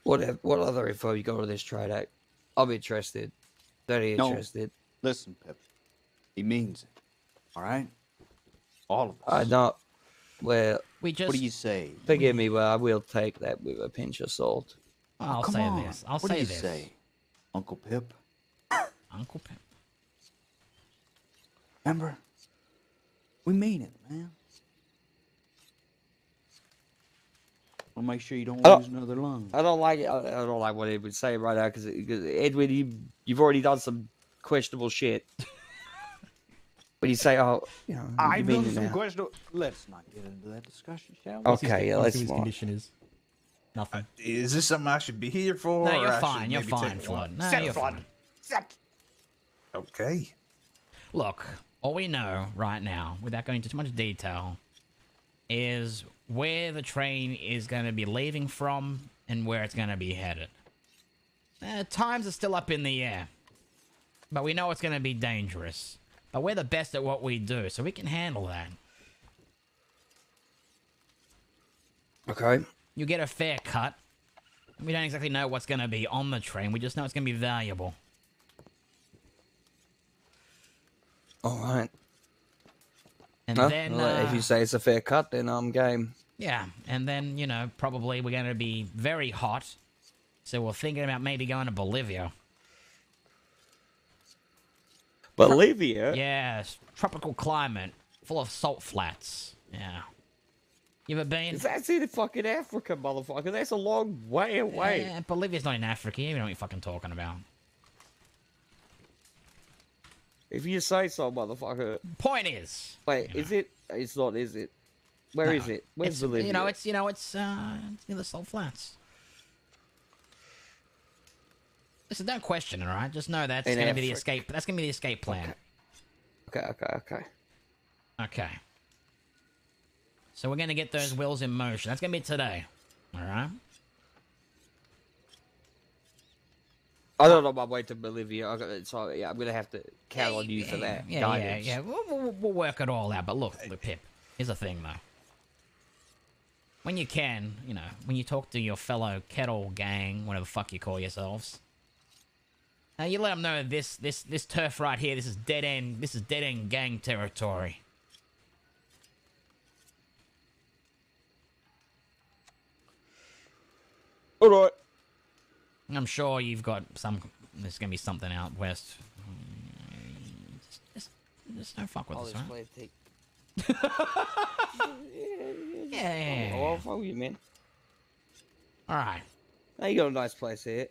What if- what other info you got on this trade act? I'm interested. Very interested. No. interested. Listen, Pip. He means it. All right? All of us. I know. Well, we just. What do you say? Forgive me, but I will take that with a pinch of salt. I'll oh, Come say on. this. I'll what say do you this. say, Uncle Pip? Uncle Pip. Remember? We mean it, man. We'll make sure you don't I don't- lose another lung. I don't like it. I I don't like what Edwin saying right now because Edwin, you you've already done some questionable shit. but you say, oh, you know, you I've done some now. questionable. Let's not get into that discussion, shall we? Okay, yeah, let's not. is? Nothing. Uh, is this something I should be here for? No, you're fine. You're fine, Flood. No, Sit, you're Flood. fine. Okay. Look, all we know right now, without going into too much detail, is where the train is going to be leaving from and where it's going to be headed. Uh, times are still up in the air, but we know it's going to be dangerous. But we're the best at what we do, so we can handle that. Okay. You get a fair cut. We don't exactly know what's going to be on the train. We just know it's going to be valuable. All right. And Well, then, well, if uh, you say it's a fair cut, then I'm game. Yeah, and then, you know, probably we're going to be very hot. So we're thinking about maybe going to Bolivia. Bolivia? Yes, tropical climate, full of salt flats. Yeah. You ever been? That's in fucking Africa, motherfucker. That's a long way away. Yeah, Bolivia's not in Africa. You know what you're fucking talking about. If you say so, motherfucker. Point is. Wait, is it? It's not, is it? Where No, is it? Where's Bolivia? You know, it's you know, it's uh, it's near the salt flats. Listen, don't question it, all right? Just know that's In going to be the escape. That's going to be the escape plan. Okay, okay, okay. Okay. So we're going to get those wheels in motion. That's going to be today. All right? I don't know my way to Bolivia. I got, so yeah, I'm gonna have to count on you for that. Yeah, yeah, yeah. We'll, we'll, we'll work it all out. But look, look, Pip, here's the thing, though. When you can, you know, when you talk to your fellow kettle gang, whatever the fuck you call yourselves, now you let them know this, this, this turf right here, this is dead end, this is dead end gang territory. All right. I'm sure you've got some. There's gonna be something out west. Just, just, just don't fuck with All us, this right? take- Yeah, yeah, Oh, I'll follow you, man. All right. Now you got a nice place here.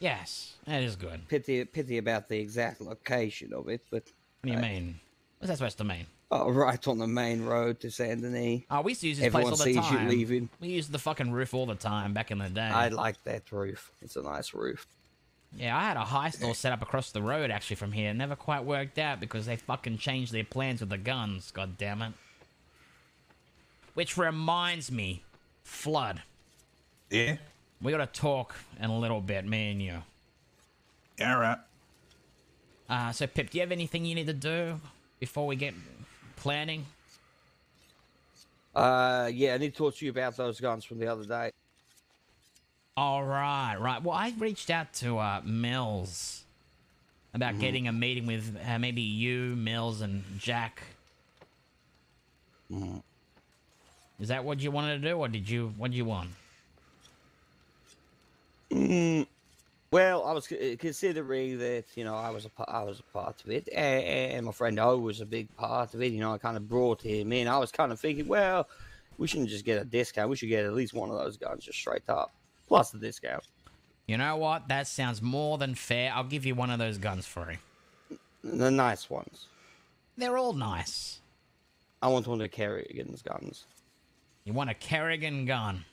Yes, that is good. Pity, pity about the exact location of it, but. What do you mean? What's that supposed to mean? Oh, right on the main road to Saint Denis. Oh, we used to use this Everyone place all the sees time. you leaving. We used the fucking roof all the time back in the day. I like that roof. It's a nice roof. Yeah, I had a high store set up across the road actually from here. It never quite worked out because they fucking changed their plans with the guns. God damn it. Which reminds me, Flood. Yeah. We gotta talk in a little bit, me and you. Yeah, All right. Uh, so Pip, do you have anything you need to do before we get planning? Uh, yeah, I need to talk to you about those guns from the other day. All right, right. Well, I reached out to uh, Mills about Mhm. getting a meeting with uh, maybe you, Mills, and Jack. Mhm. Is that what you wanted to do, or did you? What did you want? Mm, well, I was uh, considering that you know I was a I was a part of it, and, and my friend O was a big part of it. You know, I kind of brought him in. I was kind of thinking, well, we shouldn't just get a discount. We should get at least one of those guns just straight up, plus the discount. You know what? That sounds more than fair. I'll give you one of those guns free. The nice ones. They're all nice. I want one of the Kerrigan's guns. You want a Kerrigan gun?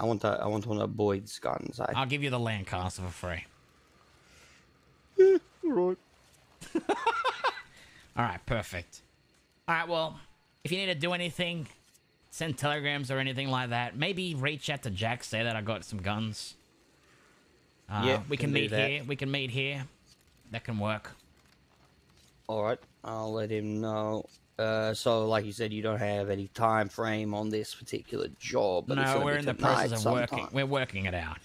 I want a, I want one of Boyd's guns. I, I'll give you the land Lancaster for free. right. All right, perfect. All right, well, if you need to do anything, send telegrams or anything like that. Maybe reach out to Jack, say that I got some guns. Uh, Yeah, we can can meet here. We can meet here. That can work. All right, I'll let him know. Uh, so, like you said, you don't have any time frame on this particular job. But no, we're in the process of working. We're working it out.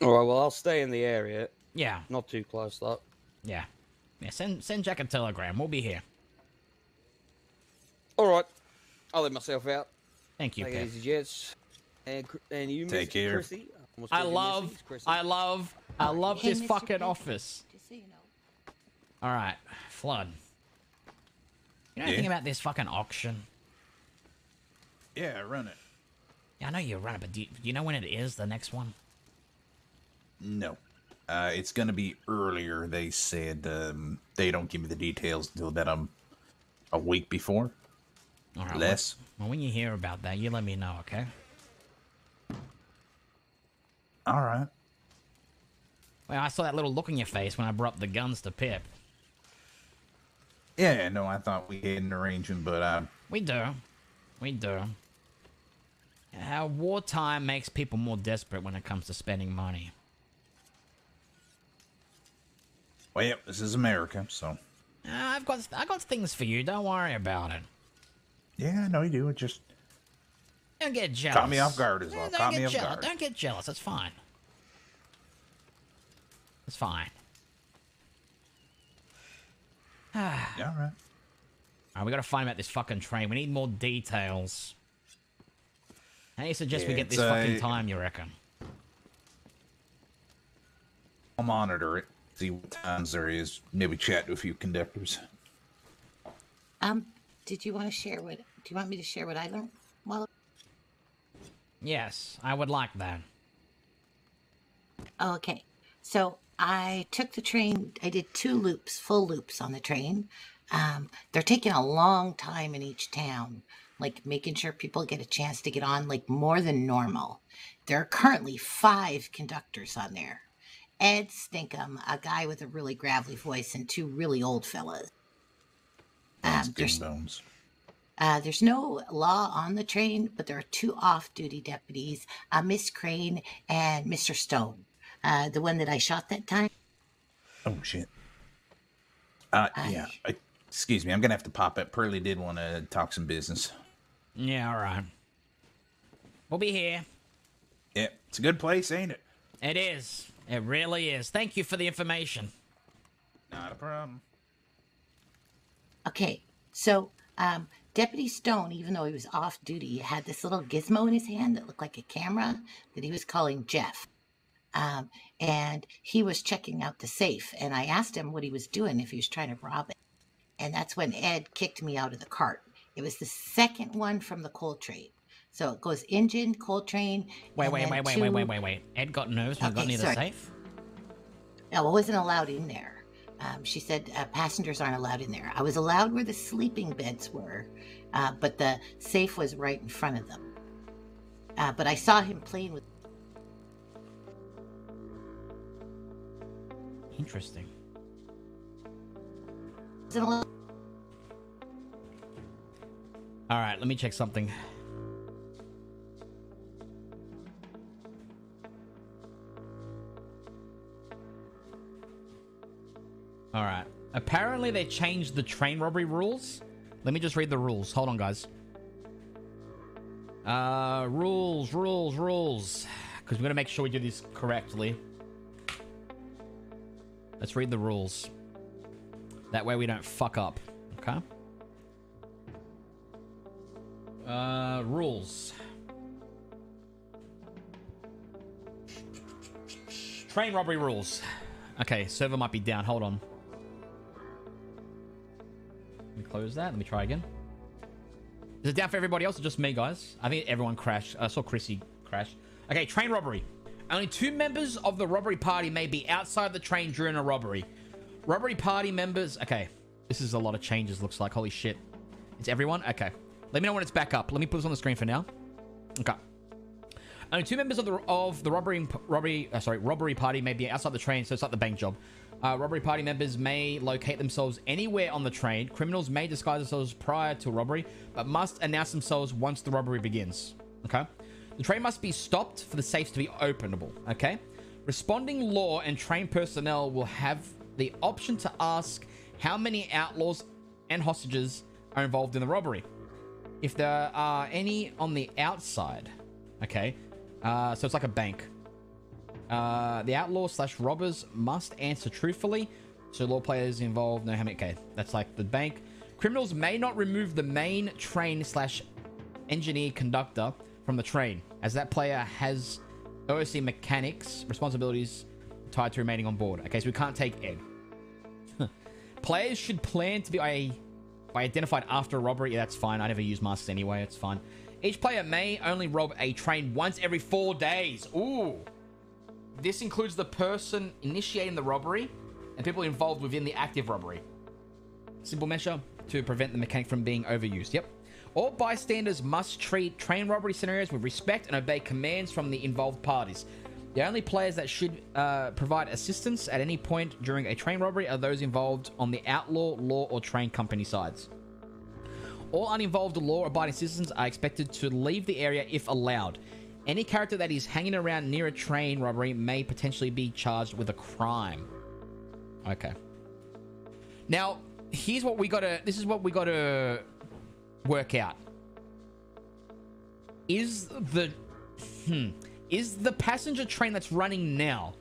All right, well, I'll stay in the area. Yeah. Not too close, though. Yeah. Yeah. Send send Jack a telegram. We'll be here. All right, I'll let myself out. Thank you, Take Pip. easy, Jets. And, and you, Take Mr. care. Chrissy. I called you love, Chrissy. I love, I love Hey, this Mr. fucking Pip, office. So you know. All right, flood. You know anything Yeah. about this fucking auction? Yeah, run it. Yeah, I know you run it, but do you, do you know when it is? The next one? No. Uh, it's gonna be earlier. They said um, they don't give me the details until that I'm a week before. All right. Less. Well, well, when you hear about that, you let me know, okay? All right. Well, I saw that little look in your face when I brought the guns to Pip. Yeah, no, I thought we had an arrangement, but uh, We do. We do. How wartime makes people more desperate when it comes to spending money. well, yep, this is America, so Uh, I've got I got things for you. Don't worry about it. yeah, I know you do. It just Don't get jealous. caught me off guard as well. don't Caught get me off jealous. guard. Don't get jealous. It's fine. It's fine. Yeah, all right. Alright, we gotta find out this fucking train. We need more details. How do you suggest we get this it's, fucking time, you reckon? I'll monitor it, see what times there is. Maybe chat to a few conductors. Um, did you want to share what? Do you want me to share what I learned? Well, Yes, I would like that. Oh, okay. So I took the train. I did two loops, full loops on the train. Um, they're taking a long time in each town, like making sure people get a chance to get on, like more than normal. There are currently five conductors on there. Ed Stinkum, a guy with a really gravelly voice, and two really old fellas. Um, there's uh, there's no law on the train, but there are two off-duty deputies, uh, Miss Crane and Mr. Stone, uh, the one that I shot that time. Oh shit. Uh, yeah. I, excuse me. I'm gonna have to pop up. Pearlie did want to talk some business. Yeah, alright. We'll be here. Yeah, it's a good place, ain't it? It is. It really is. Thank you for the information. Not a problem. Okay, so um, Deputy Stone, even though he was off duty, had this little gizmo in his hand that looked like a camera that he was calling Jeff. Um, and he was checking out the safe, and I asked him what he was doing if he was trying to rob it. And that's when Ed kicked me out of the cart. It was the second one from the coal train. So it goes engine, coal train. Wait, wait, wait, wait, two- wait, wait, wait, wait. Ed got nervous when he got Okay, near the safe? No, I wasn't allowed in there. Um, she said uh, passengers aren't allowed in there. I was allowed where the sleeping beds were, uh, but the safe was right in front of them. Uh, but I saw him playing with. Interesting. Alright, let me check something. Alright. Apparently they changed the train robbery rules. Let me just read the rules. Hold on, guys. Uh, rules, rules, rules. Because we're going to make sure we do this correctly. Let's read the rules. That way we don't fuck up. Okay? Uh, rules. Train robbery rules. Okay, server might be down. Hold on. Let me close that. Let me try again. Is it down for everybody else or just me, guys? I think everyone crashed. I saw Chrissy crash. Okay, train robbery. Only two members of the robbery party may be outside the train during a robbery. Robbery party members. Okay, this is a lot of changes. Looks like holy shit. It's everyone. Okay, let me know when it's back up. Let me put this on the screen for now. Okay. Only two members of the of the robbery robbery uh, sorry robbery party may be outside the train, so it's like the bank job. Uh, robbery party members may locate themselves anywhere on the train. Criminals may disguise themselves prior to robbery, but must announce themselves once the robbery begins. Okay? The train must be stopped for the safes to be openable. Okay? Responding law and train personnel will have the option to ask how many outlaws and hostages are involved in the robbery. If there are any on the outside, okay, uh, so it's like a bank. Uh, the outlaw slash robbers must answer truthfully, so law players involved know how many. Okay, that's like the bank. Criminals may not remove the main train slash engineer conductor from the train, as that player has OOC mechanics responsibilities tied to remaining on board. Okay, so we can't take Ed. Players should plan to be identified after a robbery. Yeah, that's fine. I never use masks anyway. It's fine. Each player may only rob a train once every four days. Ooh. This includes the person initiating the robbery and people involved within the active robbery. Simple measure to prevent the mechanic from being overused. Yep. All bystanders must treat train robbery scenarios with respect and obey commands from the involved parties. The only players that should uh, provide assistance at any point during a train robbery are those involved on the outlaw, law, or train company sides. All uninvolved law abiding citizens are expected to leave the area if allowed. Any character that is hanging around near a train robbery may potentially be charged with a crime. Okay. Now, here's what we gotta. This is what we gotta work out. Is the hmm is the passenger train that's running now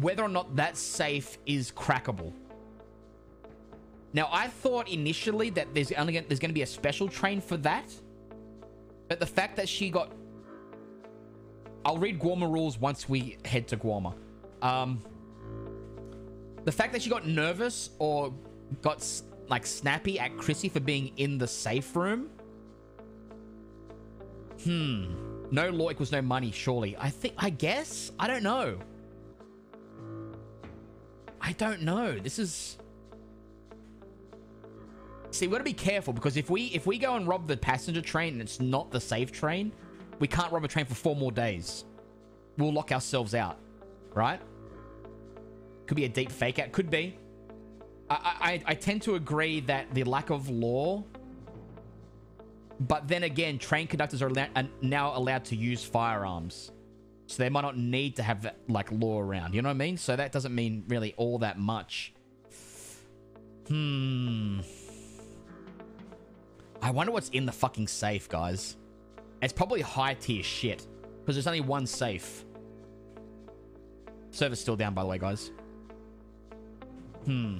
whether or not that safe is crackable? Now, I thought initially that there's only there's going to be a special train for that, but the fact that she got I'll read Guarma rules once we head to Guarma. Um, the fact that she got nervous or got like snappy at Chrissy for being in the safe room. Hmm. No law equals no money, surely. I think, I guess? I don't know. I don't know. This is... See, we gotta be careful because if we if we go and rob the passenger train and it's not the safe train, we can't rob a train for four more days. We'll lock ourselves out, right? Could be a deep fake out. Could be. I, I, I tend to agree that the lack of law, but then again, train conductors are, are now allowed to use firearms, so they might not need to have that, like law around. You know what I mean? So that doesn't mean really all that much. Hmm. I wonder what's in the fucking safe, guys. It's probably high tier shit because there's only one safe. Server's still down, by the way, guys. Hmm.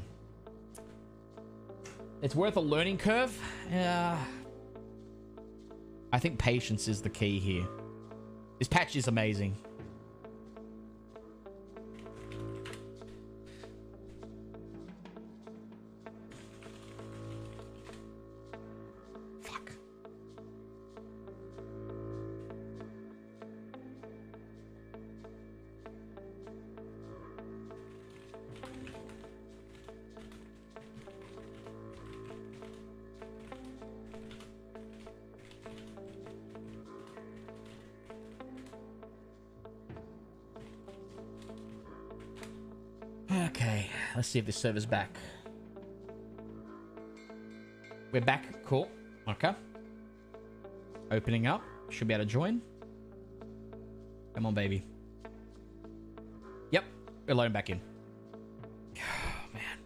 It's worth a learning curve. Yeah. I think patience is the key here. This patch is amazing. If this server's back. We're back. Cool. Okay. Opening up. Should be able to join. Come on, baby. Yep. We're loading back in. Oh, man.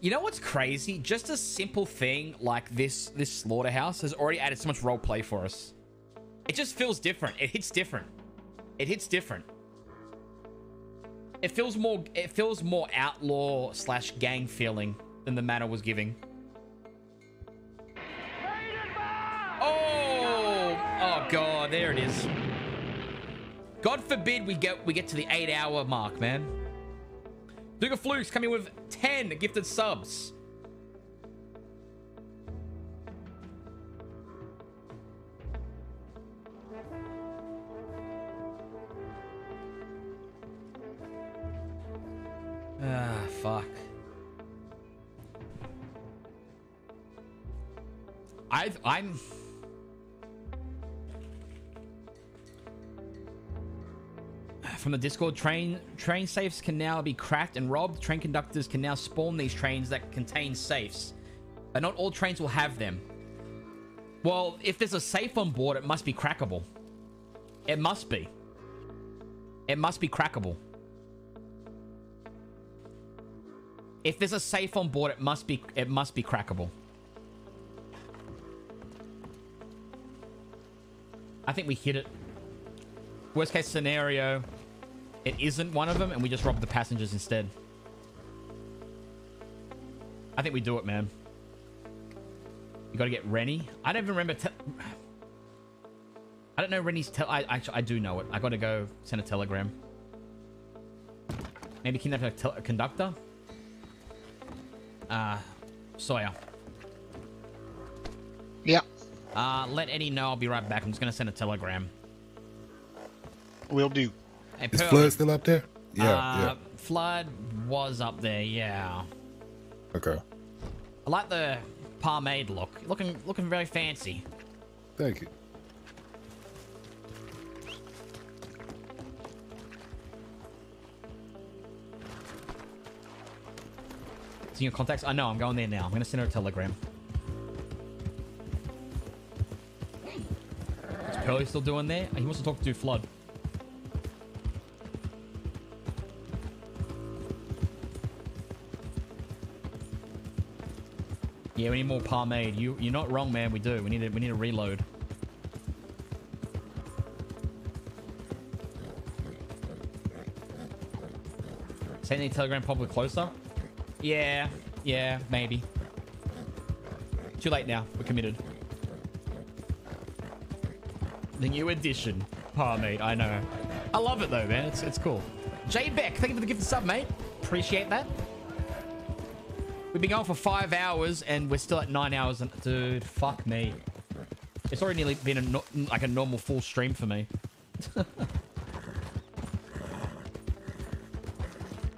You know what's crazy? Just a simple thing like this this slaughterhouse has already added so much role play for us. It just feels different. It hits different. It hits different. It feels more it feels more outlaw slash gang feeling than the manor was giving. Oh, oh god, there it is. God forbid we get we get to the eight hour mark, man. Of Flukes coming with 10 gifted subs. Fuck. I've I'm from the Discord, train train safes can now be cracked and robbed. Train conductors can now spawn these trains that contain safes. But not all trains will have them. Well, if there's a safe on board, it must be crackable. It must be. It must be crackable. If there's a safe on board, it must be it must be crackable. I think we hit it. Worst case scenario, it isn't one of them, and we just rob the passengers instead. I think we do it, man. You gotta get Rennie. I don't even remember. I don't know Rennie's. Te- I actually I do know it. I gotta go send a telegram. Maybe kidnap tel- a conductor. Uh, Sawyer. Yeah. Uh, let Eddie know. I'll be right back. I'm just gonna send a telegram. Will do. Hey, Is Pearl, Flood still up there? Yeah, uh, Flood was up there. Yeah. yeah. Okay. I like the pomade look. Looking, looking very fancy. Thank you. Your contacts. I know. I'm going there now. I'm gonna send her a telegram. Is Pearly still doing there? He wants to talk to Flood. Yeah, we need more pomade. You, you're not wrong, man. We do. We need to, we need to reload. Send the telegram probably closer. Yeah, yeah, maybe. Too late now. We're committed. The new edition. mate, I know. I love it though, man. It's it's cool. Jay Beck, thank you for the gift of sub, mate. Appreciate that. We've been going for five hours and we're still at nine hours. And dude, fuck me. It's already nearly been a no, like a normal full stream for me.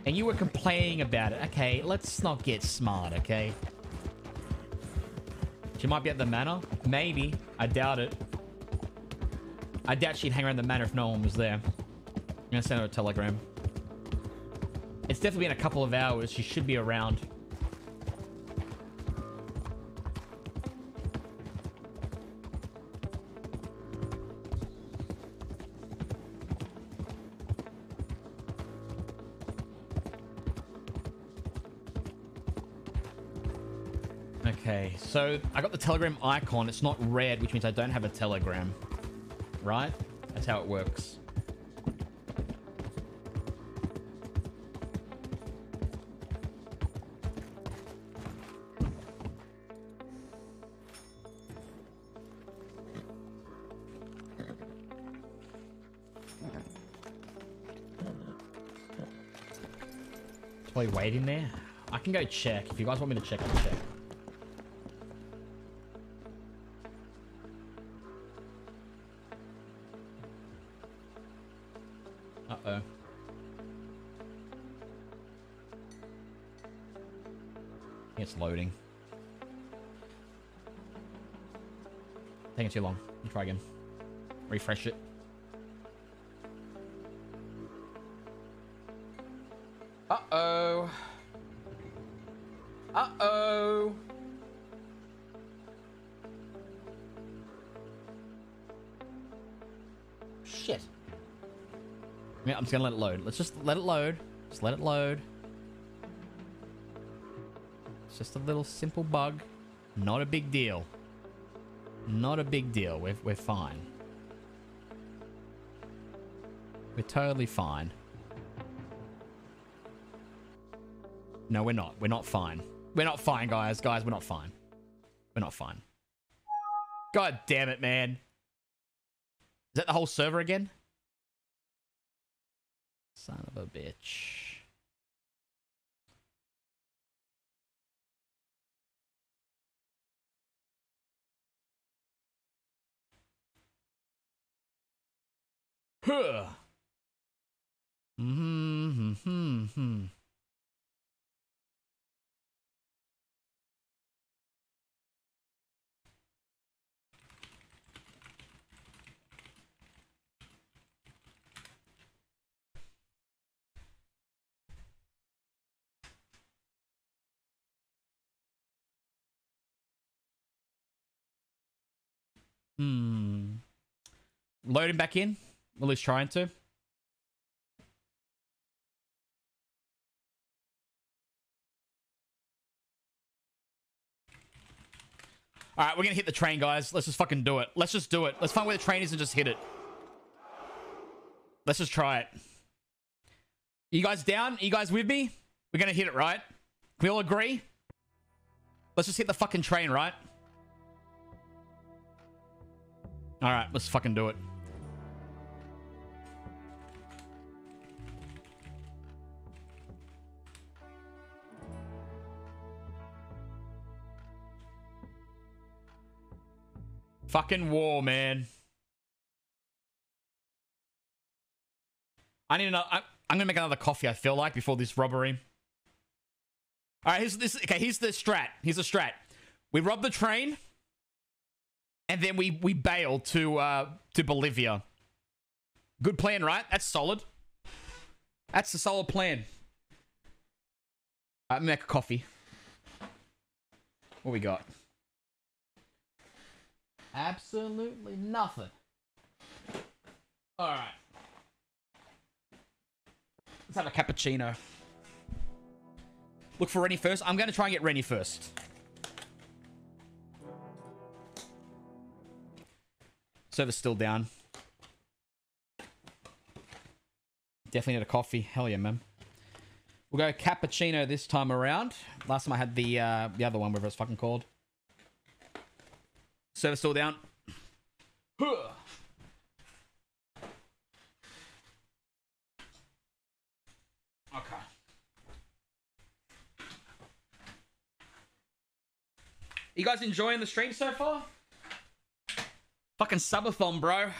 and you were complaining about it. Okay, let's not get smart, okay? She might be at the manor. Maybe. I doubt it. I doubt she'd hang around the manor if no one was there. I'm gonna send her a telegram. It's definitely been a couple of hours. She should be around. So I got the telegram icon. It's not red, which means I don't have a telegram. Right? That's how it works. Probably waiting there. I can go check. If you guys want me to check, I'll check. Too long. Let me try again. Refresh it. Uh-oh. Uh-oh. Shit. Yeah, I'm just gonna let it load. Let's just let it load. Just let it load. It's just a little simple bug. Not a big deal. Not a big deal. We're, we're fine. We're totally fine. No, we're not. We're not fine. We're not fine, guys. Guys, we're not fine. We're not fine. God damn it, man. Is that the whole server again? Son of a bitch. Huh. Mm-hmm, mm-hmm, mm-hmm. Hmm. Loading back in. At least trying to. All right, we're gonna hit the train, guys. Let's just fucking do it. Let's just do it. Let's find where the train is and just hit it. Let's just try it. You guys down? you guys with me? We're gonna hit it, right? We all agree? Let's just hit the fucking train, right? All right, let's fucking do it. Fucking war, man. I need another. I, I'm gonna make another coffee. I feel like before this robbery. All right, here's this. Okay, here's the strat. Here's the strat. We rob the train, and then we we bail to uh to Bolivia. Good plan, right? That's solid. That's a solid plan. All right, make a coffee. What we got? Absolutely nothing. All right. Let's have a cappuccino. Look for Rennie first. I'm going to try and get Rennie first. Server's still down. Definitely need a coffee. Hell yeah, man. We'll go cappuccino this time around. Last time I had the uh, the other one, whatever it's fucking called. Server still down. Okay. You guys enjoying the stream so far? Fucking subathon, bro.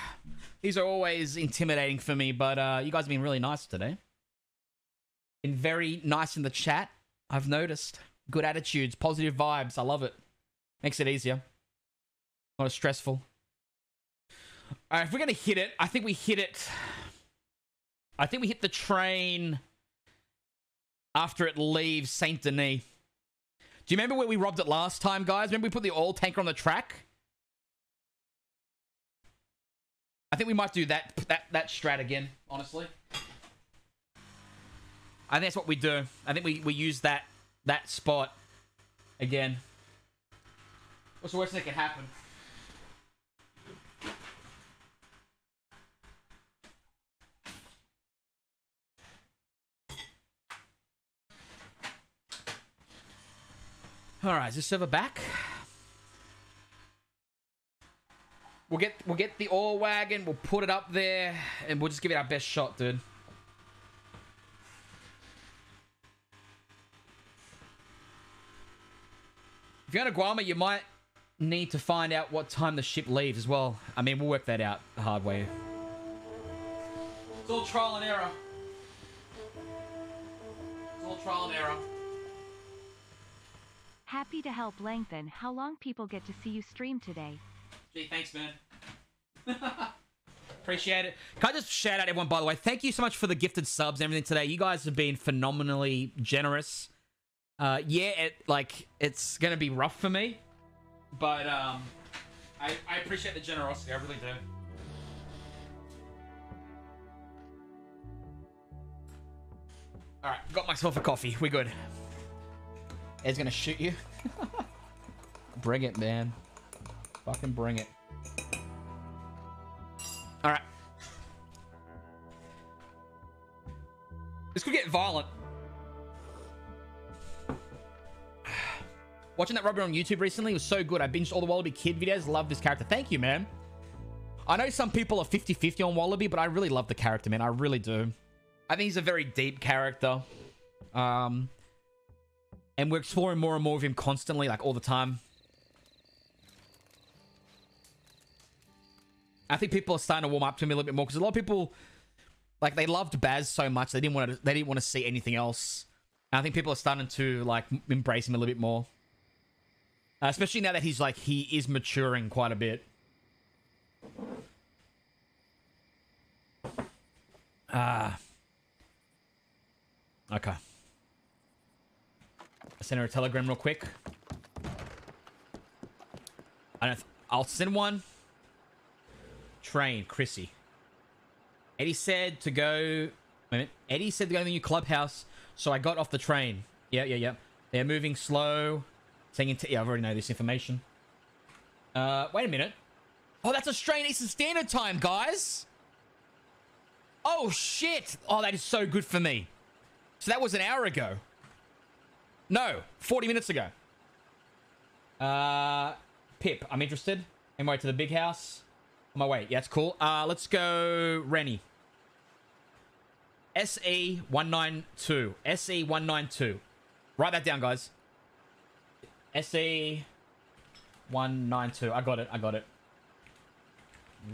These are always intimidating for me, but uh, you guys have been really nice today. Been very nice in the chat. I've noticed. Good attitudes, positive vibes. I love it. Makes it easier. Not as stressful. All right, if we're gonna hit it, I think we hit it. I think we hit the train after it leaves Saint Denis. Do you remember where we robbed it last time, guys? Remember we put the oil tanker on the track? I think we might do that that that strat again. Honestly, I think that's what we do. I think we we use that that spot again. What's the worst that can happen? All right, is this server back? We'll get we'll get the ore wagon. We'll put it up there, and we'll just give it our best shot, dude. If you're going to Guarma, you might need to find out what time the ship leaves as well. I mean, we'll work that out the hard way. It's all trial and error. It's all trial and error. Happy to help lengthen how long people get to see you stream today. Gee, thanks, man. Appreciate it. Can I just shout out everyone, by the way? Thank you so much for the gifted subs and everything today. You guys have been phenomenally generous. Uh, yeah, it like it's gonna be rough for me, but um, I, I appreciate the generosity. I really do. All right, got myself a coffee. We're good. Ed's gonna shoot you. bring it, man. Fucking bring it. All right. This could get violent. Watching that Robin on YouTube recently was so good. I binged all the Wallaby Kid videos. Love this character. Thank you, man. I know some people are 50-50 on Wallaby, but I really love the character, man. I really do. I think he's a very deep character. Um, and we're exploring more and more of him constantly, like all the time. I think people are starting to warm up to him a little bit more because a lot of people, like, they loved Baz so much they didn't want to. They didn't want to see anything else. And I think people are starting to like embrace him a little bit more, uh, especially now that he's like he is maturing quite a bit. Ah. okay. Send her a telegram real quick. I don't. I'll send one. train, Chrissy. Eddie said to go. Wait a minute. Eddie said to go to the new clubhouse, so I got off the train. Yeah, yeah, yeah. They're moving slow. Saying yeah, I've already know this information. Uh, wait a minute. Oh, that's Australian Eastern Standard Time, guys. Oh shit! Oh, that is so good for me. So that was an hour ago. No, 40 minutes ago. Uh, Pip, I'm interested. My way to the big house. On my way. Yeah, that's cool. Uh, let's go Rennie. E SE192. SE192. Write that down, guys. SE192. I got it. I got it.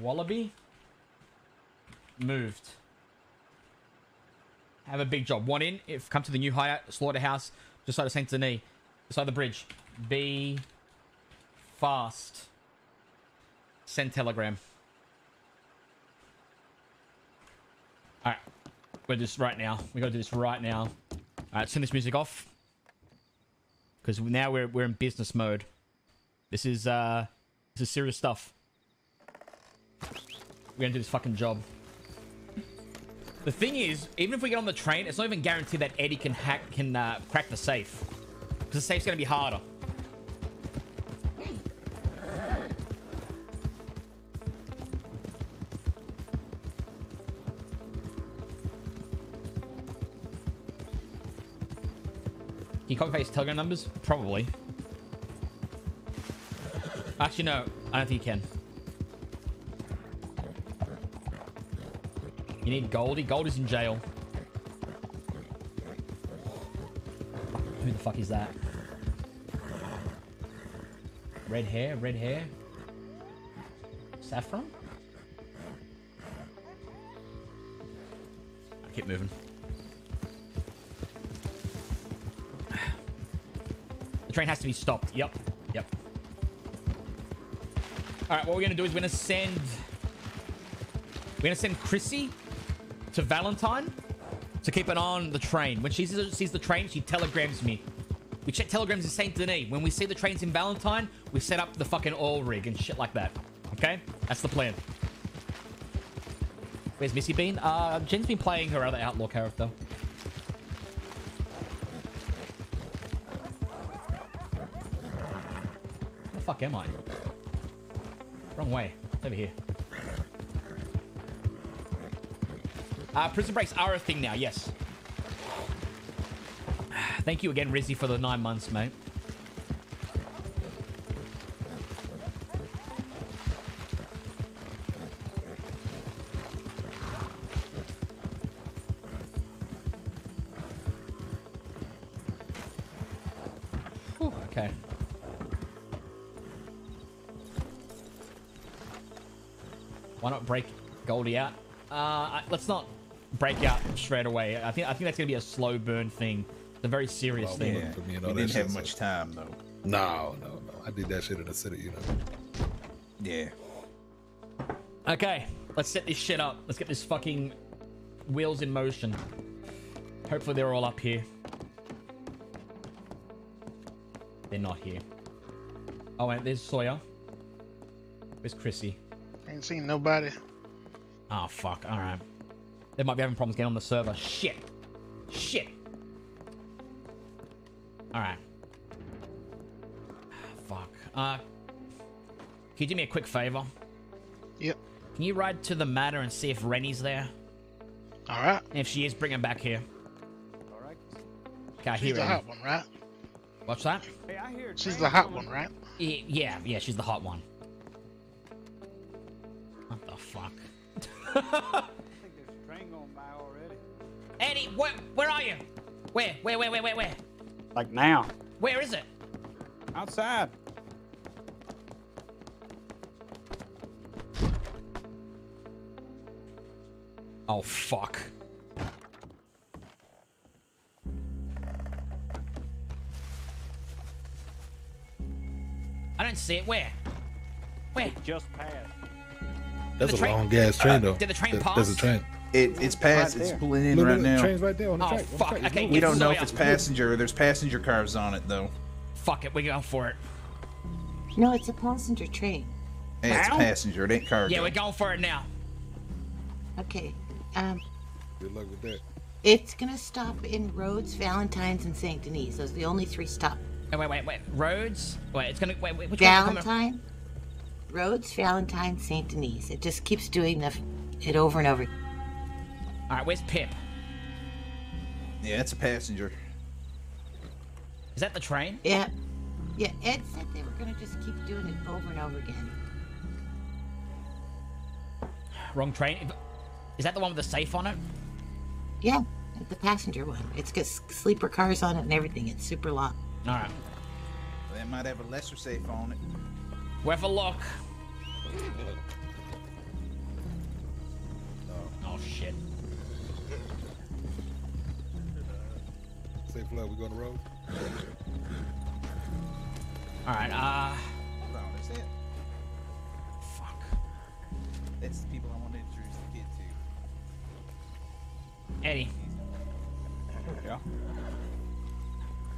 Wallaby. Moved. Have a big job. One in. If come to the new Hyatt slaughterhouse, just side of Saint Denis, beside the bridge. Be fast. Send telegram. All right, we're just right now. We gotta do this right now. All right, turn this music off because now we're we're in business mode. This is uh, this is serious stuff. We're gonna do this fucking job. The thing is, even if we get on the train, it's not even guaranteed that Eddie can hack can uh, crack the safe. Because the safe's gonna be harder. Can you copy paste telegram numbers? Probably. Actually, no. I don't think you can. You need Goldie. Goldie's in jail. Who the fuck is that? Red hair, red hair. Saffron? I keep moving. The train has to be stopped. Yep. Yep. Alright, what we're gonna do is we're gonna send... We're gonna send Chrissy to Valentine to keep an eye on the train. When she sees, the train, she telegrams me. We check telegrams in Saint Denis. When we see the trains in Valentine, we set up the fucking oil rig and shit like that. Okay? That's the plan. Where's Missy been? Uh, Jen's been playing her other outlaw character. Where the fuck am I? Wrong way. Over here. Uh, prison breaks are a thing now, yes. Thank you again, Rizzy, for the nine months, mate. Okay. Why not break Goldie out? Uh, let's not break out straight away. I think I think that's gonna be a slow burn thing. It's a very serious Well, thing. yeah, for me and We all that didn't have much so- time though. No, no, no. I did that shit in the city, you know. Yeah. Okay, let's set this shit up. Let's get this fucking wheels in motion. Hopefully they're all up here. They're not here. Oh, wait, there's Sawyer. Where's Chrissy? Ain't seen nobody. Oh, fuck. All right. They might be having problems getting on the server. Shit. Shit. All right. Fuck. Uh, can you do me a quick favor? Yep. Can you ride to the matter and see if Rennie's there? All right. If she is, bring her back here. All right. Okay, I She's hear the hot one, right? What's that? Hey, I hear. She's the hot one, right? Yeah, yeah, she's the hot one. What the fuck? Eddie, where, where are you? Where, where, where, where, where, where? Like now. Where is it? Outside. Oh, fuck. I don't see it. Where? Where? Just passed. That's a train- long gas train, uh, though. Did the train There- pass? There's a train. It, it's past. Right it's there. pulling in Look, right now. train's right there on the Oh, track. on the fuck. track. Let's Okay, go. We don't know if it's passenger. There's passenger cars on it though. Fuck it, we're going for it. No, it's a passenger train. Hey, it's Now? passenger. It ain't cargo. Yeah, we're going for it now. Okay. Um, Good luck with that. it's gonna stop in Rhodes, Valentine's, and Saint Denis. Those are the only three stops. Wait, wait, wait, wait. Rhodes? Wait, it's gonna. Wait, wait which Valentine, Rhodes, Valentine, Saint Denis. It just keeps doing the, it over and over. All right, where's Pip? Yeah, it's a passenger. Is that the train? Yeah. Yeah, Ed said they were gonna just keep doing it over and over again. Wrong train. Is that the one with the safe on it? Yeah, the passenger one. It's got sleeper cars on it and everything. It's super long. All right. They might have a lesser safe on it. We'll have a look. Oh shit. Safe flood, we go on the road? All right. Uh. Hold on, is it? Fuck. That's the people I want to introduce the kid to. Eddie. Yeah.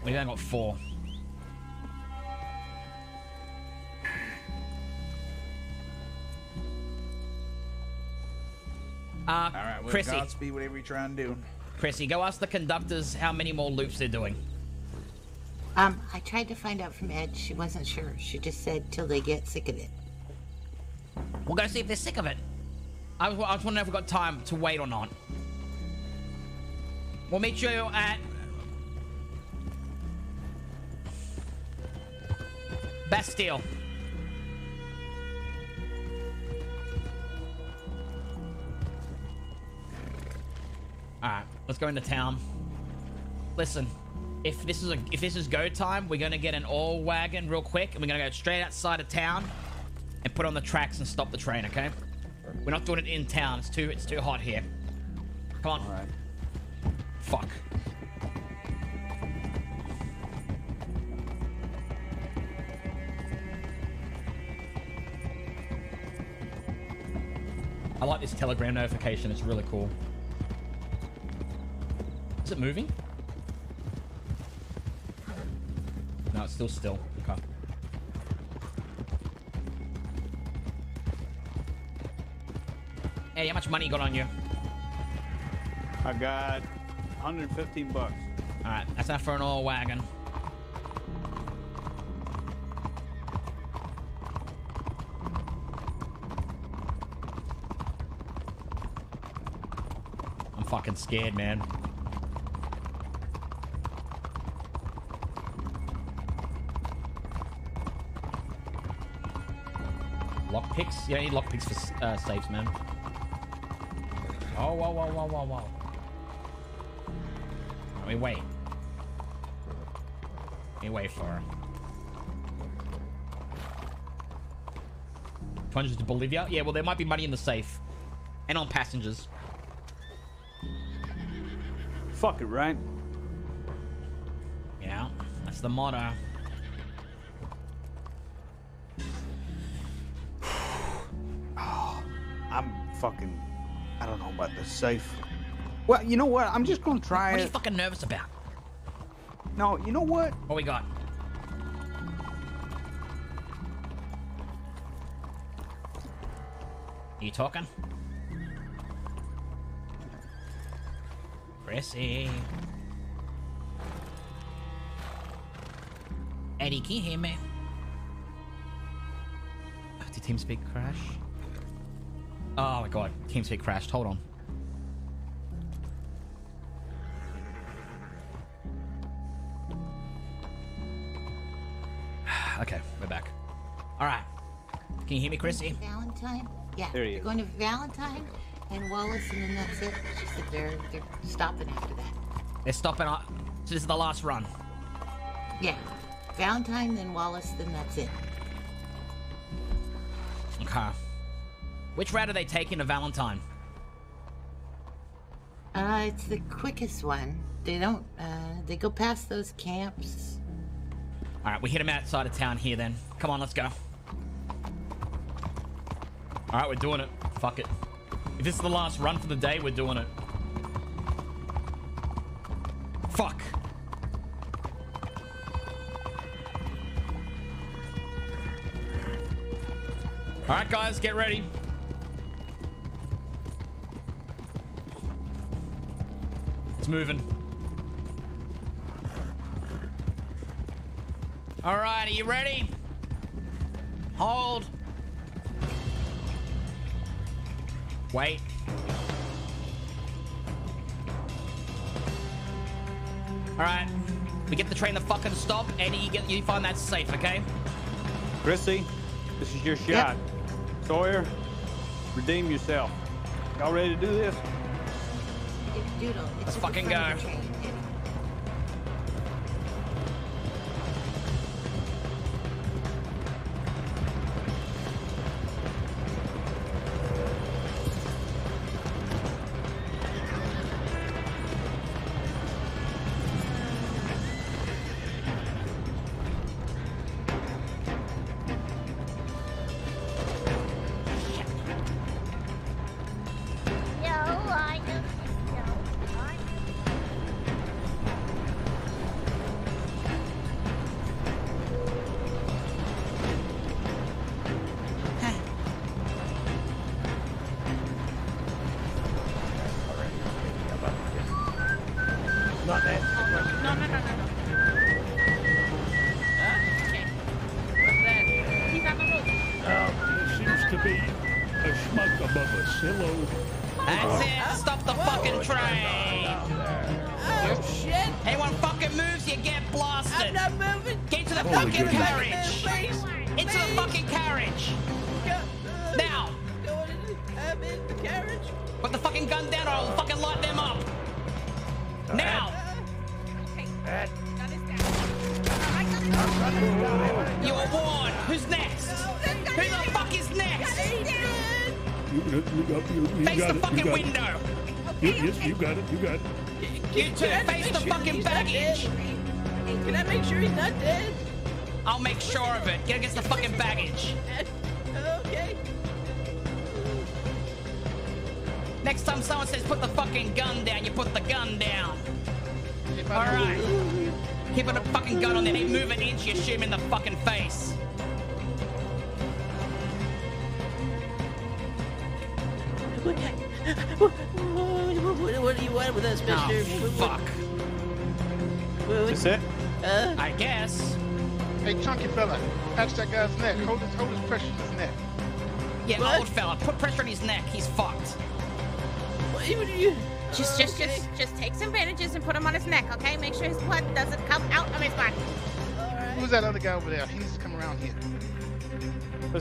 We only got four. Uh, All right, well, Chrissy. Godspeed, whatever you're trying to do. Chrissy, go ask the conductors how many more loops they're doing. Um, I tried to find out from Ed. She wasn't sure. She just said till they get sick of it. We'll go see if they're sick of it. I was, I was wondering if we've got time to wait or not. We'll meet you at... Bastille. Alright, let's go into town. Listen, if this is a if this is go time, we're gonna get an all wagon real quick and we're gonna go straight outside of town and put on the tracks and stop the train, okay? We're not doing it in town. It's too it's too hot here. Come on. Alright. Fuck. I like this telegram notification. It's really cool. Is it moving? No, it's still still. Okay. Hey, how much money you got on you? I got 115 bucks. All right, that's enough for an oil wagon. I'm fucking scared, man. Lockpicks? You don't need lockpicks for uh, safes, man. Oh, whoa, whoa, whoa, whoa, whoa. Let me wait. Let me wait for her. 200 to Bolivia? Yeah, well, there might be money in the safe. And on passengers. Fuck it, right? Yeah, that's the motto. Fucking. I don't know about the safe. Well, you know what? I'm just gonna try What are it. you fucking nervous about? No, you know what? What we got? Are You talking? Chrissy. Eddie, can you hear me? Did TeamSpeak crash? Oh my god, TeamSpeak crashed. Hold on. okay, we're back. All right. Can you hear me, Chrissy? Valentine? Yeah. There he they're going to Valentine and Wallace, and then that's it. She said they're they're stopping after that. They're stopping up. So this is the last run. Yeah. Valentine, then Wallace, then that's it. Okay. Which route are they taking to Valentine? Uh, it's the quickest one. They don't. Uh, they go past those camps. All right, we hit them outside of town here then. Come on, let's go. All right, we're doing it. Fuck it. If this is the last run for the day, we're doing it. Fuck. All right, guys, get ready. Moving. All right, are you ready? Hold. Wait. All right, we get the train to fucking stop. Eddie, you, get, you find that safe, okay? Chrissy, this is your shot. Sawyer, redeem yourself. Y'all ready to do this? Doodle, Let's fucking go.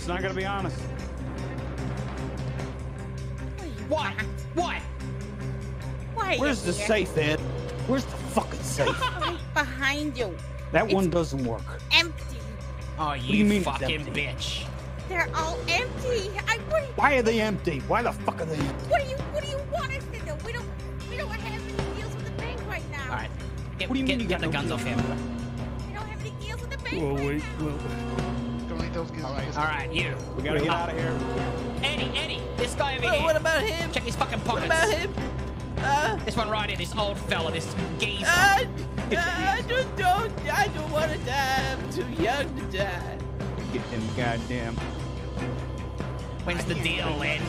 Listen, I gotta be honest. What? What? Why? Where's the safe, Ed? Where's the fucking safe? Right behind you. That It's one doesn't work. Empty. Oh, you, you mean fucking bitch. They're all empty. I what? do you- Why are they empty? Why the fuck are they empty? What do you? What do you want us to do? We don't. We don't have any deals with the bank right now. All right. Get, What do you get, mean you get got the no guns off him. We don't have any deals with the bank. Well, wait. Well, Don't need those guys. All right, you. We gotta get out of here. Eddie, Eddie, this guy over What- here. what about him? Check his fucking pockets. What about him? Uh, This one right here, this old fella, this geezer. uh, I don't, don't, I don't want to die. I'm too young to die. Get them goddamn. When's the deal, Ed?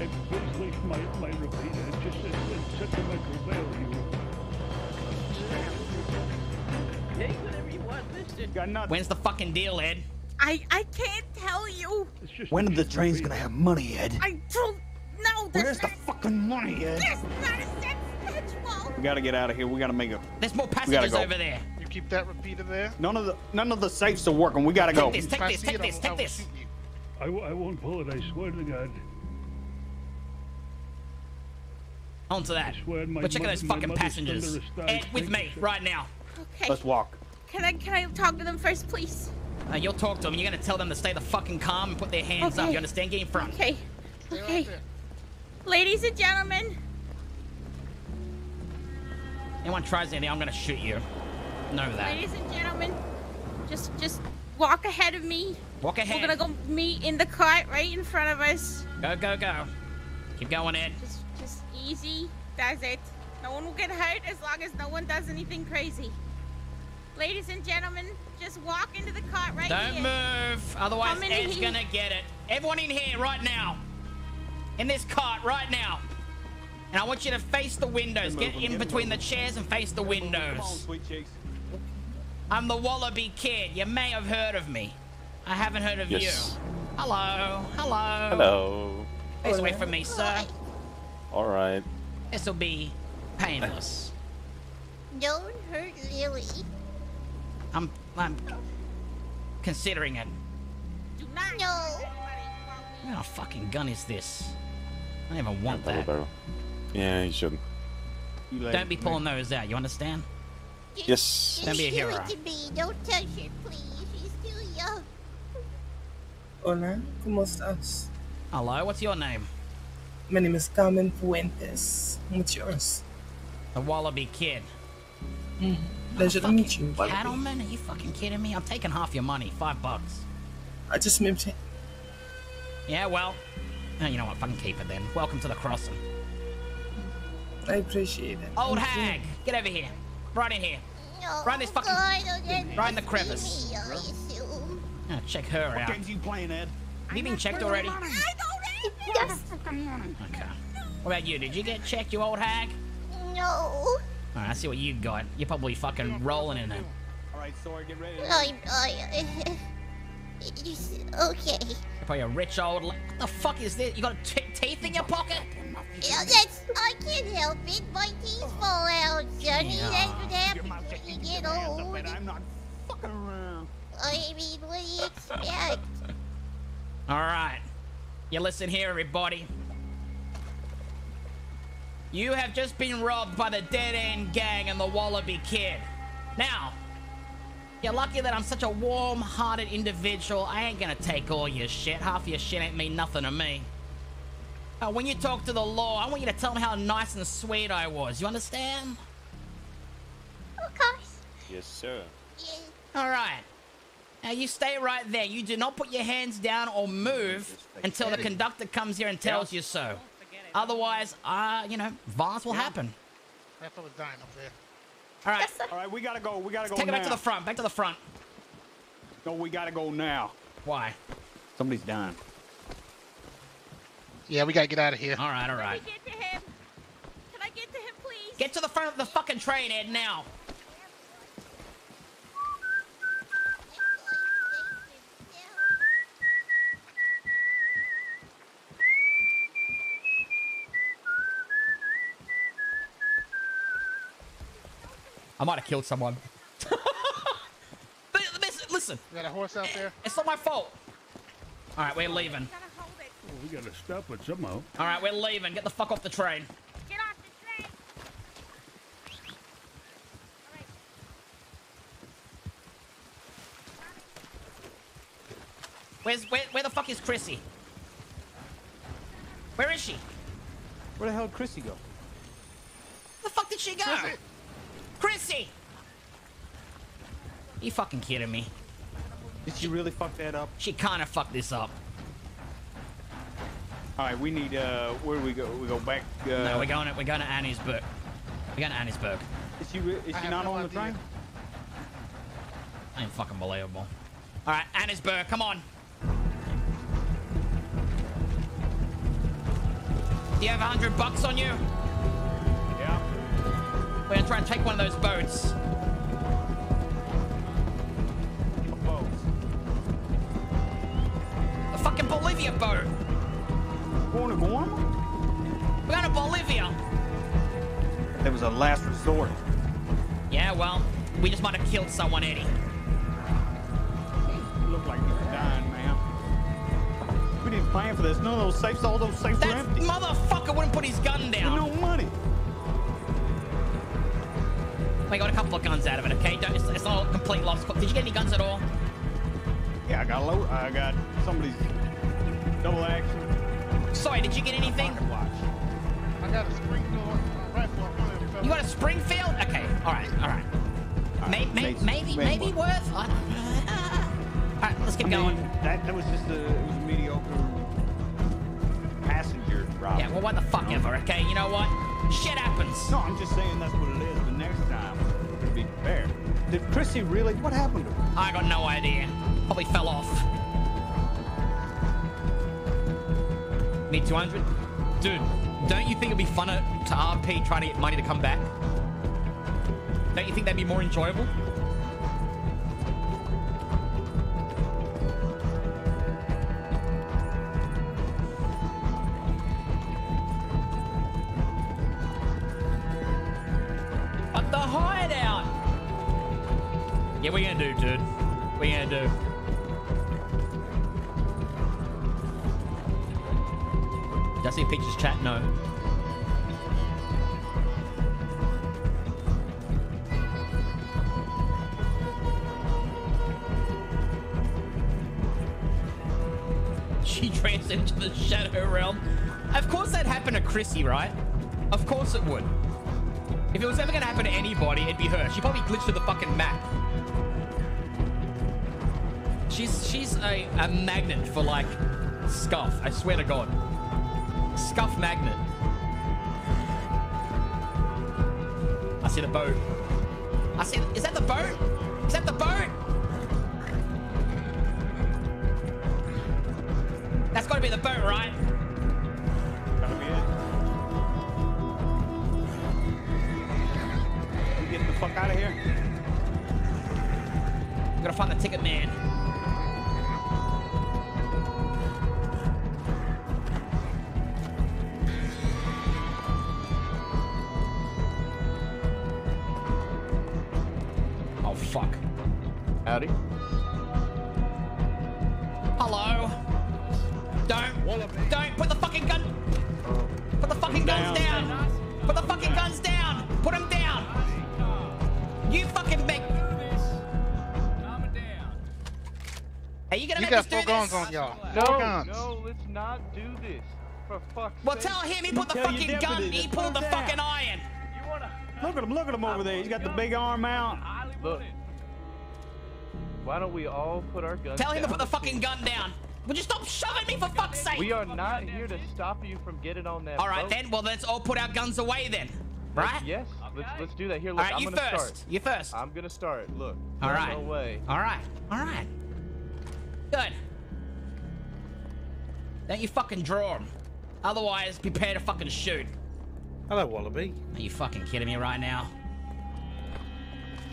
and please leave my, my repeater. Just uh, uh, set micro value. Take whatever you want, mister. Got nothing. When's the fucking deal, Ed? I, I can't tell you. When are the trains gonna have money, Ed? I don't know. Where's the fucking money, Ed? There's not a set schedule. We gotta get out of here. We gotta make a. There's more passengers go. over there. You keep that repeater there. None of the none of the safes are working. We gotta go. Take this, take If I this, take this, I will- I take will this. shoot you. I, w- I won't pull it. I swear to God. Onto that. I swear my We're checking those fucking passengers. Ed, with me, right now. Okay. Let's walk. Can I, can I talk to them first, please? Uh, you'll talk to them. You're gonna tell them to stay the fucking calm and put their hands up. You understand? Get in front. Okay. Okay. Ladies and gentlemen, Anyone tries anything, I'm gonna shoot you. Know that. ladies and gentlemen, just just walk ahead of me. Walk ahead. We're gonna go meet in the cart right in front of us. Go, go, go. Keep going, Ed. Just just easy. That's it. No one will get hurt as long as no one does anything crazy. Ladies and gentlemen, just walk into the cart right Don't here. move, otherwise Come Ed's here. gonna get it. Everyone in here right now. In this cart right now. And I want you to face the windows. Get in between the chairs and face the windows. I'm the Wallaby Kid. You may have heard of me. I haven't heard of Yes. you. Hello. Hello. Hello. Face away from me, sir. All right. This will be painless. Don't hurt Lily. I'm I'm considering it. Do not. No. What kind of fucking gun is this? I don't even want Double that. barrel. Yeah, you shouldn't. Don't be pulling those out. You understand? Yes. Don't be a hero. it to me. Don't touch it, please. She's still young. Hola, ¿cómo estás? Hello. What's your name? My name is Carmen Fuentes. What's yours? The Wallaby Kid. Mm, pleasure to meet you. Wallaby. Cattleman? Are you fucking kidding me? I'm taking half your money. Five bucks. I just moved here. Yeah, well. oh, you know what? Fucking keep it then. Welcome to the crossing. I appreciate it. Old Thank you. hag, get over here. Right in here. Right in this fucking. God, Right in the crevice. me, I assume. Oh, check her What out. games you playing, Ed? Have you been checked already? Yes. Okay. What about you? Did you get checked, you old hag? No. Alright, I see what you got. You're probably fucking rolling in it. All right, sorry, get ready. Oh, I, I, it's okay. You're probably a rich old. What the fuck is this? You got t- teeth in your pocket? Yeah, that's. I can't help it. My teeth fall out, Sonny. Yeah. That's what happens when you get old. I'm not fucking around. I mean, what do you expect? Alright. You listen here, everybody. You have just been robbed by the Dead End Gang and the Wallaby Kid. Now, you're lucky that I'm such a warm-hearted individual. I ain't gonna take all your shit. Half your shit ain't mean nothing to me. Uh, when you talk to the law, I want you to tell them how nice and sweet I was. You understand? Of course. Yes, sir. All right. Now you stay right there. You do not put your hands down or move until the conductor comes here and tells you so. Otherwise, uh, you know, violence will happen. That fella's dying up there. All right. All right, we gotta go. We gotta go Take it back to the front. Back to the front. No, we gotta go now. Why? Somebody's dying. Yeah, we gotta get out of here. All right, all right. Get to him. Can I get to him, please? Get to the front of the fucking train, Ed, now. I might have killed someone. listen, listen. You got a horse out there? It's not my fault. All right, we're leaving. Well, oh, we gotta stop it somehow. All right, we're leaving. Get the fuck off the train. Get off the train. Where's where? Where the fuck is Chrissy? Where is she? Where the hell did Chrissy go? Where the fuck did she go? Chrissy! You fucking kidding me? Did she really fuck that up? She kind of fucked this up. All right, we need. uh Where do we go? We go back. Uh, no, we're going to we're going to Annesburg. We're going to Annesburg. Is she? Is she not no on the idea. train? Ain't fucking believable. All right, Annesburg, come on. Do you have a hundred bucks on you? We're gonna try and take one of those boats. The fucking Bolivia boat. Going to Guarma? We're going to Bolivia. That was a last resort. Yeah, well, we just might have killed someone, Eddie. You look like you're dying, man. We didn't plan for this. None of those safes, all those safes were That empty. motherfucker wouldn't put his gun down. With no money. We got a couple of guns out of it, okay? Don't, it's, it's not a complete loss. Did you get any guns at all? Yeah, I got a load. I got somebody's double action. Sorry, did you get anything? I got a Springfield rifle. on one of them fellas. You got a Springfield? Okay, all right, all right. May, may, Mason, maybe, maybe worth. I don't know. All right, let's keep I mean, going. That, that was just a, it was a mediocre passenger robbery. Yeah, well, what the fuck ever, okay? You know what? Shit happens. No, I'm just saying that's what it is. Be prepared. Did Chrissy really? What happened to her? I got no idea. Probably fell off. Need 200? Dude, don't you think it'd be funner to RP trying to get money to come back? Don't you think that'd be more enjoyable? A, magnet for like scuff. I swear to God. Scuff magnet. You make got us do four guns this? on y'all. No, Four guns. no, let's not do this. For fuck's sake. Well, tell him he put the fucking gun. deputy He pulled put the it down. fucking iron. Look at him, look at him over there. He's got the big arm out. Look. Why don't we all put our guns Tell him to put the fucking gun down. Would you stop shoving me for fuck's sake? We are not here to stop you from getting on that All right boat. then. Well, let's all put our guns away then. Right? Yes, let's let's do that. Here, look, All right, I'm you gonna first. start. You first. I'm gonna start. Look. All there's right. No way. All right. All right. Good. Don't you fucking draw him. Otherwise, prepare to fucking shoot. Hello, Wallaby. Are you fucking kidding me right now?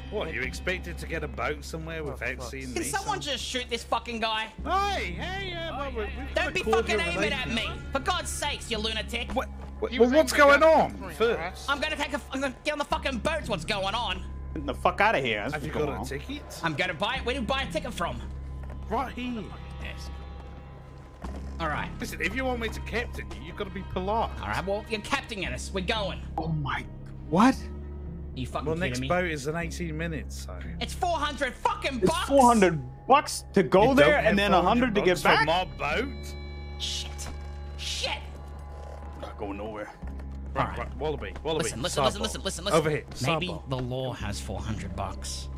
What, you expected to get a boat somewhere without seeing Can me? someone just shoot this fucking guy? Hey, hey, uh, well, we- we've Don't be fucking aiming at me. For God's sakes, you lunatic. What? Well, what's going on first? I'm gonna take a. I'm gonna get on the fucking boat. What's going on? Get the fuck out of here. That's Have you got going a ticket? I'm gonna buy it. Where do you buy a ticket from? Right here. Yes. All right. Listen, if you want me to captain you, you've got to be polite. All right. Well, you're captaining us. We're going. Oh my. What? you fucking Well, kidding next me? boat is in 18 minutes, so. It's 400 fucking It's bucks. 400 bucks to go You there and then have 100 to get back. For my boat? Shit. Shit. Not going nowhere. Right, Alright. right, Wallaby, Wallaby. Listen, listen, listen, listen, listen, listen. Over here, Maybe sidebar. the law has 400 bucks.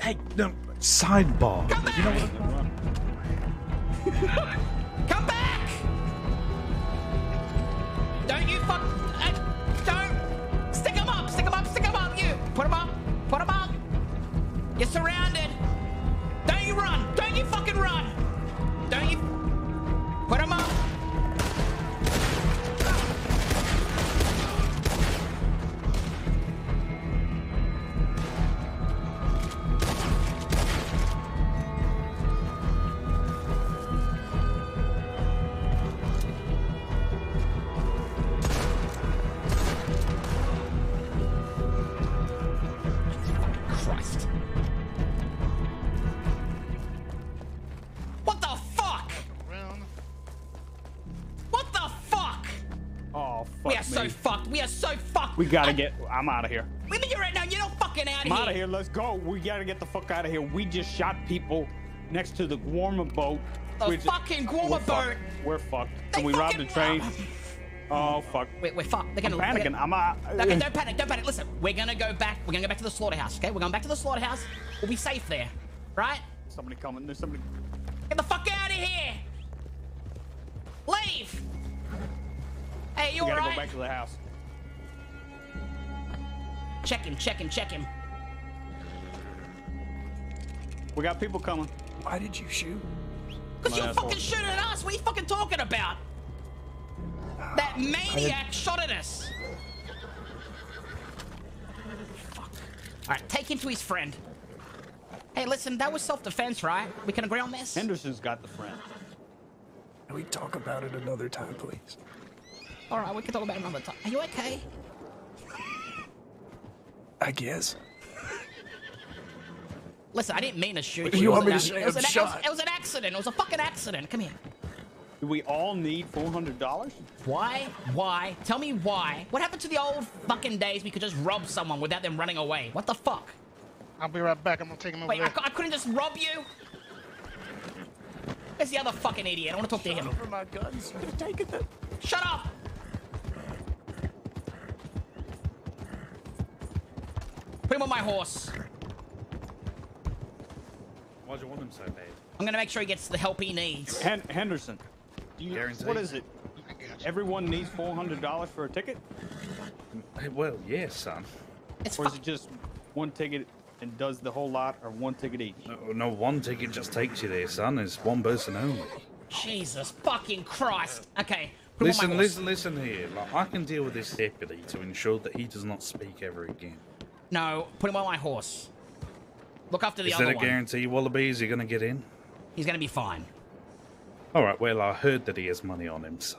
Hey, no, sidebar. You know what? Come back! Don't you fuck. Uh, don't! Stick him up! Stick him up! Stick him up! You! Put him up! Put him up! You're surrounded! Don't you run! Don't you fucking run! Don't you. Put him up! We gotta I- get. I'm out of here. Wait a minute, right now. You're not fucking out I'm of out of here. Let's go. We gotta get the fuck out of here. We just shot people next to the Guarma boat. The We're fucking Guarma we're fucked. boat. We're fucked. They and we robbed the train. Oh fuck. Wait, we're fucked. They're I'm gonna. they're panicking. gonna- I'm out. Okay, don't panic. Don't panic. Listen, we're gonna go back. We're gonna go back to the slaughterhouse. Okay, we're going back to the slaughterhouse. We'll be safe there, right? Somebody coming. There's somebody. Get the fuck out of here! Leave! Hey, you we gotta alright? go back to the house. Check him, check him, check him. We got people coming. Why did you shoot? Because you're fucking shooting at us. What are you fucking talking about? That maniac shot at us. Fuck. All right, take him to his friend. Hey, listen, that was self-defense, right? We can agree on this? Henderson's got the friend. Can we talk about it another time, please? All right, we can talk about it another time. Are you okay? I guess. Listen, I didn't mean to shoot You you. It want was me to an- say it was an- it shot? It was an accident. It was a fucking accident. Come here. Do we all need four hundred dollars? Why? Why? Tell me why. What happened to the old fucking days we could just rob someone without them running away? What the fuck? I'll be right back. I'm gonna take him over Wait, I, there. cou- I couldn't just rob you? Where's the other fucking idiot? I want to talk to him. Over my guns. You could have taken them. Shut up! Put him on my horse. Why'd you want him so bad? I'm gonna make sure he gets the help he needs. Hen- Henderson, do you, what is it? Everyone needs four hundred dollars for a ticket, Well, yes, son. or is it just one ticket and does the whole lot, or one ticket each? No, no, one ticket just takes you there, son. It's one person only. Jesus fucking Christ. Okay. Put him on Listen, listen, listen here. Like, I can deal with this deputy to ensure that he does not speak ever again. No, put him on my horse. Look after the Is other that a one. guarantee, Wallaby? Is he going to get in? He's gonna be fine. All right. Well, I heard that he has money on him, so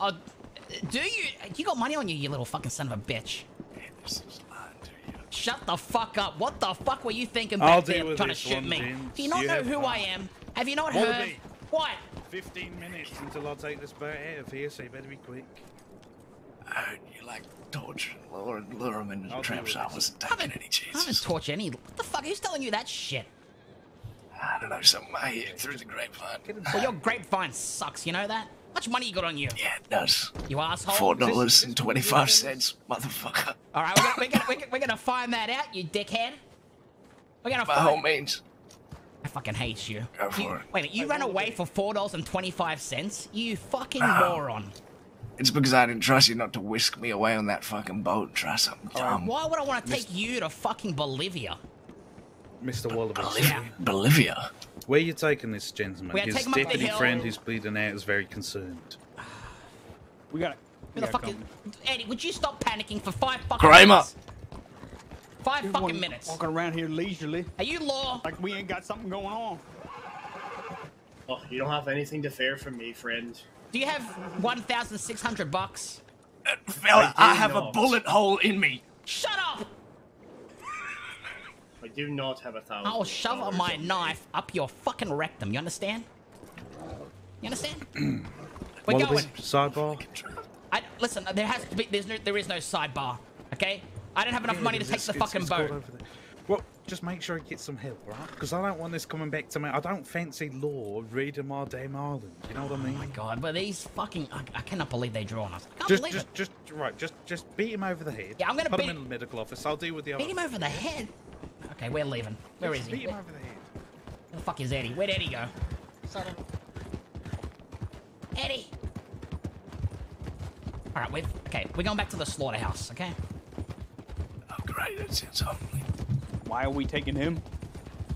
Uh, do you? You got money on you, you little fucking son of a bitch. Shut the fuck up. What the fuck were you thinking I'll back there with trying to shoot me? Jim. Do you not You know who fun. I am? Have you not heard? What? 15 minutes until I take this boat out of here, so you better be quick. You like torture and lure, and lure him into I'll traps. deal I wasn't I taking haven't, any I chances. haven't tortured any. What the fuck? Who's telling you that shit? I don't know, something I hear through the grapevine. Well, your grapevine sucks. You know that? How much money you got on you? Yeah, it does. You asshole. Four dollars and twenty-five cents, motherfucker. All right, we're gonna, we're, gonna, we're, gonna, we're gonna find that out, you dickhead. We're gonna By find. all means. I fucking hate you. Go for you it. Wait, a minute, you ran away for four dollars and twenty-five cents? You fucking Ah. moron. It's because I didn't trust you not to whisk me away on that fucking boat and try something dumb. Why would I want to take you to fucking Bolivia? Mr. Wallaby. Bolivia? Bolivia? Where are you taking this gentleman? We gotta His take him up the deputy hill. friend who's bleeding out is very concerned. We got Who the fuck is... Eddie, would you stop panicking for five fucking Kramer. minutes? Five fucking minutes. Walking around here leisurely. Are you law? Like we ain't got something going on. Oh, you don't have anything to fear from me, friend. Do you have 1,600 bucks? Fella, I I, do have a bullet hole in me. Shut up! I do not have a thousand. I'll shove dollars my knife up your fucking rectum. You understand? You understand? We're Wallaby, going. sidebar. I, listen, there has to be. There's no. There is no sidebar. Okay. I don't have enough Yeah, money to there's- take the it's- fucking it's called boat. Over there. Well, just make sure he gets some help, right? Because I don't want this coming back to me. I don't fancy law reading my damn island. You know what I mean? Oh my god! But these fucking. I, I cannot believe they draw on us. I can't Just, believe just, it. just, right. Just, just beat him over the head. Yeah, I'm gonna put beat- him in the medical office. I'll deal with the other. Beat him over the head. Okay, we're leaving. Where is Just he? Beat him Where over the head. the fuck is Eddie? Where'd Eddie go? Eddie. All right, we're okay. We're going back to the slaughterhouse. Okay. Oh, great. That sounds lovely. Why are we taking him?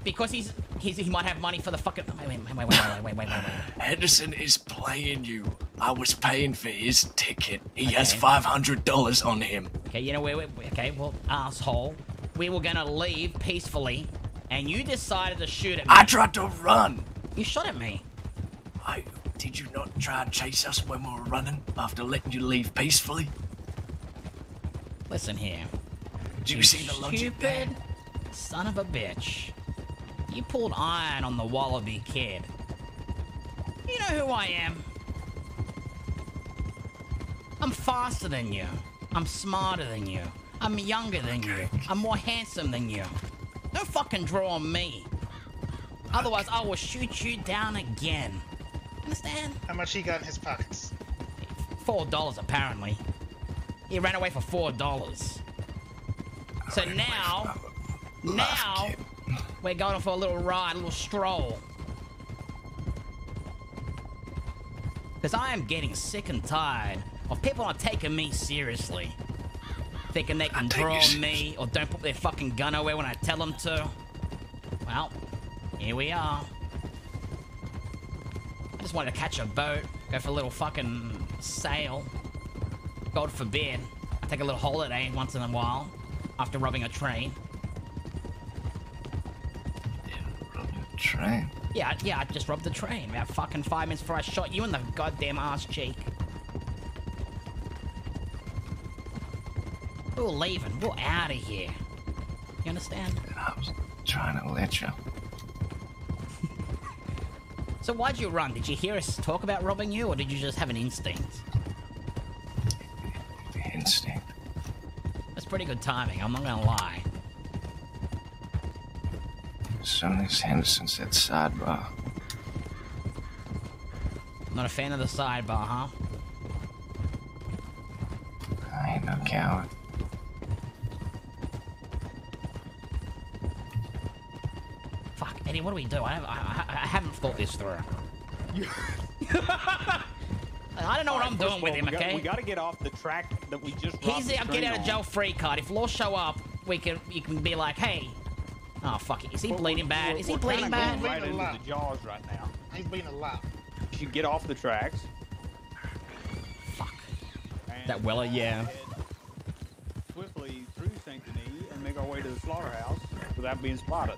Because he's, he's he might have money for the fucking. Wait, wait, wait, wait, wait, wait, wait, wait. Henderson is playing you. I was paying for his ticket. He okay. has five hundred dollars on him. Okay, you know where? Okay, well, asshole, we were gonna leave peacefully, and you decided to shoot at me. I tried to run. You shot at me. I did you not try and chase us when we were running after letting you leave peacefully? Listen here. Do you, you see the logic? Stupid. There? Stupid son of a bitch. You pulled iron on the Wallaby kid. You know who I am. I'm faster than you. I'm smarter than you. I'm younger than you. I'm more handsome than you. Don't fucking draw on me. Otherwise, I will shoot you down again. Understand? How much he got in his pockets? Four dollars apparently. He ran away for four dollars. So now, now we're going for a little ride, a little stroll. Because I am getting sick and tired of people not taking me seriously. Thinking they can draw me or don't put their fucking gun away when I tell them to. Well, here we are. I just wanted to catch a boat, Go for a little fucking sail. God forbid. I take a little holiday once in a while after robbing a train. Train. Yeah, yeah, I just robbed the train. About fucking five minutes before I shot you in the goddamn ass cheek. We're leaving. We're out of here. You understand? I was trying to let you. So why'd you run? Did you hear us talk about robbing you, or did you just have an instinct? Instinct. That's pretty good timing. I'm not gonna lie. As soon as Henderson said sidebar, Not a fan of the sidebar, huh? I ain't no coward. Fuck, Eddie, what do we do? I, I, I, I haven't thought this through. I don't know what I'm doing with him, we okay? Got, we got to get off the track that we just. robbed He's the our get train out of jail free card. If laws show up, we can you can be like, hey, oh fuck it, is he Well, bleeding we're- bad? Is he bleeding bad? going Right into the jaws right now. He's being a lot. You should get off the tracks. Fuck. That Weller, yeah. Swiftly through Saint Denis and make our way to the slaughterhouse without being spotted.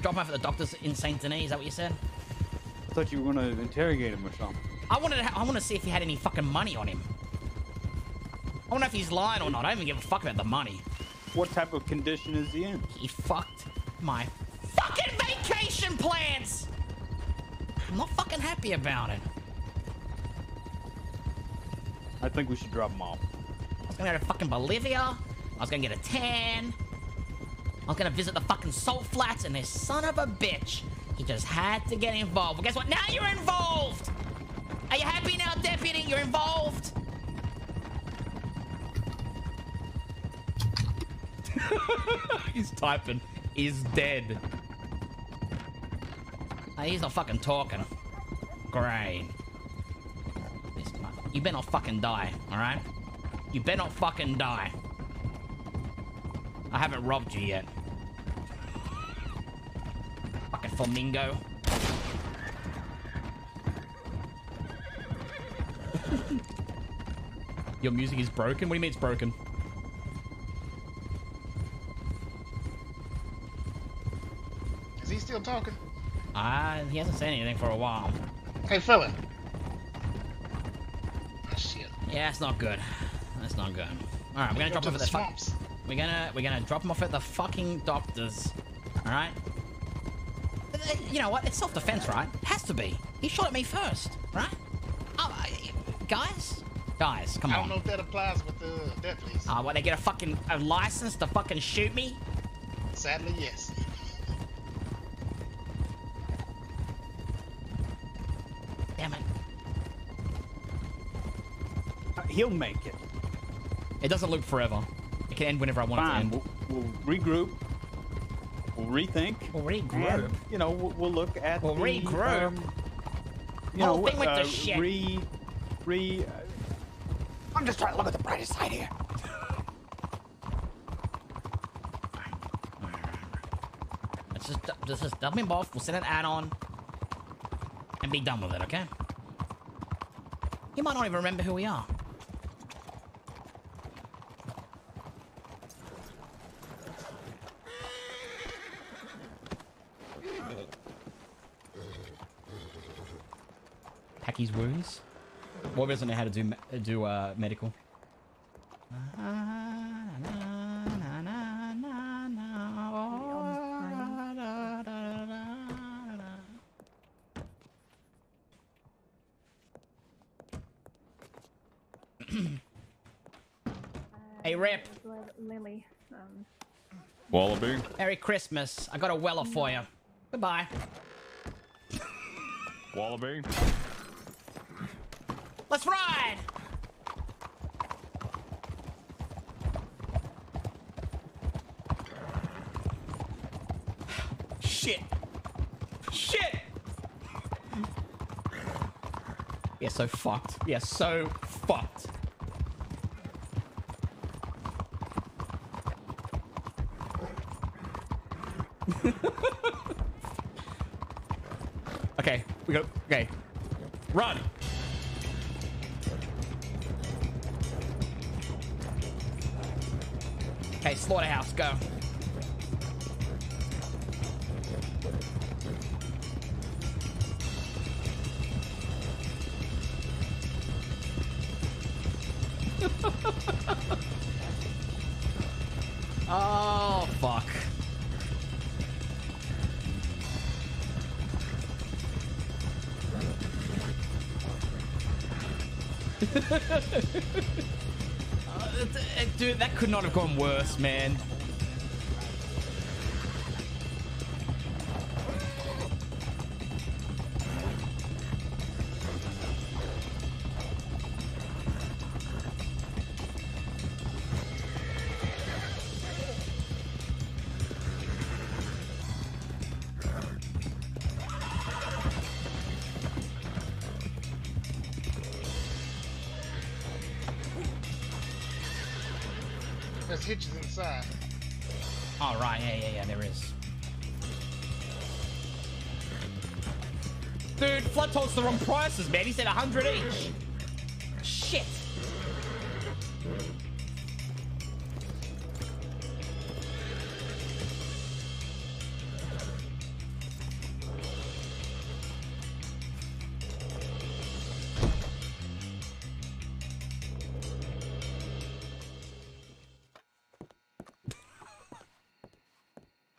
Drop him off at the doctor's in Saint Denis. Is that what you said? I thought you were going to interrogate him or something. I wanted to, I want to see if he had any fucking money on him. I don't know if he's lying or not. I don't even give a fuck about the money. What type of condition is he in? He fucked my fucking vacation plans. I'm not fucking happy about it. I think we should drop him off. I was gonna go to fucking Bolivia. I was gonna get a tan. I was gonna visit the fucking salt flats, and this son of a bitch, he just had to get involved. Well, guess what? Now you're involved. Are you happy now, deputy? You're involved. He's typing. Is dead. Hey, he's not fucking talking. Great. You better not fucking die, alright? You better not fucking die. I haven't robbed you yet. Fucking flamingo. Your music is broken? What do you mean it's broken? Is he still talking? Ah, he hasn't said anything for a while. Hey, fella. Oh, shit. Yeah, it's not good. That's not good. All right, we're gonna drop to him at the the swamps. We're gonna we're gonna drop him off at the fucking doctors. All right. Uh, You know what? It's self-defense, right? It has to be. He shot at me first, right? Oh, guys, guys, come on. I don't know if that applies with the deputies. Ah, what? They get a fucking a license to fucking shoot me? Sadly, yes. Damn it. Uh, He'll make it. It doesn't loop forever. It can end whenever I want Fine. it to end. We'll, we'll regroup. We'll rethink. We'll regroup. And, you know, we'll, we'll look at We'll the, regroup. um, you Whole know, thing with the uh, shit. Re, re. Uh, I'm just trying to look at the brightest side here. Let's just let's just dump him off. We'll send an add-on and be done with it, okay? He might not even remember who we are. Hack his wounds. What doesn't know how to do do uh, medical? Hey, Rip. Lily. Um, Wallaby. Merry Christmas. I got a Weller for you. Goodbye. Wallaby. Let's ride! Shit. Shit. Yeah, so fucked. Yeah, so fucked. okay, we go. Okay. Run. Okay, slaughterhouse, go. Could not have gone worse, man. The wrong prices, man. He said 100 each. Shit.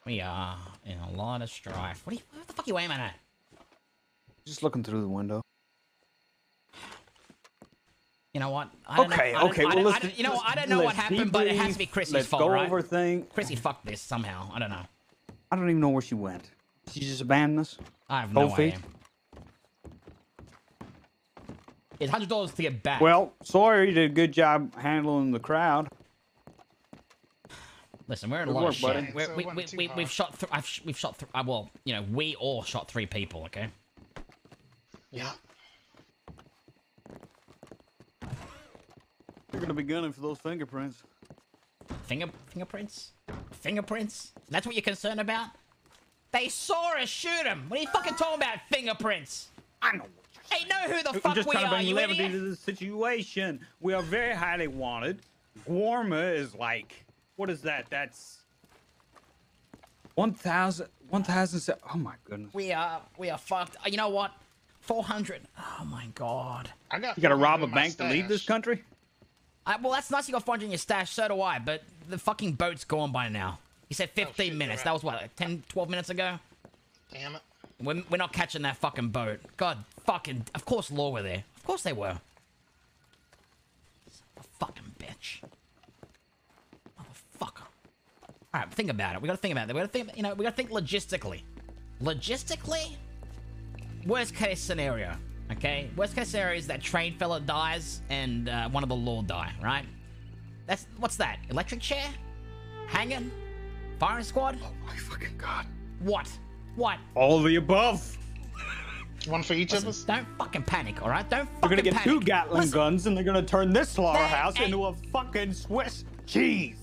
We are in a lot of strife. What, are you, what the fuck are you aiming at? Just looking through the window. You know what? I don't Okay, know, I don't- okay, I well, don't- let's- don't- you know, let's- I don't know what happened, but it has to be debrief. Chrissy's Let's fault, go right? over thing. Chrissy fucked this somehow. I don't know. I don't even know where she went. She just abandoned us. I have no Cold feet? idea. It's hundred dollars to get back. Well, Sawyer, you did a good job handling the crowd. Listen, we're in a lot work, of shit. buddy. shit. We, we, we, we've shot. Th- I've sh- we've shot. Th- uh, well, you know, we all shot three people. Okay. Yeah. You're gonna be gunning for those fingerprints. Finger fingerprints. Fingerprints. That's what you're concerned about. They saw us shoot him. What are you fucking talking about? Fingerprints. I know. Hey, know who the I'm fuck just we trying to are, bring you levity idiot? to the situation. We are very highly wanted. Warma is like, what is that? That's 1,000, 1,000, oh my goodness. We are. We are fucked. Uh, You know what? Four hundred. Oh my god. I got. You gotta rob a in my bank to leave this country? I, well, that's nice. You got 400 in your stash. So do I. But the fucking boat's gone by now. He said 15 shit, minutes. That was what, like 10, 12 minutes ago? Damn it. We're, we're not catching that fucking boat. God fucking. Of course, Law were there. Of course they were. Fucking bitch. Motherfucker. All right, think about it. We gotta think about it. We gotta think. You know, we gotta think logistically. Logistically, worst case scenario. Okay, worst case scenario is that train fella dies and uh, one of the law die. Right? That's what's that? Electric chair? Hanging? Firing squad? Oh my fucking god. What? What? All the above. One for each Listen, of us. Don't fucking panic, all right? Don't We're gonna get panic. two Gatling Listen, guns and they're gonna turn this slaughterhouse Hey, hey. into a fucking Swiss cheese.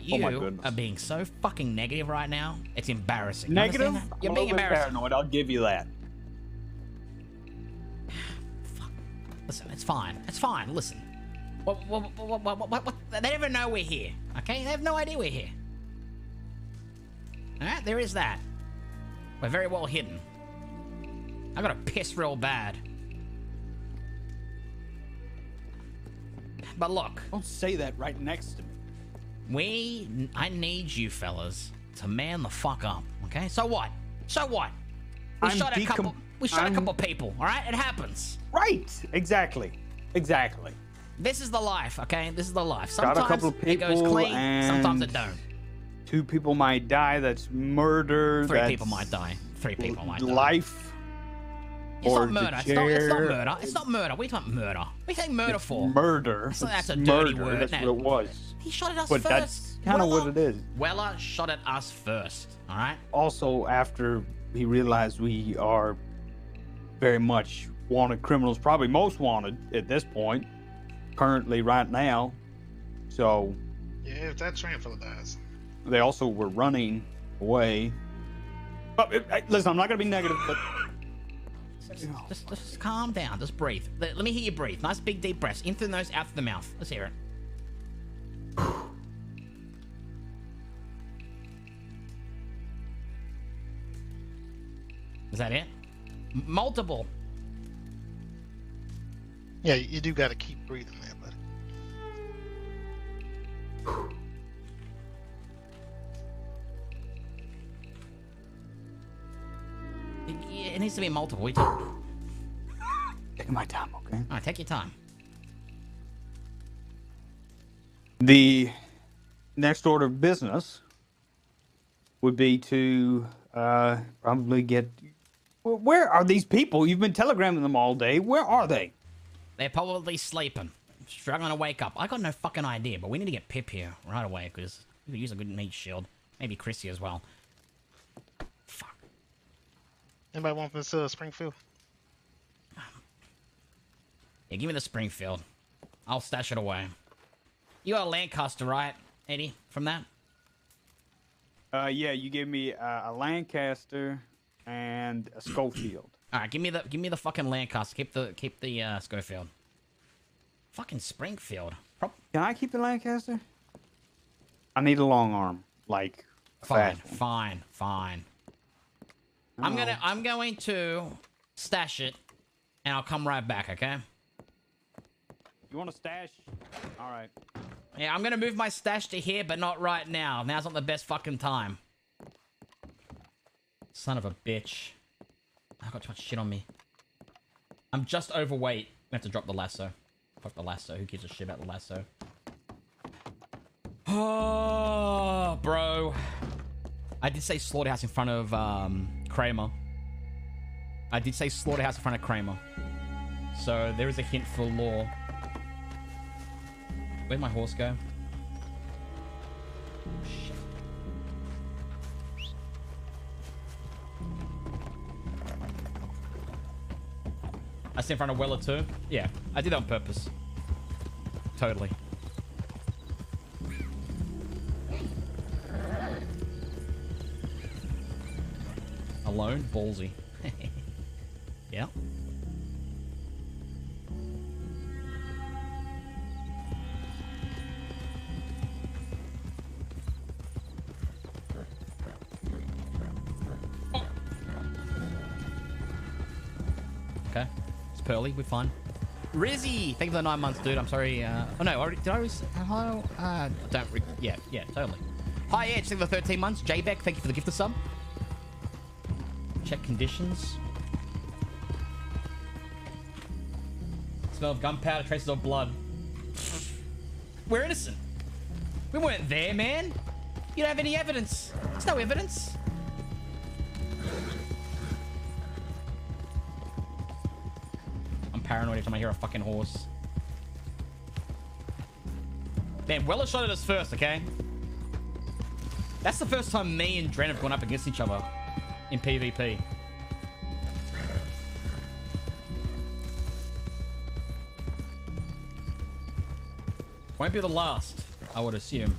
You Oh my goodness. are being so fucking negative right now. It's embarrassing. Negative? understand that? You're I'm being a little bit embarrassing. paranoid, I'll give you that. Listen, it's fine. It's fine. Listen. What, what, what, what, what, what, they never know we're here. Okay? They have no idea we're here. Alright, there is that. We're very well hidden. I gotta piss real bad. But look. Don't say that right next to me. We, I need you fellas to man the fuck up, okay? So what? So what? We I'm shot a couple. We shot I'm- a couple people. All right, it happens. Right. Exactly. Exactly. This is the life, okay? This is the life. Sometimes a couple of it goes clean. Sometimes it don't. Two people might die. That's murder. Three that's people might die. Three people might die. Life. It's not murder. It's not, it's not murder. It's not murder. You talking murder? Are saying murder It's for? Murder. That's, that's a dirty murder. word. That's No. what it was. He shot at us But first. that's kind of what it is. Weller shot at us first. All right. Also, after he realized we are very much wanted criminals, probably most wanted at this point, currently right now. So Yeah, if that train fella dies. they also were running away. But listen, I'm not gonna be negative, but Just, just calm down. Just breathe. Let, let me hear you breathe. Nice big deep breaths. In through the nose, out through the mouth. Let's hear it. Is that it? M- multiple. Yeah, you do got to keep breathing there, buddy. It, it needs to be multiple. We talk. Taking my time, okay? All right, take your time. The next order of business would be to uh, probably get. Wh- Where are these people? You've been telegramming them all day. Where are they? They're probably sleeping, struggling to wake up. I got no fucking idea, but we need to get Pip here right away because we could use a good meat shield. Maybe Chrissy as well. Fuck. Anybody want this uh, Springfield? Yeah, give me the Springfield. I'll stash it away. You got a Lancaster, right, Eddie? From that? Uh, yeah, you gave me uh, a Lancaster and a Schofield. All right, give me the give me the fucking Lancaster. Keep the keep the uh, Schofield. Fucking Springfield. Pro- Can I keep the Lancaster? I need a long arm, like a Fine, fast one. fine, fine. I'm gonna I'm going to stash it, and I'll come right back. Okay? You want to stash? All right. Yeah, I'm gonna move my stash to here, but not right now. Now's not the best fucking time. Son of a bitch. I got too much shit on me. I'm just overweight. We have to drop the lasso. Fuck the lasso. Who gives a shit about the lasso? Oh, bro. I did say slaughterhouse in front of um, Kramer. I did say slaughterhouse in front of Kramer. So there is a hint for law. Where'd my horse go? I sit in front of Weller too? Yeah, I did on purpose. Totally. Alone? Ballsy. yeah. Pearly. We're fine. Rizzy! Thank you for the nine months, dude. I'm sorry. Uh, oh, no. Already, did I already... Hello? Uh, don't... Re- yeah, yeah, totally. Hi, Edge. Thank you for the 13 months. J-Beck, thank you for the gift of sub. Check conditions. Smell of gunpowder, traces of blood. We're innocent. We weren't there, man. You don't have any evidence. There's no evidence. Every time I hear a fucking horse. Man, Weller shot at us first, okay? That's the first time me and Dren have gone up against each other in PvP. Won't be the last, I would assume.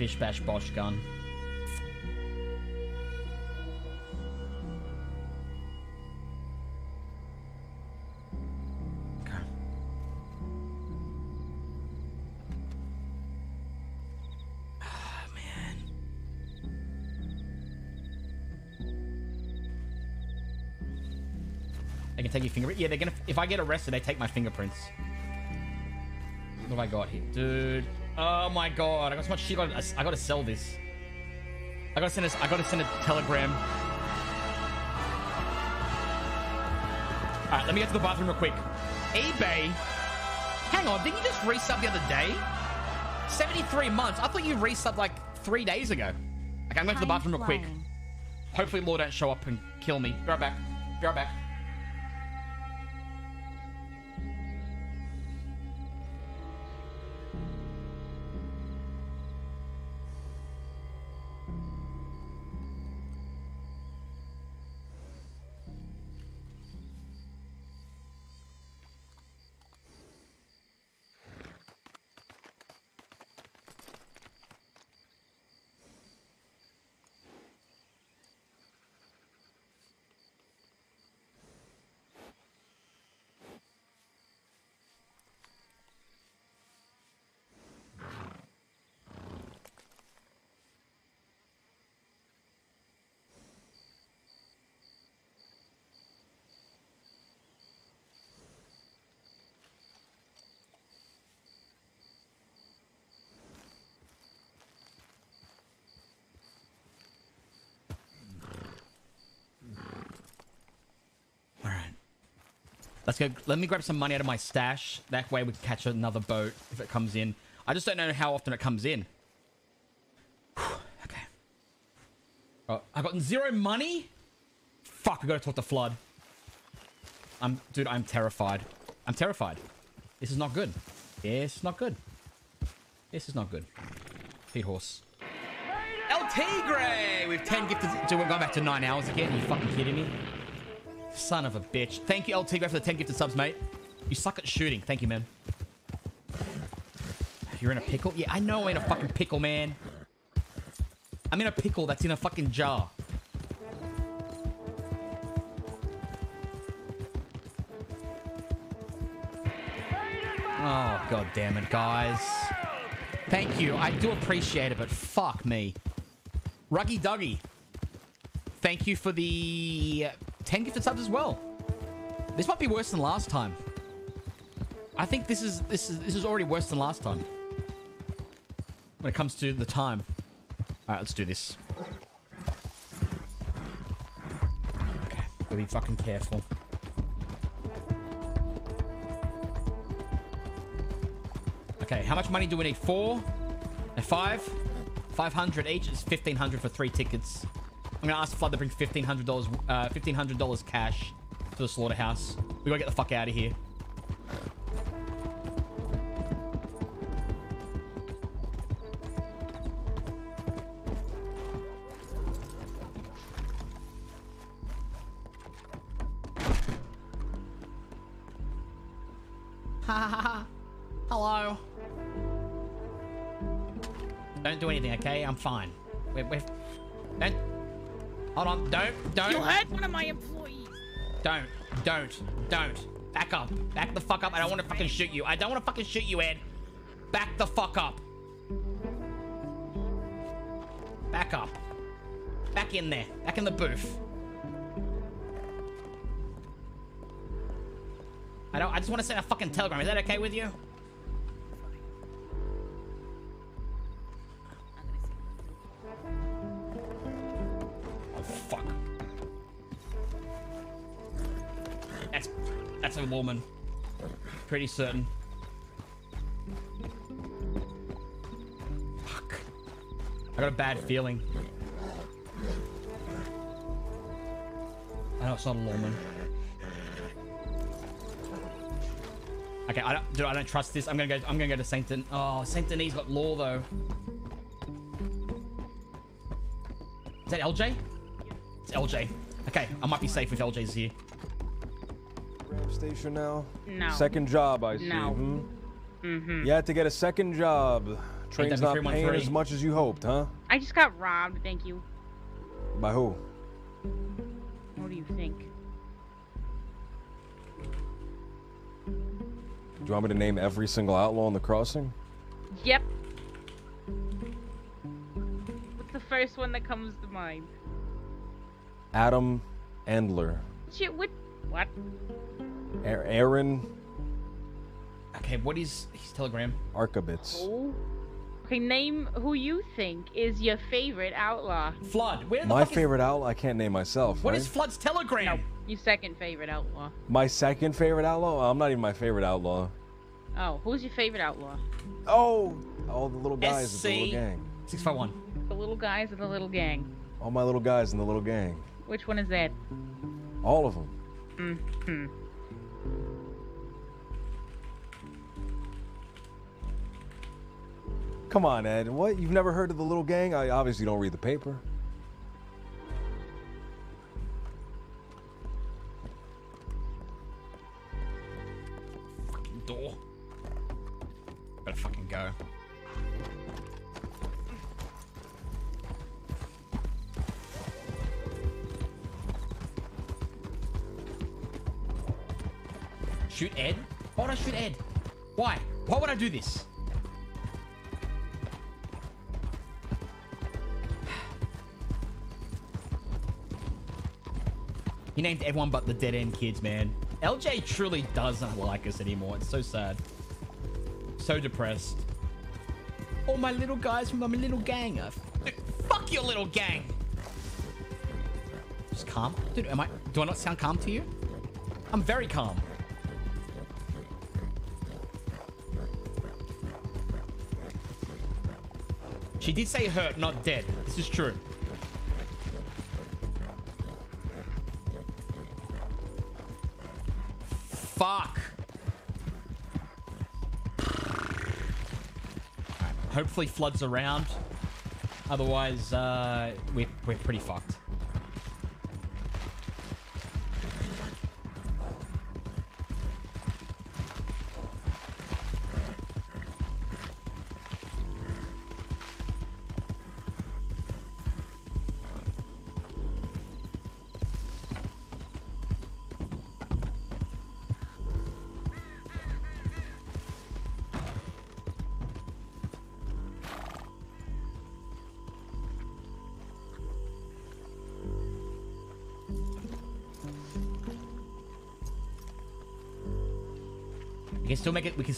Bish bash bosh gun. Ah. They can take your fingerprint. Yeah, they're gonna. If I get arrested, they take my fingerprints. What have I got here, dude? Oh my god! I got so much shit. I gotta, I gotta sell this. I gotta send this. I gotta send a telegram. All right, let me get to the bathroom real quick. eBay. Hang on, didn't you just resub the other day? 73 months. I thought you resubbed like three days ago. Okay, I'm going to the bathroom real quick. Hopefully, Law don't show up and kill me. Be right back. Be right back. Let's go. Let me grab some money out of my stash. That way we can catch another boat if it comes in. I just don't know how often it comes in. okay. Oh, I got zero money? Fuck, I gotta talk to Flood. I'm, dude, I'm terrified. I'm terrified. This is not good. This is not good. This is not good. Feed horse. El Tigre with 10 gifted. Dude, we're going back to 9 hours again. Are you fucking kidding me? Son of a bitch. Thank you, LT, for the 10 gifted subs, mate. You suck at shooting. Thank you, man. You're in a pickle? Yeah, I know I'm in a fucking pickle, man. I'm in a pickle that's in a fucking jar. Oh, god damn it, guys. Thank you. I do appreciate it, but fuck me. Ruggy Duggy. Thank you for the 10 gifted subs as well. This might be worse than last time. I think this is this is this is already worse than last time. When it comes to the time. Alright, let's do this. Okay, gotta be fucking careful. Okay, how much money do we need? Four? And five? 500 each is 1500 for three tickets. I'm gonna ask Flood to bring $1,500 uh, $1,500 cash to the slaughterhouse. We gotta get the fuck out of here. Fucking shoot you. I don't want to fucking shoot you, Ed. Back the fuck up. Back up. Back in there. Back in the booth. I don't. I just want to send a fucking telegram. Is that okay with you? Pretty certain. Fuck. I got a bad feeling. I know it's not a lawman. Okay, I don't, dude, I don't trust this. I'm gonna go. I'm gonna go to Saint. Den oh, Saint Denis got law though. Is that LJ? It's LJ. Okay, I might be safe if LJ's here. Ram station now? No. Second job, I see. No. Hmm? Mm-hmm. You had to get a second job. Train's not paying as much as you hoped, huh? I just got robbed. Thank you. By who? What do you think? Do you want me to name every single outlaw in the crossing? Yep. What's the first one that comes to mind? Adam Endler. Shit. What? What? A- Aaron Okay, what is his telegram? Arkabitz. Oh. Okay, name who you think is your favorite outlaw. Flood. Where the My fuck favorite outlaw, I can't name myself. What right? is Flood's telegram? Your second favorite outlaw. My second favorite outlaw? I'm not even my favorite outlaw. Oh, who's your favorite outlaw? Oh, all the little guys in the little SC. gang. 651. The little guys in the little gang. All my little guys in the little gang. Which one is that? All of them. Hmm. Come on, Ed. What? You've never heard of the little gang? I obviously don't read the paper. Door. Better fucking go. Shoot Ed? Why would I shoot Ed? Why? Why would I do this? He named everyone but the dead end kids, man. LJ truly does not like us anymore. It's so sad. So depressed. All my little guys from my little gang. Uh, fuck your little gang. Just calm. Dude, am I... Do I not sound calm to you? I'm very calm. She did say hurt, not dead. This is true. Fuck. Hopefully Flood's around. Otherwise, uh, we're, we're pretty fucked.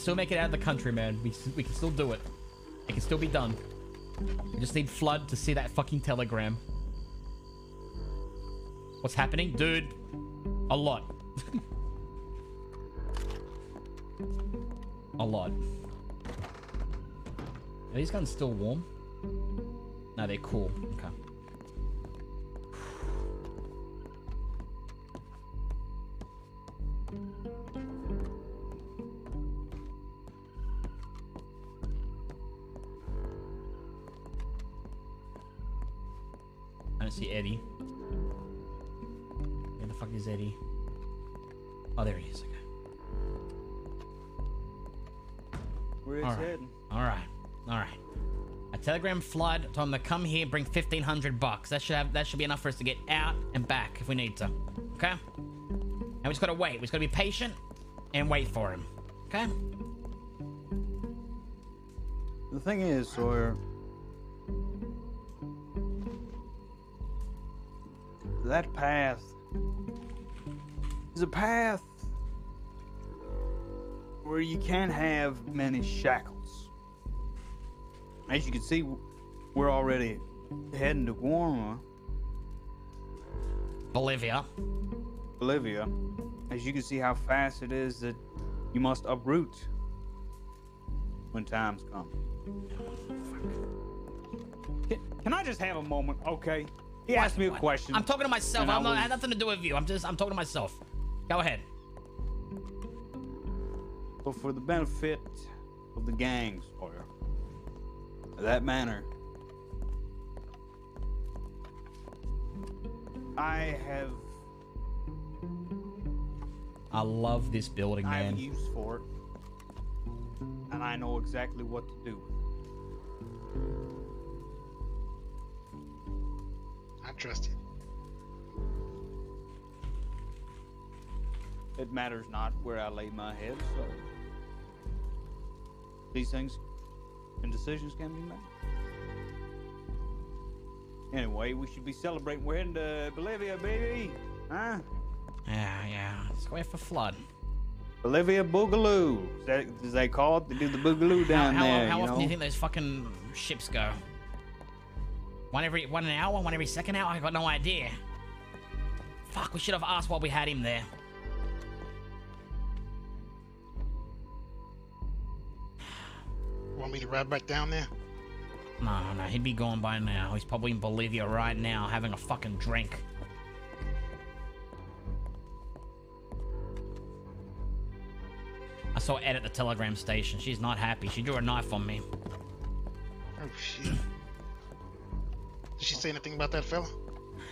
Still make it. Out of the country, man. We we can still do it. It can still be done. We just need Flood to see that fucking telegram. What's happening, dude? A lot. A lot. Are these guns still warm? No, they're cool. Okay. See Eddie. Where the fuck is Eddie? Oh, there he is. Okay. Where it's All right. heading. All right. All right. A telegram Flood. Told him to come here, bring fifteen hundred bucks. That should have. That should be enough for us to get out and back if we need to. Okay. And we just gotta wait. We just gotta be patient and wait for him. Okay. The thing is, Sawyer, that path is a path where you can't have many shackles. As you can see, we're already heading to Guarma, Bolivia. Bolivia. As you can see how fast it is that you must uproot when times come. Can, can I just have a moment, okay? He asked me a question. I'm talking to myself. and I I'm not, I had nothing to do with you. I'm just. I'm talking to myself. Go ahead. But for the benefit of the gangs, Sawyer, that manner, I have I love this building, man. I have man. use for it, and I know exactly what to do with it. I trust you. It matters not where I lay my head, so these things and decisions can be made. Anyway, we should be celebrating. We're heading to Bolivia, baby. Huh? Yeah, yeah. Let's go for Flood. Bolivia Boogaloo. Is that, is they call it? They do the Boogaloo down how, how, there. how you often know? do you think those fucking ships go? One every one an hour, one every second hour. I got no idea. Fuck, we should have asked while we had him there. Want me to ride back down there? No, no, he'd be gone by now. He's probably in Bolivia right now having a fucking drink. I saw Ed at the telegram station. She's not happy. She drew a knife on me. Oh shit. Did she say anything about that fella?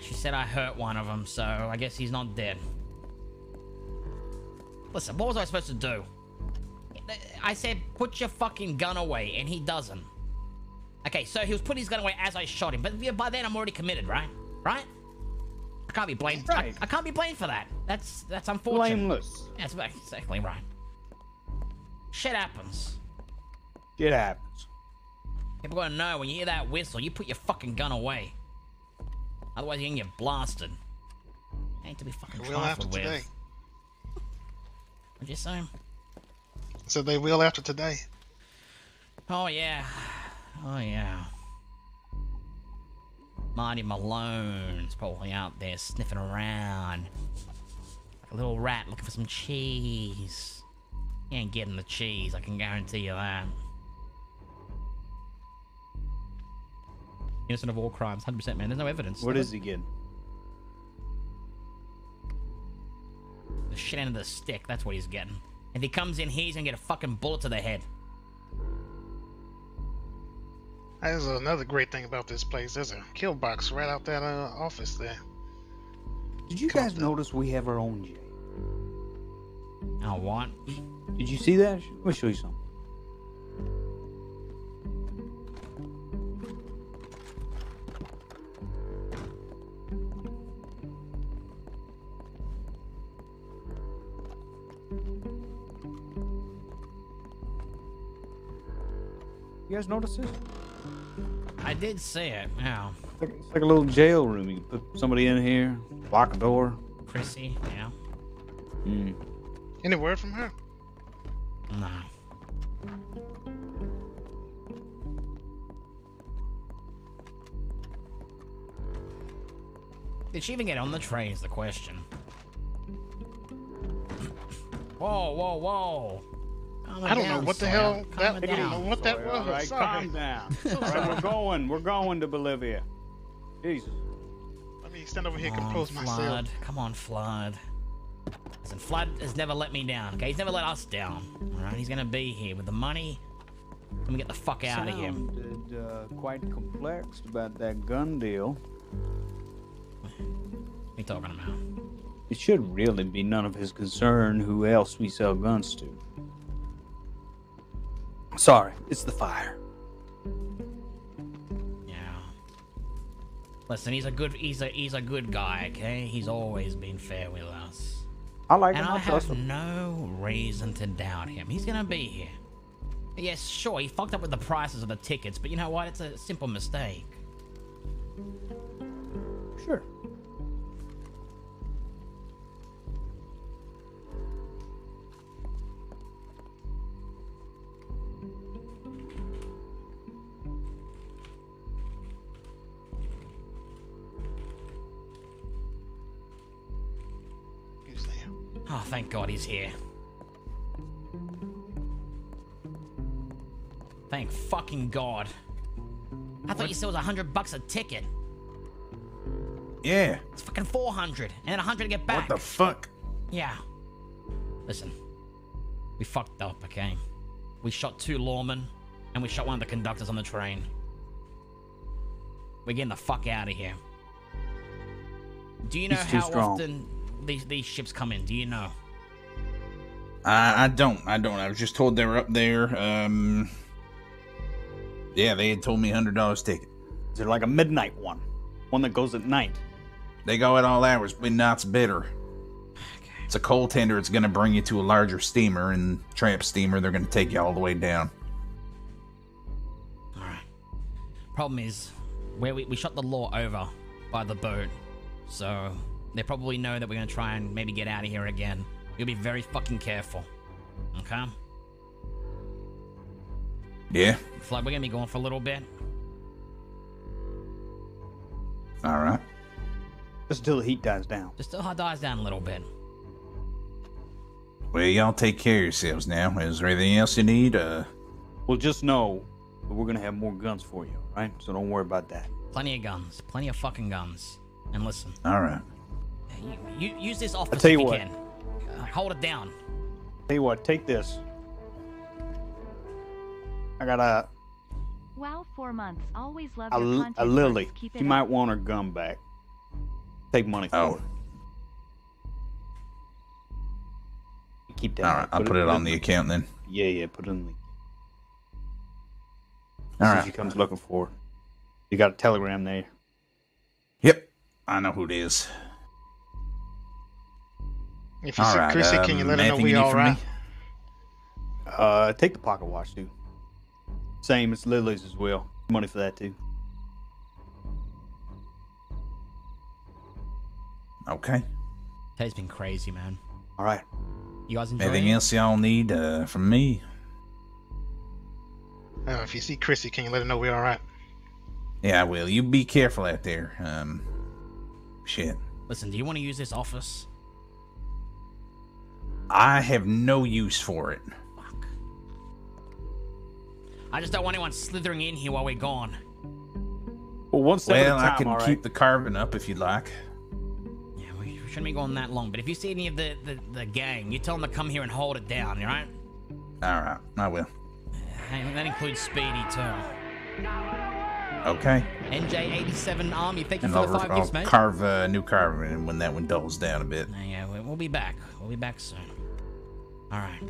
She said I hurt one of them, so I guess he's not dead. Listen, what was I supposed to do? I said, put your fucking gun away, and he doesn't. Okay, so he was putting his gun away as I shot him, but by then I'm already committed, right? Right? I can't be blamed. I, I can't be blamed for that. That's that's unfortunate. Blameless. That's exactly right. Shit happens. Shit happens. People gotta know when you hear that whistle, you put your fucking gun away. Otherwise, you can get blasted. Ain't to be fucking Will after with. today. What'd you say? So they will after today. Oh yeah. Oh yeah. Marty Malone's probably out there sniffing around. Like a little rat looking for some cheese. He ain't getting the cheese, I can guarantee you that. Innocent of all crimes. 100%, man. There's no evidence. What is he getting? The shit end of the stick. That's what he's getting. If he comes in here, he's gonna get a fucking bullet to the head. There's another great thing about this place. There's a kill box right out that uh, office there. Did you guys notice we have our own jail? Oh, what? Did you see that? Let me show you something. You guys notice this? I did see it. Yeah. It's like, it's like a little jail room. You can put somebody in here, lock a door. Chrissy, yeah. Mm. Any word from her? Nah. Did she even get on the train is the question. Whoa, whoa, whoa. Calm I don't know what the Sawyer. hell Calm that- it I don't know what that All was. right, Sorry. calm down. All right, we're going. We're going to Bolivia. Jesus. Let me stand over here and Come on, compose myself. Flood. Come on, Flood. Listen, Flood has never let me down, okay? He's never let us down. Alright, he's gonna be here with the money. Let me get the fuck out of here. Sounded uh, quite complex about that gun deal. What are you talking about? It should really be none of his concern who else we sell guns to. Sorry, it's the fire. Yeah. Listen, he's a good he's a he's a good guy, okay? He's always been fair with us. I like and him. I I trust have him. no reason to doubt him. He's gonna be here. Yes, sure, he fucked up with the prices of the tickets, but you know what? It's a simple mistake. Oh, thank God he's here. Thank fucking God. I thought you said it was a hundred bucks a ticket. Yeah. It's fucking four hundred, and then a hundred to get back. What the fuck? Yeah. Listen, we fucked up, okay? We shot two lawmen, and we shot one of the conductors on the train. We're getting the fuck out of here. Do you know He's how often these these ships come in? Do you know? I, I don't. I don't. I was just told they were up there. Um. Yeah, they had told me hundred dollars ticket. Is there like a midnight one? One that goes at night? They go at all hours. but Midnight's better. It's a coal tender. It's going to bring you to a larger steamer, and tramp steamer. They're going to take you all the way down. All right. Problem is, where we, we shot the law over by the boat, so they probably know that we're gonna try and maybe get out of here again. You'll be very fucking careful. Okay? Yeah. Flood, we're gonna be going for a little bit. All right. Just until the heat dies down. Just till it dies down a little bit. Well, y'all take care of yourselves now. Is there anything else you need? Uh. Well, just know that we're gonna have more guns for you, right? So don't worry about that. Plenty of guns. Plenty of fucking guns. And listen, All right. You, you use this office tell if you you what. can. Uh, hold it down. Tell you what, take this. I got a Wow, four months. Always love a, your content. a Lily. Buds. Keep it She up. might want her gum back. Take money for Oh. it. Keep that. All right. I'll put it on the account then. Yeah, yeah. Put it in the. All See right. She comes looking for. You got a telegram there. Yep. I know who it is. If you All see right, Chrissy, can you um, let her know anything we you need me? right? Uh, take the pocket watch too. Same as Lily's as well. Money for that too. Okay. Today's been crazy, man. All right. You guys enjoying Anything it? else y'all need uh, from me? Uh, if you see Chrissy, can you let her know we are all right? Yeah, I will. You be careful out there. Um. Shit. Listen, do you want to use this office? I have no use for it. Fuck. I just don't want anyone slithering in here while we're gone. Well, one step Well, at a time, I can all right. keep the carving up if you'd like. Yeah, we shouldn't be going that long. But if you see any of the, the, the gang, you tell them to come here and hold it down, all right? All right, I will. And that includes Speedy, too. Okay. NJ87 Army, thank you And for I'll, the five I'll gifts, mate. carve a new carving when that one dulls down a bit. Yeah, we'll be back. We'll be back soon. All right.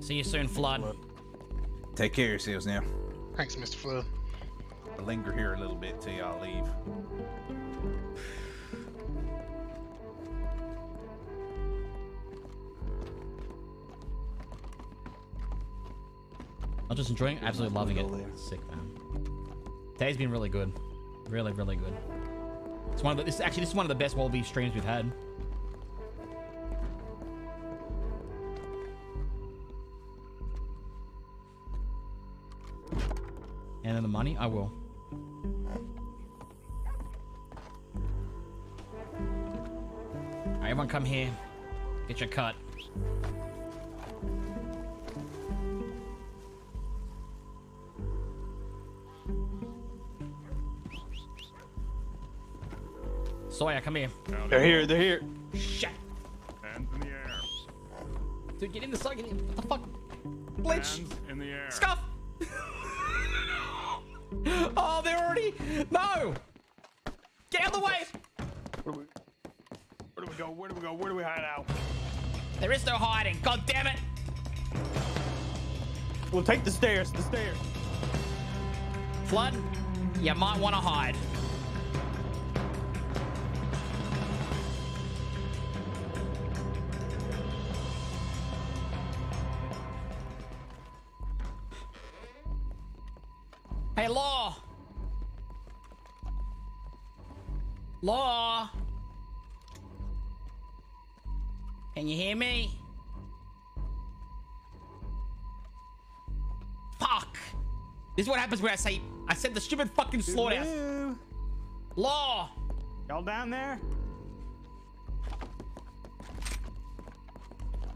See you soon, Flood. Take care of yourselves now. Thanks, Mr. Flood. I'll linger here a little bit till y'all leave. I'm just enjoying, it, absolutely loving it. Sick, man. Today's been really good. Really, really good. It's one of the, this actually this is one of the best Wallaby streams we've had. And then the money, I will. Alright, everyone come here. Get your cut. Sawyer, come here. They're here. They're here. Shit. Hands in the air. Dude, get in the sun. Get in. What the fuck? Glitch. Hands in the air. Scuff. oh, they're already. No. Get out of the way. Where do we, where do we go? Where do we go? Where do we hide out? There is no hiding. God damn it. We'll take the stairs. The stairs. Flood, you might want to hide. Hey, Law! Law! Can you hear me? Fuck! This is what happens when I say I said the stupid fucking slaughterhouse. Law! Y'all down there?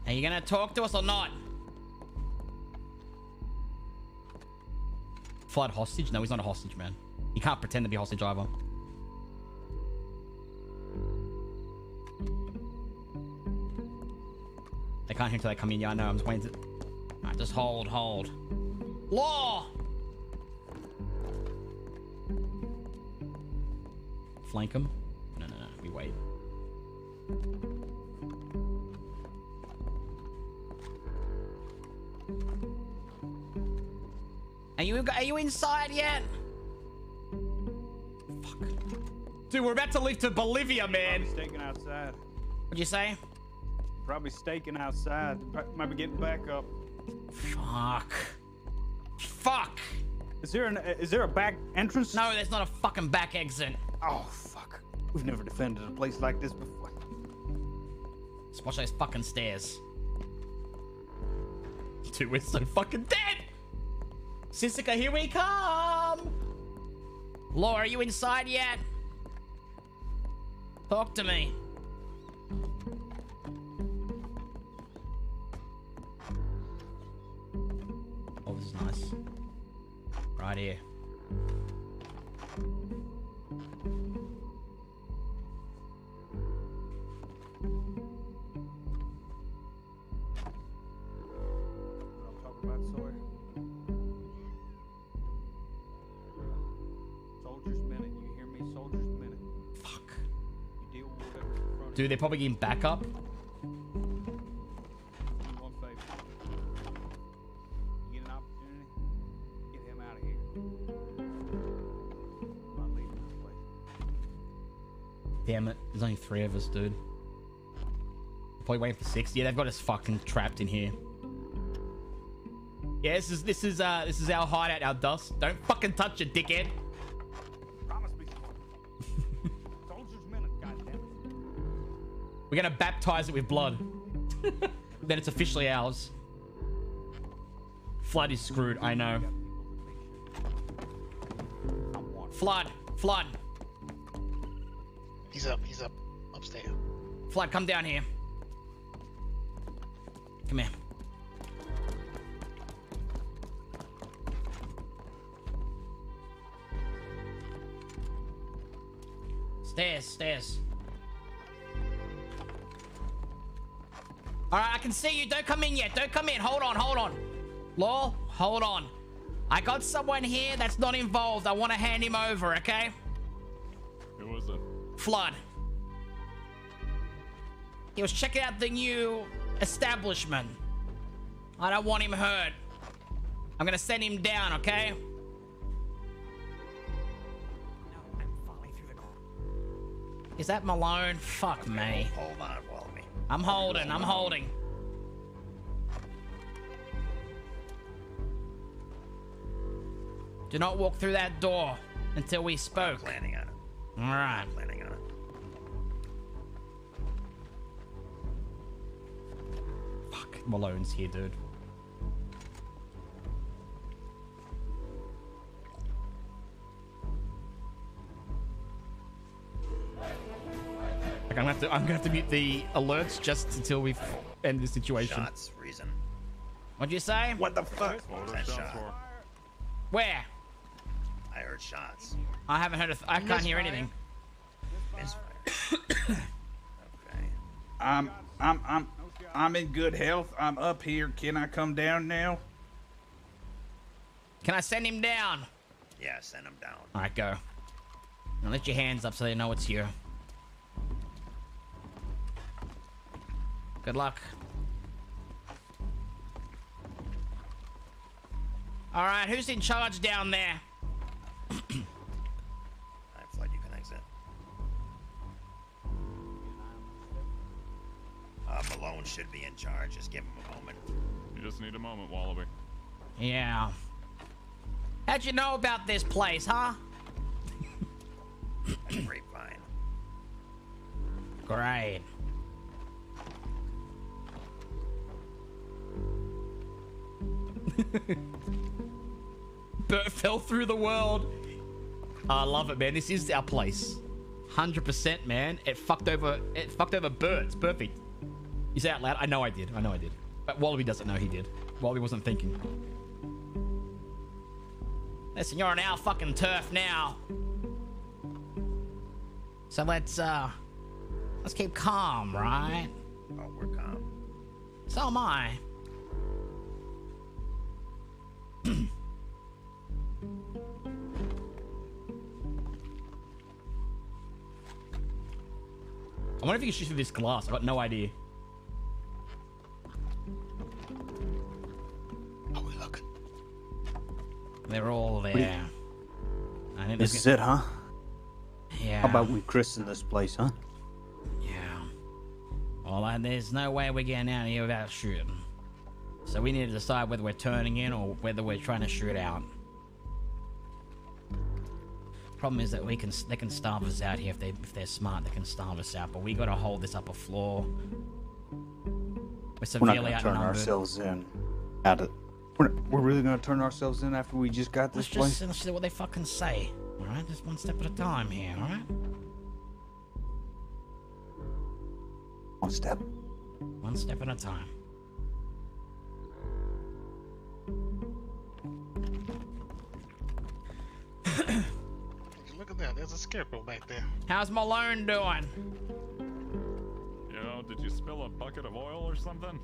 Are you gonna talk to us or not? Flood hostage? No, he's not a hostage, man. He can't pretend to be hostage either. They can't hear until they come in. Yeah, I know. I'm just waiting to. Just hold, hold. Law! Flank him? No, no, no. We wait. Are you are you inside yet? Fuck. Dude, we're about to leave to Bolivia, man. Probably staking outside. What'd you say? Probably staking outside. Might be getting back up. Fuck. Fuck. Is there an is there a back entrance? No, there's not a fucking back exit. Oh fuck. We've never defended a place like this before. Just watch those fucking stairs. Dude, we're so fucking dead. Sisika, here we come. Law, are you inside yet? Talk to me. Oh, this is nice. Right here. Here. they're probably getting this place. Damn it. There's only three of us, dude. Probably waiting for six. Yeah, they've got us fucking trapped in here. Yeah, this is this is uh this is our hideout, our dust. Don't fucking touch it, dickhead. We're gonna baptize it with blood. then it's officially ours. Flood is screwed, I know. Flood, flood, He's up. He's up. Upstairs. flood, come down here. Come here. Stairs, stairs. Alright, I can see you. Don't come in yet. Don't come in. Hold on, hold on. Law, hold on. I got someone here that's not involved. I want to hand him over, okay? Who was it? Flood. He was checking out the new establishment. I don't want him hurt. I'm gonna send him down, okay? Is that Malone? Fuck me. Hold on, Wallaby. I'm holding, I'm holding. Do not walk through that door until we spoke. Planning on it. Alright. Planning on it. Fuck, Malone's here, dude. Like, I'm gonna have to I'm gonna have to mute the alerts just until we end the situation. Shots, reason. What'd you say? What the fuck? Order That shot. for. Where? I heard shots. I haven't heard. A th- I can't hear anything. Misfire. I'm I'm I'm I'm in good health. I'm up here. Can I come down now? Can I send him down? Yeah, send him down. All right, go. Now lift your hands up so they know it's you. Good luck. All right, who's in charge down there? Alright, Flood, you can exit. Uh, Malone should be in charge. Just give him a moment. You just need a moment, Wallaby. Yeah. How'd you know about this place, huh? That's a grapevine. Great. Bert fell through the world. I love it, man. This is our place. 100%, man. It fucked over it fucked over Bert. It's perfect. Is that out loud? I know I did. I know I did. But Wallaby doesn't know he did. Wallaby wasn't thinking. Listen, you're on our fucking turf now. So let's uh let's keep calm, right? Oh, we're calm. So am I. I wonder if you can shoot through this glass. I've got no idea. Are we looking? They're all there. I think This there's is it, huh? Yeah. How about we christen this place, huh? Yeah. Well, uh, there's no way we're getting out of here without shooting. So we need to decide whether we're turning in or whether we're trying to shoot out. Problem is that we can they can starve us out here if they if they're smart they can starve us out. But we got to hold this upper floor. We're severely We're not gonna turn ourselves in. Out of, we're, we're really gonna turn ourselves in after we just got this Let's place. just let's see what they fucking say. All right, just one step at a time here. All right. One step. One step at a time. Look at that. There's a scarecrow back there. How's Malone doing? You know, did you spill a bucket of oil or something?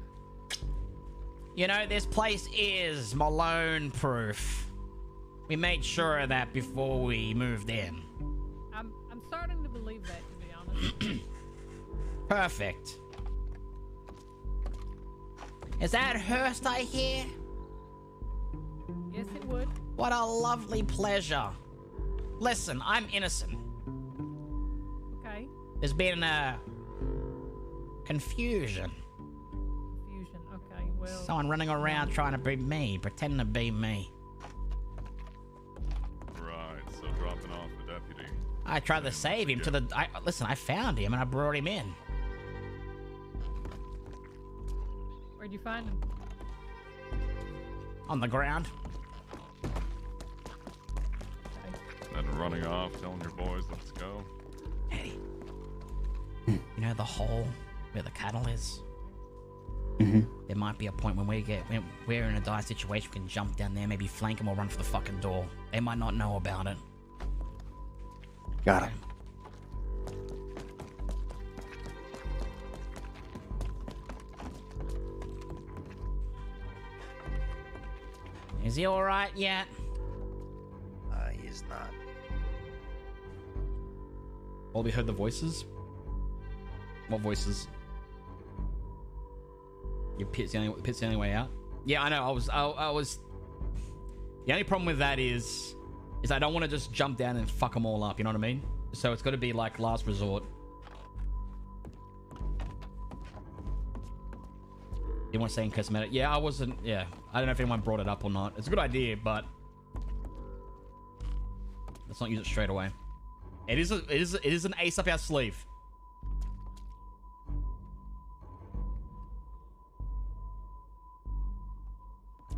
You know, this place is Malone proof. We made sure of that before we moved in. I'm I'm starting to believe that, to be honest. Perfect. Is that Hurst I hear? Yes, it would. What a lovely pleasure. Listen, I'm innocent. Okay. There's been a confusion. Fusion. Okay. Well. Someone running around trying to be me, pretending to be me. Right, so dropping off the deputy. I tried to save him to the. I, listen, I found him and I brought him in. Where'd you find him? On the ground. Then running off, telling your boys, let's go. Hey. You know the hole where the cattle is? Mm-hmm. There might be a point when we get when we're in a dire situation, we can jump down there, maybe flank them or run for the fucking door. They might not know about it. Got it. Is he alright yet? Uh, he is not. Well, we heard the voices. What voices? Your pit's the only pit's the only way out. Yeah, I know. I was I, I was. The only problem with that is, is I don't want to just jump down and fuck them all up. You know what I mean? So it's got to be like last resort. You want to say in cosmetic? Yeah, I wasn't. Yeah, I don't know if anyone brought it up or not. It's a good idea, but let's not use it straight away. It is a, it is it is an ace up our sleeve.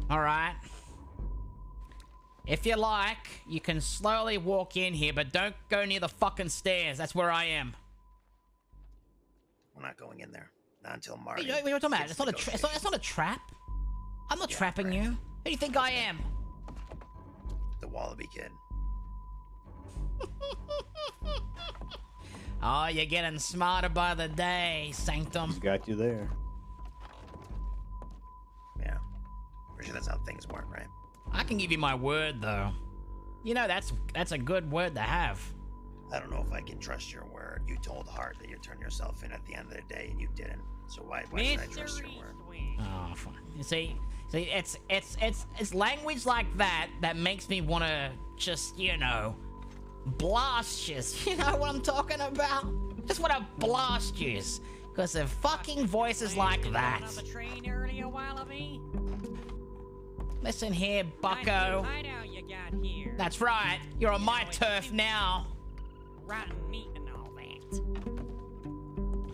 All right. If you like, you can slowly walk in here, but don't go near the fucking stairs. That's where I am. We're not going in there. Not until What Marty. are you, what are you talking about? It's not a tra- it's, not, it's not a trap. I'm not trapping you. Who do you think I am? The Wallaby Kid. Oh, you're getting smarter by the day, Sanctum. He's got you there. Yeah. Pretty sure that's how things work, right? I can give you my word, though. You know that's that's a good word to have. I don't know if I can trust your word. You told Hart that you'd turn yourself in at the end of the day, and you didn't. So why, why should I trust your word? Oh, fine. You see, see, it's it's it's it's language like that that makes me want to just you know blast you. You know what I'm talking about? Just want to blast you because of fucking voices like that. On the train earlier, Wallaby. Listen here, Bucko. Hideout you got here. That's right. You're on my turf now. Rotten meat and all that.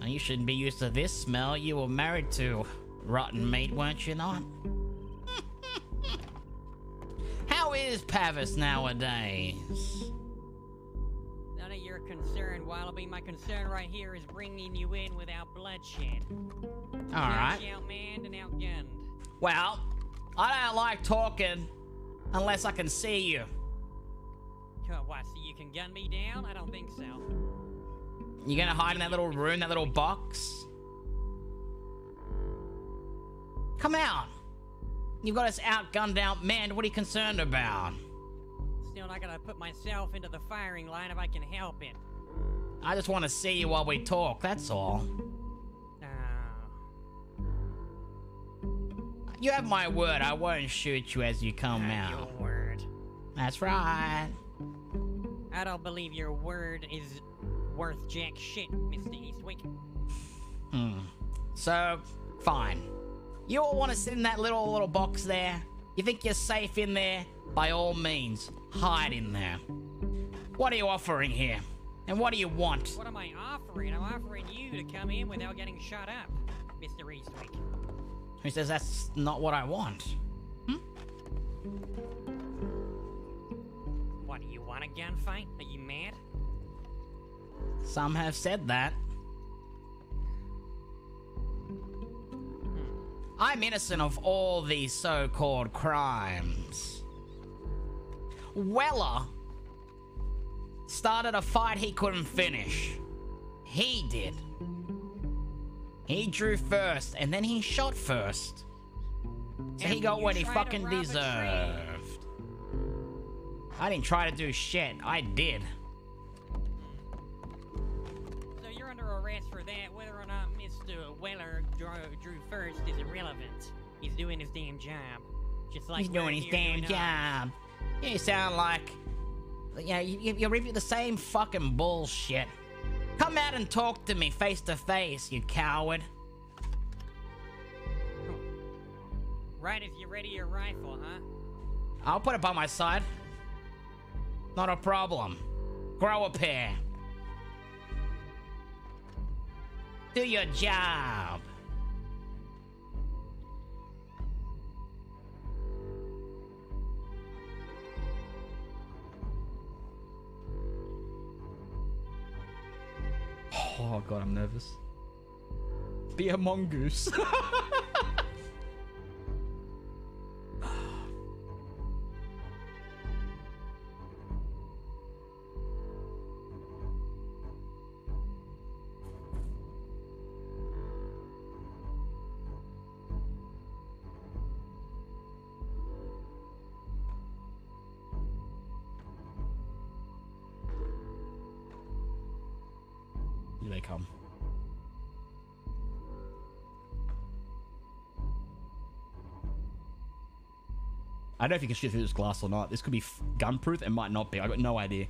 And you shouldn't be used to this smell. You were married to rotten meat, weren't you not? How is Pavis nowadays? None of your concern, Wallaby. My concern right here is bringing you in without bloodshed. All right. Outmanned and outgunned. Well, I don't like talking unless I can see you. What, so you can gun me down? I don't think so. You gonna hide in that little room, that little box? Come out. You've got us outgunned, outmanned. What are you concerned about? Still not gonna put myself into the firing line if I can help it. I just want to see you while we talk, that's all. You have my word, I won't shoot you as you come out. Your word. That's right. I don't believe your word is worth jack shit, Mr. Eastwick. Hmm. So, fine. You all want to sit in that little little box there? You think you're safe in there? By all means, hide in there. What are you offering here? And what do you want? What am I offering? I'm offering you to come in without getting shot up, Mr. Eastwick. Who says that's not what I want? You want a gunfight? Are you mad? Some have said that. Hmm. I'm innocent of all these so called crimes. Weller started a fight he couldn't finish. He did. He drew first, and then he shot first. So he got what he fucking rob a train. deserved. I didn't try to do shit. I did. So you're under arrest for that. Whether or not Mr. Weller drew, drew first is irrelevant. He's doing his damn job. Just like He's doing his damn doing ours. job. You sound like, yeah, you, you, you repeat the same fucking bullshit. Come out and talk to me face to face, you coward. Right as you ready your rifle, huh? I'll put it by my side. Not a problem. Grow a pair. Do your job. Oh god, I'm nervous. Be a mongoose. I don't know if you can shoot through this glass or not. This could be gunproof. It might not be. I got no idea.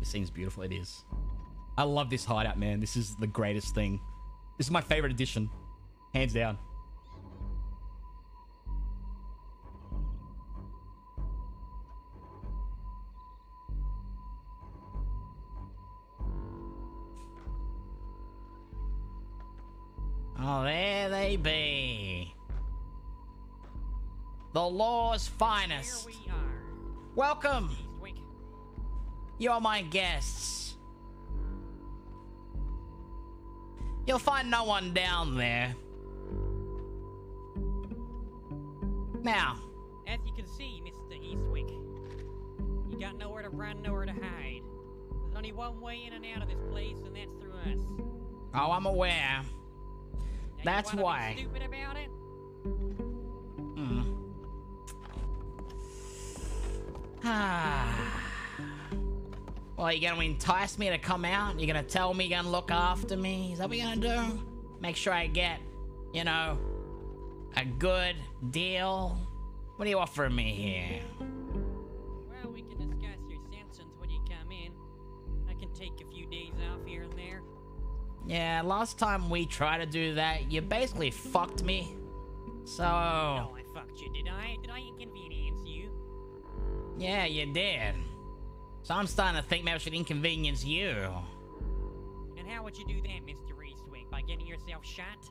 This seems beautiful. It is. I love this hideout, man. This is the greatest thing. This is my favorite addition. Hands down. Finest. Welcome. You're my guests. You'll find no one down there. Now, As you can see, Mr. Eastwick, you got nowhere to run, nowhere to hide. There's only one way in and out of this place, and that's through us. oh, I'm aware. Now, That's why. Stupid about it? well, you're gonna entice me to come out? You're gonna tell me you're gonna look after me? Is that what you're gonna do? Make sure I get, you know, a good deal? What are you offering me here? Well, we can discuss your sentence when you come in. I can take a few days off here and there. Yeah, last time we tried to do that, you basically fucked me. So, No, I fucked you, did I? Did I inconvenience? Yeah, you did. So I'm starting to think maybe I should inconvenience you. And how would you do that, Mr. Eastwick? By getting yourself shot?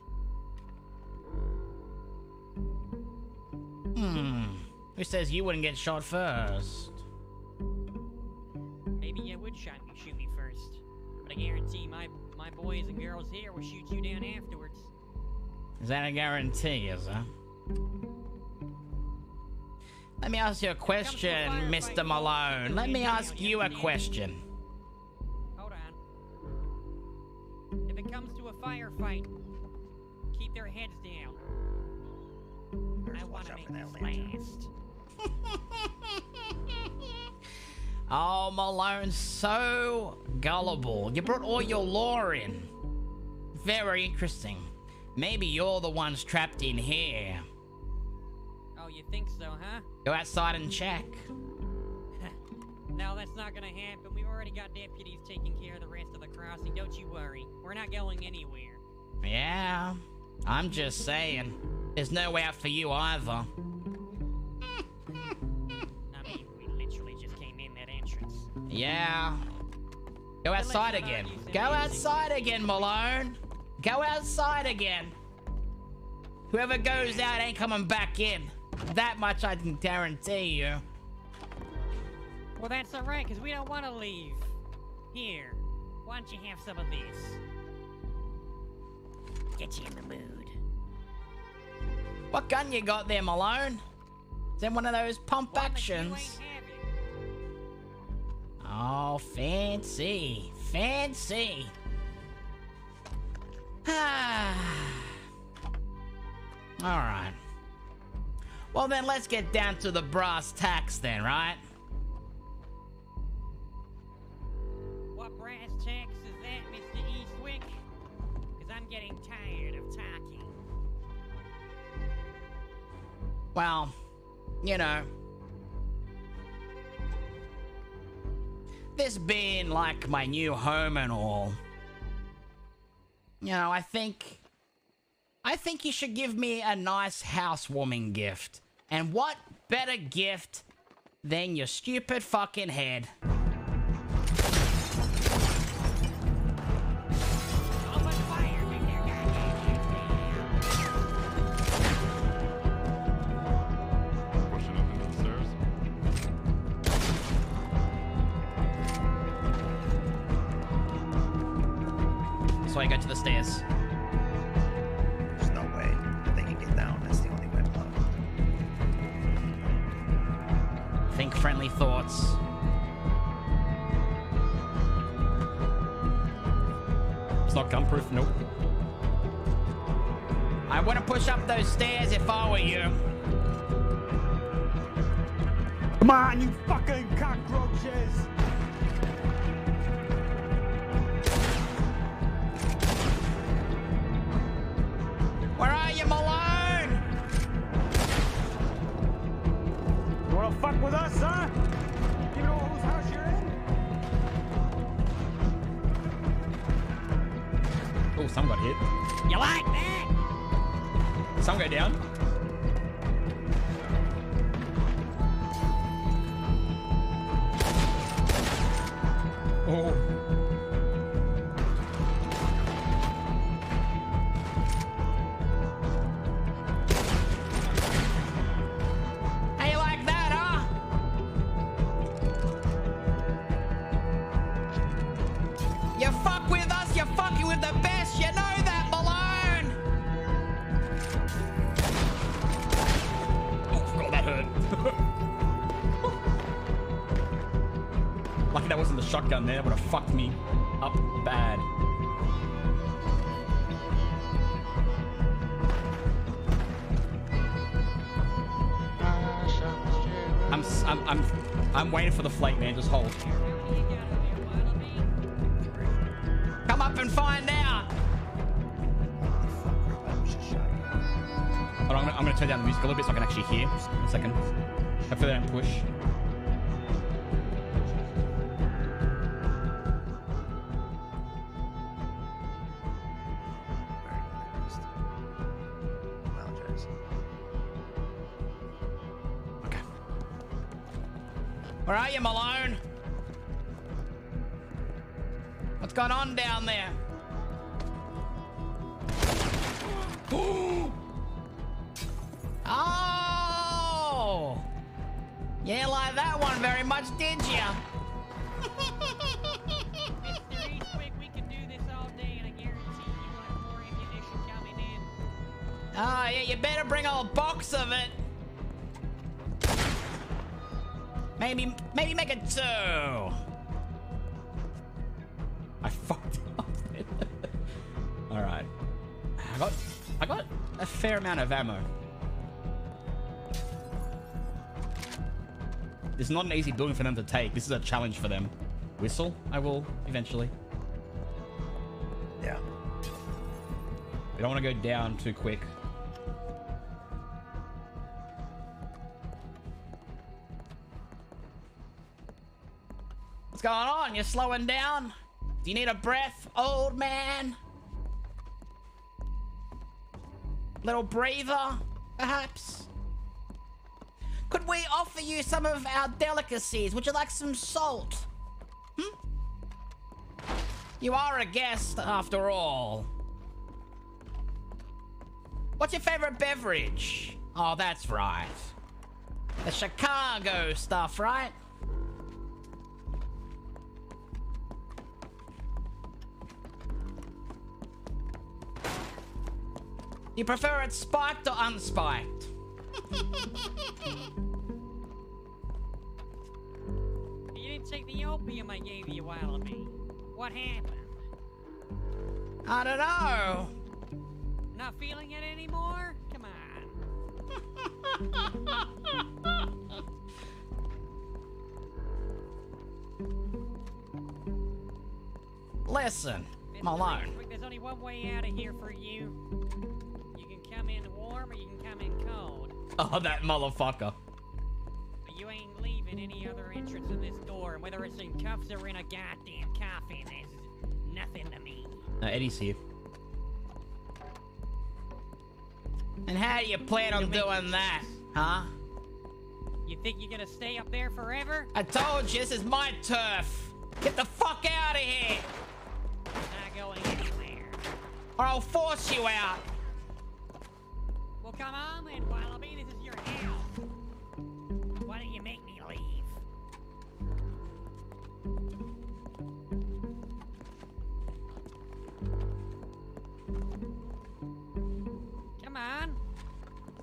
Hmm. Who says you wouldn't get shot first? Maybe you would shot me, shoot me first. But I guarantee my my boys and girls here will shoot you down afterwards. Is that a guarantee, is it? Let me ask you a question, Mr. Malone. Let me ask you a question. Hold on. If it comes to a firefight, keep their heads down. I want to make this last. Oh, Malone, so gullible. You brought all your law in. Very interesting. Maybe you're the ones trapped in here. You think so, huh? Go outside and check. No, that's not gonna happen. We've already got deputies taking care of the rest of the crossing. Don't you worry. We're not going anywhere. Yeah, I'm just saying. There's no way out for you either. I mean, we literally just came in that entrance. Yeah. Go outside again. Go outside again, Malone. Go outside again. Whoever goes out ain't coming back in. That much I can guarantee you. Well, that's alright, because we don't want to leave. Here, why don't you have some of this? Get you in the mood. What gun you got there, Malone? Is that one of those pump actions? Oh, fancy. Fancy. Ah. Alright. Well, then let's get down to the brass tacks then, right? What brass tacks is that, Mr. Eastwick? Because I'm getting tired of talking. Well, you know. This being like my new home and all. You know, I think. I think you should give me a nice housewarming gift. And what better gift than your stupid fucking head? Wasn't the shotgun there. That would have fucked me up bad. I'm, I'm, I'm, I'm waiting for the flight, man. Just hold. Come up and find out! Hold on, I'm gonna, I'm gonna turn down the music a little bit so I can actually hear. Just a second. Hopefully they don't push. Where are you, Malone? What's going on down there? oh! You didn't like that one very much, did you? Mr. Eastwick, we can do this all day, and I guarantee you will have more ammunition coming in. Oh, yeah, you better bring a box of it. Maybe, maybe make it two. I fucked up. All right. I got, I got a fair amount of ammo. This is not an easy building for them to take. This is a challenge for them. Whistle, I will eventually. Yeah. We don't want to go down too quick. What's going on? You're slowing down? Do you need a breath, old man? Little breather, perhaps? Could we offer you some of our delicacies? Would you like some salt? Hmm? You are a guest, after all. What's your favorite beverage? Oh, that's right. The Chicago stuff, right? You prefer it spiked or unspiked? You didn't take the opium I gave you, Wallaby. What happened? I don't know. Not feeling it anymore? Come on. Listen, Malone. There's only one way out of here for you. Come in warm or you can come in cold. Oh, that motherfucker. But you ain't leaving any other entrance in this door, and whether it's in cuffs or in a goddamn coffin is nothing to me. Uh, Eddie's here. And how do you plan on doing that, huh? You think you're gonna stay up there forever? I told you, this is my turf. Get the fuck out of here, Not going anywhere. or I'll force you out. Well, come on then, Wallaby. This is your house. Why don't you make me leave? Come on.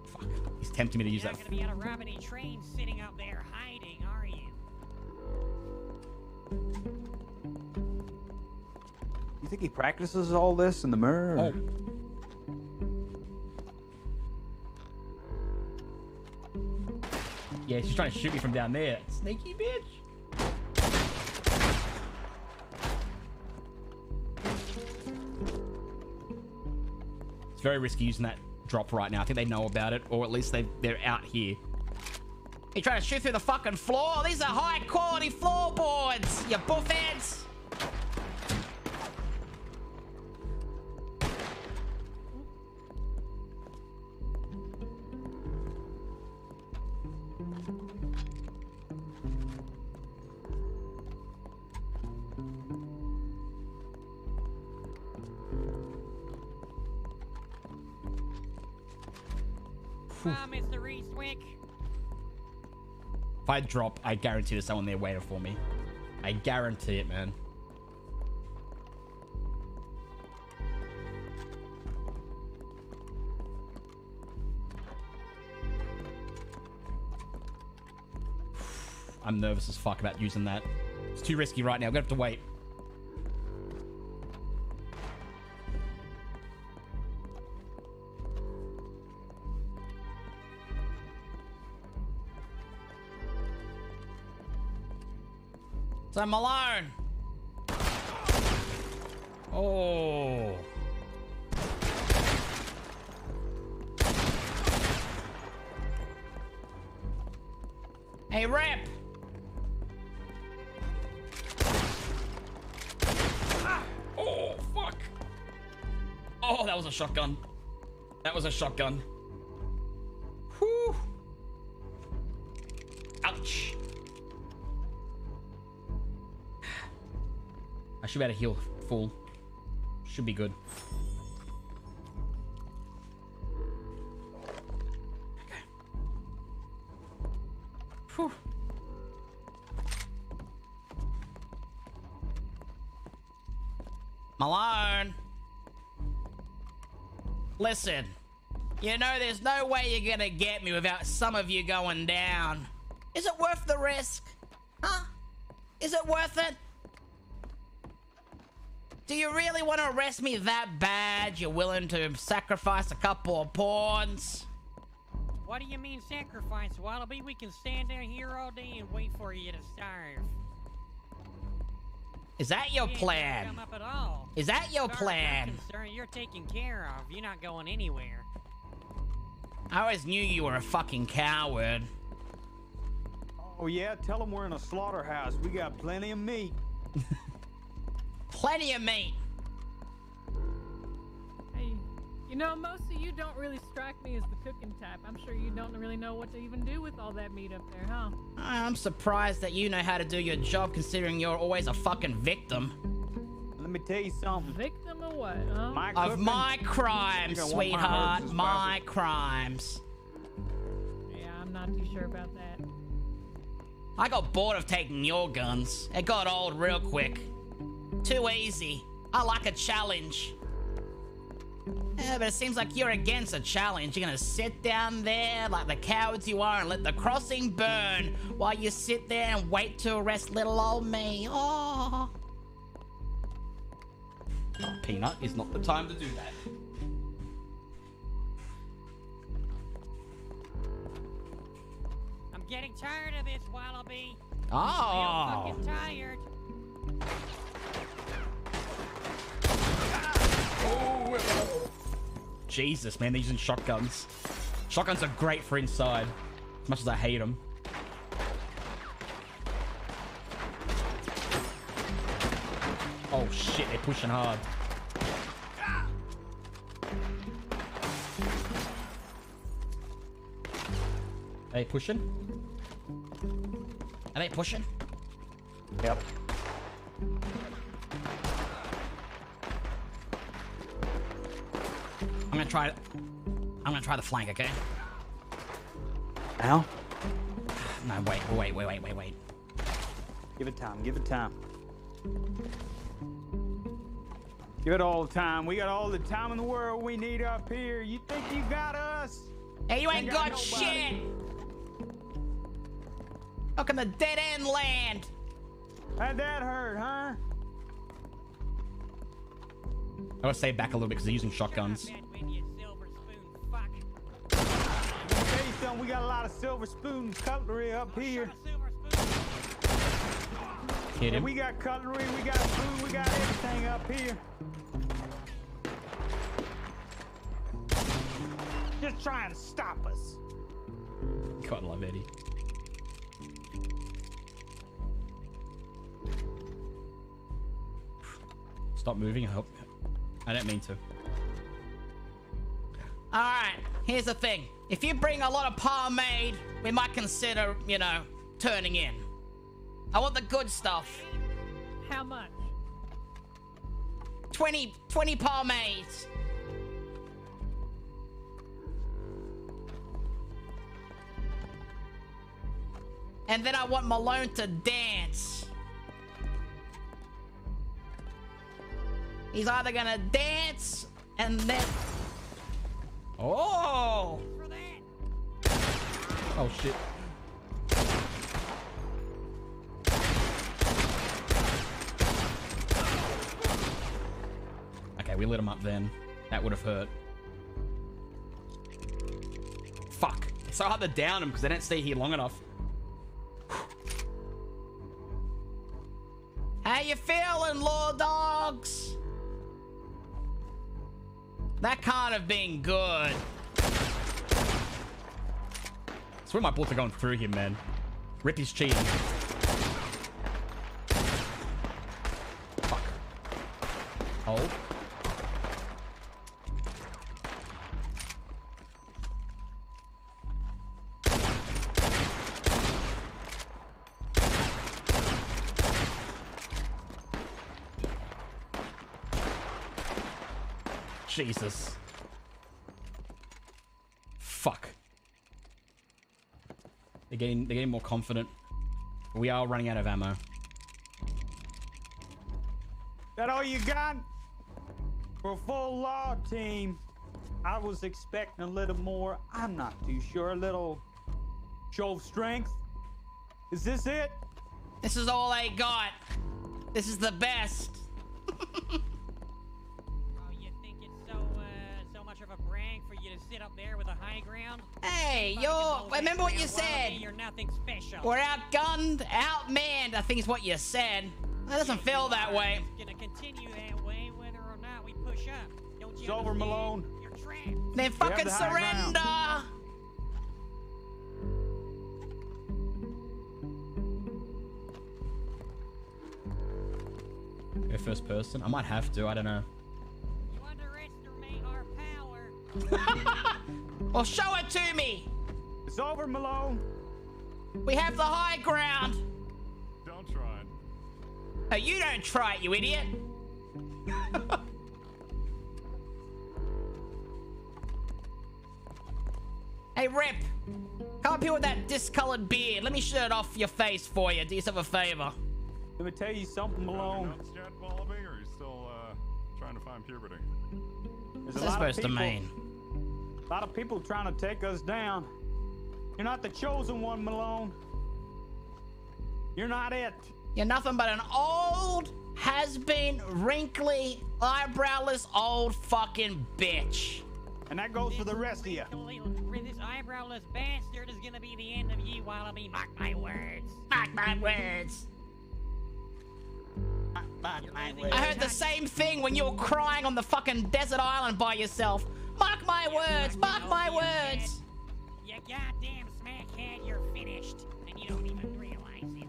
Fuck. He's tempting me to use You're that. not gonna be on a Robiny train sitting out there hiding, are you? You think he practices all this in the mirror? or- oh. Yeah, she's trying to shoot me from down there. Sneaky bitch. It's very risky using that drop right now. I think they know about it, or at least they they're out here. You trying to shoot through the fucking floor? These are high quality floorboards, you buffheads. If I drop, I guarantee there's someone there waiting for me. I guarantee it, man. I'm nervous as fuck about using that. It's too risky right now. I'm gonna have to wait. So alone. Oh. Hey, Rip. Ah. Oh, fuck. Oh, that was a shotgun. That was a shotgun. Should be able to heal full. Should be good. Okay. Whew. Malone. Listen. You know there's no way you're gonna get me without some of you going down. Is it worth the risk? Huh? Is it worth it? Do you really want to arrest me that bad? You're willing to sacrifice a couple of pawns? What do you mean sacrifice, Wallaby? We can stand down here all day and wait for you to starve. Is that your You plan? Come up at all. Is that your As I'm plan? concerned, you're taken care of. You're not going anywhere. I always knew you were a fucking coward. Oh yeah, tell them we're in a slaughterhouse. We got plenty of meat. Plenty of meat. Hey, you know, most of you don't really strike me as the cooking type. I'm sure you don't really know what to even do with all that meat up there, huh? I'm surprised that you know how to do your job considering you're always a fucking victim. Let me tell you something. Victim of what, huh? My Of my crimes, You're gonna want my sweetheart. My crimes. Yeah, I'm not too sure about that. I got bored of taking your guns. It got old real quick. Too easy. I like a challenge. Yeah, but it seems like you're against a challenge. You're gonna sit down there like the cowards you are and let the crossing burn while you sit there and wait to arrest little old me. Oh. Peanut is not the time to do that. I'm getting tired of this, Wallaby. Oh. I'm fucking tired. Jesus, man, they're using shotguns. Shotguns are great for inside, as much as I hate them. Oh shit, they're pushing hard. Are they pushing? Are they pushing? Yep. I'm gonna try it. I'm gonna try the flank, okay? Now? No, wait, wait, wait, wait, wait, wait. Give it time. Give it time. Give it all the time. We got all the time in the world we need up here. You think you got us? Hey, you ain't got nobody. shit! Look in the dead end land! How'd that hurt, huh? I gotta stay back a little bit because they're using shotguns. Let me tell you down. We got a lot of silver spoon cutlery up here. Hit him. We got cutlery, we got food, we got everything up here. Just trying to stop us. God love Eddie. Stop moving. I hope. I don't mean to. Alright, here's the thing. If you bring a lot of pomade, we might consider, you know, turning in. I want the good stuff. How much? 20, 20 pomades. And then I want Malone to dance. He's either gonna dance and then. Oh! Oh shit. Okay, we lit him up then. That would have hurt. Fuck. It's so hard to down him because they don't stay here long enough. How you feeling, law dogs? That can't have been good. I swear my bullets are going through him, man. Rip his cheating. Fuck. Hold. Jesus. Fuck. They're getting they're getting more confident. We are running out of ammo. That all you got? For a full law team. I was expecting a little more. I'm not too sure. A little show of strength. Is this it? This is all I got. This is the best. sit up there with a high ground? Hey, you're. Remember what you said? You're nothing special. We're outgunned, outmanned, I think is what you said. That doesn't feel that way. It's gonna continue that way whether or not we push up. Don't you It's over. Malone. You're trapped. Then We fucking the high ground. surrender! Go first person. I might have to. I don't know. Well, show it to me! It's over, Malone. We have the high ground! Don't try it. Oh, you don't try it, you idiot! hey, Rip! Come up here with that discolored beard. Let me shut it off your face for you. Do yourself a favor. Let me tell you something, Malone. Nuts yet, Wallaby, or are you still uh, trying to find puberty? There's What's a that supposed to mean? A lot of people trying to take us down. You're not the chosen one, Malone. You're not it. You're nothing but an old, has-been, wrinkly, eyebrowless, old fucking bitch. And that goes for the rest of you. This eyebrowless bastard is gonna be the end of you, Wallaby. Mark my words. Mark my words. I heard the same thing when you were crying on the fucking desert island by yourself. Mark my words, mark my words. You goddamn smackhead, you're finished. And you don't even realize it.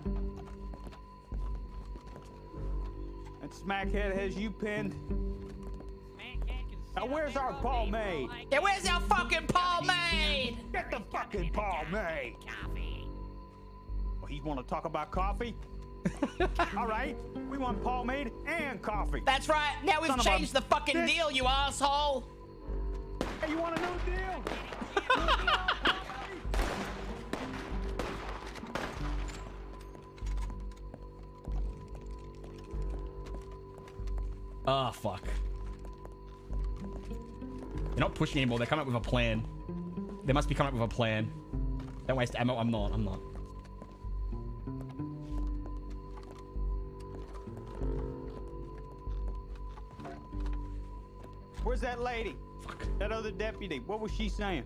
That smackhead has you pinned. Now where's our pomade? Yeah, where's our fucking pomade? Get the fucking pomade. Coffee. Well, he want to talk about coffee? All right, we want pomade and coffee. That's right. Now we've Son of a changed the fucking deal, you asshole. Hey, you want a new deal? Ah, fuck. They're not pushing anymore. They're coming up with a plan. They must be coming up with a plan. Don't waste ammo. I'm not. I'm not. Where's that lady? That other deputy. What was she saying?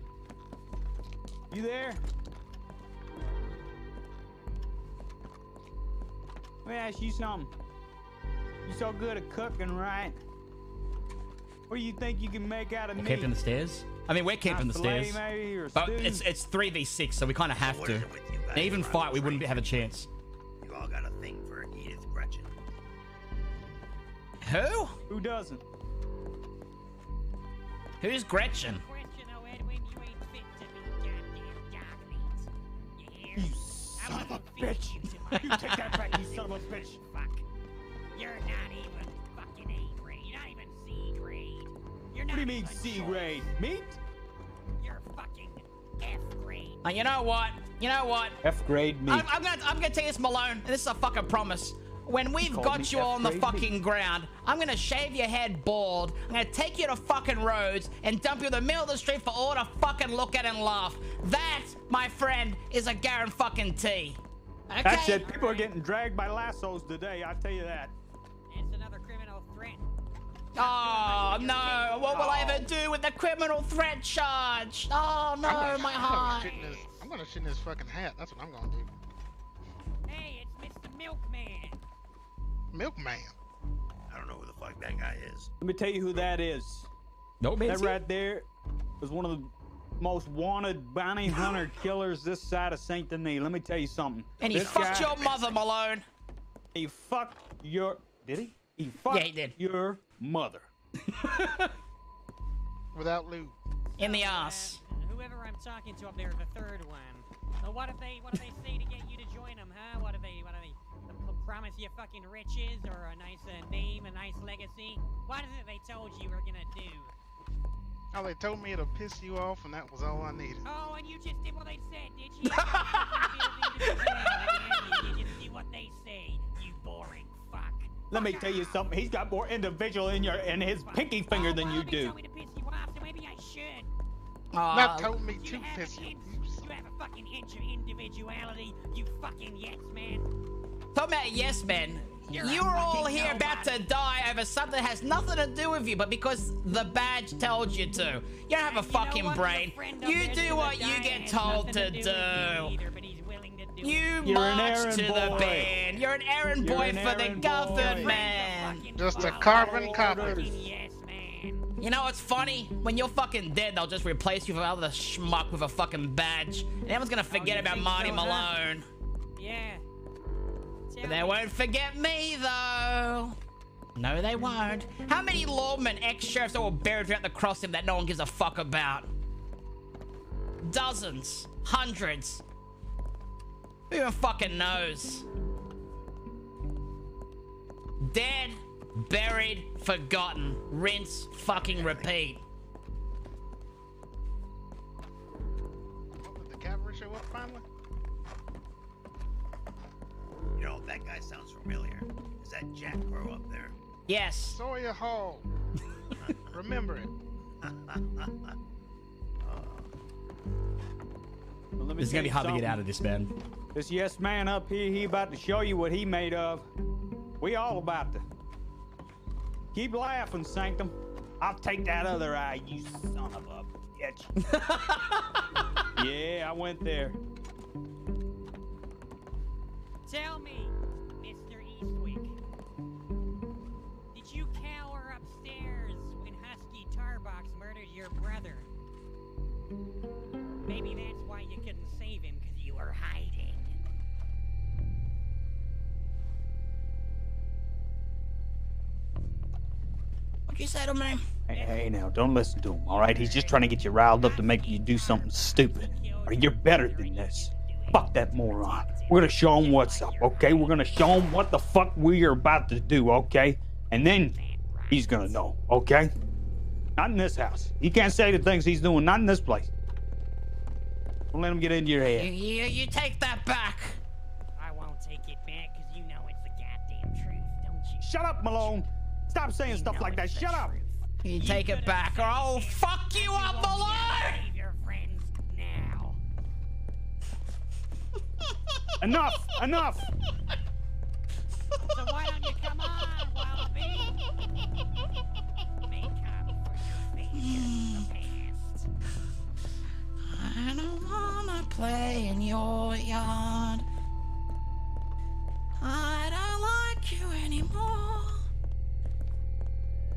You there? Let me ask you something. You so good at cooking, right? What do you think you can make out of me? Camping the stairs? I mean, we're camping the stairs. maybe, or But stew? it's it's three v six, so we kind of have to. And even fight, we wouldn't have a chance. You all got a thing for Edith Gretchen. Who? Who doesn't? Who's Gretchen? You son of a bitch! you take that back, you son of a bitch! Fuck. You're not even fucking A grade. You're not even C grade. You're not What do you mean even C grade? Meat? You're fucking F grade. Uh, you know what? You know what? F grade meat. I'm, I'm gonna I'm gonna tell this, Malone, and this is a fucking promise. When we've got me you on the fucking ground, I'm gonna shave your head bald. I'm gonna take you to fucking Rhodes and dump you in the middle of the street for all to fucking look at and laugh. That, my friend, is a Garen fucking T. Okay? That's it. People are getting dragged by lassos today. I tell you that. It's another criminal threat. Oh no! What will I ever do with the criminal threat charge? Oh no, gonna, my I'm heart. Gonna shit in his, I'm gonna shit in his fucking hat. That's what I'm gonna do. Hey, it's Mr. Milkman. Milkman. I don't know who the fuck that guy is. Let me tell you who that is. No, That right there is one of the most wanted bounty hunter killers this side of Saint Denis. Let me tell you something. And he This fucked guy- your mother, Malone. He fucked your. Did he? He fucked Yeah, he did. your mother. Without lube. In the ass. Whoever I'm talking to up there, the third one. So what if they, what do they say to get you to join them, huh? What do they, what do they p- promise you fucking riches or a nice uh, name, a nice legacy? What is it they told you were gonna do? Oh, they told me it'll piss you off, and that was all I needed. Oh, and you just did what they said, did you? you just did what they say, you boring fuck. Let me tell you something. He's got more individual in your in his pinky finger than you do. Told me to piss you off, so maybe I should. Not told me to piss you. You have a fucking inch of individuality, you fucking yes man. Talking about yes men. You're You a were all fucking here about to die over something that has nothing to do with you, but because the badge told you to. You don't have a fucking what? brain. Your friend up You do what you get told to do do. either, but he's willing to do You. You're march errand to the band. You're an errand You're boy an for the errand boy. government. Just a carbon copy. Yes. You know what's funny? When you're fucking dead, they'll just replace you with another schmuck with a fucking badge. And everyone's gonna oh, forget you about Marty so, huh? Malone. Yeah. They won't forget me, though. No, they won't. How many lawmen, ex-sheriffs that were buried throughout the crossing that no one gives a fuck about? Dozens. Hundreds. Who even fucking knows? Dead, buried, forgotten. Rinse, fucking repeat. Did the show up finally? You know, that guy sounds familiar. Is that Jack Crow up there? Yes. Sawyer Hall. Remember it. Well, let me This is tell gonna be you hard to get out of this, man. This yes man up here, he about to show you what he made of. We all about to. Keep laughing, Sanctum. I'll take that other eye, you son of a bitch. yeah, I went there. Tell me, Mr. Eastwick. Did you cower upstairs when Husky Tarbox murdered your brother? Maybe that's why you couldn't save him, because you were hiding. What'd you say to me? Hey, hey, now, don't listen to him, all right? He's just trying to get you riled up to make you do something stupid. Or you're better than this. Fuck that moron. We're gonna show him what's up, okay? We're gonna show him what the fuck we are about to do, okay? And then he's gonna know, okay? Not in this house. He can't say the things he's doing, not in this place. Don't let him get into your head. you, you take that back. I won't take it back, because you know it's the goddamn truth, don't you? Shut up, Malone! Stop saying stuff like that. Shut up! You take it back, or I'll fuck you up, Malone! Enough! Enough! So why don't you come on, Wallaby? Make up for your failures in the past. I don't wanna play in your yard. I don't like you anymore.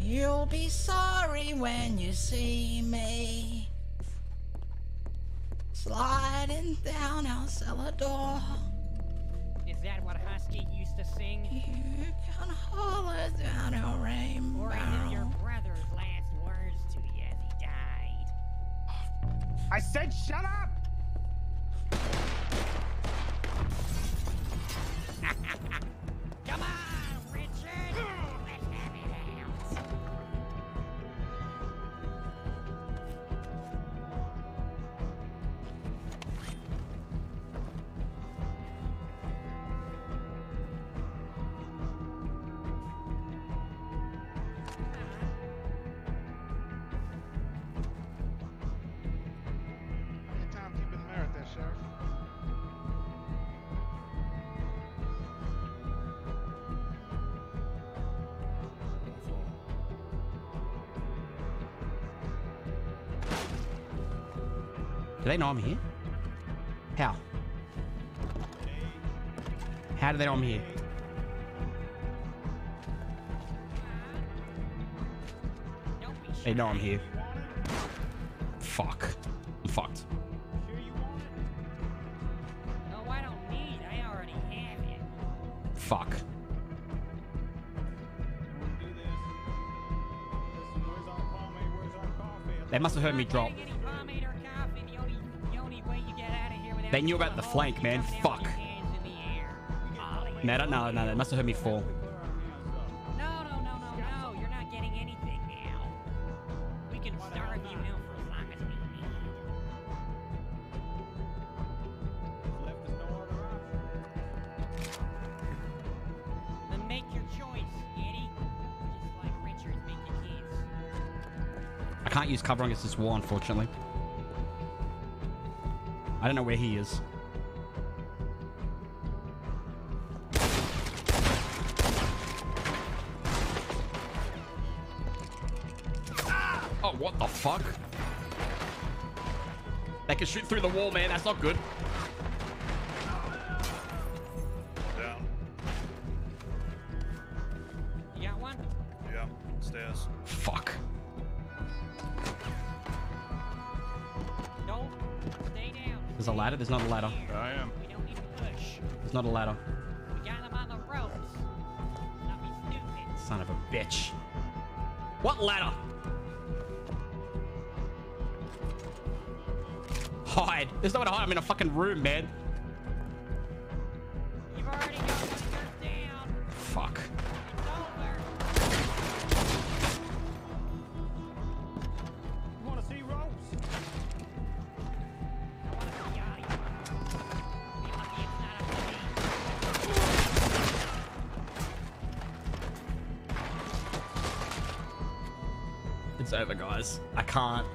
You'll be sorry when you see me sliding down our cellar door. Is that what Husky used to sing? You can holler down a rainbow. Or is your brother's last words to you as he died? I said shut up! Come on, know I'm here? How? How do they know I'm here? They know I'm here. Fuck. I'm fucked. Fuck. They must have heard me drop. They knew about the flank, man. Fuck. hands in the air. Ollie. No, no, no, no. They must have heard me fall. No, no, no, no, no. You're not getting anything now. We can starve you now for as long as we need. Then make your choice, Eddie. Just like Richard make your kids. I can't use cover against this wall, unfortunately. I don't know where he is. Oh, what the fuck? They can shoot through the wall, man. That's not good. There's a ladder. There's not a ladder. I am. We don't need to push. There's not a ladder. We got them on the ropes. Not be stupid. Son of a bitch. What ladder? Hide. There's nowhere to hide. I'm in a fucking room, man. Can't.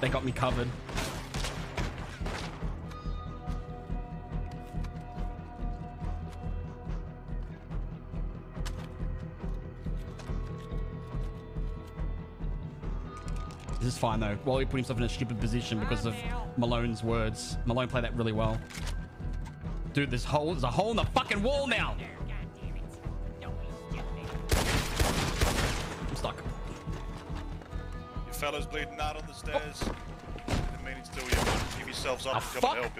They got me covered. This is fine though. Wally put himself in a stupid position because of Malone's words. Malone played that really well. Dude, this hole, there's a hole in the fucking wall now. Your bleeding out on the stairs. Didn't mean to tell you, man. Give yourselves up Oh, and come fuck. and help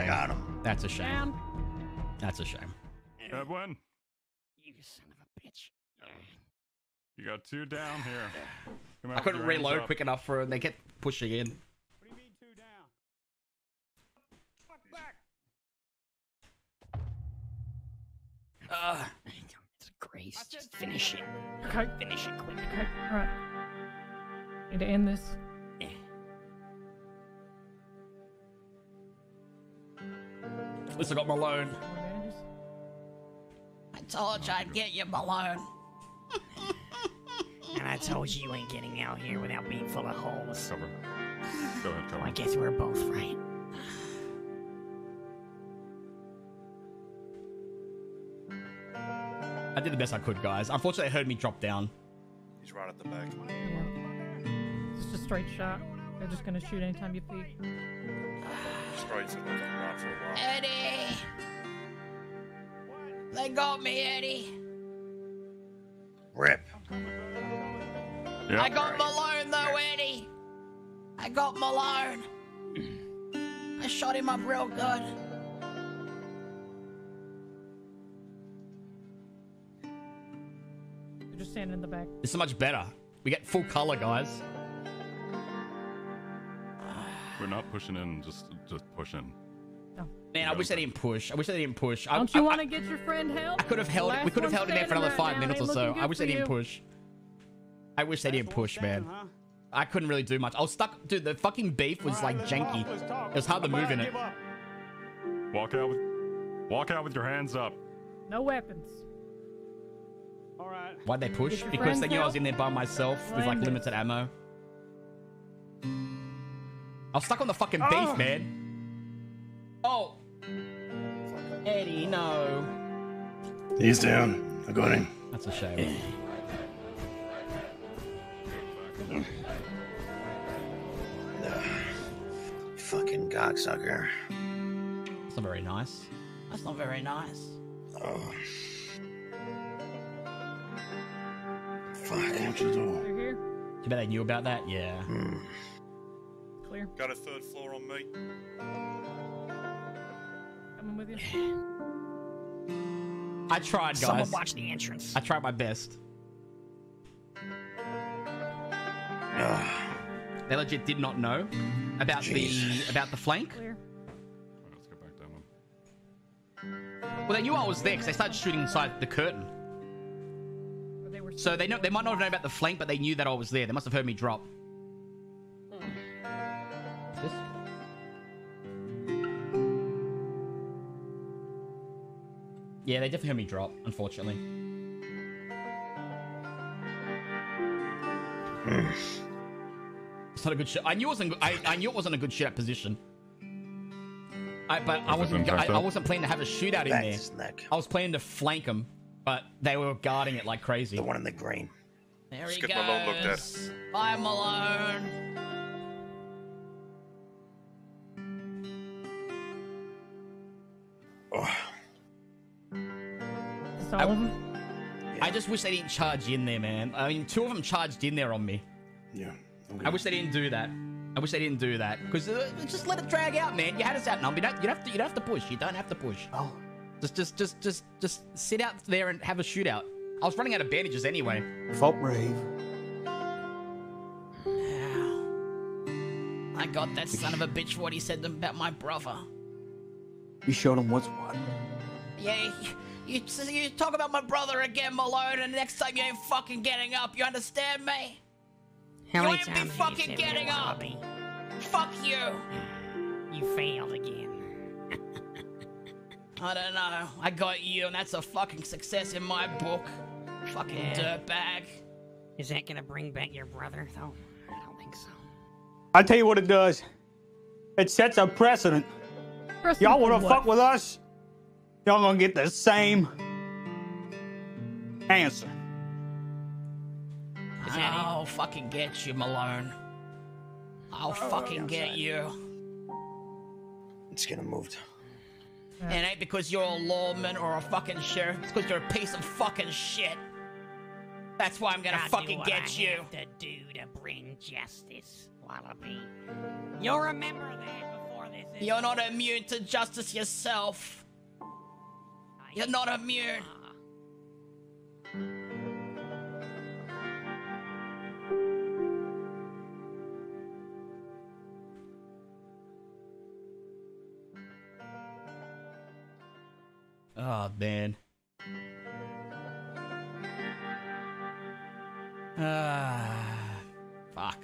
shame. got him. That's a shame. Down. That's a shame. Edwin, You son of a bitch. you got two down here. Come I couldn't reload quick enough for them. they kept pushing in. What do you mean two down? Fuck Uh, it's Grace. Just finish it. Okay. Finish it quick. Okay, alright. Need to end I got Malone. I told you I'd get you, Malone. And I told you you ain't getting out here without being full of holes. Cover. Go ahead, cover. I guess we're both right. I did the best I could, guys. Unfortunately, they heard me drop down. He's right at the back. It's just a straight shot. They're just gonna shoot anytime you peek. Straight to the right for a while. Eddie! They got me, Eddie. Rip. I got Malone though, Eddie. I got Malone. I shot him up real good. They're just standing in the back. This is much better. We get full color, guys. We're not pushing in, just just pushing. Oh. Man, I wish they didn't push. I wish they didn't push. I, Don't you I- want to get your friend help? I could have held. We could have held it there for another five minutes or so. I wish they didn't push. I wish they didn't push, man. I couldn't really do much. I was stuck, dude. The fucking beef was like janky. It was hard to move in it. Walk out with, walk out with your hands up. No weapons. All right. Why'd they push? Because they friends knew I was in there by myself with like limited ammo. I was stuck on the fucking beef, Oh. man. Oh, Eddie, no. He's down. I got him. That's a shame. Fucking cocksucker. That's not very nice. That's not very nice. Oh. Fuck. What you doing? They're here. Too bad they knew about that. Yeah. Hmm. Clear. Got a third floor on me. Coming with you. I tried, guys. Someone watch the entrance. I tried my best. They legit did not know about the about the flank. Clear. Let's go back down. Well, they knew I was there because they started shooting inside the curtain. They were So they know they might not have known about the flank, but they knew that I was there. They must have heard me drop. This? Yeah, they definitely heard me drop. Unfortunately. It's not a good shot. I knew it wasn't. I, I knew it wasn't a good shit position. I, but I Was it wasn't. I, I wasn't planning to have a shootout in Back there. his neck. I was planning to flank them, but they were guarding it like crazy. The one in the green. There Just he get Malone looked at. goes. Bye, Malone. It's all of them. I just wish they didn't charge in there, man. I mean, two of them charged in there on me. Yeah. I wish they didn't do that. I wish they didn't do that because uh, just let it drag out, man. You had us outnumbered. You don't, you don't have to. You don't have to push. You don't have to push. Oh. Just, just, just, just, just sit out there and have a shootout. I was running out of bandages anyway. Fought brave. I got that son of a bitch for what he said about my brother. You showed him what's what. Yeah, you, you, you talk about my brother again, Malone, and next time you ain't fucking getting up. You understand me? How you ain't be times have you fucking getting up. Robbie? Fuck you. You failed again. I don't know. I got you, and that's a fucking success in my book. Fucking Yeah. dirtbag. Is that gonna bring back your brother, though? I don't think so. I tell you what it does. It sets a precedent. Y'all want to fuck with us? Y'all gonna get the same answer. I'll fucking get you, Malone. I'll oh, fucking get you. It's getting moved. It ain't because you're a lawman or a fucking sheriff. It's because you're a piece of fucking shit. That's why I'm gonna I'll do fucking what get I you. have to do to bring justice, Wallaby. You'll remember that before this You're not immune to justice yourself. You're not immune. Oh man. Ah, fuck.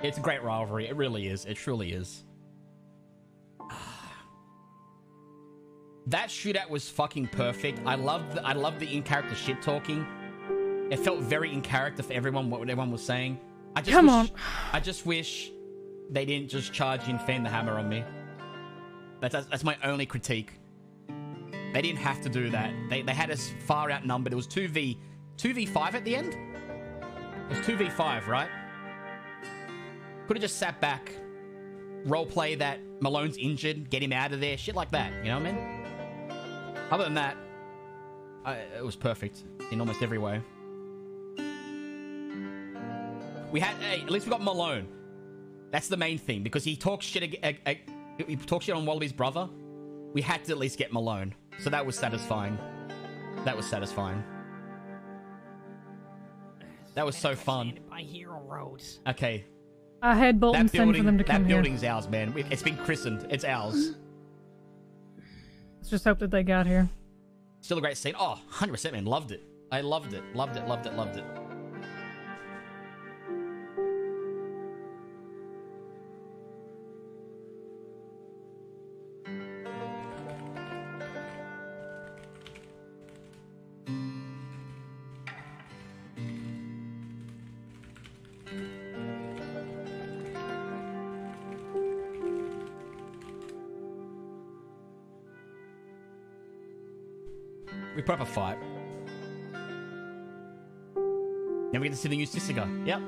It's a great rivalry. It really is. It truly is. That shootout was fucking perfect. I love the, I love the in-character shit talking. It felt very in character for everyone. What everyone was saying. I just Come wish, on. I just wish they didn't just charge in fan the hammer on me. That's that's, that's my only critique. They didn't have to do that. They they had us far outnumbered. It was two v two v five at the end. It was two v five, right? Could have just sat back, role play that Malone's injured, get him out of there, shit like that. You know what I mean? Other than that, I, it was perfect in almost every way. We had, hey, at least we got Malone. That's the main thing because he talks shit. ag- ag- ag- He talks shit on Wallaby's brother. We had to at least get Malone, so that was satisfying. That was satisfying. That was so fun. By Hero Rhodes. Okay, I had Bolton that send for them to that come here. building's ours, man. It's been christened. It's ours. Let's just hope that they got here. Still a great scene. Oh, 100% man. Loved it. I loved it. Loved it. Loved it. Loved it. To see the new Sisika. Yep.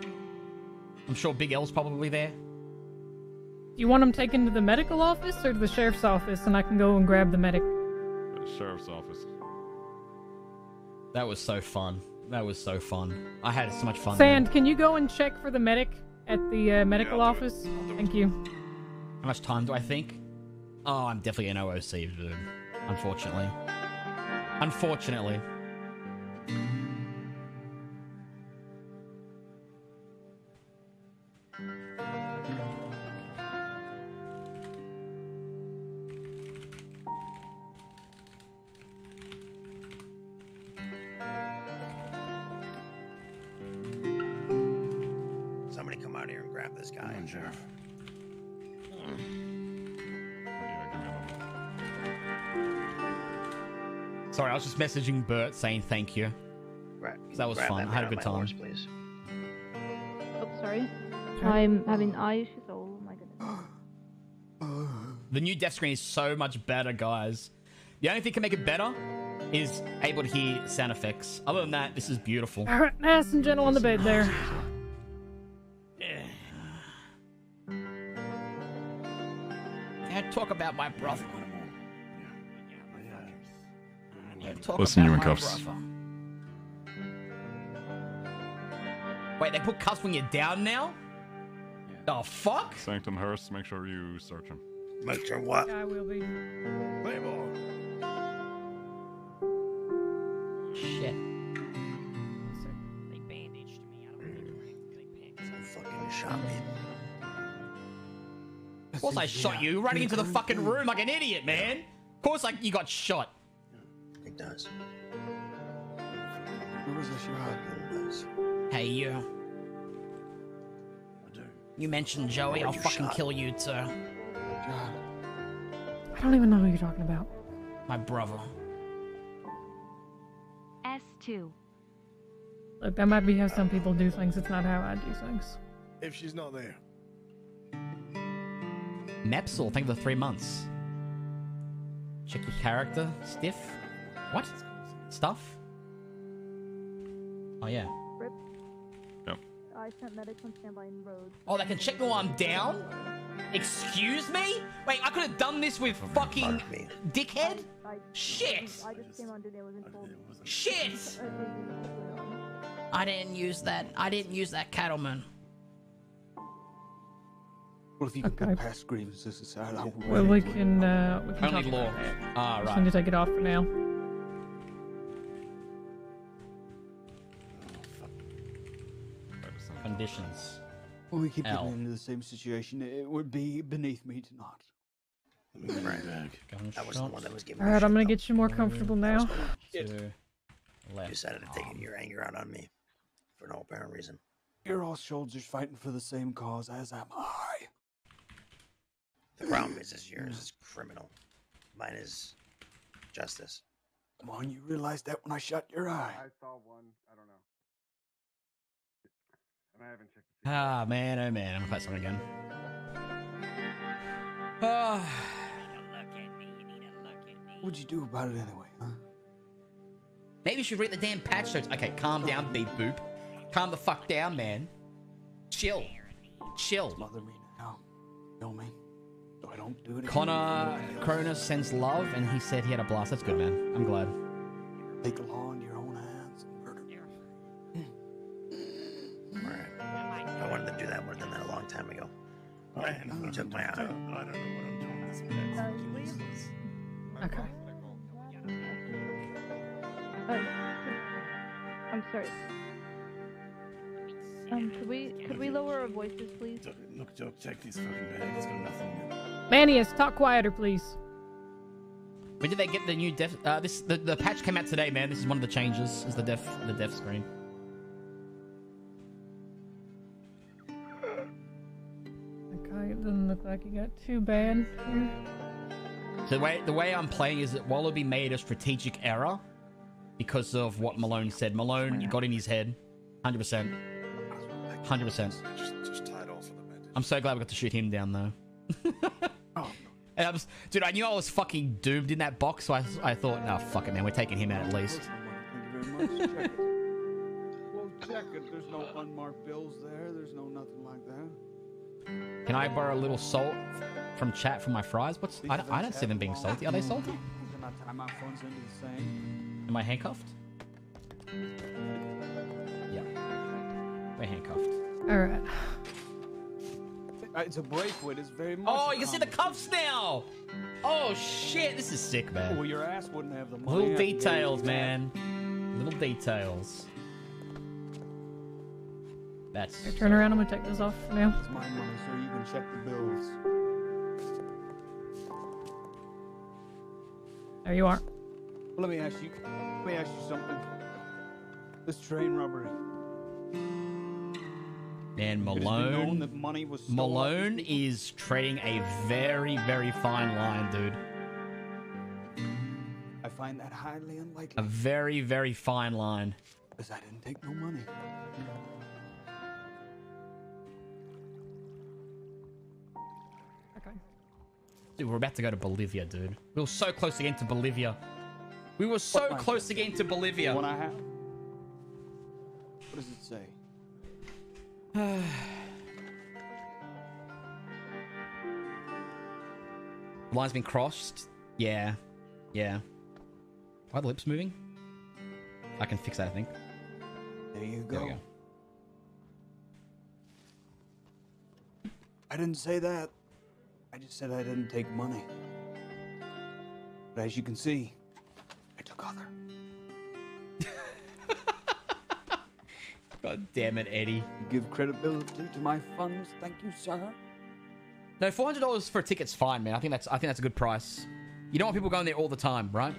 I'm sure Big L's probably there. Do you want them taken to the medical office or to the sheriff's office, and I can go and grab the medic? The sheriff's office. That was so fun. That was so fun. I had so much fun. Sand, can you go and check for the medic at the uh, medical I'll do it. office? Thank you. How much time do I think? Oh, I'm definitely an OOC, dude. Unfortunately. Unfortunately. Messaging Bert saying thank you. Right. That was Grab fun. that I had a good time. horse, please. Oh, sorry. I'm having eye issues. Oh my goodness. The new death screen is so much better, guys. The only thing that can make it better is able to hear sound effects. Other than that, this is beautiful. All right, nice and gentle on the bed there. Don't talk about my brother. Talk Listen, you about in cuffs. brother. Wait, they put cuffs when you're down now? Oh, fuck? Sanctum Hearst, make sure you search him. Make sure what? I will be. Shit. They bandaged me. I don't think they Fucking shot me. Of course I shot you running into the fucking room like an idiot, man. Of course like you got shot. It does. Who was the shot? Hey, you. You mentioned Joey. I'll fucking shot? kill you too. I don't even know who you're talking about. My brother. S2. Look, that might be how some people do things. It's not how I do things. If she's not there. Mepsil, thank you for the three months. Check your character. Stiff. What? Stuff? Oh, yeah. Rip. Yep. I sent medics on standby in road. Oh, they can check me while I'm down? Excuse me? Wait, I could have done this with fucking dickhead? I, Shit! I just came on today. I wasn't told. Shit! I didn't use that. I didn't use that cattleman. What if you could put past grievances aside? I will Well, we can, uh, we can Only talk law. about that. Ah, Just right. need to take it off for now. Conditions. Well, we keep L. getting into the same situation. It would be beneath me to not. Right. That was the one that was giving All right, I'm gonna get you more comfortable now. Two. You decided to take your anger out on me for no apparent reason. You're all soldiers fighting for the same cause as am I. The problem is, is yours is criminal. Mine is justice. Come on, you realized that when I shut your eye. I saw one. I don't know. And I haven't checked. Ah, man, oh man, I'm gonna play something again. Ah. What'd you do about it anyway, huh? Maybe you should read the damn patch notes. Okay, calm down, beep boop. Calm the fuck down, man. Chill. Chill. Smother me now. Kill me. So I don't do it. Connor Cronus sends love, and he said he had a blast. That's good, man. I'm glad. Take the Man, you took my eye. I don't know what I'm doing. Okay. Oh, I'm sorry. Um, could we could we lower our voices, please? Look, Joe, check these fucking bags. It's got nothing in it. Manius, talk quieter, please. When did they get the new def? Uh, this the, the patch came out today, man. This is one of the changes. Is the def the def screen? Like you got too bad. here. So the way the way I'm playing is that Wallaby made a strategic error because of what Malone said. Malone got in his head, hundred percent, hundred percent. Just, just tied off with a. I'm so glad we got to shoot him down though. Oh. And I was, dude, I knew I was fucking doomed in that box, so I, I thought, no, fuck it, man, we're taking him out at least. Well, check it. There's no unmarked bills there. There's no nothing like that. Can I borrow a little salt from chat for my fries? What's I, don't- I don't see them being salty. Are they salty? Can I tie my funds into the same? Am I handcuffed? Yeah, we're handcuffed. All right. Uh, It's a breakaway. It's very much. Oh, you can see the cuffs now. Oh shit, this is sick, man. Well, your ass wouldn't have the money. Little details, man. Little details. That's Here, turn around. I'm gonna take this off now. It's my money, so you can check the bills. There you are. Well, let me ask you. Let me ask you something. This train robbery. Man, It has been known Malone. that money was. Malone is trading a very, very fine line, dude. I find that highly unlikely. A very, very fine line. Because I didn't take no money. Dude, we're about to go to Bolivia, dude. We were so close again to Bolivia. We were so What close again to Bolivia. What I have. What does it say? Line's been crossed. Yeah. Yeah. Why are the lips moving? I can fix that, I think. There you There go. go. I didn't say that. I just said I didn't take money. But as you can see, I took other. God damn it, Eddie. You give credibility to my funds, thank you, sir. No, four hundred dollars for a ticket's fine, man. I think that's I think that's a good price. You don't want people going there all the time, right?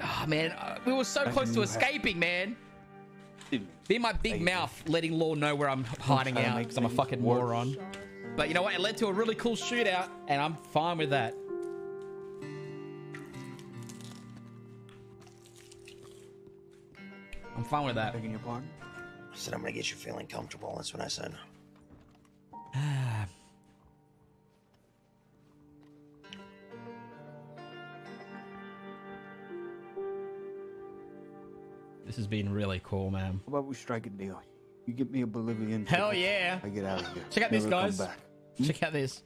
Ah, man, uh, we were so I close to escaping, man. Be my big mouth, letting Law know where I'm hiding out because I'm a fucking moron. But you know what? It led to a really cool shootout, and I'm fine with that. I'm fine with that. Begging your pardon? I said I'm gonna get you feeling comfortable. That's what I said. This has been really cool, man. How about we strike a deal? You get me a Bolivian. Hell yeah. I get out of here. Check out this, Never come guys. Back. Check out this.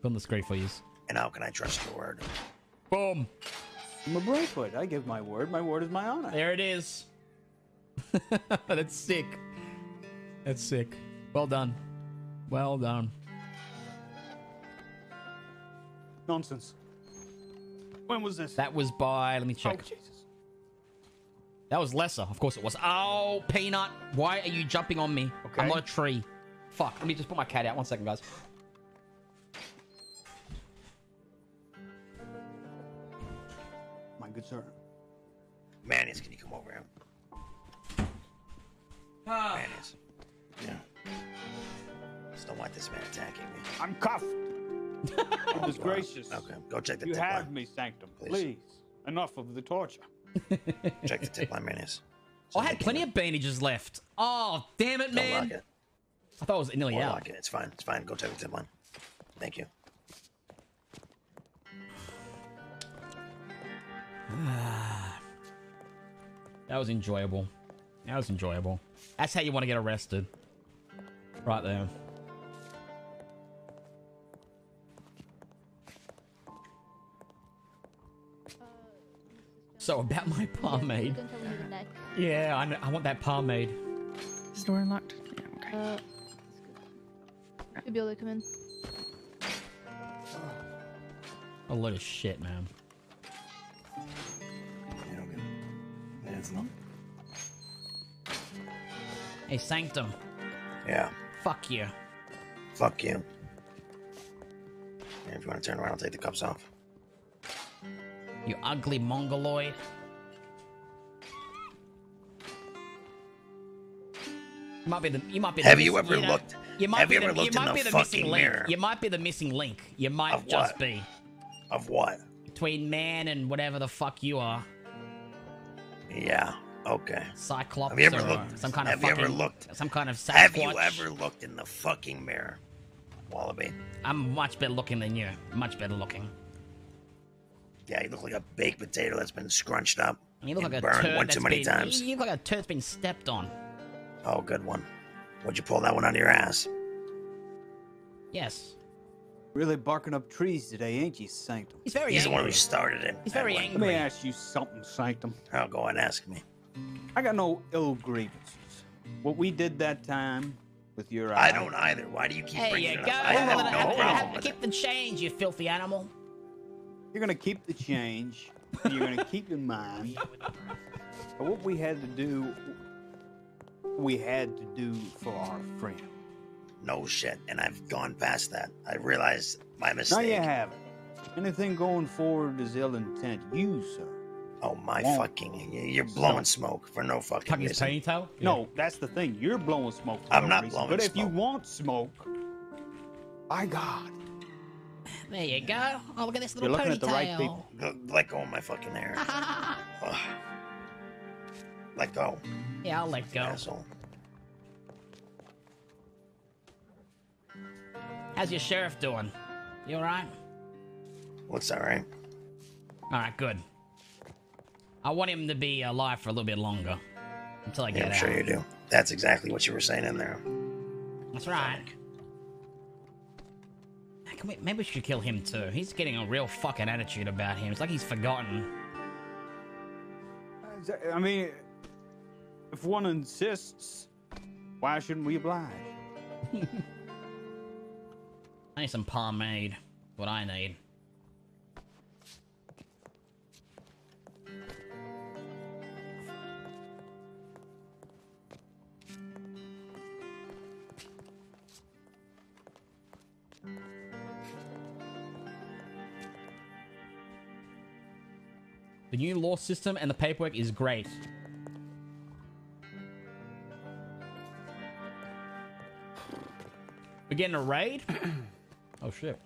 Put on the screen for you. And how can I trust your word? Boom. I'm a breakwood. I give my word. My word is my honor. There it is. That's sick. That's sick. Well done. Well done. Nonsense. When was this? That was by. Let me check. Oh, Jesus. That was lesser. Of course it was. Oh, Peanut. Why are you jumping on me? I'm not a tree. Fuck. Let me just put my cat out. One second, guys. My good sir. Manius, can you come over here? Ah. Mayonnaise. Yeah. Just don't want this man attacking me. I'm cuffed. Goodness wow. gracious. Okay, go check the You tip have line. me, Sanctum. Please. Please. Enough of the torture. Check the tip line, mayonnaise. I had plenty of bandages left. Oh, damn it, Don't man. lock it. I thought it was nearly Don't out. it. It's fine. It's fine. Go check the tip line. Thank you. That was enjoyable. That was enjoyable. That's how you want to get arrested. Right there. So about my pomade. Yeah, I, know, I want that pomade. Is the door unlocked? Yeah, okay. Uh, Should be able to come in. A load of shit, man. Hey, Sanctum. Yeah. Fuck you. Fuck you. And if you want to turn around, I'll take the cups off. You ugly mongoloid. You might be the. You might be. The Have you miss- ever know, looked- You might have be you the, looked you in might the be the missing fucking link. You might be the missing link. You might Of just what? be Of what? between man and whatever the fuck you are. Yeah. Okay. Cyclops Have you ever or looked? some kind of have you ever looked? some kind of Sasquatch. Have you ever looked in the fucking mirror, Wallaby? I'm much better looking than you. Much better looking. Yeah, you look like a baked potato that's been scrunched up. You look like a turd one too many been, times. You look like a turd that's been stepped on. Oh, good one. Would you pull that one out of your ass? Yes. Really barking up trees today, ain't you, Sanctum? He's very He's the one who started it. He's very Edwin. Let me angry. ask you something, Sanctum. Oh, go and ask me. I got no ill grievances. What we did that time with your I eye- don't either. Why do you keep Hey, bringing you it go. up? I have Have- no have- problem have- with keep the change, you filthy animal. You're gonna keep the change. you're gonna keep in mind that what we had to do. We had to do for our friend. No shit, and I've gone past that. I realized my Now mistake. you haven't. Anything going forward is ill intent. You, sir. Oh my Won't. fucking! You're blowing So- smoke for no fucking Tuck his reason. ponytail? No, that's the thing. You're blowing smoke. For I'm no not reason. blowing But if you want smoke, by God, There you go. Oh, look at this little You're little looking ponytail. at the right people. Go- Let go of my fucking hair. Ugh. Let go. yeah, I'll let go. Asshole. How's your sheriff doing? You alright? Looks alright. Alright, good. I want him to be alive for a little bit longer. Until I Yeah, get I'm out. sure you do. That's exactly what you were saying in there. That's right. Can we, maybe we should kill him too. He's getting a real fucking attitude about him. It's like he's forgotten. I mean, if one insists, why shouldn't we oblige? I need some pomade. What I need. The new law system and the paperwork is great. We're getting a raid? oh shit.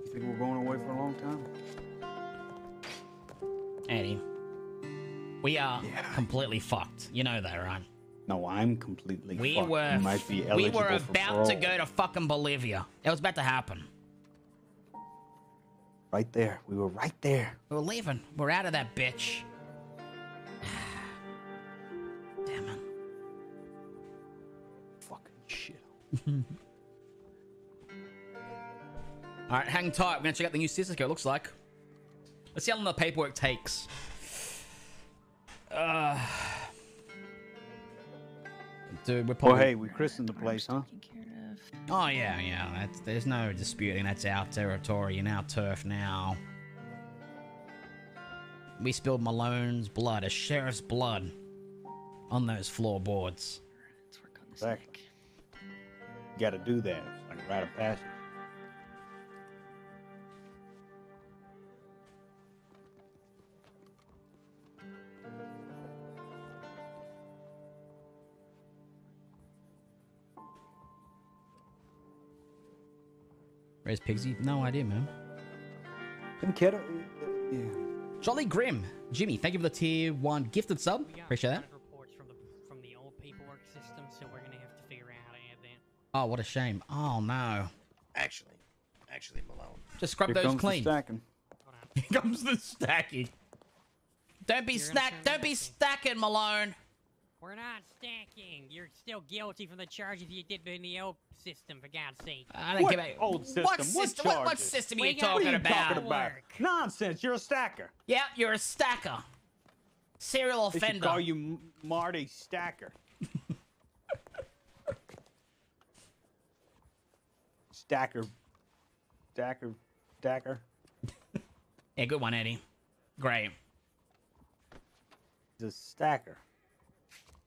You think we're going away for a long time? Eddie. We are completely fucked. You know that, right? No, I'm completely. We fucked. were You might be we eligible were for about to go to fucking Bolivia. It was about to happen. Right there. We were right there. We're leaving. We're out of that bitch. All right, hang tight. We're gonna check out the new Cisco. It looks like. Let's see how long the paperwork takes. Uh, dude, we're Well, probably. hey, we christened the place, huh? Oh yeah, yeah. That's, there's no disputing. That's our territory and our turf now. We spilled Malone's blood, a sheriff's blood, on those floorboards. Exactly. You got to do that. It's like a rite of passage. Raise Pigsy? No idea, man. Them kiddo. Yeah. Jolly Grim. Jimmy, thank you for the tier one gifted sub. Appreciate that. Oh, what a shame. Oh, no. Actually, actually, Malone. Just scrub Here those comes the clean. stacking. Here comes the stacking. Don't be You're gonna snack. turn Don't be stacking, Malone. We're not stacking. You're still guilty from the charges you did in the old system, for God's sake. I don't give a old system? What What system? What, what system are you talking what are you about? talking about? Nonsense. You're a stacker. Yeah, you're a stacker. Serial They should offender. call you Marty Stacker. Stacker. Stacker. Stacker. Yeah, good one, Eddie. Great. He's a stacker.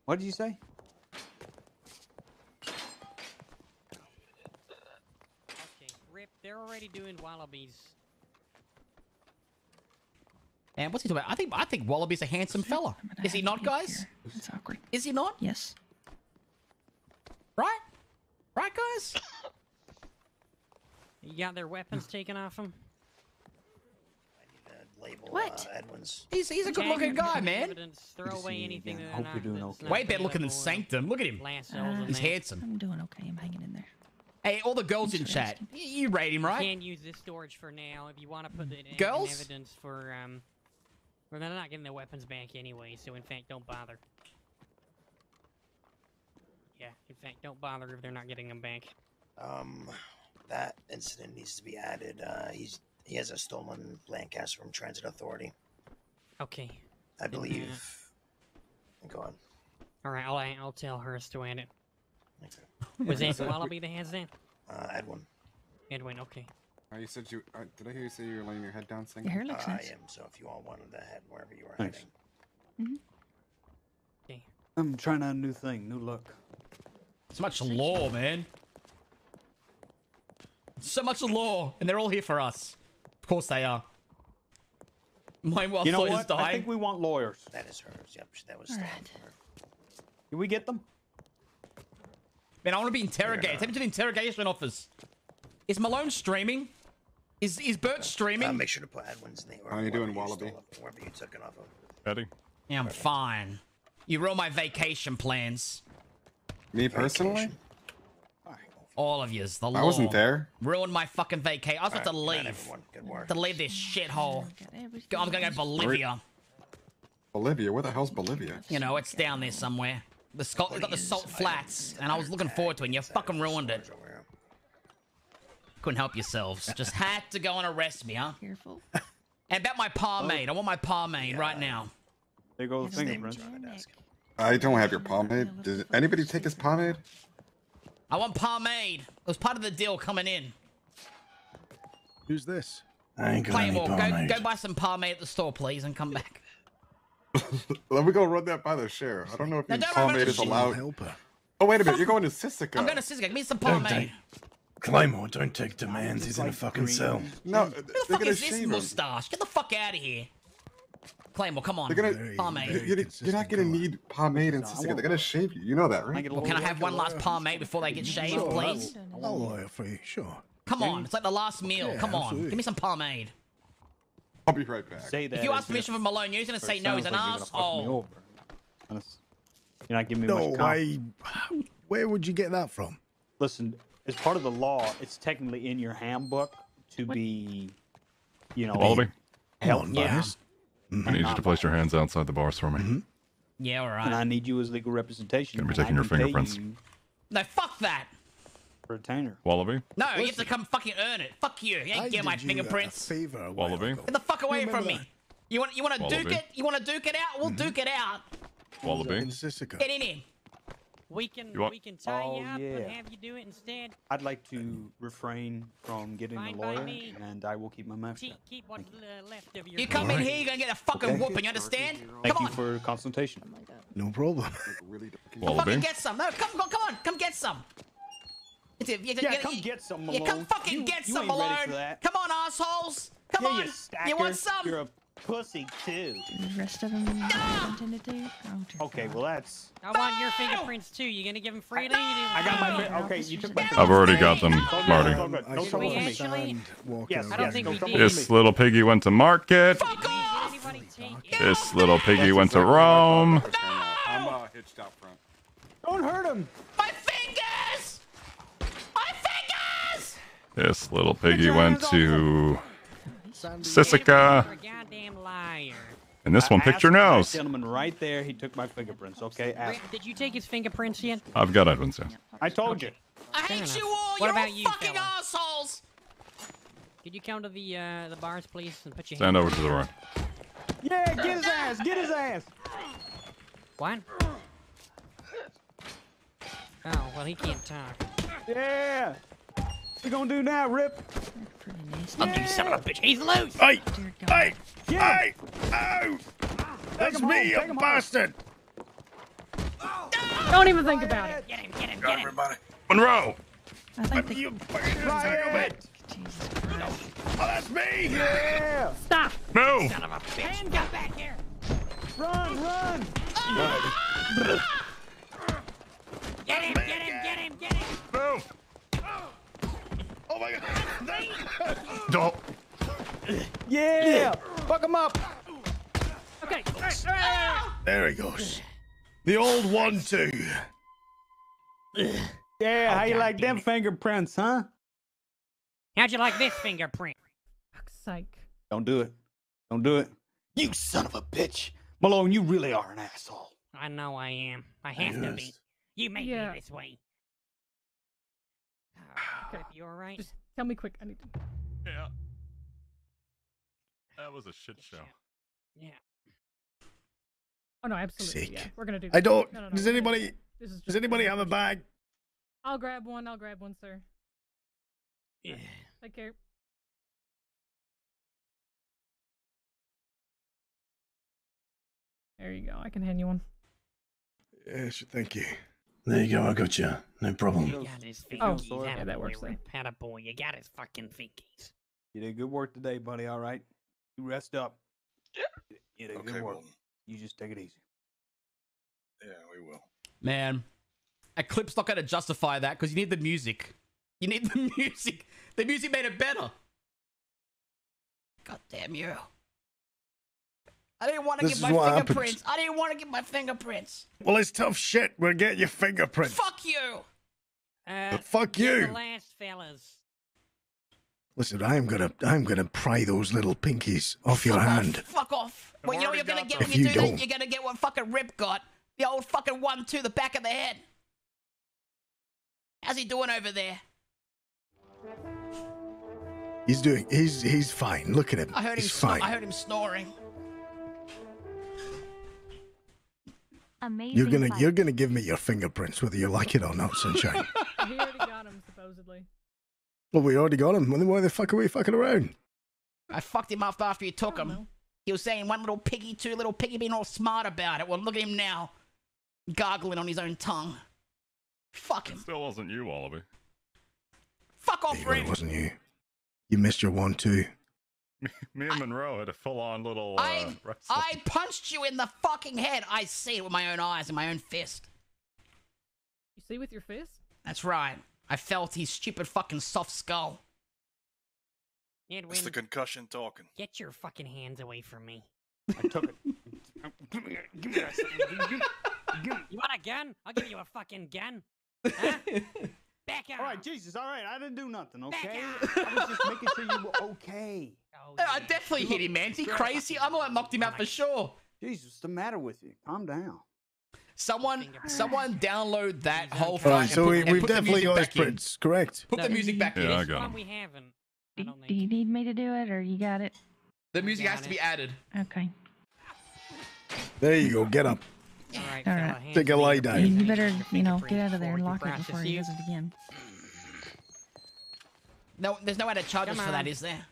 What did you say? Okay, Rip, they're already doing wallabies. And what's he talking about? I think I think Wallaby's a handsome fella. Is he not, guys? It's awkward. Is he not? Yes. Right? Right, guys? You got their weapons taken off them? Label What? Uh, Edwin's. He's he's a good looking guy, man. Evidence, throw away anything that Hope you're doing okay. Way better looking than Sanctum. Look at him. Uh, He's that. handsome. I'm doing okay. I'm hanging in there. Hey, all the girls in chat. You rate him, right? Can't use this storage for now. If you want to put it in, Girls? in evidence for um, well, they're not getting their weapons back anyway. So in fact, don't bother. Yeah, in fact, don't bother if they're not getting them back. Um, that incident needs to be added. Uh, he's he has a stolen Lancaster from Transit Authority. Okay. I Then, uh, believe. Go on. All right, I'll I'll tell her to add it. Was that Wallaby that has that? Uh, Edwin. Edwin, okay. Uh, you said you. Uh, did I hear you say you were laying your head down, Sing? Your hair looks Uh, nice. I am. So if you all wanted the head wherever you are Thanks. heading. Okay. I'm trying out a new thing, new look. So much law, man. So much law, and they're all here for us. Of course they are. Meanwhile, you know Sawyer's what? dying. I think we want lawyers. That is hers. Yep, that was stolen from her. Can we get them? Man, I want to be interrogated. Take me to the interrogation office. Is Malone streaming? Is is Bert streaming? Uh, make sure to put Edwin's name. How are you doing, Wallaby? stole Wherever you took it off of. Eddie? Yeah, I'm fine. You ruined my vacation plans. Me personally? All of yous. The I wasn't law. there. Ruined my fucking vacay. I was about to Alright, good night, leave. Good work. To leave this shithole. Go- I'm gonna go to Bolivia. Bolivia? Where the hell's Bolivia? You know, it's down there somewhere. The Scot- it's got the salt flats, and I was looking forward to it, and you fucking ruined it. Couldn't help yourselves. Just had to go and arrest me, huh? Careful. And about my pomade. I want my pomade right now. There go the Name's fingerprints. on the desk. I don't have your pomade. Did anybody take his pomade? I want pomade. It was part of the deal coming in. Who's this? I ain't got any Claymore, go, pomade. go buy some pomade at the store, please, and come back. Let me go run that by the sheriff. I don't know if No, your don't pomade is sheriff. allowed. Helper. Oh wait a minute, you're going to Sisika. I'm going to Siska. Give me some Don't take- Claymore, don't take demands. He's in a fucking cell. No, Who the fuck is this shave him. mustache? Get the fuck out of here. Claymore, come on. They're gonna. Pomade. You're, you're- you're not gonna need pomade in Sisika. They're gonna shave you. You know that, right? Well, can I have one last pomade before they get shaved, Sure, please? I'll, I'll lawyer for you, sure. Come on, it's like the last meal. Yeah, Come on, absolutely. give me some pomade. I'll be right back. Say that. If you ask permission from Malone, you're gonna say no. He's an like you're gonna fuck me asshole. over. You're not giving me No, much confidence. I. Where would you get that from? Listen, as part of the law, it's technically in your handbook to be, you know, Wallaby? help. Come on, Yeah. Bias. I need you to place your hands outside the bars for me. Mm-hmm. Yeah, all And I need you as legal representation. Gonna be taking your fingerprints. you No, fuck that. retainer. Wallaby? No, you have to come fucking earn it. Fuck you. You ain't get my you fingerprints. favor Wallaby? Get the fuck away Remember from me. that? You want you want to duke it? You want to duke it out? We'll duke it out. Wallaby? In Sisika. Get in here. We can want- we can tie Oh, you up yeah. and have you do it instead. I'd like to refrain from getting a Fine by lawyer, me. and I will keep my mouth shut. keep what's left of your. You come in here, you're gonna get a fucking Okay. whooping. You understand? Thank Come you on. for consultation. Oh no problem. Really Fucking get some. No, come, come, come on. Come get some. It's a- you- Yeah, you- come you- get some, Yeah, come Malone. fucking You- get you some, ain't ready Malone. for that. Come on, assholes. Come yeah, on. You, stacker. You want some? You're a pussy too. The rest of them intended to. Oh, dear Okay, well that's. I want your fingerprints too. You gonna give them freely? I got my. fi- Okay, you took my. I've already got them, Marty. Don't I talk saw to we actually? Yes, I don't yes, think don't we did. This little piggy went to market. Anybody take? This little piggy went to Rome. I'm uh, hitched out front. Don't hurt him. My fingers! My fingers! This little piggy went to Sisika. You're a goddamn liar. And this one I picked your asked that nose. Gentleman, right there. He took my fingerprints. Okay, ask. Rick, Did you take his fingerprints yet? I've got Edwin's, yeah. I told you. I Fair hate enough. you all! What You're about all you, fucking fella? assholes! Could you come to the uh, the bars, please, and put your Stand over to the right. Yeah, get his ass. Get his ass. What? Oh, well, he can't talk. Yeah. What you gonna do now, Rip? I'll do son of a bitch. He's loose! Hey! Hey! Yeah. Hey! Oh! That's me, take you him home. Don't even think about it. Get him, get him, get him. everybody. Monroe! I think the You fucking son of! Jesus Christ. Oh, that's me! Yeah. Stop. Move! Son of a bitch. Hand got back here. Run, run. Get him, get him, get him, get him. Move! Oh my god! Don't. Yeah. Fuck him up. Okay. There he goes. The old one, two. Yeah. How you God like them it. fingerprints, huh? How'd you like this fingerprint? Fuck's sake. Don't do it. Don't do it. You son of a bitch. Malone, you really are an asshole. I know I am. I have to be. You made Yeah. me this way. Okay. You alright? Just tell me quick. I need to. Yeah. That was a shit show. Yeah. Oh no, absolutely. Sick. Yeah, we're gonna do. I don't. No, no, no, Does we're gonna do anybody? this. This is Does anybody have a bag? I'll grab one. I'll grab one, sir. Yeah. Take care. There you go. I can hand you one. Yes, thank you. There you go. I got you. No problem. You got his Oh, yeah, that works then. Rip. Atta boy, you got his fucking fingies. You did good work today, buddy. All right. You rest up. You did Okay, good work. well, You just take it easy. yeah, we will. Man, a clip's not going to justify that because you need the music. You need the music. The music made it better. God damn you. I didn't want to This give is my what happens. fingerprints. I didn't want to get my fingerprints. Well, it's tough shit. We'll get your fingerprints. Fuck you. Uh, Fuck you're. The last fellas. Listen, I'm gonna, I'm gonna pry those little pinkies off your Fuck hand. Off. Fuck off. Well, you know what you're going to get when you, you do don't- that? You're going to get what fucking Rip got. The old fucking one to the back of the head. How's he doing over there? He's doing, he's, he's fine. Look at him. I heard he's Snor- fine. I heard him snoring. Amazing. You're gonna, fight. you're gonna give me your fingerprints whether you like it or not, sunshine. He already got him, supposedly. well, we already got him. Then why the fuck are we fucking around? I fucked him up after you took him. know. He was saying one little piggy, two little piggy, being all smart about it. Well, look at him now, gargling on his own tongue. Fuck It still wasn't you, Wallaby. Fuck off, Anyway, it wasn't you. You missed your one too. Me and Monroe had a full-on little uh, I. I punched you in the fucking head. I see it with my own eyes and my own fist. You see with your fist? That's right. I felt his stupid fucking soft skull. Edwin, It's the concussion talking. get your fucking hands away from me. I took it. Give me that. Give me that. Give me- give me- You want a gun? I'll give you a fucking gun. Huh? Back out. All right, Jesus. All right, I didn't do nothing. Back Okay. out. I was just making sure you were okay. Oh, I I definitely hit him, man. Is he crazy? I might have knocked him out for sure. Jesus, what's the matter with you? Calm down. Someone, someone download that whole All fight. right, so put- we, and we've put the definitely got his back in. prints, correct? Put the music back in. Yeah, I got one him. we haven't. Do, don't you need me to do it, or you got it? The music got has to be added. Okay. There you go. Get up. All right, All fella, right. hands Take a me lie down. You, better, you know, get out of there and lock it before he you. does it again. No, there's no added charges Come for that, is there?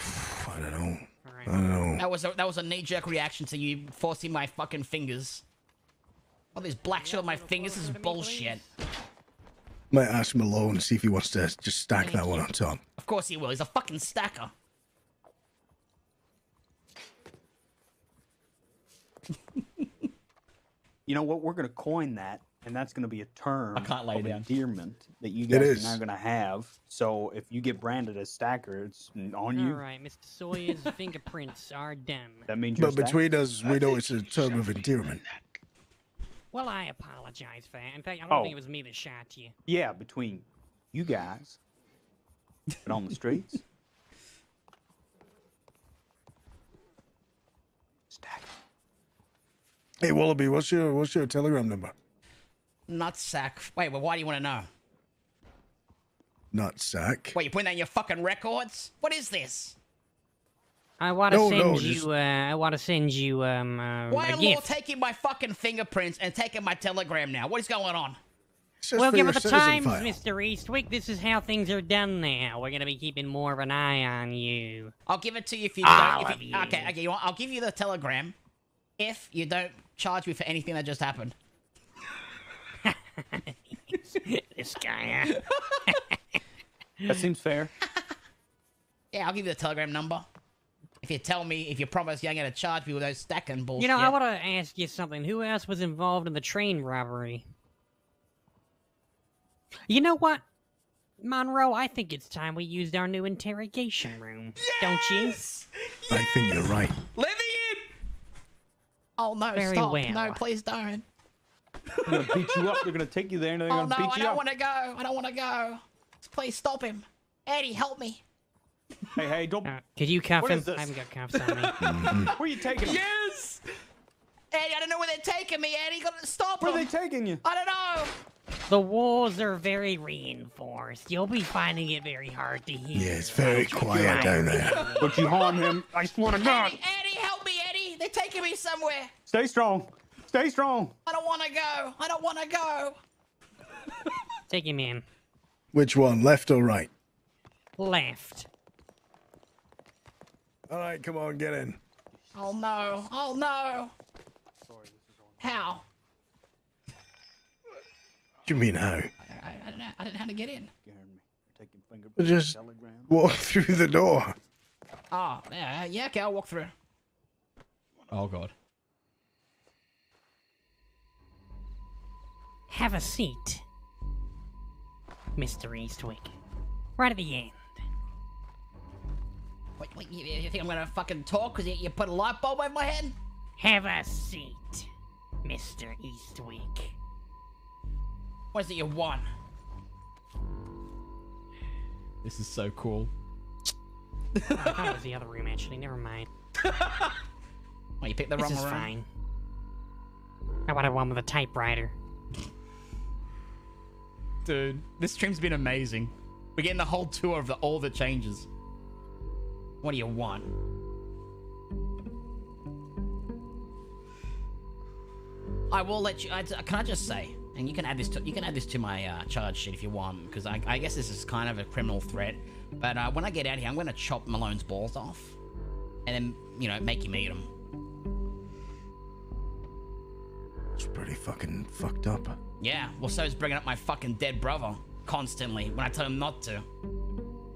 I don't know. All I don't know. That was a, that was a knee jerk reaction to you forcing my fucking fingers. All this black shit on my fingers this is bullshit. Might ask Malone and see if he wants to just stack that one on top. Of course he will. He's a fucking stacker. You know what? We're going to coin that, and that's going to be a term I can't lay of down. endearment that you guys is. are now going to have. So if you get branded as Stacker, it's on you. All right, Mr. Sawyer's fingerprints are done. That means you're But Stacker. between us, we know it's a term of endearment. Well, I apologize for that. In fact, I don't Oh. think it was me that shot you. Yeah, between you guys, but on the streets. Hey, Wallaby, what's your what's your telegram number? Nutsack. Wait, well, why do you want to know? Not sack. What, you putting that in your fucking records? What is this? I want to No, send no, you. just- Uh, I want to send you um uh, Why a are Law gift. taking my fucking fingerprints and taking my telegram now? What is going on? Well, given the times, Mr. Eastwick, this is how things are done now. We're gonna be keeping more of an eye on you. I'll give it to you if you All don't. If you, you. okay, okay. You want, I'll give you the telegram if you don't charge me for anything that just happened. this guy. huh? That seems fair. Yeah, I'll give you the telegram number. If you tell me, if you promise you ain't gonna charge me with those stacking bullshit. You know, I want to ask you something. Who else was involved in the train robbery? You know what, Monroe? I think it's time we used our new interrogation room. Don't you? I think you're right. Let me in. Oh no! Very stop! well. No, please don't. They're gonna beat you up. They're gonna take you there, and they're Oh gonna no! beat I don't want to go. I don't want to go. Please stop him. Eddie, help me. Hey, hey, don't. Uh, could you cuff him? I haven't got cuffs on me. Where are you taking them? Yes. Eddie, I don't know where they're taking me. Eddie, gotta stop Where are they taking you? I don't know. The walls are very reinforced. You'll be finding it very hard to hear. Yeah, it's very quiet down there. But you harm him. I swear to God. Eddie, Eddie, help me, Eddie. They're taking me somewhere. Stay strong. Stay strong. I don't want to go. I don't want to go. Take him in. Which one, left or right? Left. All right, come on, get in. Oh no. Oh no. How? What do you mean how? I, I, don't know. I don't know how to get in. Taking fingerprints. Just walk through the door. Oh, yeah, yeah, okay, I'll walk through. Oh god. Have a seat, Mr. Eastwick. Right at the end. Wait, wait, you, you think I'm gonna fucking talk because you, you put a light bulb over my head? Have a seat, Mr. Eastwick. What is it you want? This is so cool. I thought it was the other room, actually. Never mind. Well, you picked the this wrong is room. fine. I wanted one with a typewriter. Dude, this stream's been amazing. We're getting the whole tour of the, all the changes. What do you want? I will let you. I, can I just say, and you can add this to you can add this to my uh, charge sheet if you want, because I, I guess this is kind of a criminal threat. But uh, when I get out here, I'm going to chop Malone's balls off, and then you know make him eat them. It's pretty fucking fucked up. Yeah. Well, so is bringing up my fucking dead brother constantly when I tell him not to.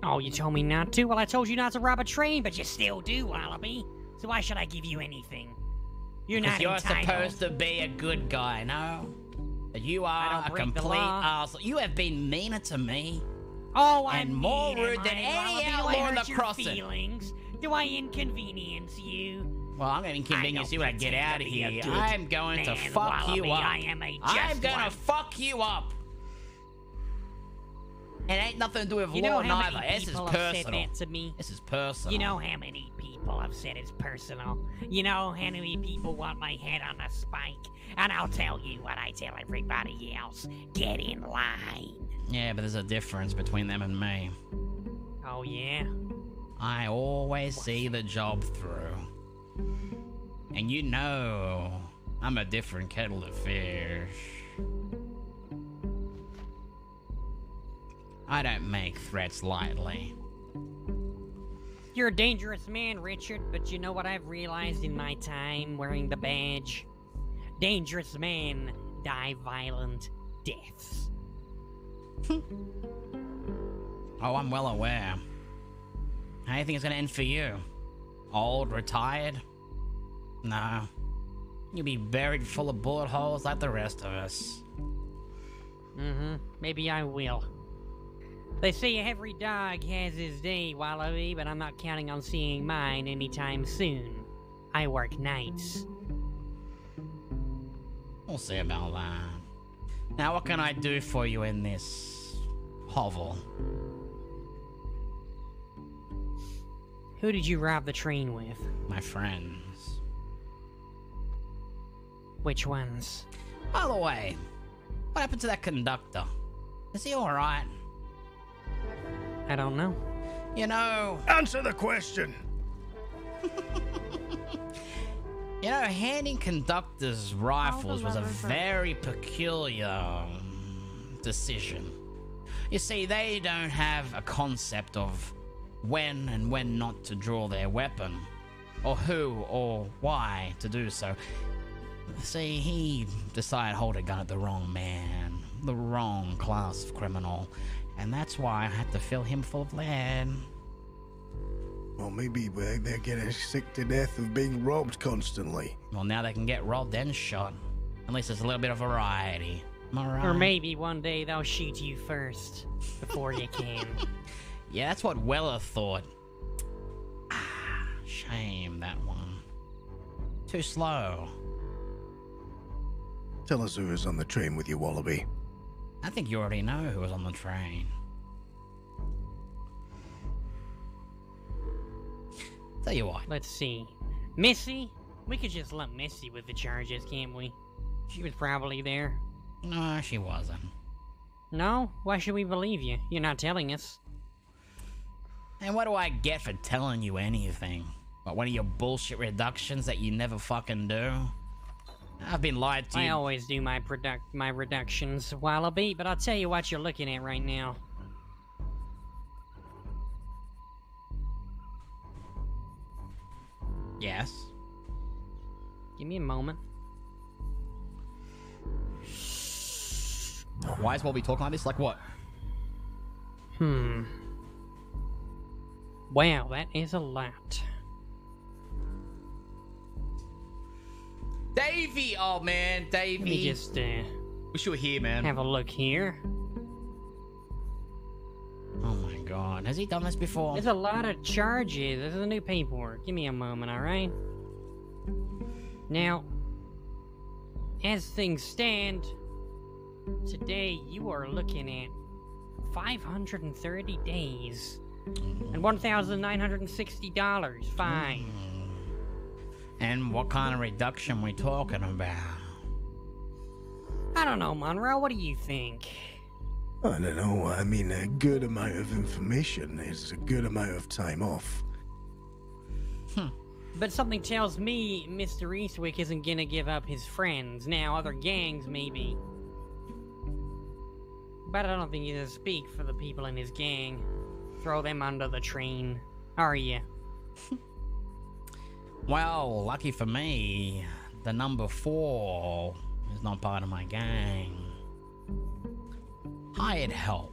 Oh, you told me not to? Well, I told you not to rob a train, but you still do, Wallaby. So why should I give you anything? You're Because not you're entitled. supposed to be a good guy, no? You are a complete asshole. You have been meaner to me. Oh, I'm and more mean, rude than I, any Wallaby? Do outlaw I in the hurt crossing. feelings? Do I inconvenience you? Well, I'm going to inconvenience you when I get out of here. I'm going to fuck you up. I am a I'm going to one. fuck you up. It ain't nothing to do with You know law how neither. many This is people have said personal. that to me? This is personal. You know how many people have said it's personal. You know how many people want my head on a spike. And I'll tell you what I tell everybody else. Get in line. Yeah, but there's a difference between them and me. Oh, yeah? I always see the job through. And you know, I'm a different kettle of fish. I don't make threats lightly. You're a dangerous man, Richard, but you know what I've realized in my time wearing the badge? Dangerous men die violent deaths. Oh, I'm well aware. How do you think it's gonna end for you? Old, retired? No. You'll be buried full of bullet holes like the rest of us. Mm-hmm. Maybe I will. They say every dog has his day, Wallaby, but I'm not counting on seeing mine anytime soon. I work nights. We'll see about that. Now, what can I do for you in this hovel? Who did you rob the train with? My friends. Which ones? By the way, what happened to that conductor? Is he alright? I don't know. You know. Answer the question. You know, handing conductors rifles was a very peculiar um, decision. You see, they don't have a concept of when and when not to draw their weapon, or who or why to do so. See, he decided to hold a gun at the wrong man, the wrong class of criminal, and that's why I had to fill him full of lead. Well, maybe they're they're getting sick to death of being robbed constantly. Well, now they can get robbed and shot. At least there's a little bit of variety. Am I right? Or maybe one day they'll shoot you first before you can. Yeah, that's what Weller thought. Ah, shame that one. Too slow. Tell us who was on the train with you, Wallaby. I think you already know who was on the train. Tell you what. Let's see. Missy? We could just lump Missy with the charges, can't we? She was probably there. No, she wasn't. No? Why should we believe you? You're not telling us. And what do I get for telling you anything? What, one of your bullshit reductions that you never fucking do? I've been lied to I you. always do my product my reductions, Wallaby, but I'll tell you what you're looking at right now. Yes. Give me a moment. Why is Wallaby talking like this? Like what? Hmm. Wow, that is a lot. Davey! Oh man, Davey. Let me just uh, Wish you were here, man. have a look here. Oh my god. Has he done this before? There's a lot of charges. This is the new paperwork. Give me a moment, alright? Now, as things stand, today you are looking at 530 days and $1,960 fine. Hmm. And what kind of reduction we talking about? I don't know, Monroe. What do you think? I don't know. I mean, a good amount of information is a good amount of time off. Hmm. But something tells me Mr. Eastwick isn't gonna give up his friends. Now, other gangs, maybe. But I don't think he's gonna speak for the people in his gang. Throw them under the train. Are you? Well, lucky for me, the number four is not part of my gang. Hired help.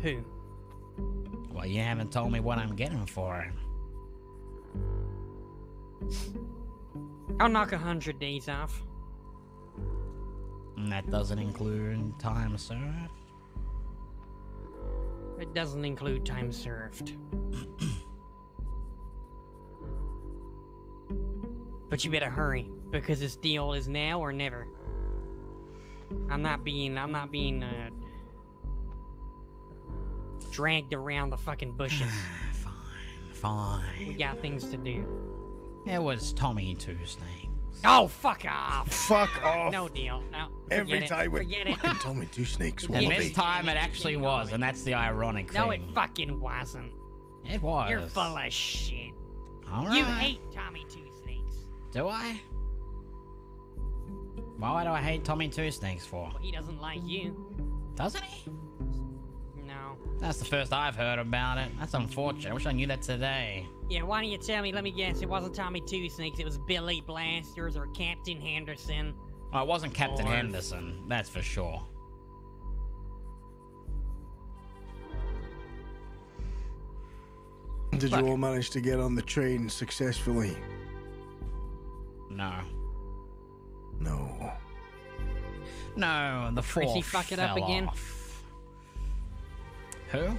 Who? Well, you haven't told me what I'm getting for it. I'll knock a hundred days off. And that doesn't include time served. It doesn't include time served. but you better hurry, because this deal is now or never. I'm not being, I'm not being, uh, dragged around the fucking bushes. Fine. Fine. We got things to do. It was Tommy Snakes. Oh, fuck off! Fuck off! No deal. No. Every forget it, time with Forget it. fucking Tommy Two Snakes, And this time it actually was, and that's the ironic No, thing. No, it fucking wasn't. It was. You're full of shit. All You hate Tommy Two Snakes. Do I? Why do I hate Tommy Two Snakes for? Well, he doesn't like you. Doesn't he? No. That's the first I've heard about it. That's unfortunate. I wish I knew that today. Yeah, why don't you tell me? Let me guess. It wasn't Tommy Two Snakes. It was Billy Blasters or Captain Henderson. Oh, it wasn't Captain Or- Henderson, that's for sure. Did you all manage to get on the train successfully? No. No. No, the fourth Chrissy fuck it up again? off. Who?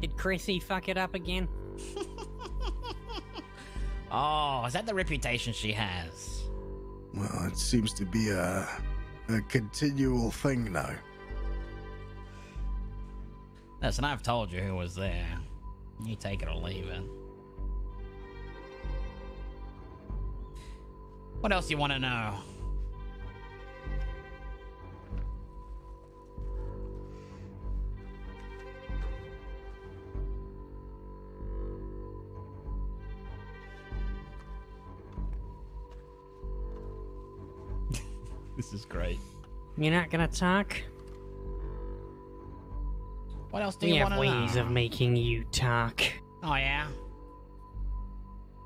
Did Chrissy fuck it up again? Oh, is that the reputation she has? Well, it seems to be a, a continual thing now. Listen, I've told you who was there. You take it or leave it. What else do you want to know? this is great. You're not gonna talk? What else do we you have want to know? ways of making you talk. Oh yeah.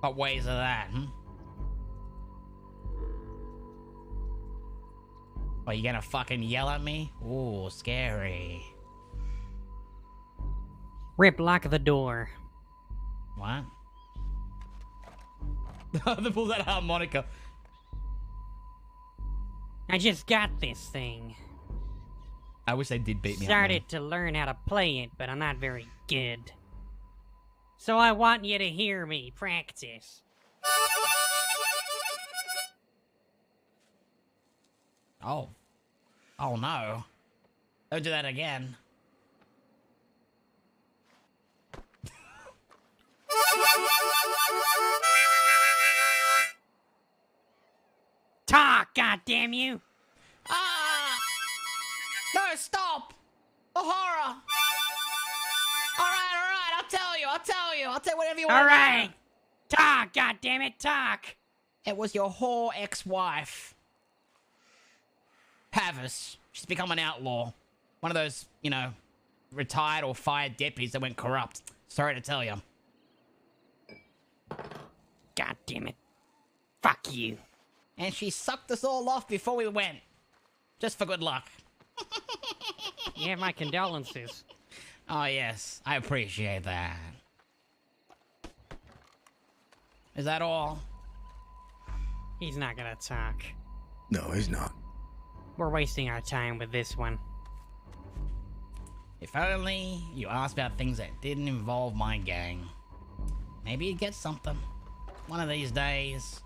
What ways are that? Hmm? Are you gonna fucking yell at me? Ooh, scary. Rip, lock the door. What? they pull that harmonica. I just got this thing. I wish they did beat me. up, Started to learn how to play it, but I'm not very good. So I want you to hear me practice. Oh. Oh no. Don't do that again. Talk, goddamn you! Ah! No, stop! The horror! Alright, alright, I'll tell you, I'll tell you, I'll tell you whatever you want. All right, talk, goddamn it, talk. It was your whore ex-wife. Pavis. She's become an outlaw. One of those, you know, retired or fired deputies that went corrupt. Sorry to tell you. God damn it. Fuck you. And she sucked us all off before we went. Just for good luck. You have my condolences. Oh, yes. I appreciate that. Is that all? He's not gonna talk. No, he's not. We're wasting our time with this one. If only you asked about things that didn't involve my gang. Maybe you'd get something. One of these days.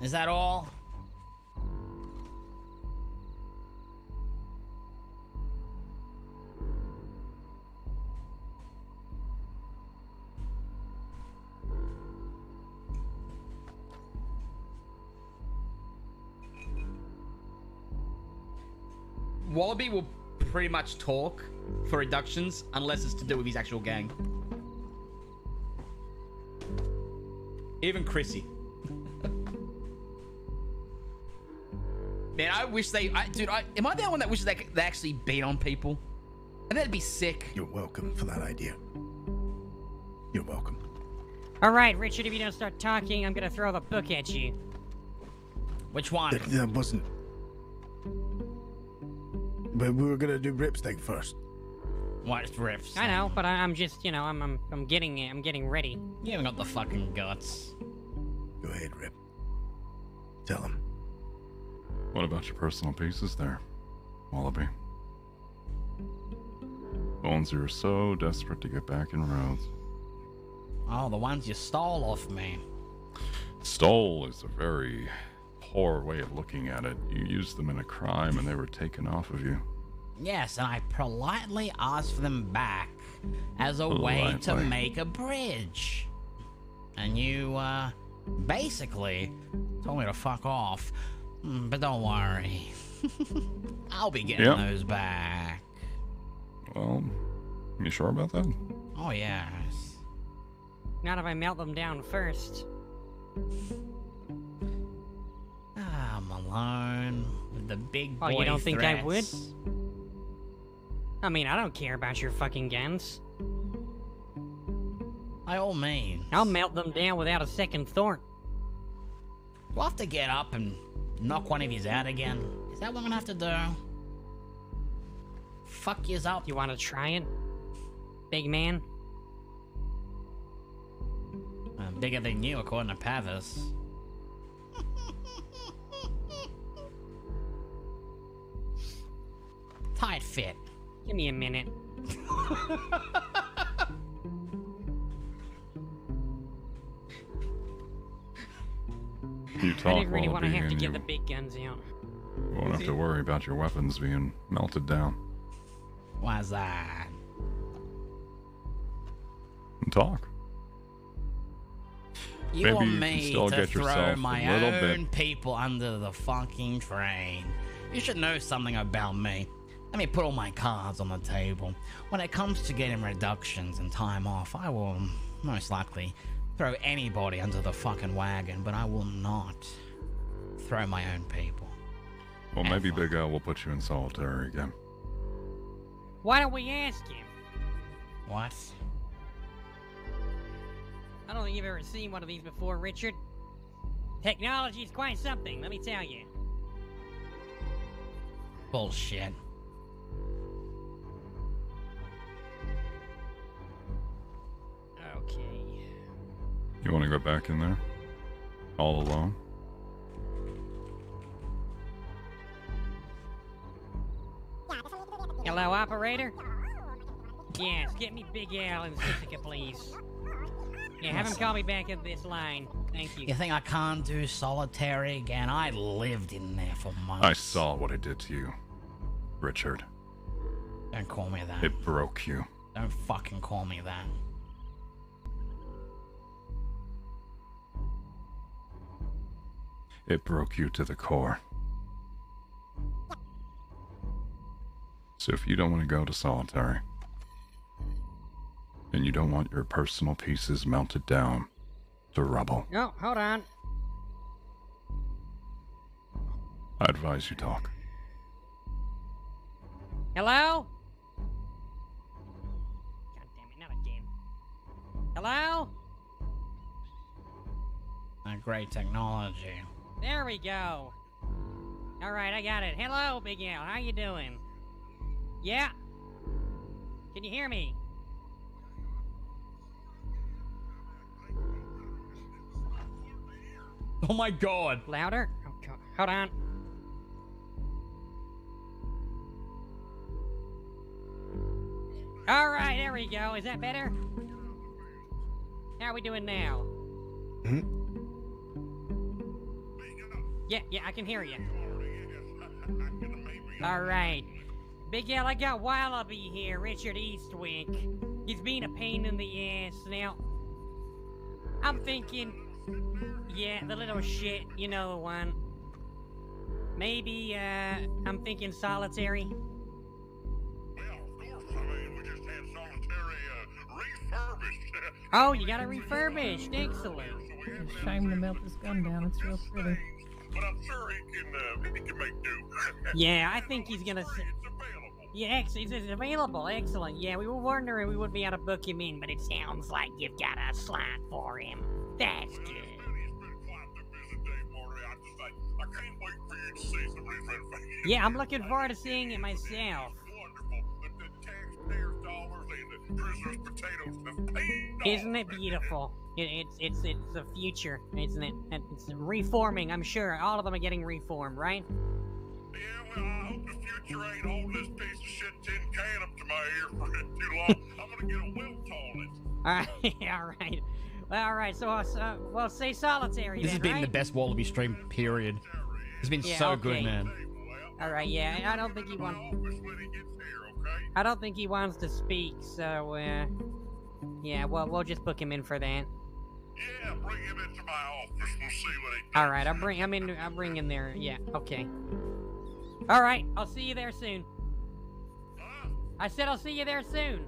Is that all? Wallaby will pretty much talk for reductions unless it's to do with his actual gang. Even Chrissy. Man, I wish they, I, dude. I, am I the only one that wishes they, they actually beat on people? And that'd be sick. You're welcome for that idea. You're welcome. All right, Richard, if you don't start talking, I'm gonna throw the book at you. Which one? That, that wasn't. But we were gonna do Ripstick first. What riffs? I know, but I, I'm just, you know, I'm, I'm, I'm getting it. I'm getting ready. You haven't got the fucking guts. Go ahead, Rip. Tell him. What about your personal pieces there, Wallaby? The ones you're so desperate to get back in Rhodes. Oh, the ones you stole off me. Stole is a very poor way of looking at it. You used them in a crime and they were taken off of you. Yes, and I politely asked for them back as a way to make a bridge. And you, uh, basically told me to fuck off. Mm, But don't worry. I'll be getting Yep. those back. Well, you sure about that? Oh, yes. Not if I melt them down first. Ah, Malone. With the big boy Oh, you don't think I would? I mean, I don't care about your fucking guns. By all means. I'll melt them down without a second thought. We'll have to get up and Knock one of his out again? Is that what I'm gonna have to do? Fuck yous up. You wanna try it? Big man? I'm bigger than you, according to Pavis. Tight fit. Give me a minute. You I talk didn't really want to have to being get you the big guns out. won't have to worry about your weapons being melted down. Why's that? And talk. You Maybe want you me still to get throw my little own bit- people under the fucking train. You should know something about me. Let me put all my cards on the table. When it comes to getting reductions and time off, I will most likely throw anybody under the fucking wagon, but I will not throw my own people. Well, maybe Big Al will put you in solitary again. Why don't we ask him? What? I don't think you've ever seen one of these before, Richard. Technology is quite something, let me tell you. Bullshit. Okay. You want to go back in there? All alone? Hello, operator? Yes, get me Big Al and Sisika, please. Yeah, have him call me back at this line. Thank you. You think I can't do solitary again? I lived in there for months. I saw what it did to you, Richard. Don't call me that. It broke you. Don't fucking call me that. It broke you to the core. So if you don't want to go to solitary, and you don't want your personal pieces melted down to rubble, No, hold on. I advise you talk. Hello? God damn it, not again. Hello? A great technology. There we go. All right, I got it. Hello, Big Al. How you doing? Yeah. Can you hear me? Oh my god. Louder? Oh, God. Hold on. All right, there we go. Is that better? How are we doing now? Hmm? Yeah, yeah, I can hear you. All right. Big Al, I got Wallaby here, Richard Eastwick. He's been a pain in the ass. Now, I'm thinking, yeah, the little shit, you know the one. Maybe, uh, I'm thinking solitary. Oh, you got it refurbished. Excellent. It's a shame to melt this gun down. It's real pretty. But I'm sure he can, uh, he can make do. Yeah, I think he's gonna. s- Yeah, ex- it's, it's available. Excellent. Yeah, we were wondering we would be able to book him in, but it sounds like you've got a slot for him. That's good. I can't wait for you to see some refund. Yeah, I'm looking forward to seeing it myself. Taxpayers' dollars and the prisoners' potatoes have paid off. Isn't it beautiful? It, it's it's it's the future, isn't it? It's reforming. I'm sure all of them are getting reformed, right? Yeah, well, I hope the future ain't holding this piece of shit tin can up to my ear for too long. I'm gonna get a wilt on it. All right, all right, well, all right. So, uh, so well, say solitary. This has then, been the best Wallaby stream, period. It's been Yeah, so okay. good, man. All right, yeah. I don't think he wants. I don't think he wants to speak. So, uh, yeah. Well, we'll just book him in for that. Yeah, bring him into my office. We'll see what he All right, I'll bring. I'm in. I'll bring him there. Yeah. Okay. All right. I'll see you there soon. I said I'll see you there soon.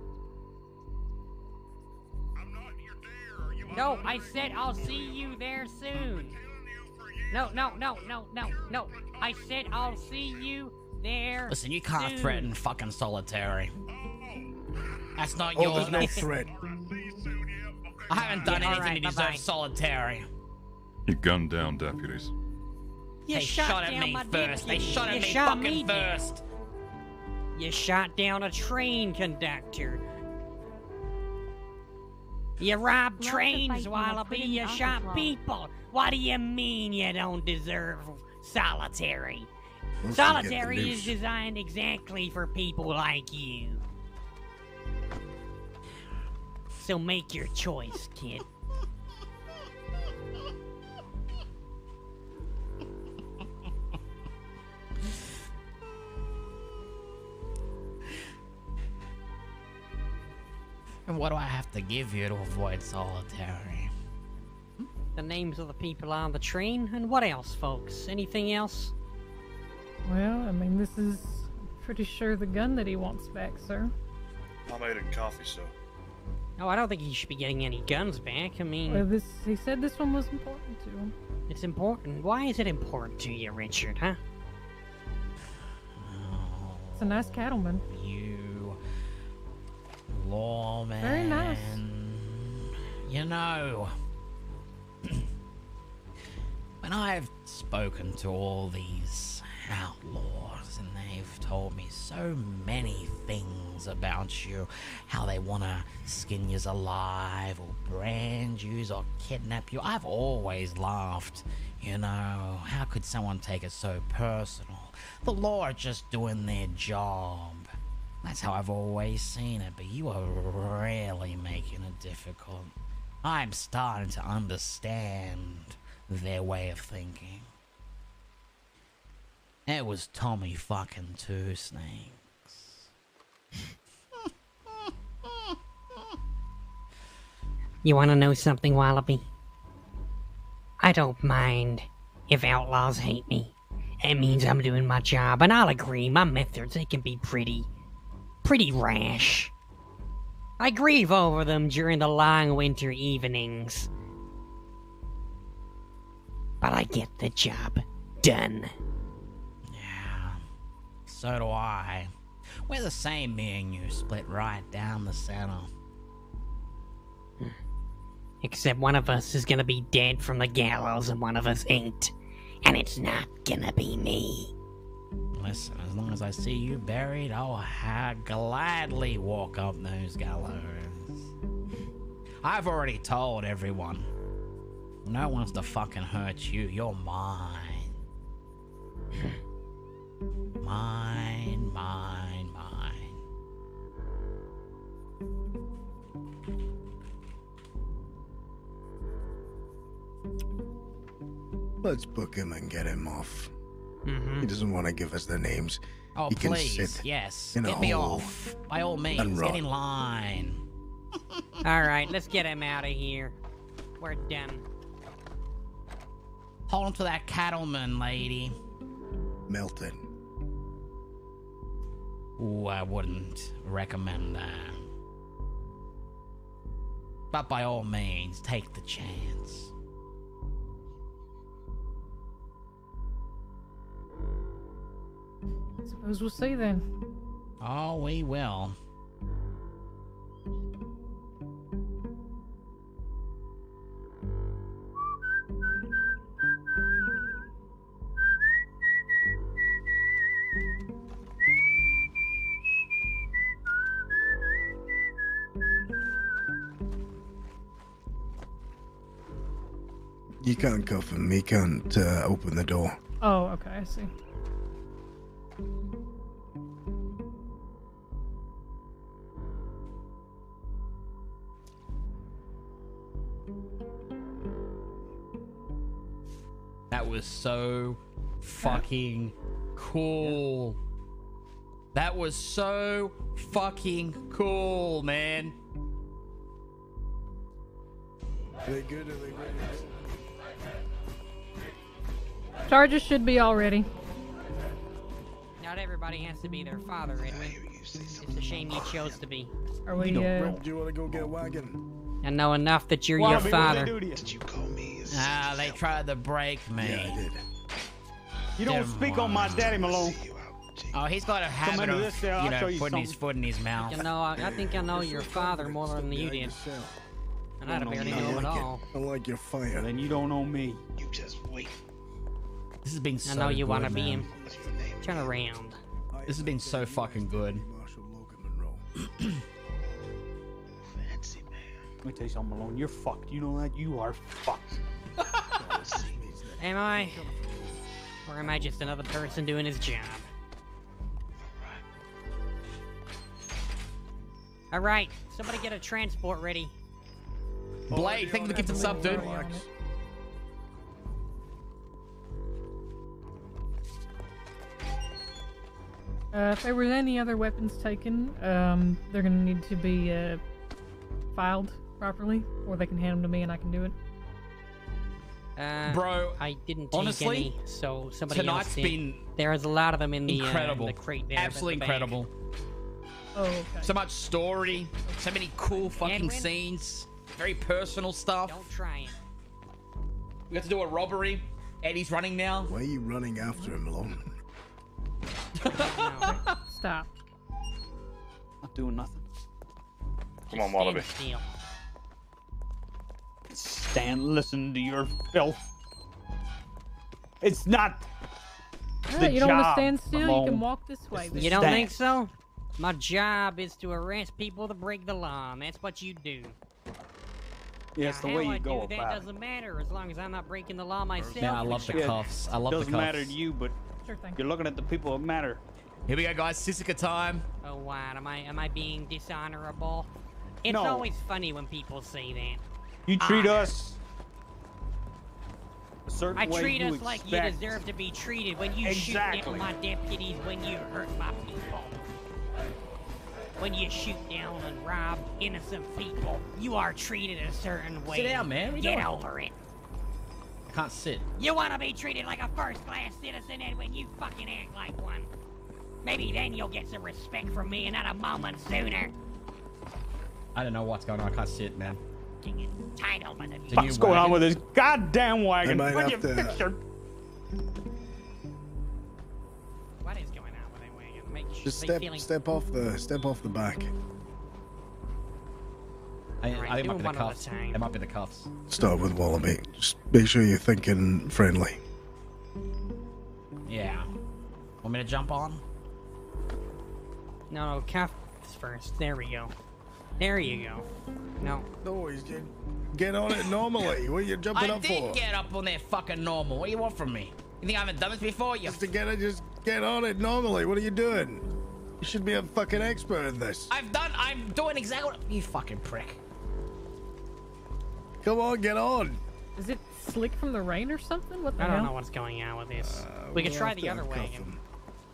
No, I said I'll see you there soon. No, no, no, no, no, no. I said I'll see you there. Listen, you can't soon. threaten fucking solitary. That's not Oh, your. there's no threat. I haven't done Yeah, anything right, to deserve bye-bye. solitary. You gunned down deputies. You They shot at me my first. They shot at You me shot fucking me first. You shot down a train conductor. You robbed Lots trains, fighting was Wallaby. put You shot office people. What do you mean you don't deserve solitary? Once you get the Solitary is designed exactly for people like you. So make your choice, kid. And what do I have to give you to avoid solitary? The names of the people on the train, and what else, folks? Anything else? Well, I mean, this is pretty sure the gun that he wants back, sir. I made it coffee, so. No, I don't think he should be getting any guns back. I mean, Well, this he said this one was important to him. it's important. Why is it important to you, Richard, huh? It's a nice cattleman. You lawman. Very nice. You know, when I've spoken to all these outlaws and they've told me so many things about you, how they want to skin you alive or brand you or kidnap you, I've always laughed. You know, how could someone take it so personal? The law are just doing their job. That's how I've always seen it, but you are really making it difficult. I'm starting to understand their way of thinking. It was Tommy fucking Two Snakes. You want to know something, Wallaby? I don't mind if outlaws hate me. It means I'm doing my job, and I'll agree, my methods, they can be pretty, pretty rash. I grieve over them during the long winter evenings. But I get the job done. Yeah, So do I. We're the same, me and you, split right down the center. Except one of us is gonna be dead from the gallows and one of us ain't. And it's not gonna be me. Listen, as long as I see you buried, I'll ha- gladly walk up those gallows. I've already told everyone. No one's to fucking hurt you. You're mine, mine, mine. Let's book him and get him off. Mhm. He doesn't want to give us the names. Oh, he can please, sit yes. in a Get me hole off. By all means, get in line. Alright, let's get him out of here. We're done. Hold on to that cattleman, lady. Melton. Ooh, I wouldn't recommend that. But by all means, take the chance. Suppose we'll see then. Oh, we will. You can't cuff him. He can't uh, open the door. Oh, okay, I see. That was so fucking cool. That was so fucking cool, man. Are they good? Are they ready? Charges should be all ready. Not everybody has to be their father, Edwin. It's a shame you chose to be. Are we, uh, Do you want to go get wagon? I know enough that you're your Wallaby, what'd father. you? Did you call me? Ah, they tried to break me. Yeah, I did. You don't Them speak on my daddy, Malone. Oh, he's got a habit into of, this there, I'll you know, show you putting his foot in his mouth. You know, I, I think I know your father more than you did. And I Don't know barely know him at I like it. all. I like your fire. Then you don't know me. You just wait. This has been so I know you want to be him. Turn around. This has been so fucking good. Let me tell you something, Malone. You're fucked. You know that? You are fucked. Am I? Or am I just another person doing his job? All right, somebody get a transport ready. Blade, thank you for the gifted sub, dude. Uh, if there was any other weapons taken, um, they're gonna need to be uh, filed properly, or they can hand them to me and I can do it. Uh, Bro, I didn't take honestly, any, so somebody tonight's else did. been There's a lot of them in the, uh, incredible. the crate there. Absolutely the incredible. Oh, okay. So much story, so many cool fucking Edwin? scenes, very personal stuff. Don't try it. We got to do a robbery. Eddie's running now. Why are you running after him, Lon? Stop. Not doing nothing. Come on, Wallaby. Still. Stand, listen to your filth. It's not. Yeah, the you don't want to stand still. You can walk this way. You don't think so? My job is to arrest people that break the law, and that's what you do. Yeah, it's the Now, way how you I go do that about it. doesn't matter as long as I'm not breaking the law myself. Yeah, I love the cuffs. I love the cuffs. doesn't matter to you, but Sure thing. you're looking at the people that matter. Here we go, guys. Sisika time. Oh, what? Am I am I being dishonorable? It's No. always funny when people say that. You ah, treat Honor. us a certain I way treat you us like you deserve to be treated when you shoot down my deputies, when you hurt my people. When you shoot down and rob innocent people, you are treated a certain way. Sit down, man. What are you Get doing? over it. I can't sit. You want to be treated like a first-class citizen, Edwin? You fucking act like one. Maybe then you'll get some respect from me, and not a moment sooner. I don't know what's going on. I can't sit, man. Entitlement of It's a you. new What's going on with this goddamn wagon? might When have you to- fix your- What is going on with that wagon? Make sure Just step feeling step off the step off the back. I, Alright, I think it do might be the one at cuffs. It might be the cuffs. Start with Wallaby. Just make sure you're thinking friendly. Yeah. Want me to jump on? No, no, cuffs first. There we go. There you go. No. No, he's get, get on it normally. What are you jumping I up did get up on there fucking normal. What do you want from me? You think I haven't done this before? You Just to get it, just get on it normally. What are you doing? You should be a fucking expert in this. I've done. I'm doing exactly what you fucking prick. Come on, get on. Is it slick from the rain or something? What the I hell? don't know what's going on with this. Uh, we could we'll try the other way. him.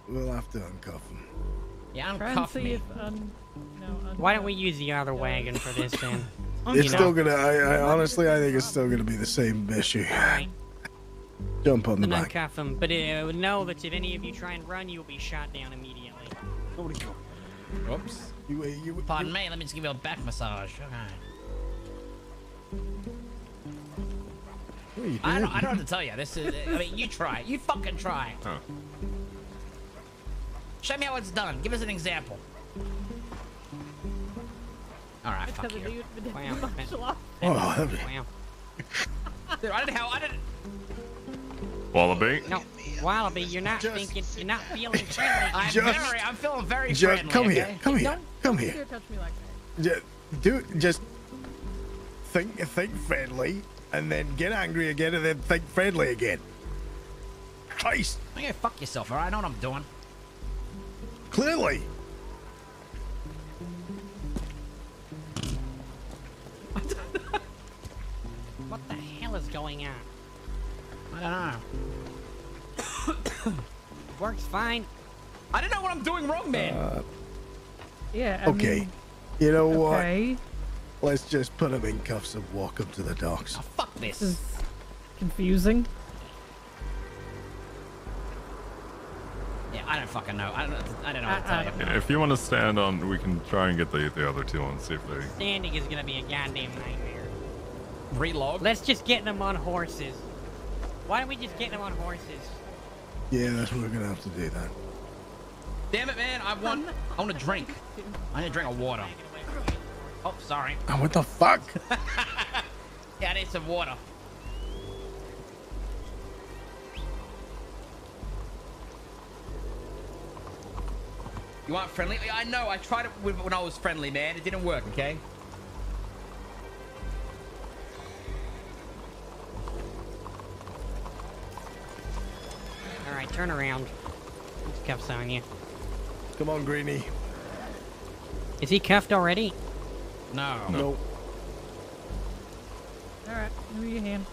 We'll have to uncuff him. Yeah, uncuff see me. if un, no, un- Why don't we use the other wagon for this then? It's You know. still gonna. I, I honestly, I think it's still gonna be the same issue. Jump on the Then back. uncuff him, but uh, know that if any of you try and run, you will be shot down immediately. Oops. You, you, Pardon me. Let me just give you a back massage. Okay. What are you I don't, I don't have to tell you. This is. I mean, you try. You fucking try. Huh. Show me how it's done. Give us an example. All right, fuck Because of you. you, Wow. Oh, that'd Wow. Dude, I didn't. How I didn't. Wallaby. No, Wallaby, you're not thinking, you're not feeling friendly. I'm Just- very. I'm feeling very Just friendly. come okay? here. Come here. Come Don't here. dare touch me like that. Just, do just think think friendly, and then get angry again, and then think friendly again. Christ, I'm fuck yourself. All right, I know what I'm doing. clearly. What the hell is going on? I don't know. Works fine. I don't know what I'm doing wrong, man. Uh, Yeah. I okay. mean, you know what? Let's just put him in cuffs and walk him to the docks. Oh, fuck this. This is confusing. Yeah, I don't fucking know. I don't. I don't know what to I- tell uh, uh, you. Yeah, If you want to stand on, we can try and get the the other two and see if they. Standing is gonna be a goddamn nightmare. Relog. Let's just get them on horses. Why don't we just get them on horses? Yeah, that's what we're gonna have to do then. Damn it, man! I want. I want a drink. I need a drink of water. Oh, sorry. Oh, what the fuck? Yeah, I need some water. You aren't friendly? I know. I tried it with, when I was friendly, man. It didn't work. Okay. Alright, turn around. He's cuffs on you. Come on, Greeny. Is he cuffed already? No. No. Alright, give me your hand.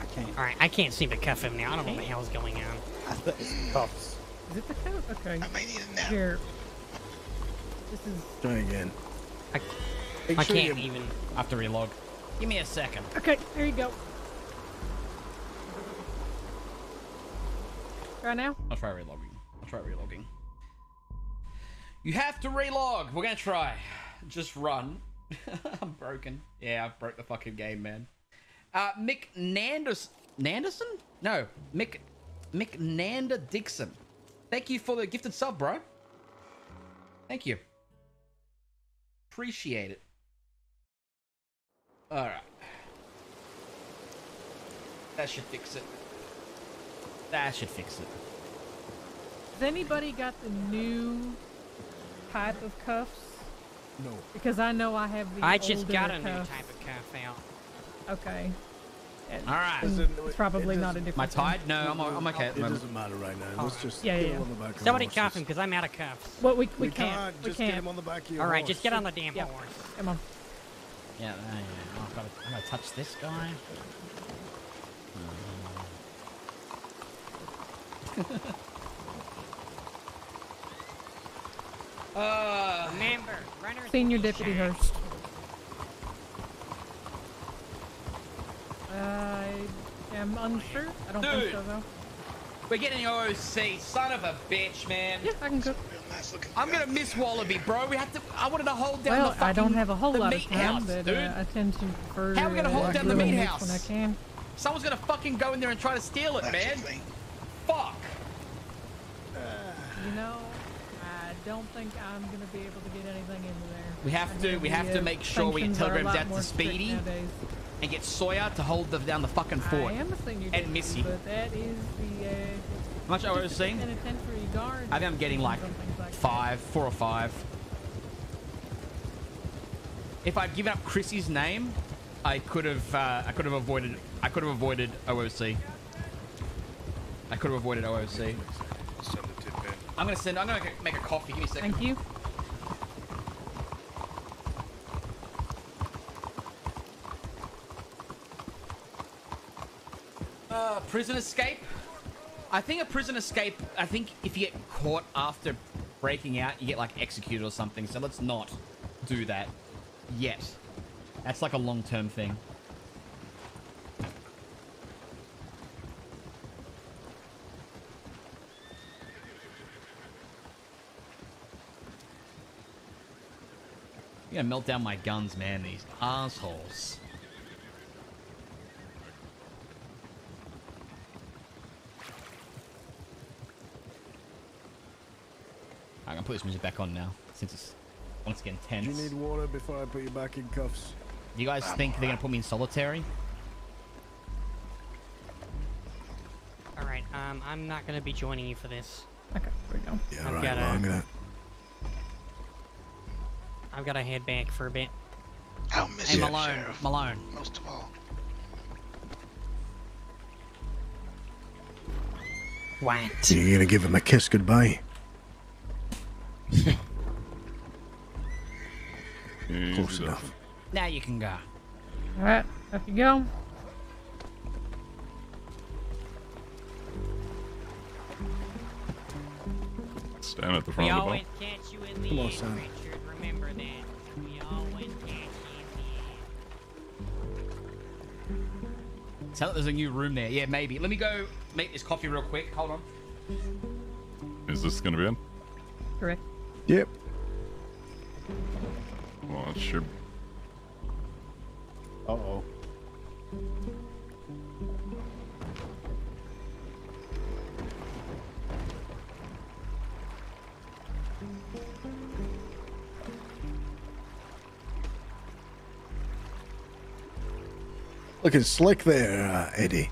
I can't. Alright, I can't seem to cuff him now. I don't know what the hell's going on. I thought cuffs. Is it the code? Okay. I may need it now. Here. This is. Try again. I, Make I sure can't you- even. I have to relog. Give me a second. Okay, there you go. Right now? I'll try relogging. I'll try relogging. You have to relog. We're gonna try. Just run. I'm broken. Yeah, I broke the fucking game, man. Uh, Mick Nanders Nanderson? No, Mick Mick Nander Dixon. Thank you for the gifted sub, bro. Thank you. Appreciate it. All right. That should fix it. That should fix it. Has anybody got the new type of cuffs? No. Because I know I have the I just got a new type of cuff out. Okay. All right. Then It's probably not a different Am I thing. tied? No, I'm, I'm okay at the It doesn't matter right now. Let's just Yeah, get yeah, him yeah. on the back Somebody the cuff him because I'm out of cuffs. Well, we, we, We can't. can't. We Just can't. get him on the back of your All right, horse. just get on the damn Yeah. horse. Come on. Yeah, uh, yeah. Oh, I've got to, I'm gonna touch this guy. uh, Remember, runners. Senior Deputy shy. Hurst. I am unsure. I don't think so, though. we're getting OOC, son of a bitch, man. Yeah, I can cook. I'm gonna miss Wallaby, bro. We have to. I wanted to hold down Well, the fucking, I don't have a whole lot of meat time, house, but dude. uh, I tend to prefer How are we gonna hold uh, down the meat house? when I can. Someone's gonna fucking go in there and try to steal it, man. Fuck. You know, I don't think I'm gonna be able to get anything into there. We have I to. We have to uh, make sure we get sanctions are a telegrams lot out to Speedy nowadays. And get Sawyer to hold the, down the fucking fort. I am a senior And deputy, Missy. but that is the uh, How much OOC? penitentiary guard. I think I'm getting like and things like that. five, four or five. If I'd given up Chrissy's name, I could have. Uh, I could have avoided. I could have avoided OOC. I could have avoided OOC. I'm gonna send. I'm gonna make a coffee. Give me a second. Thank you. Uh, prison escape. I think a prison escape. I think if you get caught after breaking out, you get like executed or something. So let's not do that yet. That's like a long-term thing. You're gonna melt down my guns, man. These assholes. I'm gonna put this music back on now, since it's once again tense. Do you need water before I put you back in cuffs? Do you guys think they're gonna put me in solitary? All right, um, I'm not gonna be joining you for this. Okay, there we go. Yeah, I've right. gotta- Well, I'm gonna. I've got to head back for a bit. I'll miss Hey, you, Malone, Sheriff. Malone. Most of all. What? You're gonna give him a kiss goodbye. Close enough. Now you can go. All right, off you go. Stand at the We front of the always boat. catch you in the Come on, son. Remember that. We always catch you in Tell it there's a new room there. Yeah, maybe. Let me go make this coffee real quick. Hold on. Is this gonna be in? Correct. Yep. Well, it should. Uh oh. Looking slick there, uh, Eddie.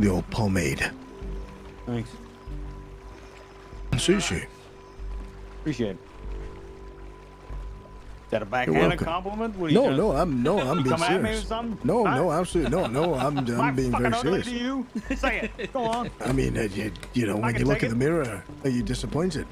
The old pomade. Thanks. Sushi. Appreciate it. that a You're backhanded compliment? What you No, trying- no, I'm no, I'm You being come at me serious. or something? No, Huh? no, absolutely no, no. I'm Am I I'm being fucking very ugly serious. to you? Say it. Go on. I mean, uh, you, you know, I when you look take in the mirror, are you disappointed?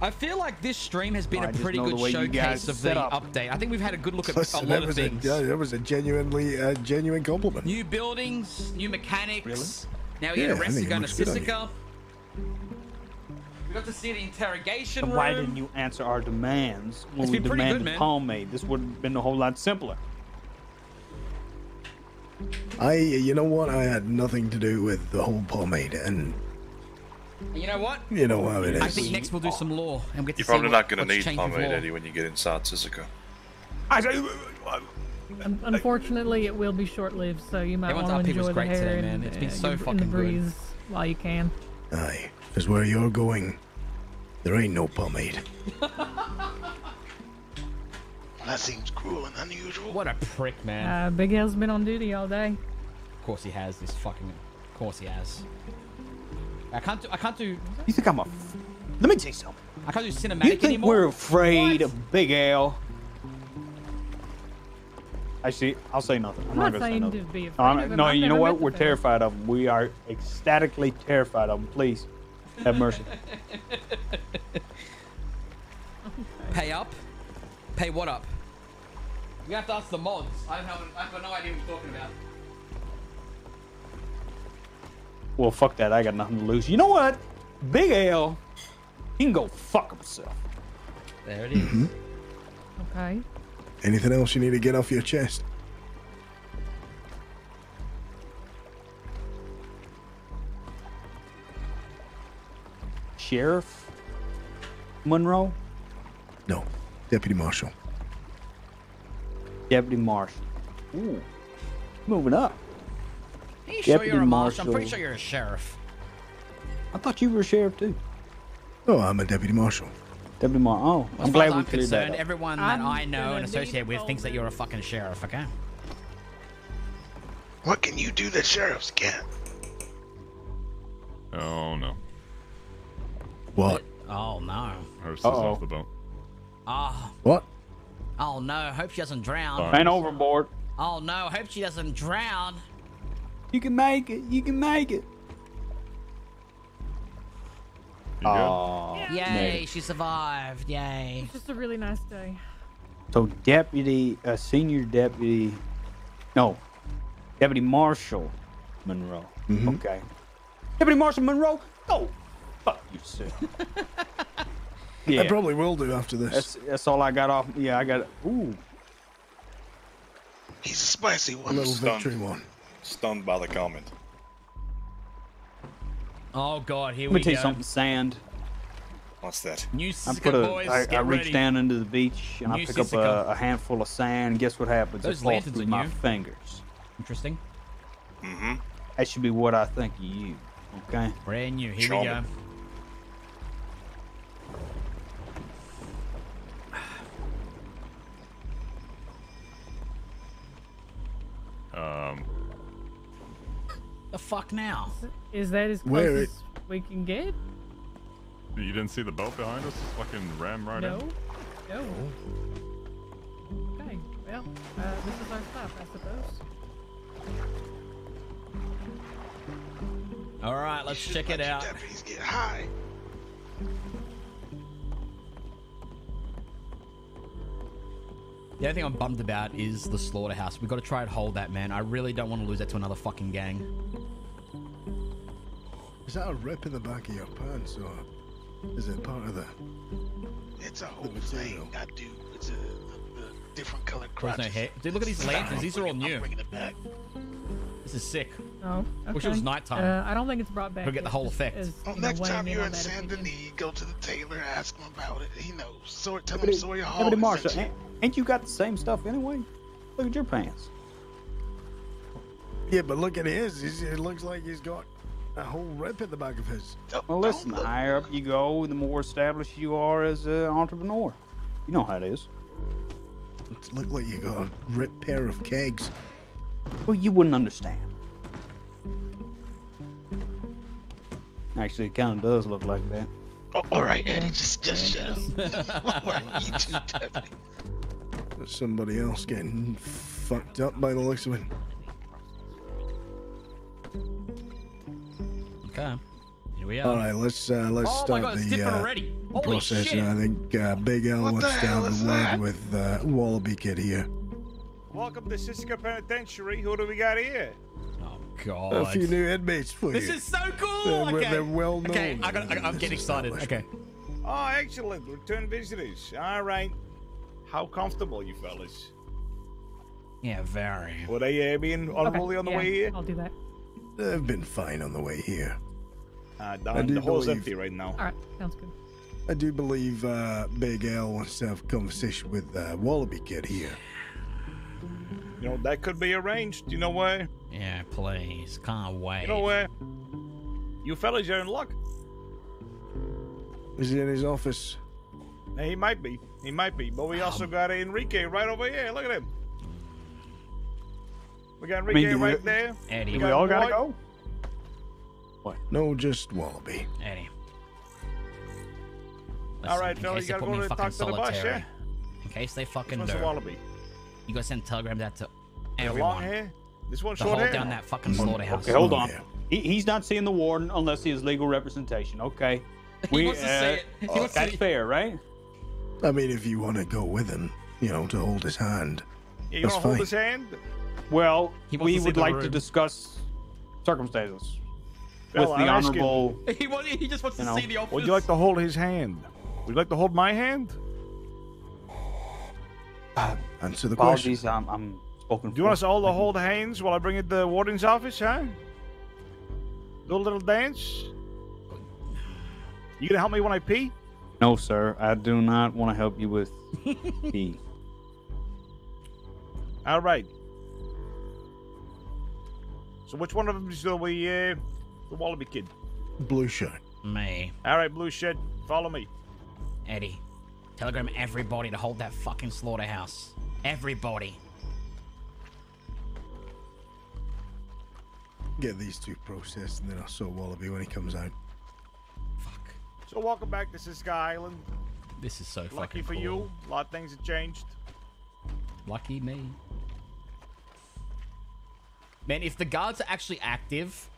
I feel like this stream has been I a pretty good showcase of the up. update. I think we've had a good look at Listen, a lot of was a, things. yeah, that was a genuinely uh, genuine compliment. New buildings, new mechanics. Now Yeah, you're I arrested going to looks We got to see the interrogation room. why didn't you answer our demands when It's we been pretty good, demanded man. pomade? This would have been a whole lot simpler. I, you know what? I had nothing to do with the whole pomade, and You know what? you know how it is. I think next we'll do some law and we get You're see probably what, not going to need changed pomade. Eddie, when you get inside Sisika. Un- Unfortunately, it will be short-lived, so you might Everyone's want to upkeep was enjoy the hair today, and, man. It's been so in the fucking good. breeze while you can. Aye, because where you're going, there ain't no pomade. That seems cruel and unusual. What a prick, man. Uh, Big L's been on duty all day. Of course he has. This fucking. Of course he has. I can't do. I can't do. You think I'm a? Let me tell you something. I can't do cinematic You think anymore. we're afraid of Big L? Actually, I'll say nothing. I'm, I'm not gonna say saying to be afraid No, I'm- of him. no, I've you know what? We're fella. terrified of him. We are ecstatically terrified of him. Please, have mercy. Pay up. Pay what up? You have to ask the mods. I have, I have no idea what you're talking about. well, fuck that. I got nothing to lose. You know what? Big L, he can go fuck himself. There it is. Mhm. Okay. Anything else you need to get off your chest? Sheriff Monroe, No, Deputy Marshal. Deputy Marshal. Ooh, moving up. Are you sure Deputy you're a marshal? I'm pretty sure you're a sheriff. I thought you were a sheriff too. No, I'm a Deputy Marshal. Deputy Marshal. Oh, As I'm far glad we I'm cleared that concerned, up. everyone that I'm I know and associate with thinks that you're a fucking sheriff, okay? What can you do that sheriffs can't? Oh no. What? Oh no. Hearse is Uh-oh. off the boat. Oh, What? oh no. Hope she doesn't drown. Fine. And overboard. Oh no. Hope she doesn't drown. You can make it. You can make it. You good? Oh, Yay, she survived. Yay. It's just a really nice day. So deputy, uh, senior deputy, no, deputy marshal Monroe. Mhm. Okay. Deputy Marshal Monroe, go fuck yourself. I yeah, probably will do after this. that's that's all I got off. Yeah, I got. Ooh, He's a spicy one. a one. little Stunned. victory one. Stunned by the comment. Oh god, here let me we tell you something. Sand. What's that? New I put a. boys, I, I reach ready. down into the beach and New I pick up a, a handful of sand. Guess what happens? Those it falls lanterns through my new. fingers. Interesting. Mm-hmm. That should be what I think of you. Okay. Brand new. Here Show we go. Um, The fuck now? Is that as close Where as we can get? you didn't see the boat behind us? Fucking ram right no. in. No. Okay. Well, uh, this is our stop, I suppose. All right, let's check it out. Deputies get high. The only thing I'm bummed about is the slaughterhouse. We've got to try and hold that, man. I really don't want to lose that to another fucking gang. Is that a rip in the back of your pants, or is it part of the? It's a whole thing. I do. It's a, a, a different colored There's crotches. no hair. Dude, look at these lanterns. These are all I'm new. Bringing it. This is sick. Oh, okay. Wish it was nighttime. Uh, I don't think it's brought back. We'll get the whole just effect. as, Well, you know, next time you're in that saint-denis go to the tailor, ask him about it. He knows. So tell him Deputy, Sawyer Hall. Deputy is Marshal, sent you. ain't, ain't you got the same stuff anyway? Look at your pants. Yeah, but look at his. He's, it looks like he's got a whole rip in the back of his. Well, listen, the higher up you go, the more established you are as an entrepreneur. You know how it is. It look like you got a ripped pair of kegs. Well, you wouldn't understand. Actually, it kind of does look like that. Oh, all right, Eddie, just just shut up. All right, you too, Deputy. There's somebody else getting fucked up by the looks of it. Okay. Here we are. All right, let's uh, let's Oh start God, the uh, process. shit. I think uh, Big L What wants the to have a word with uh, Wallaby Kid here. Welcome to Sisika Penitentiary. Who do we got here? Oh God. A few new inmates for This you. is so cool. They're, okay. they're well known. Okay, I got, I, in I'm getting excited. Okay. Oh, excellent. Return visitors. All right. How comfortable, you fellas? Yeah, very. Were they uh, being unruly on the yeah, way here? I'll do that. They've been fine on the way here. Uh, I down, do the hall's believe- empty right now. All right, sounds good. I do believe uh, Big L wants to have a conversation with uh, Wallaby Kid here. You know, that could be arranged. You know where? Yeah, please. Can't wait. You know where? You fellas are in luck. Is he in his office? Hey, He might be. He might be. But we um. also got Enrique right over here. Look at him. We got Enrique do we- right there. Eddie. We We all gotta go? What? No, just Wallaby. Eddie. All right, in case you they gotta put me go in to fucking talk to the boss, solitary. yeah? In case they fucking one's do. a wallaby. You gotta send Telegram that to The long everyone. hair. This one To short hold hair. down that fucking slaughterhouse. Okay, hold on. He, he's not seeing the warden unless he has legal representation. Okay. He wants to uh, say it. He oh, wants to that's see- fair, right? I mean, if you want to go with him, you know, to hold his hand, You that's gonna hold his hand? Well, we would the like to discuss circumstances Well, with the I'm asking- honorable. He, wa- he just wants to know, see the office. Would you like to hold his hand? Would you like to hold my hand? Answer the question. Apologies, I'm, I'm spoken Do you want us all to hold hands while I bring it to the warden's office, huh? Do a little dance? You gonna help me when I pee? No, sir. I do not want to help you with pee. All right. So which one of them is the we, uh, the Wallaby kid? Blue shirt. Me. All right, blue shit. Follow me. Eddie. Telegram everybody to hold that fucking slaughterhouse. Everybody. Get these two processed, and then I'll show Wallaby when he comes out. Fuck. So welcome back to Sisika Island. This is so Lucky fucking Lucky for cool. you, a lot of things have changed. Lucky me. Man, if the guards are actually active,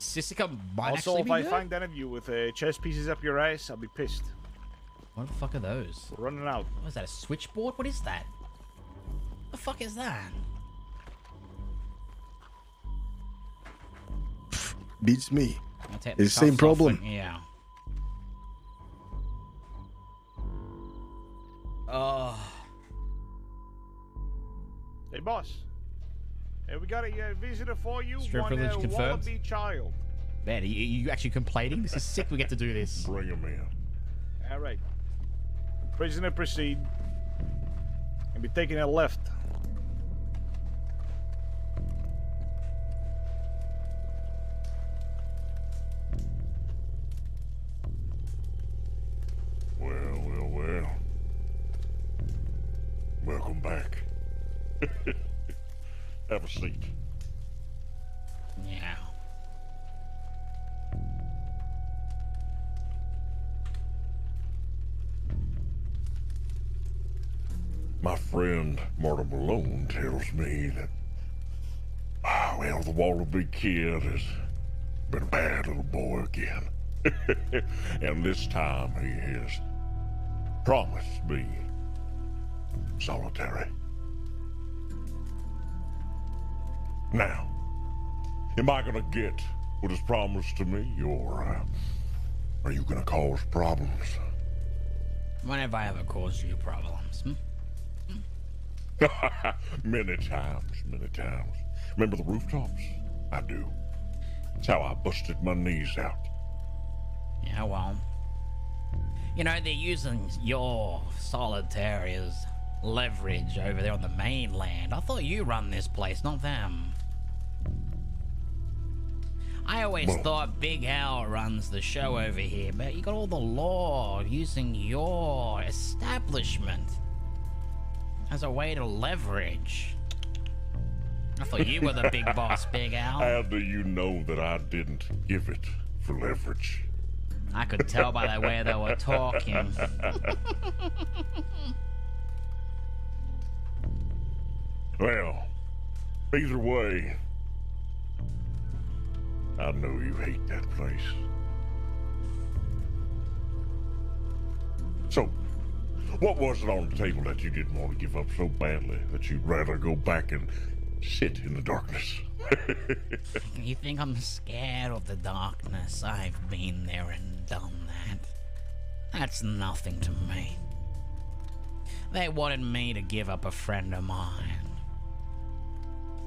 Sisika might also, actually be Also, if I good. find any of you with uh, chest pieces up your ass, I'll be pissed. What the fuck are those? We're running out. What is that? A switchboard? What is that? The fuck is that? Beats me. It's the same problem. and- yeah. Oh. Hey, boss. Hey, we got a uh, visitor for you. Strip one privilege uh, confirmed. wallaby child. Man, are you, are you actually complaining? This is sick. We get to do this. Bring him in. All right. Prisoner, proceed. And be taking a left. Well, well, well. Welcome back. Have a seat. Yeah. My friend Mortimer Malone tells me that, ah, well, the Wallaby Kid has been a bad little boy again. and this time he has promised me solitary. Now, am I gonna get what is promised to me, or uh, are you gonna cause problems? Whenever I ever cause you problems. Hmm? many times, many times. Remember the rooftops? I do. That's how I busted my knees out. Yeah, well. You know, they're using your solitary as leverage over there on the mainland. I thought you run this place, not them. I always Well- thought Big Al runs the show over here, but you got all the law using your establishment as a way to leverage. I thought you were the big boss, Big Al. How do you know that I didn't give it for leverage? I could tell by the way they were talking. Well, either way, I know you hate that place. So, what was it on the table that you didn't want to give up so badly that you'd rather go back and sit in the darkness? You think I'm scared of the darkness? I've been there and done that. That's nothing to me. They wanted me to give up a friend of mine.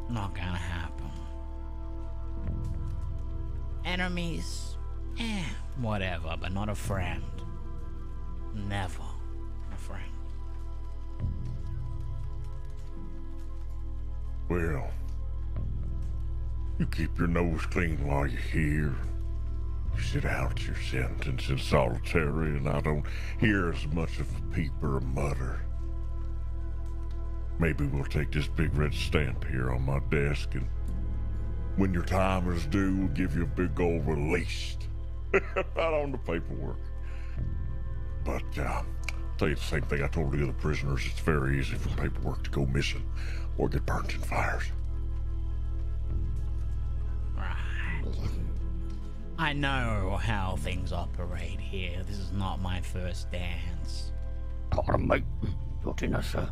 Not gonna happen. Enemies? Eh, whatever, but not a friend. Never Well, you keep your nose clean while you're here. You sit out your sentence in solitary, and I don't hear as much of a peep or a mutter. Maybe we'll take this big red stamp here on my desk, and when your time is due, we'll give you a big old released. right on the paperwork. But, uh, I'll tell you the same thing I told the other prisoners. It's very easy for paperwork to go missing or get burnt in fires. Right. I know how things operate here. This is not my first dance. Pardon me, your dinner, sir.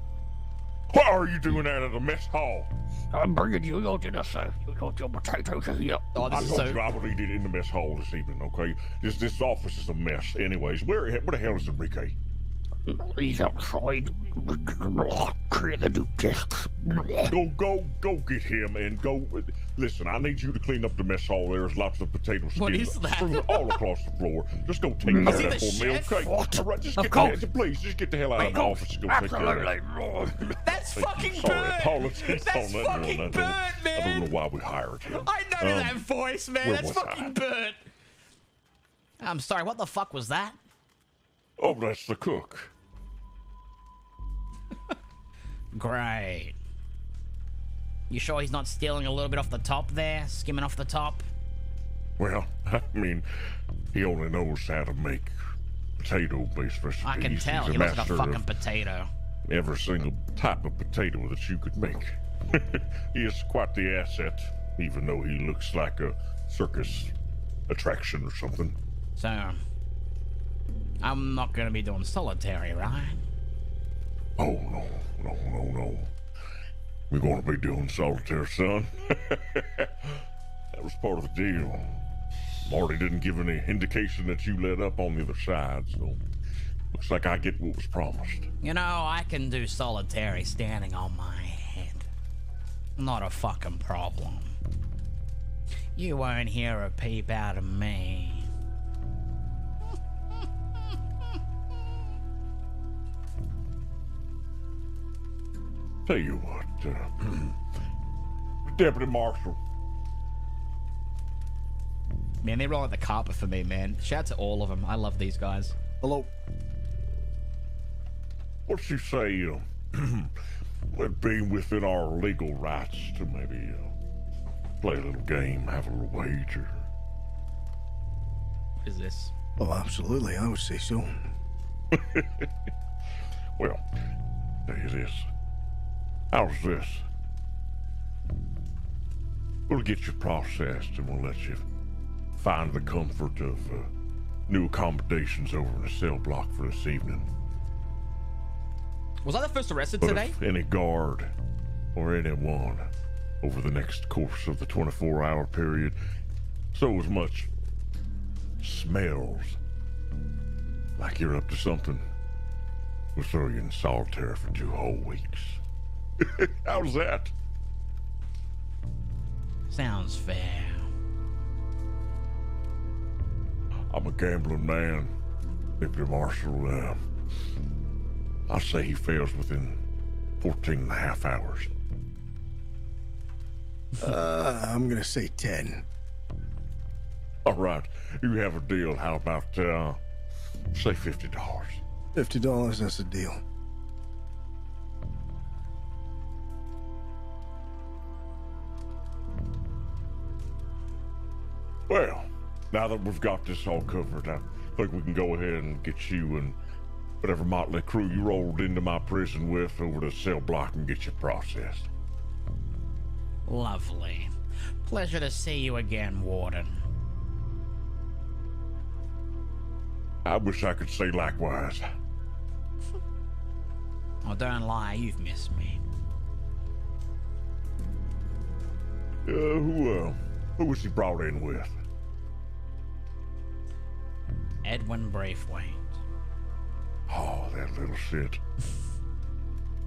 Why are you doing that at the mess hall? I'm bringing you your dinner, sir. You got your potatoes here. Oh, I told you I would eat it in the mess hall this evening, okay? This this office is a mess. Anyways, where where the hell is Enrique? He's outside. Clear the new desks. Go go go get him and go. Listen, I need you to clean up the mess hall. There's lots of potato skins What is that? strewn all across the floor. Just go take care of that for me, okay? What? All right, just Of get course. the, please just get the hell out of Of the course. office and go take care of that. That's fucking Sorry, Bert! apologies That's on that fucking one. I Bert, don't, I don't know why we hired him. I know Um, that voice, man. That's was I? fucking Bert. I'm sorry, what the fuck was that? Oh, that's the cook. Great. You sure he's not stealing a little bit off the top there? Skimming off the top? Well, I mean, he only knows how to make potato-based recipes. I can tell. He's He looks like a fucking potato. every single type of potato that you could make. he is quite the asset, even though he looks like a circus attraction or something. So, I'm not gonna be doing solitary, right? Oh no, no, no, no. We're gonna be doing solitaire, son. that was part of the deal. Marty didn't give any indication that you let up on the other side, so looks like I get what was promised. You know, I can do solitary standing on my head. Not a fucking problem. You won't hear a peep out of me. Tell you what, uh, Deputy Marshal, Man, they're out the carpet for me, man. Shout out to all of them. I love these guys. Hello. what you say, uh, would be within our legal rights to maybe uh, play a little game, have a little wager? What is this? Oh, absolutely. I would say so. Well, tell you this. How's this? We'll get you processed and we'll let you find the comfort of uh, new accommodations over in the cell block for this evening. Was I the first arrested But today? any guard or anyone over the next course of the 24 hour period so as much smells like you're up to something, we'll throw you in solitary for two whole weeks. How's that? Sounds fair. I'm a gambling man, Deputy Marshal. Uh, I'll say he fails within 14 and a half hours. Uh, I'm gonna say ten. All right, you have a deal. How about, uh, say $50? Fifty dollars. That's a deal. Well, now that we've got this all covered, I think we can go ahead and get you and whatever motley crew you rolled into my prison with over to the cell block and get you processed. Lovely. Pleasure to see you again, Warden. I wish I could say likewise. well, don't lie, you've missed me. Uh, who, uh, who was he brought in with? Edwin Braithwaite. Oh, that little shit.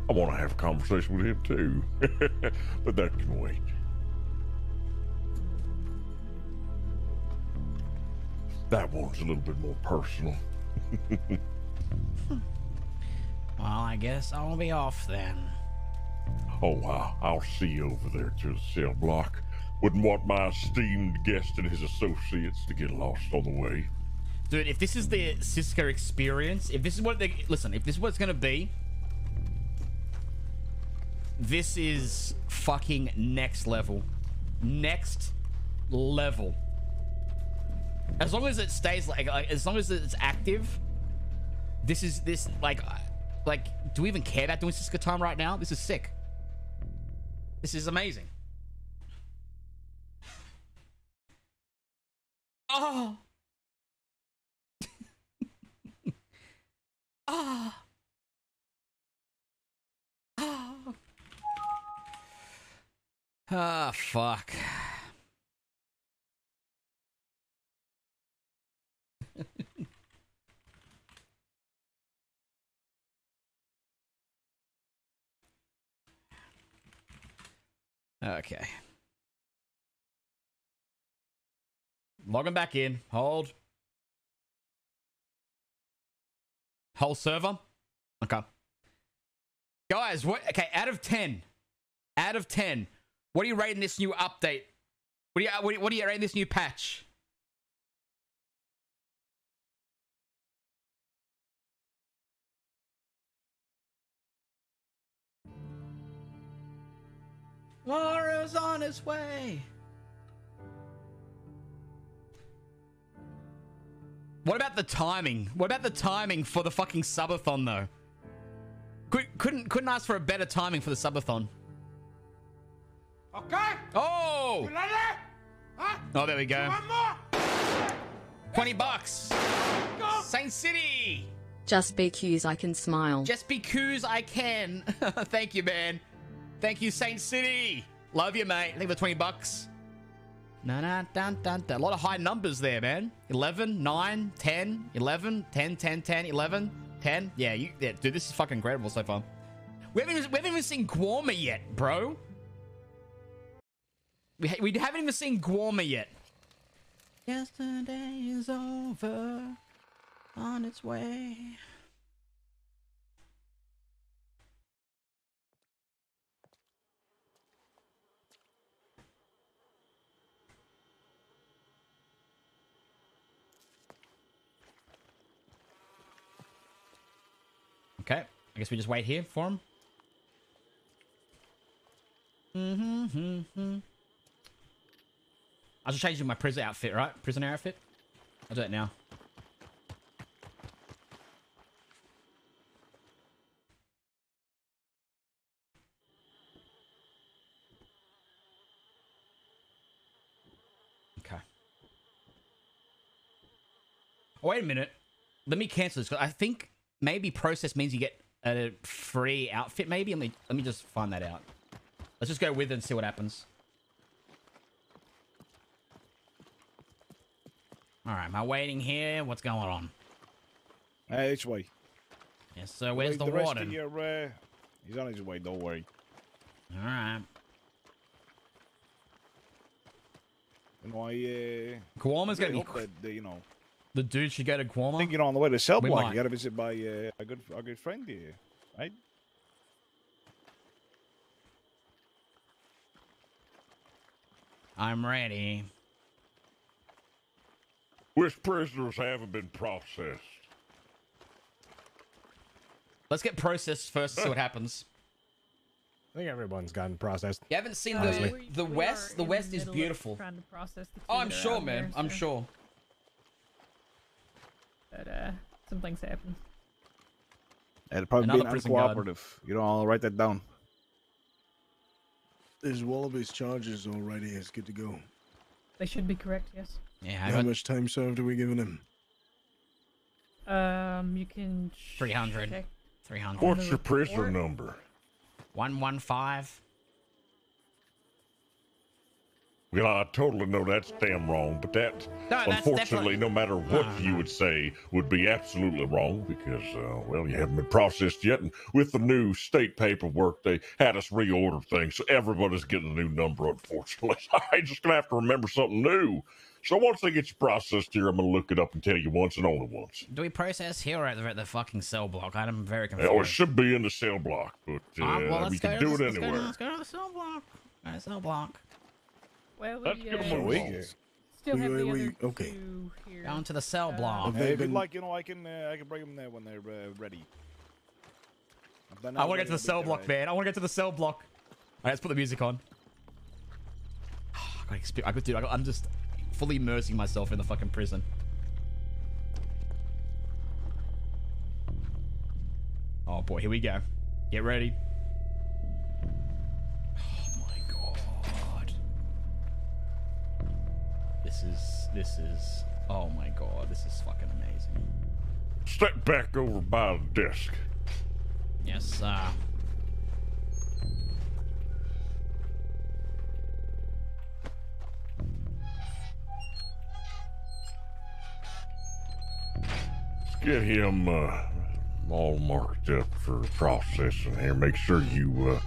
I want to have a conversation with him too, but that can wait. That one's a little bit more personal. Well, I guess I'll be off then. Oh, wow. I'll see you over there to the cell block. Wouldn't want my esteemed guest and his associates to get lost on the way. Dude, if this is the Sisika experience, if this is what they listen, if this is what it's gonna be, this is fucking next level. Next level. As long as it stays like, like as long as it's active, this is this like like do we even care about doing Sisika time right now? This is sick. This is amazing. Oh. Ah. Ah. Ah, fuck. okay. Logging back in. Hold. Whole server? Okay. Guys, what okay, out of 10. Out of 10. What are you rating this new update? What are you what are you- rating this new patch? Laura's on his way. What about the timing? What about the timing for the fucking subathon though? Could, couldn't couldn't ask for a better timing for the subathon. Okay? Oh! You ready? Huh? Oh, there we go. One more. 20 bucks. Saint City. Just because I can smile. Just be because I can. Thank you, man. Thank you, Saint City. Love you, mate. Leave the 20 bucks. Na na dun dun dun. A lot of high numbers there, man. 11, 9, 10, 11, 10, 10, 10, 11, 10. Yeah, you, yeah, dude, this is fucking incredible so far. We haven't even, we haven't even seen Guarma yet, bro. We, ha- we haven't even seen Guarma yet. Yesterday is over. On its way. Okay. I guess we just wait here for him. Mm-hmm. hmm. I just changed my prison outfit, right? Prisoner outfit. I'll do it now. Okay. Oh, wait a minute. Let me cancel this. I think maybe process means you get a free outfit. Maybe let me let me just find that out. Let's just go with it and see what happens. All right, am I waiting here? What's going on? Hey, this way. Yes, sir. Where's Leave the, rest warden? Your, uh, he's on his way. Don't worry. All right. Know, I. Uh, Guarma's gonna be that, you know. The dude should go to Guarma. I think you know on the way to cell We block, you got to visit by uh, a good a good friend here, right? I'm ready. Which prisoners haven't been processed? Let's get processed first. See what happens. I think everyone's gotten processed. You haven't seen honestly. the the We west. The in west is beautiful. Trying to process the Oh, I'm two that are sure, out man. there, I'm sure. But uh, some things happen. It'll probably Another be prison guard. uncooperative. You know, I'll write that down. There's Wallaby's charges already. It's good to go. They should be correct, yes. Yeah, How much time served are we giving him? Um, you can. Three hundred. Three hundred. What's your prisoner number? 115. Well, I totally know that's damn wrong, but that, No, unfortunately, definitely- no matter what No, you would say, would be absolutely wrong because, uh, well, you haven't been processed yet, and with the new state paperwork, they had us reorder things, so everybody's getting a new number, unfortunately. I'm just gonna have to remember something new. So once they get you processed here, I'm gonna look it up and tell you once and only once. Do we process here or at the, at the fucking cell block? I'm very confused. Oh, it should be in the cell block, but uh, Ah, well, we can do the- it let's go to- anywhere. Let's go to the cell block. To the cell block. Well, Let's we, give 'em uh, a week. Still have We- the we- other okay. two here. Down to the cell block. Hey, if you'd like, you know, I can uh, I can bring them there when they're uh, ready. I want to get to the cell block, right? man. I want to get to the cell block. All right, let's put the music on. I got expe- I got, dude, I got, I'm just fully immersing myself in the fucking prison. Oh boy, here we go. Get ready. This is this is oh my god, this is fucking amazing. Step back over by the desk. Yes, sir. Let's get him uh, all marked up for processing here. Make sure you uh,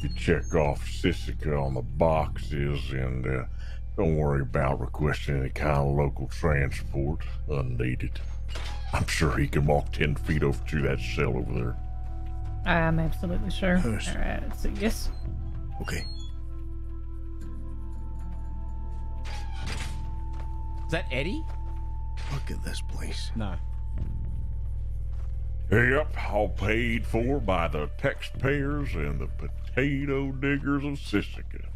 you check off Sisika on the boxes and uh, don't worry about requesting any kind of local transport unneeded. I'm sure he can walk 10 feet over to that cell over there. I'm absolutely sure. All Yes. right, let's. Yes. Okay. Is that Eddie? Look at this place. No. Yep, all paid for by the taxpayers and the potato diggers of Sisika.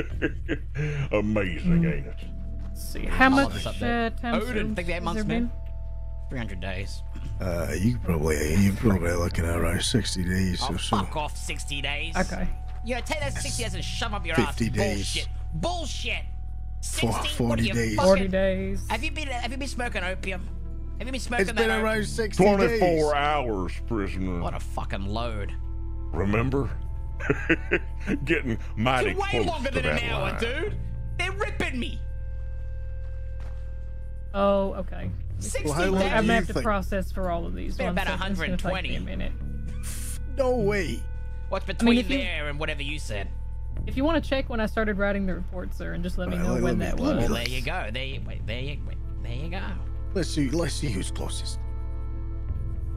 Amazing, ain't it? Let's see. How much uh, time Odin, served think they had has months, there man. been? 300 days. Uh, you probably you probably looking at around sixty days Oh, or so. fuck off 60 days. Okay. You take that 60 days and shove up your 50 ass. days. Bullshit. Bullshit. 60? Four- what are 40 you days. fucking- 40 days. Have you been Have you been smoking opium? Have you been smoking It's that been opium? around sixty 24 days. hours, prisoner. What a fucking load. Remember? Getting mighty It's way longer to than an hour, line. dude. They're ripping me. Oh, okay. 60 Well, how long days. do I'm gonna have to think? process for all of these. Been One about second, it's take 120. me a minute. No way. What's between if you- there and whatever you said? If you want to check when I started writing the report, sir, and just let me Alright, know let- when let that me- let me was. Well, there you go. There you, wait, there you, wait, there you go. Let's see. Let's see who's closest.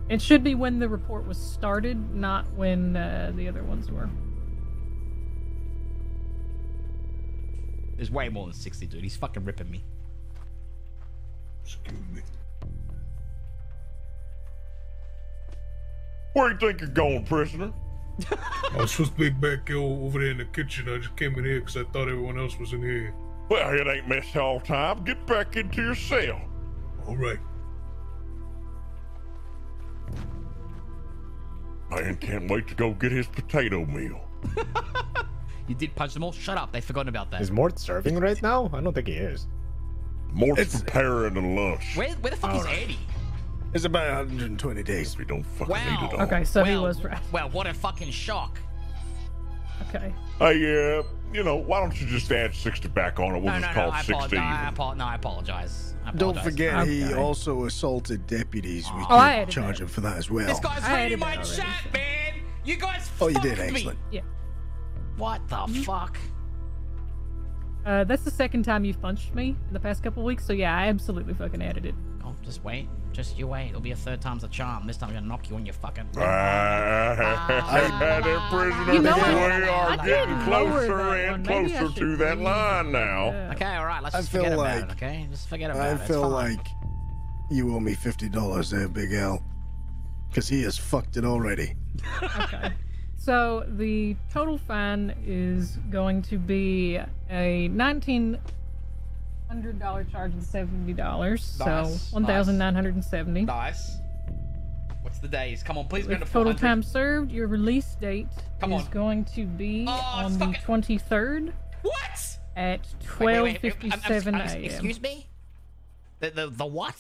It should be when the report was started, not when uh, the other ones were. There's way more than 60, dude. He's fucking ripping me. Excuse me. Where you think you're going, prisoner? I was supposed to be back over there in the kitchen. I just came in here because I thought everyone else was in here. Well, it ain't mess hall time. Get back into your cell. All right. Man can't wait to go get his potato meal. You did punch them all? Shut up. They've forgotten about that. Is Mort serving right now? I don't think he is. Mort's preparing the lunch. Where, where the fuck is Alright. Eddie? It's about 120 days. We don't fucking Wow. need it all. Okay, so he was right. Well, what a fucking shock. Okay. Hey, uh, you know, why don't you just add 60 back on it? We'll no, just no, call no. It 60 apologize. I, apo- no, I apologize. I Don't apologize. forget, he Okay. also assaulted deputies. We Oh, I charge that. him for that as well. This guy's I reading added my that already, chat, man. You guys Oh, you did. fucked me. Excellent. Yeah. What the Mm-hmm. fuck? Uh, that's the second time you've punched me in the past couple weeks, so yeah, I absolutely fucking added it. Oh, just wait. Just you wait. It'll be a third time's the charm. This time I'm gonna knock you on your fucking. Ah, there, prisoner. You know we I- are I getting closer and one. Maybe I closer to should that leave line now. Yeah. Okay, all right. Let's just feel forget about like- it. Okay, just forget about I it. It's feel fine. like you owe me fifty dollars there, Big Al, because he has fucked it already. Okay. So the total fine is going to be a nineteen hundred dollar charge and seventy dollars. Nice, so one thousand nine hundred and seventy. Nice. What's the days? Come on, please go With to total 400. time served, your release date Come is on. going to be Oh, on the 23rd What? at I'm- I'm- 12:57 I'm- Excuse me? The, the, the what?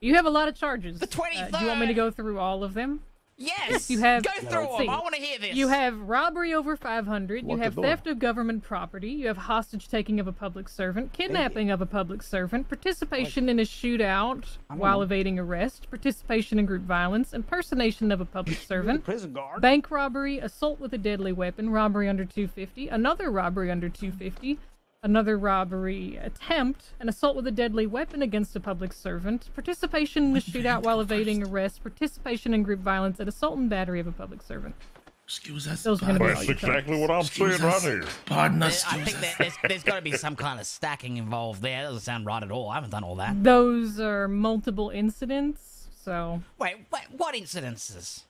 You have a lot of charges. The 23rd. do you want me to go through all of them? Yes! You have Go through 'em. See, I wanna hear this. You have robbery over 500. What you have door? theft of government property. You have hostage taking of a public servant, kidnapping of a public servant, participation in a shootout while know. evading arrest, participation in group violence, impersonation of a public servant, prison guard. bank robbery, assault with a deadly weapon, robbery under 250, another robbery under 250, another robbery attempt, an assault with a deadly weapon against a public servant, participation in a shootout while evading arrest, participation in group violence, and assault and battery of a public servant. Excuse us. Those are going to be That's exactly what I'm Excuse saying right here. Pardon us. I think us. that there's, there's got to be some kind of stacking involved there. That doesn't sound right at all. I haven't done all that. Those are multiple incidents, so Wait, wait, what incidences?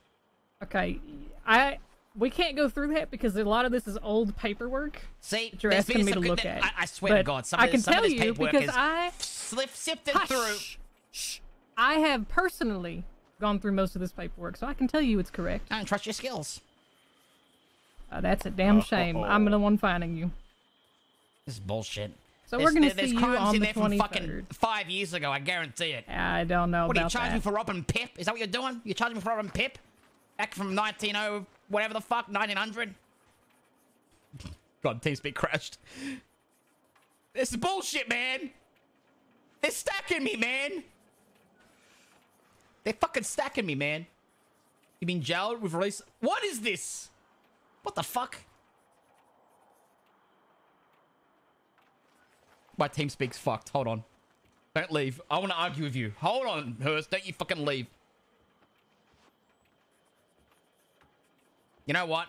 okay, I we can't go through that because a lot of this is old paperwork. See, that you're asking me to some good- look at. I, I swear to God, some I of can this, some tell of this you because I slip, sifted Hush. through. I have personally gone through most of this paperwork, so I can tell you it's correct. I don't trust your skills. Uh, that's a damn shame. I'm the one finding you. This is bullshit. So There's- we're gonna there- see you on in the there from fucking 23rd. five years ago. I guarantee it. I don't know What are you about charging me that. for robbing Pip? Is that what you're doing? You're charging me for robbing Pip? Back from 190 whatever the fuck, 1900? God, team TeamSpeak crashed. This is bullshit, man. They're stacking me, man. They're fucking stacking me, man. You been jailed with release? What is this? What the fuck? My TeamSpeak's fucked. Hold on. Don't leave. I want to argue with you. Hold on, Hurst. Don't you fucking leave. You know what?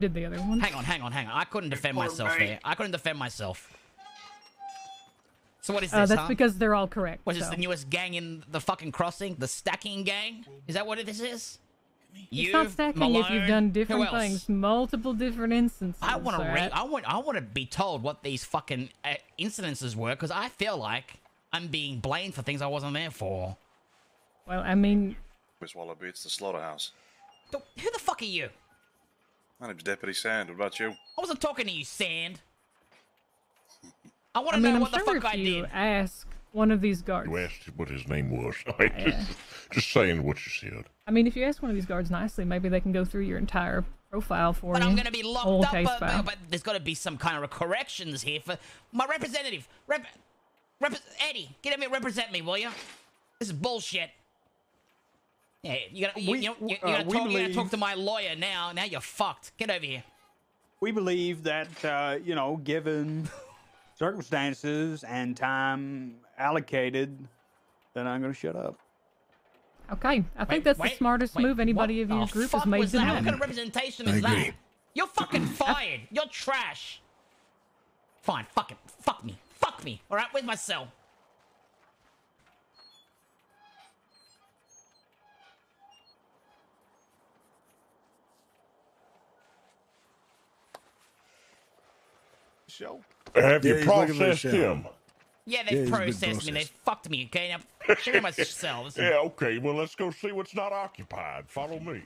Did the other one? Hang on, hang on, hang on. I couldn't defend Poor myself mate. there. I couldn't defend myself. So what is Uh, this, that's huh? because they're all correct. What is this, so. the newest gang in the fucking crossing? The stacking gang? Is that what this is? You, It's not stacking if you've done Who different else? things, multiple different instances. I want to alright? read. I want. I want to be told what these fucking uh, incidences were because I feel like I'm being blamed for things I wasn't there for. Well, I mean, Where's Wallaby? It's the slaughterhouse. Who the fuck are you? My name's Deputy Sand. What about you? I wasn't talking to you, Sand. I want I to mean, know I'm what the sure fuck if I you did. ask one of these guards. You asked what his name was. just, just saying what you said. I mean, if you ask one of these guards nicely, maybe they can go through your entire profile for But you. I'm gonna be locked Whole up. case But, file. but, but there's got to be some kind of corrections here for my representative. Rep, rep, Eddie, get me represent me, will you? This is bullshit. Yeah, you gotta, you, We- you, you, you uh, gotta we talk, you gotta talk to my lawyer now. Now you're fucked. Get over here. We believe that, uh, you know, given circumstances and time allocated, then I'm going to shut up. Okay, I think that's wait, the smartest wait, move anybody what of your the group fuck has made was that? What kind of representation is that? You're fucking fired. You're trash. Fine, fuck it. Fuck me. Fuck me. All right, where's my cell? Show. Have Yeah, you he's the processed show. him? Yeah, Yeah, they he's processed me. They processed. fucked me. Okay, now show me my cell. Yeah, okay. Well, let's go see what's not occupied. Follow me.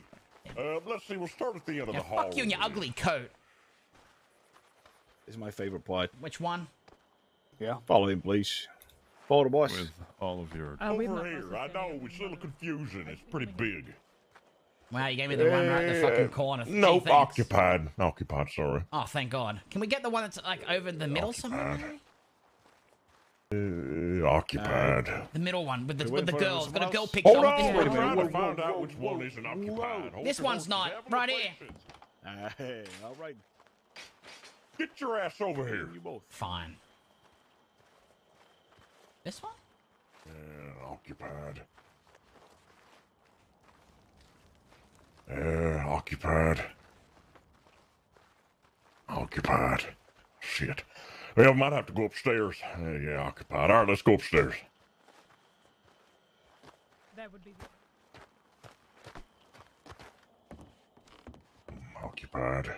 Uh, let's see. We'll start at the end of Yeah, the hall. fuck you and your ugly coat. This is my favorite part. Which one? Yeah. Follow him, please. Follow the boss. With all of your Uh, Over here. I know it's a little confusing. It's pretty big. Wow, you gave me the one right in the fucking corner. Gee, Nope, thanks. occupied. Occupied. Sorry. Oh, thank God. Can we get the one that's like over the middle somewhere? Uh, occupied. The middle one with the with the for girls. someone Got a girl else? picture. Hold on on. this I'm one. trying to find out which one isn't occupied. Hold This your one's not. Have a Right here. question. Hey, all right. Get your ass over here. You both. Fine. This one? Yeah, occupied. Yeah, occupied. Occupied. Shit. Well, might have to go upstairs. Uh, yeah, occupied. All right, let's go upstairs. That would be. Occupied.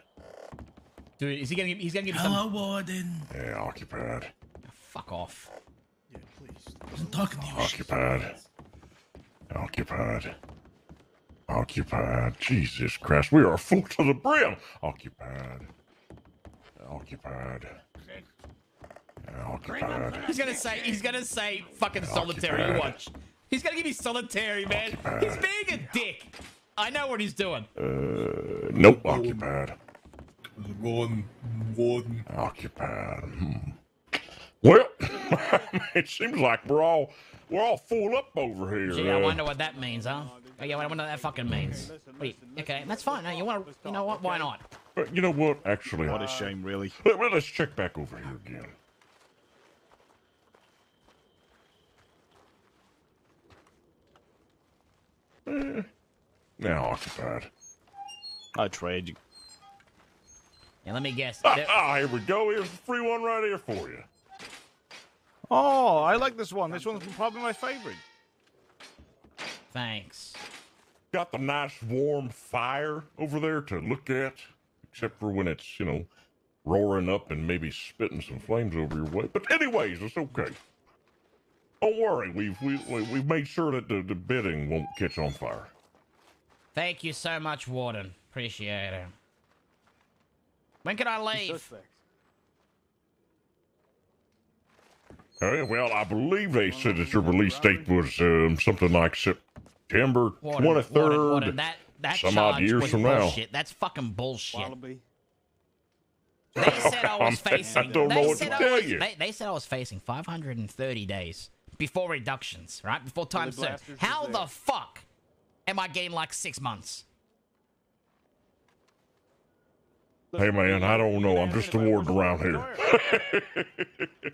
Dude, is he gonna give? He's gonna give me Hello, some. Warden. Yeah, occupied. Fuck off. Yeah, please. I'm talking to you. Occupied. Occupied. Occupied. Jesus Christ, we are full to the brim. Occupied. Occupied. Occupied. He's gonna say, he's gonna say fucking solitary. Occupied. watch. He's gonna give me solitary, man. He's being a dick. I know what he's doing. Uh, nope. Occupied. One, one. Occupied. Hmm. Well, it seems like we're all we're all full up over here. Gee, I wonder what that means, huh? Oh, yeah, I wonder what that fucking means. What do you- okay, that's fine. No, you want to, you know what? Why not? But you know what? Actually, What a shame, really. Let, let us check back over here again. Eh, now occupied. I trade you. Yeah, let me guess. Ah, There- ah, here we go. Here's the free one right here for you. Oh, I like this one. This one's probably my favorite. Thanks. Got the nice warm fire over there to look at, except for when it's, you know, roaring up and maybe spitting some flames over your way. But anyways, it's okay. Don't worry, we've we, we, we've made sure that the, the bidding won't catch on fire. Thank you so much, Warden. Appreciate it. When can I leave? Hey, well, I believe they said that your release date was um, something like September Warden, twenty Warden, third. Warden, that that some odd years was from now. That's fucking bullshit. Wallaby. They said I was facing. I don't know they what said to I tell was, you. They, they said I was facing 530 days before reductions, right? Before time served. How the fuck am I getting like six months? Hey, man, I don't know. I'm just a warden around here.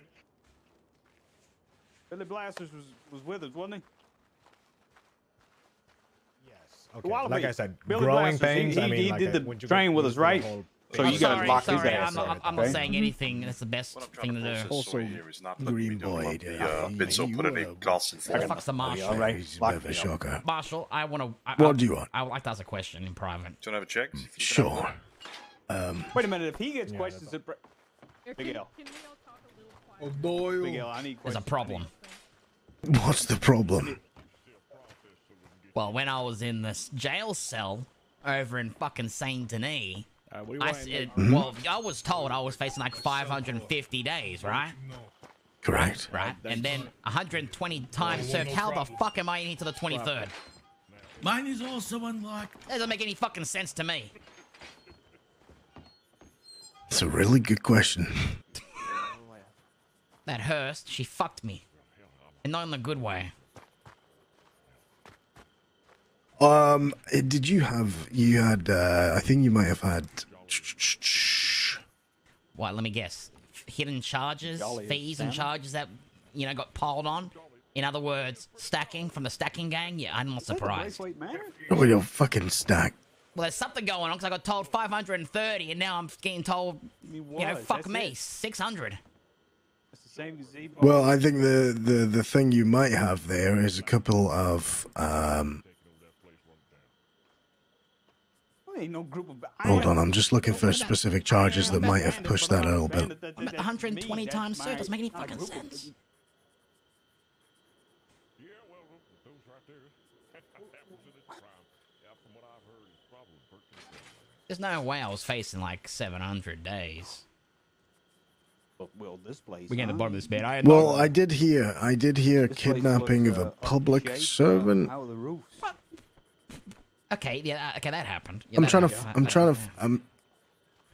Billy Blasters was, was with us, wasn't he? Yes. Okay. Wallaby. Like I said, Billy growing Blasters, he- pains. he, I mean, he like did uh, the you train go with us, right? whole So I'm you gotta lock sorry, his ass I'm. I'm, I'm not saying anything. That's the best What I'm trying thing to to do. Also, also, here is not Green Boy, the uh, uh, bid so you, put any uh, costs in Where the fuck's the marshal? All right, lock bit of a shocker. Marshal, I want to. What do you want? I would like to ask a question in private. Do you want to have a check? See if you can Sure. Um, Wait a minute. If he gets questions, at, Big Al. There's a problem. what's the problem? Well, when I was in this jail cell over in fucking Saint Denis, Uh, what do you I want? said, Mhm. well, I was told I was facing like 550 days, right? Correct. Right, and then 120 times served. How the fuck am I in here to the 23rd? Mine is also unlocked. That doesn't make any fucking sense to me. It's a really good question. That Hurst, she fucked me, and not in a good way. Um, did you have you had? Uh, I think you might have had. What? Let me guess. Hidden charges, Golly, fees, and charges that you know got piled on. In other words, stacking from the stacking gang. Yeah, I'm not surprised. Braithwaite Manor? Oh, you're fucking stacked. Well, there's something going on because I got told 530, and now I'm getting told, you know, fuck that's me, it. 600. It's the same gazebo. Well, I think the, the the thing you might have there is a couple of um. Well, ain't no group of. Hold on, I'm just looking for specific charges that might have pushed that a little bit. I'm at 120 times served. Doesn't make any fucking sense. There's no way I was facing like 700 days. But will this place? We're getting the huh? bottom of this bed. I had Well, I did hear I did hear This place kidnapping looks, of uh, a public shape, uh, servant. How are the roofs? Okay, yeah, uh, okay, that happened. Yeah, I'm that trying to happened. f- I'm trying to f- I'm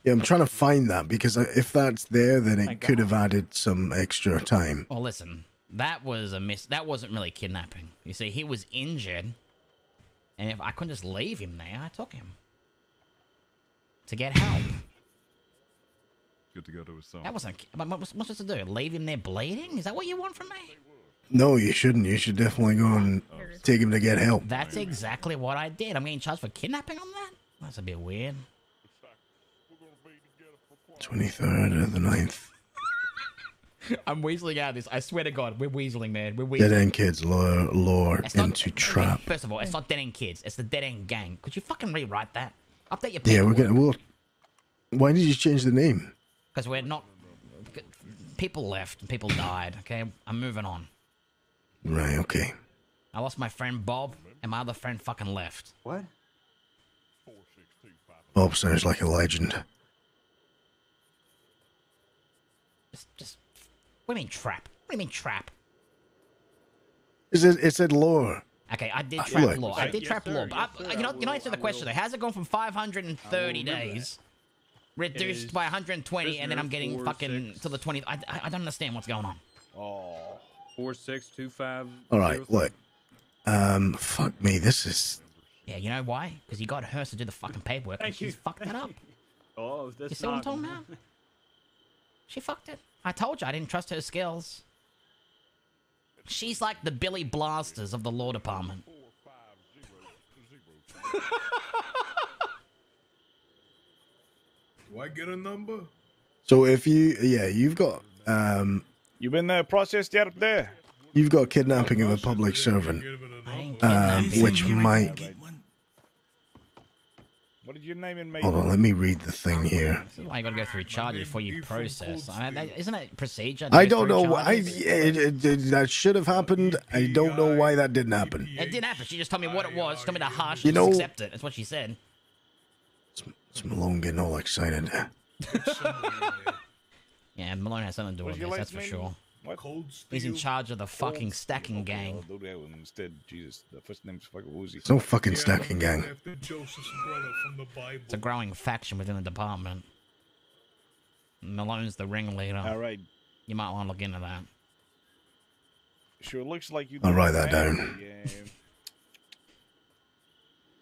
yeah I'm trying to find that because if that's there, then it could have added some extra time. Well, listen, that was a miss. That wasn't really kidnapping. You see, he was injured, and if I couldn't just leave him there, I took him to get help. Good to go to his cell. That wasn't. ki- What was what supposed to do? Leave him there bleeding? Is that what you want from me? No, you shouldn't. You should definitely go and take him to get help. That's exactly what I did. I'm getting charged for kidnapping on that. That's a bit weird. Twenty third of the 9th. I'm weaseling out of this. I swear to God, we're weaseling, man. We're weaseling. Dead end kids lure lure It's not- into trap. First of all, it's not dead end kids. It's the dead end gang. Could you fucking rewrite that? Update your Yeah, we're paperwork. gonna. Well, why did you change the name? Because we're not. People left and people died. Okay, I'm moving on. Right. Okay. I lost my friend Bob, and my other friend fucking left. What? Bob sounds like a legend. Just, just. What do you mean trap? What do you mean trap? Is it? It said lore. Okay, I did Uh, trap look. law. I did Yes, trap sir, law. But yes, I, you know, you know, will, answer the question. though. How's it gone from 530 do that. days, reduced by 120, and then I'm getting four, fucking to the 20? I, I, I don't understand what's going on. Oh. Four six two five. All right, look. Um, fuck me. This is. Yeah, you know why? Because you got her to do the fucking paperwork, and Thank you. she's fucked that up. Oh, that's You see what I'm talking about? She fucked it. I told you I didn't trust her skills. She's like the Billy Blasters of the law department. Do I get a number? So if you, yeah, you've got, um, You've been uh, processed yet up there? you've got kidnapping of a public servant, um, which might. What did your name and make? Hold on, let me read the thing here. This is why gotta go through charges before you process. I mean, that, isn't it procedure? I don't know why. I, it, it, it- that should have happened. I don't know why that didn't happen. It didn't happen. She just told me what it was. She told me to hush. You know- accept it. That's what she said. It's Malone getting all excited. Yeah, Malone has something to do with this. last That's for name? sure. What? Cold He's in charge of the fucking stacking gang. I'll do that one instead. Jesus, the first name's fucking Woozy. It's no fucking stacking gang. After Joseph's brother from the Bible. It's a growing faction within the department. Malone's the ringleader. All right. You might want to look into that. Sure looks like you. I'll write that family, down. Yeah.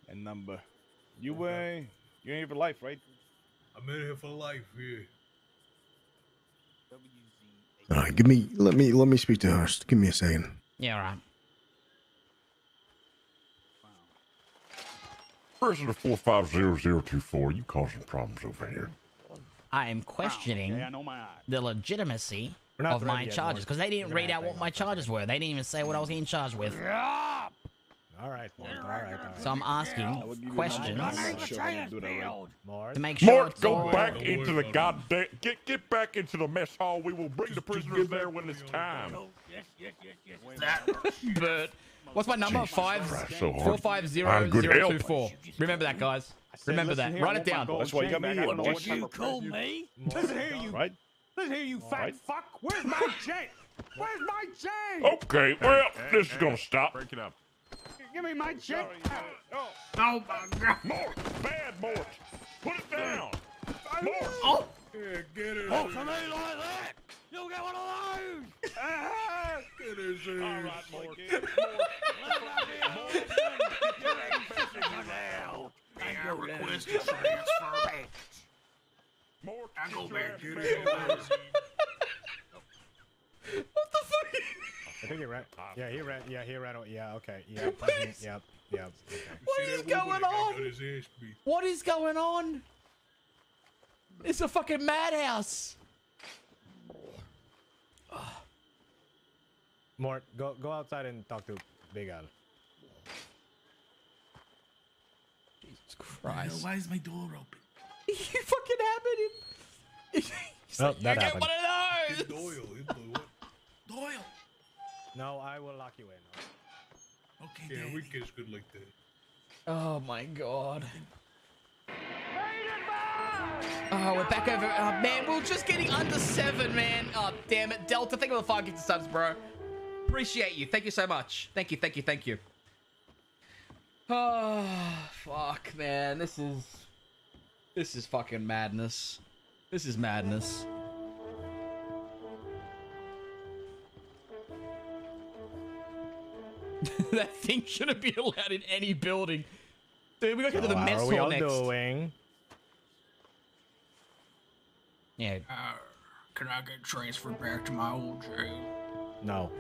and number. You uh, you're here for life, right? I'm in here for life, yeah. All right, give me. Let me. Let me speak to her. Give me a second. Yeah, right. Prisoner 450024, you causing problems over here. I am questioning Yeah, I know my eye. the legitimacy of my yet, charges because they didn't read out what my charges were. They didn't even say what I was getting charged with. All right, Mort. All right, all right. So I'm asking questions Mort. to make sure Mort, go back into the goddamn. Get get back into the mess hall. We will bring the prisoners there when it's time. Oh, but what's my number? Jesus Five Christ, so hard. four five zero I'm good zero two help. four. Remember that, guys. Remember that. Write it down. gold That's why you got me here. back. No Did you call replace me? Listen here, you. Right? Listen here, you fat Right. fuck. Where's my chain? Where's my chain? Okay, well, this is gonna stop. Break it up. Give me my chain. Oh, Oh my god. Mort, bad Mort. Put it down. Mort. Oh! Yeah, get it. Oh, for me like that! You'll get one of those! Ah, Get his ass. All right, Mort. May I request a transfer back? Mort, I go back to Get the his ass. I think he ran. Yeah, he ran. Yeah, he ran. Yeah, okay. Yeah. Yep. Yep. Okay. What See is that woman going on? his ass beat? What is going on? It's a fucking madhouse. Mort, go go outside and talk to Big Al. Jesus Right. Christ. Why is my door open? you fucking happened him. He's Oh, like, that you get happened. one of those. Doyle. Doyle. Doyle. No, I will lock you in. Okay, Yeah, Daddy. we kids good like that. Oh my god. Oh, we're back over. Oh, man, we are just getting under seven, man. Oh, damn it. Delta, thank you for the five gifted subs, bro. Appreciate you. Thank you so much. Thank you, thank you, thank you. Oh, fuck, man. This is. This is fucking madness. This is madness. that thing shouldn't be allowed in any building. Dude, we gotta go to the So mess how are we hall all next. doing? Yeah. Uh, can I get transferred back to my old jail? No.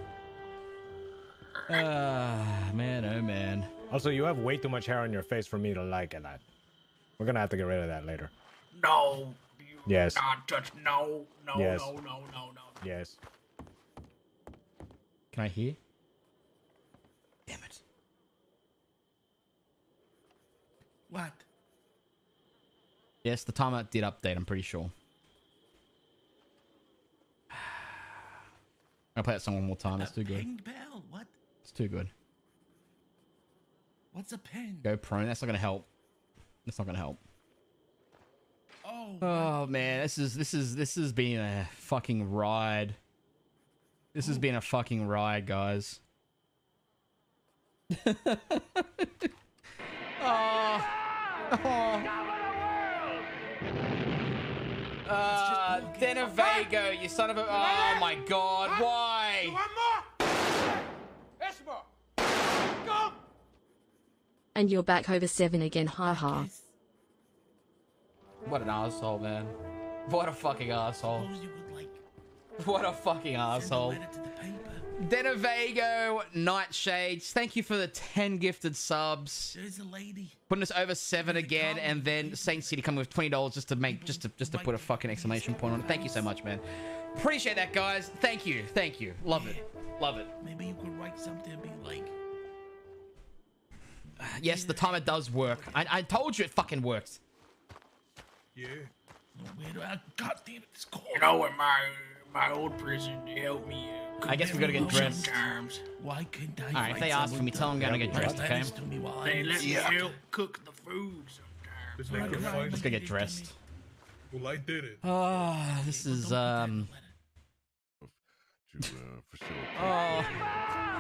Ah, man, oh man. Also, you have way too much hair on your face for me to like it. That. We're gonna have to get rid of that later. No. You Yes. Not touch. No. No. Yes. No. No. No. No. Yes. Can I hear? Damn it. What? Yes, the timer did update, I'm pretty sure. I'll play that song one more time. It's too good. Bell. What? It's too good. What's a pen? Go prone. That's not gonna help. That's not gonna help. Oh. Oh man, this is this is this has been a fucking ride. This has been a fucking ride, guys. Oh. Uh, Denavago, you son of a. Oh my god, why? And you're back over seven again, haha. What an asshole, man. What a fucking asshole. What a fucking asshole. Denavago, Nightshades, thank you for the 10 gifted subs. There's a lady. Putting us over seven again, and then Saint City coming with twenty dollars just to make just to just to oh put a fucking exclamation point on it. Thank you so much, man. Appreciate that, guys. Thank you, thank you. Love it, love it. Maybe you could write something and be like, Yes, the timer does work. I, I told you it fucking works. Yeah. where do I, God damn it, this You know, in my my old prison, they helped me. Uh, I guess we gotta get dressed. Sometimes. Why couldn't I? All right, if they ask for me, tell them I'm gonna get dressed. Okay. They let me Yeah. help cook the food sometimes. make a fight. Let's go get dressed. Well, I did it. Oh, this is um. To uh, facilitate. Oh.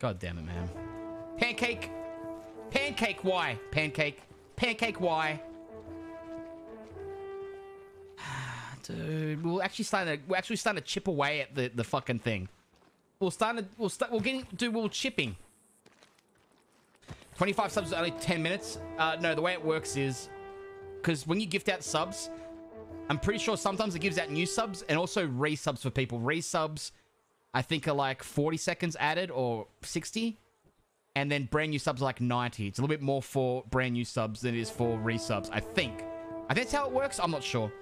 God damn it, man. Pancake! Pancake, why? Pancake. Pancake, why? Dude, we'll actually start to we're actually starting to chip away at the, the fucking thing. We'll start to we'll start we'll getting do we'll chipping. 25 subs is only 10 minutes. Uh no, the way it works is because when you gift out subs, I'm pretty sure sometimes it gives out new subs and also resubs for people. Resubs, I think, are like 40 seconds added or 60. And then brand new subs are like 90. It's a little bit more for brand new subs than it is for resubs, I think. I think that's how it works. I'm not sure.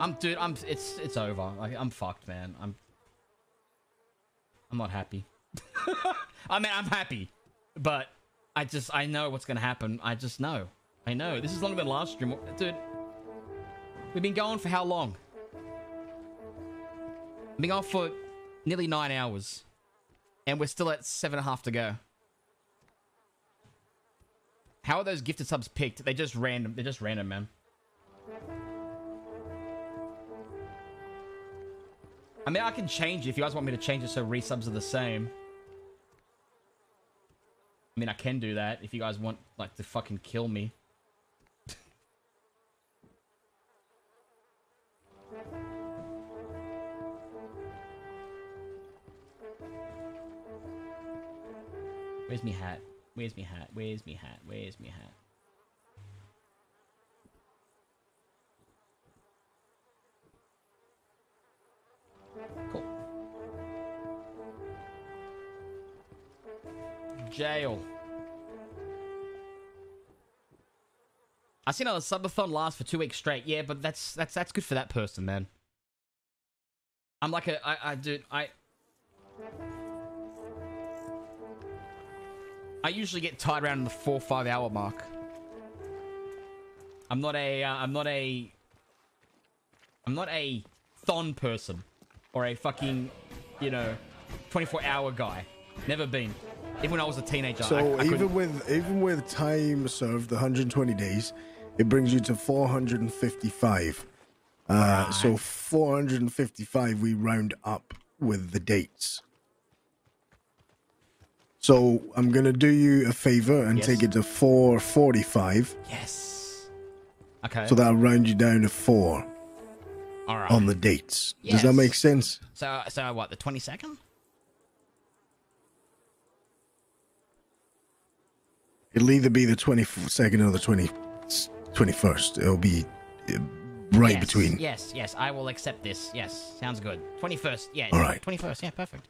I'm dude, I'm it's it's over. Like I'm fucked, man. I'm I'm not happy. I mean, I'm happy, but I just I know what's gonna happen. I just know. I know. This is longer than last stream, dude. We've been going for how long? Been going for nearly nine hours, and we're still at seven and a half to go. How are those gifted subs picked? They're just random. They're just random, man. I mean, I can change it if you guys want me to change it so resubs are the same. I mean, I can do that if you guys want, like, to fucking kill me. Where's me hat? Where's me hat? Where's me hat? Where's me hat? Cool. Jail. I seen a subathon last for two weeks straight. Yeah, but that's that's that's good for that person, man. I'm like a I I dude I I usually get tied around in the four five hour mark. I'm not a uh, I'm not a I'm not a thon person or a fucking you know 24 hour guy. Never been. Even when I was a teenager. So I, I even with even with time served, the 120 days, it brings you to 455. Uh, so 455 we round up with the dates. So I'm gonna do you a favor and Yes. take it to 445. Yes. Okay. So that'll round you down to four All right. on the dates. Does that make sense? So so what? The 22nd? It'll either be the 22nd or the 20, 21st. It'll be uh, right Yes, between. Yes, yes, I will accept this. Yes, sounds good. 21st, yeah. All right. 21st, yeah, perfect.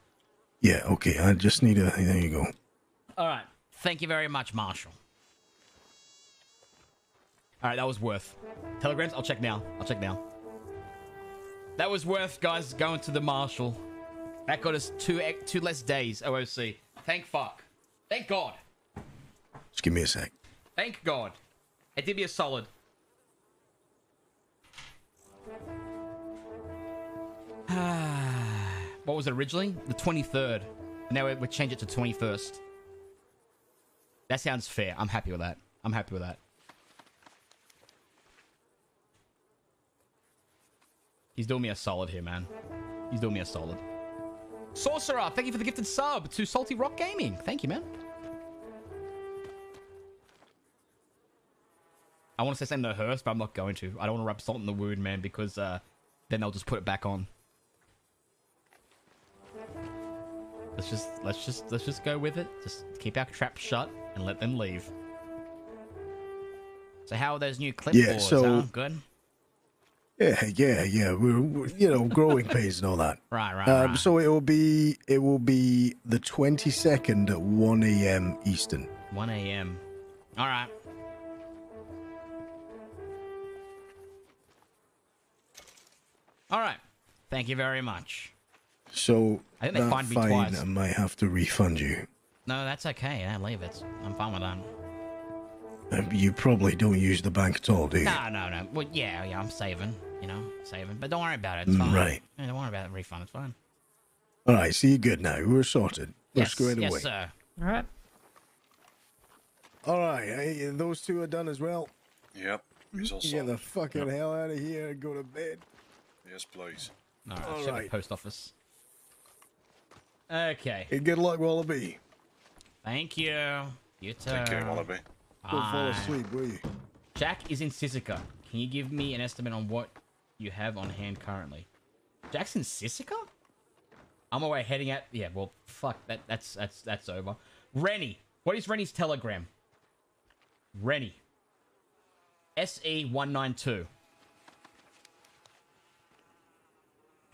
Yeah, okay. I just need a. There you go. All right. Thank you very much, Marshall. All right, that was worth. Telegrams, I'll check now. I'll check now. That was worth, guys, going to the Marshall. That got us two eh, two less days, OOC. Thank fuck. Thank God. Just give me a sec. Thank God. It did me a solid. Ah. What was it originally? The 23rd. Now we, we change it to 21st. That sounds fair. I'm happy with that. I'm happy with that. He's doing me a solid here, man. He's doing me a solid. Sorcerer, thank you for the gifted sub to Salty Rock Gaming. Thank you, man. I want to say something to Hearst, but I'm not going to. I don't want to rub salt in the wound, man, because uh, then they'll just put it back on. Let's just let's just let's just go with it. Just keep our trap shut and let them leave. So how are those new clipboards? Yeah, so- huh? good. Yeah, yeah, yeah. We're, we're you know growing pains and all that. Right, right, Um, right. so it will be it will be the twenty second at one a.m. Eastern. 1 a.m. All right. All right. Thank you very much. So I think they that fined me fine, twice. I might have to refund you. No, that's okay. Yeah, leave it. I'm fine with that. Um, you probably don't use the bank at all, do you? No, no, no. Well, yeah, yeah. I'm saving. You know, saving. But don't worry about it. It's Mm, fine. right. Yeah, don't worry about the refund. It's fine. All right, so you're good now. We're sorted. We're Yes, squared yes, away. sir. All right. All right, hey, those two are done as well. Yep. He's all Get the fucking hell out of here and go to bed. Yes, please. All right. All All right. right. Post office. Okay. And good luck, Wallaby. Thank you. You too. Take care, Wallaby. Don't fall asleep, will you? Jack is in Sisika. Can you give me an estimate on what you have on hand currently? Jack's in Sisika? I'm away heading out. Yeah, well, fuck. That, that's, that's, that's over. Rennie. What is Rennie's telegram? Rennie. SE192.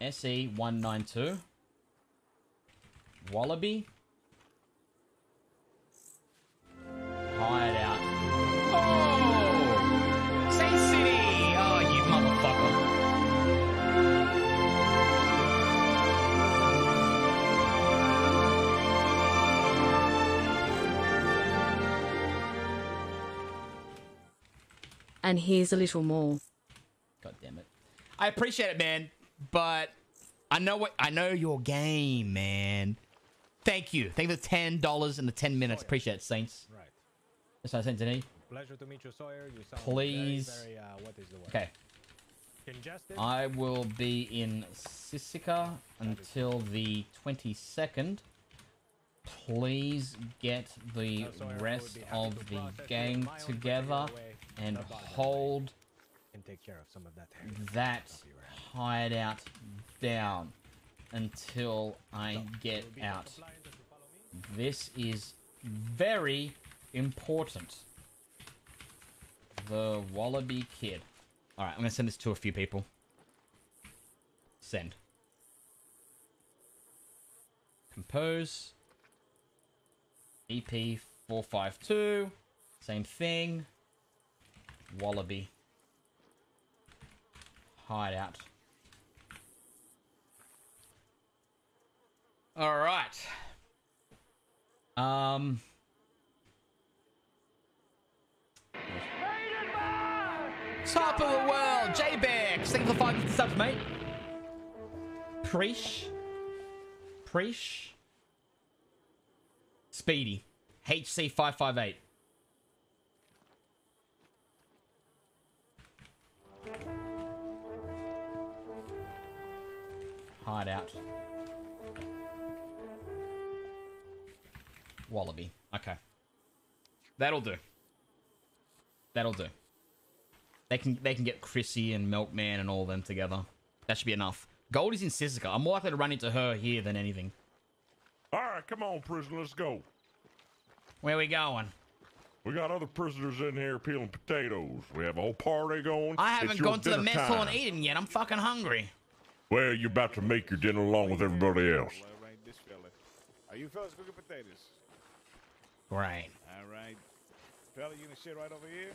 SE192. Wallaby? hide out. Oh! Saint City! Oh, you motherfucker. And here's a little more. God damn it. I appreciate it, man, but I know what I know your game, man. Thank you. Thank you for the ten dollars and the ten minutes. Appreciate it, Saints. Right. That's I sent to Pleasure to meet you, Sawyer. You sound Please. very, very, uh, what is the word? Okay. Congested? I will be in Sisika until the 22nd. Please get the rest of the gang together and hold Can take care of some of that. that hideout down until I get out. This is very important. The Wallaby Kid. Alright, I'm gonna send this to a few people. Send. Compose. EP 452. Same thing. Wallaby. Hideout. All right. Um. Top of the world, J-Bex. Thank you for the five subs, mate. Preesh. Preesh. Speedy. HC558. Hideout. Wallaby. Okay. That'll do. That'll do. They can they can get Chrissy and Milkman and all them together. That should be enough. Goldie's in Sisika. I'm more likely to run into her here than anything. All right, come on, prisoner, let's go. Where we going? We got other prisoners in here peeling potatoes. We have a whole party going. I haven't gone to the dinner mess hall and eaten yet. I'm fucking hungry. Well, you're about to make your dinner along with everybody else. All right, this fella. Are you fellas cooking potatoes? Right. All right. Fella, you gonna sit right over here?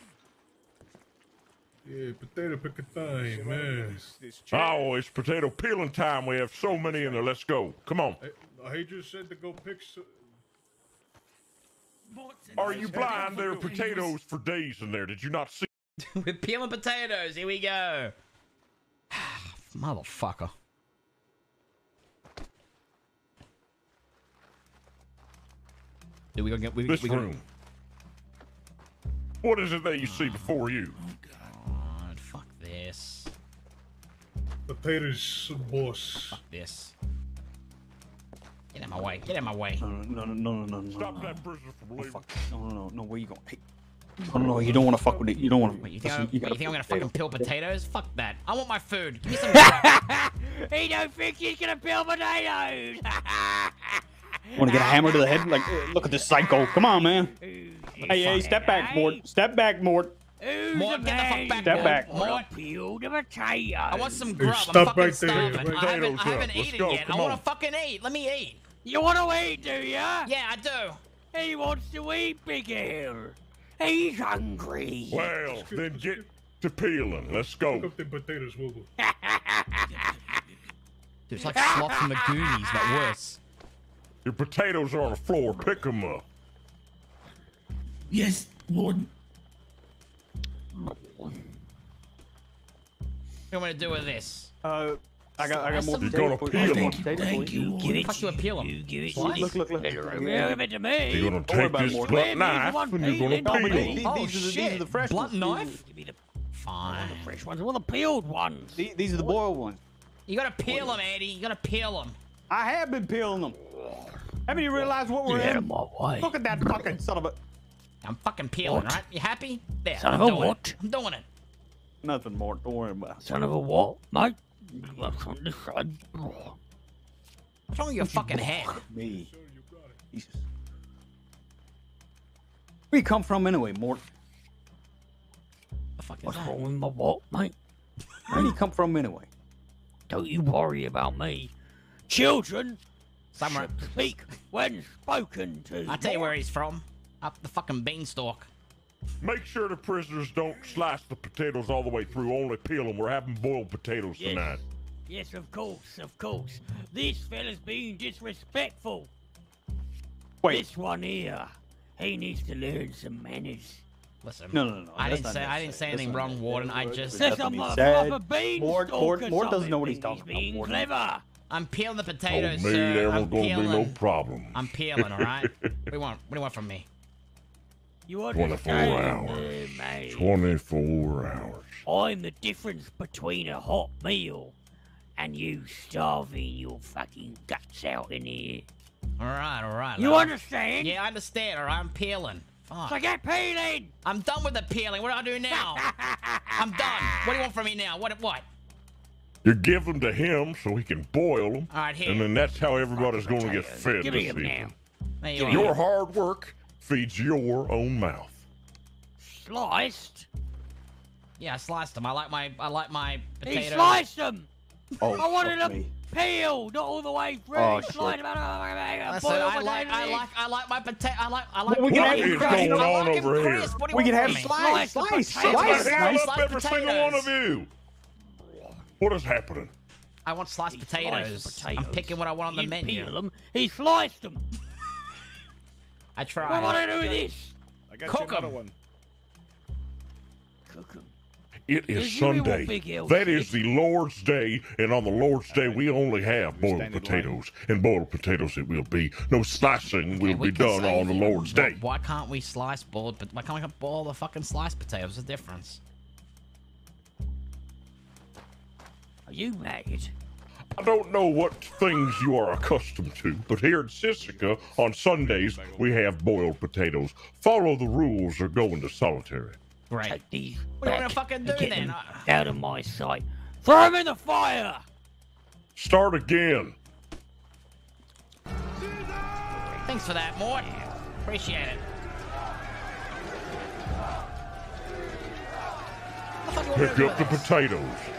Yeah, potato pick a thing, man. Oh, it's potato peeling time. We have so many in there. Let's go. Come on. I, he just said to go pick. So- Are you blind? There are potatoes for days in there. Did you not see? We're peeling potatoes. Here we go. Motherfucker. Dude, we gonna get we, This we gonna, room. What is it that you see before you? Oh God, fuck this. Potatoes, boss. Fuck this. Get out of my way. Get out of my way. No, no, no, no, no, no. Stop no. that prisoner from leaving. No, no, no, no. Where you going? Hey. No, no, no. You don't want to fuck with it. You don't want to. Wait, you think, I'm, you wait, you think I'm gonna potato. fucking peel potatoes? Fuck that. I want my food. Give me some. he don't think he's gonna peel potatoes. Want to get a hammer to the head? Like, look at this psycho. Come on, man. Hey, hey, step back, Mort. Step back, Mort. Who's Mort, get the fuck back, Step Mort. back. Mort. Peel the potato. I want some Hey, grub. stop I'm fucking there. starving. Bring I haven't, I haven't eaten go. yet. Come I want to fucking eat. Let me eat. You want to eat, do ya? Yeah, I do. He wants to eat, Big Hair. He's hungry. Well, then get to peeling. Let's go. Pick up them potatoes, Wiggle. It's like sloth from the Goonies, but worse. Your potatoes are on the floor. Pick them up. Yes, Lord. What do you want to do with this? Uh, I got, I got more You're gonna peel them. Potatoes for Thank you, What Lord. the fuck you appeal them? You give it What? to Look, look, look. Give it to me. You're gonna take this blunt knife and you're gonna peeling. No, but peel them. Oh, these are the, these are shit. Blunt knife? Give me the Fine. The fresh ones. Well, the peeled ones. These, these are the boiled ones. You gotta peel them, Eddie. You gotta peel them. I have been peeling them. Haven't you realized what we're Get in? in my way. Look at that fucking son of a. I'm fucking peeling, What? right? You happy? There. Son I'm of a what? It. I'm doing it. Nothing more. Don't worry about it. Son of a what, mate? That's on this side. What's wrong with your fucking head? Me. Jesus. Where you come from anyway, Mort? The fuck is What's that? wrong with my what, mate? Where do you come from anyway? Don't you worry about me. Children Somewhere. should speak when spoken to. I'll tell you where he's from. Up the fucking beanstalk. Make sure the prisoners don't slice the potatoes all the way through. Only peel them. We're having boiled potatoes Yes. tonight. Yes, of course, of course. This fella's being disrespectful. Wait. This one here, he needs to learn some manners. Listen. No, no, no. I didn't not say I didn't say anything not wrong, necessary. Warden. I There's just Says nothing I'm a be said. proper beanstalk Mort, Mort, Mort doesn't know what he's He's talking about. being Mort. clever. I'm peeling the Told potatoes, me sir. there was I'm gonna be no peeling. problem. I'm peeling, all right. what do you want? What do you want from me? You 24 understand, hours. mate? 24 hours. I'm the difference between a hot meal and you starving your fucking guts out in here. All right, all right. You all right. understand? Yeah, I understand. All right, I'm peeling. Fuck. So get peeling! I'm done with the peeling. What do I do now? I'm done. What do you want from me now? What? What? You give them to him so he can boil them. All right, here. And then that's how everybody's going to get fed Give this me him evening. now. You Your are. hard work feeds your own mouth. Sliced? Yeah, I sliced them. I like my I like my He sliced them! Oh, I wanted them me. peeled, not all the way through. Oh, He shit. sliced them. Listen, I like I like I like my potato. I like I like. we can What have is you going crisp. on I like him over here? crisp. What do you We want can from have me? slice, Slice the slice, potatoes. slice. Hell slice. up every single one of you. What is happening? I want sliced He sliced potatoes. I'm picking what I want on the didn't menu. peel them. He sliced them. I What tried. do I do with this? I got Cook you another 'em. one. Cook 'em. It is Did you hear what Sunday. Big Al That said? is the Lord's Day, and on the Lord's Day we only have boiled stand line. potatoes, and boiled potatoes it will be. No slicing will We be done on the Lord's Day. Why can't we slice boiled? But why can't we boil the fucking sliced potatoes? What's the difference? Are you mad? I don't know what things you are accustomed to, but here in Sisika on Sundays we have boiled potatoes. Follow the rules or go into solitary. Great. Take these What do you back wanna fucking and do then? them Out of my sight. Throw them in the fire! Start again. Thanks for that, Mort. Appreciate it. What the fuck you want me to Pick up the potatoes.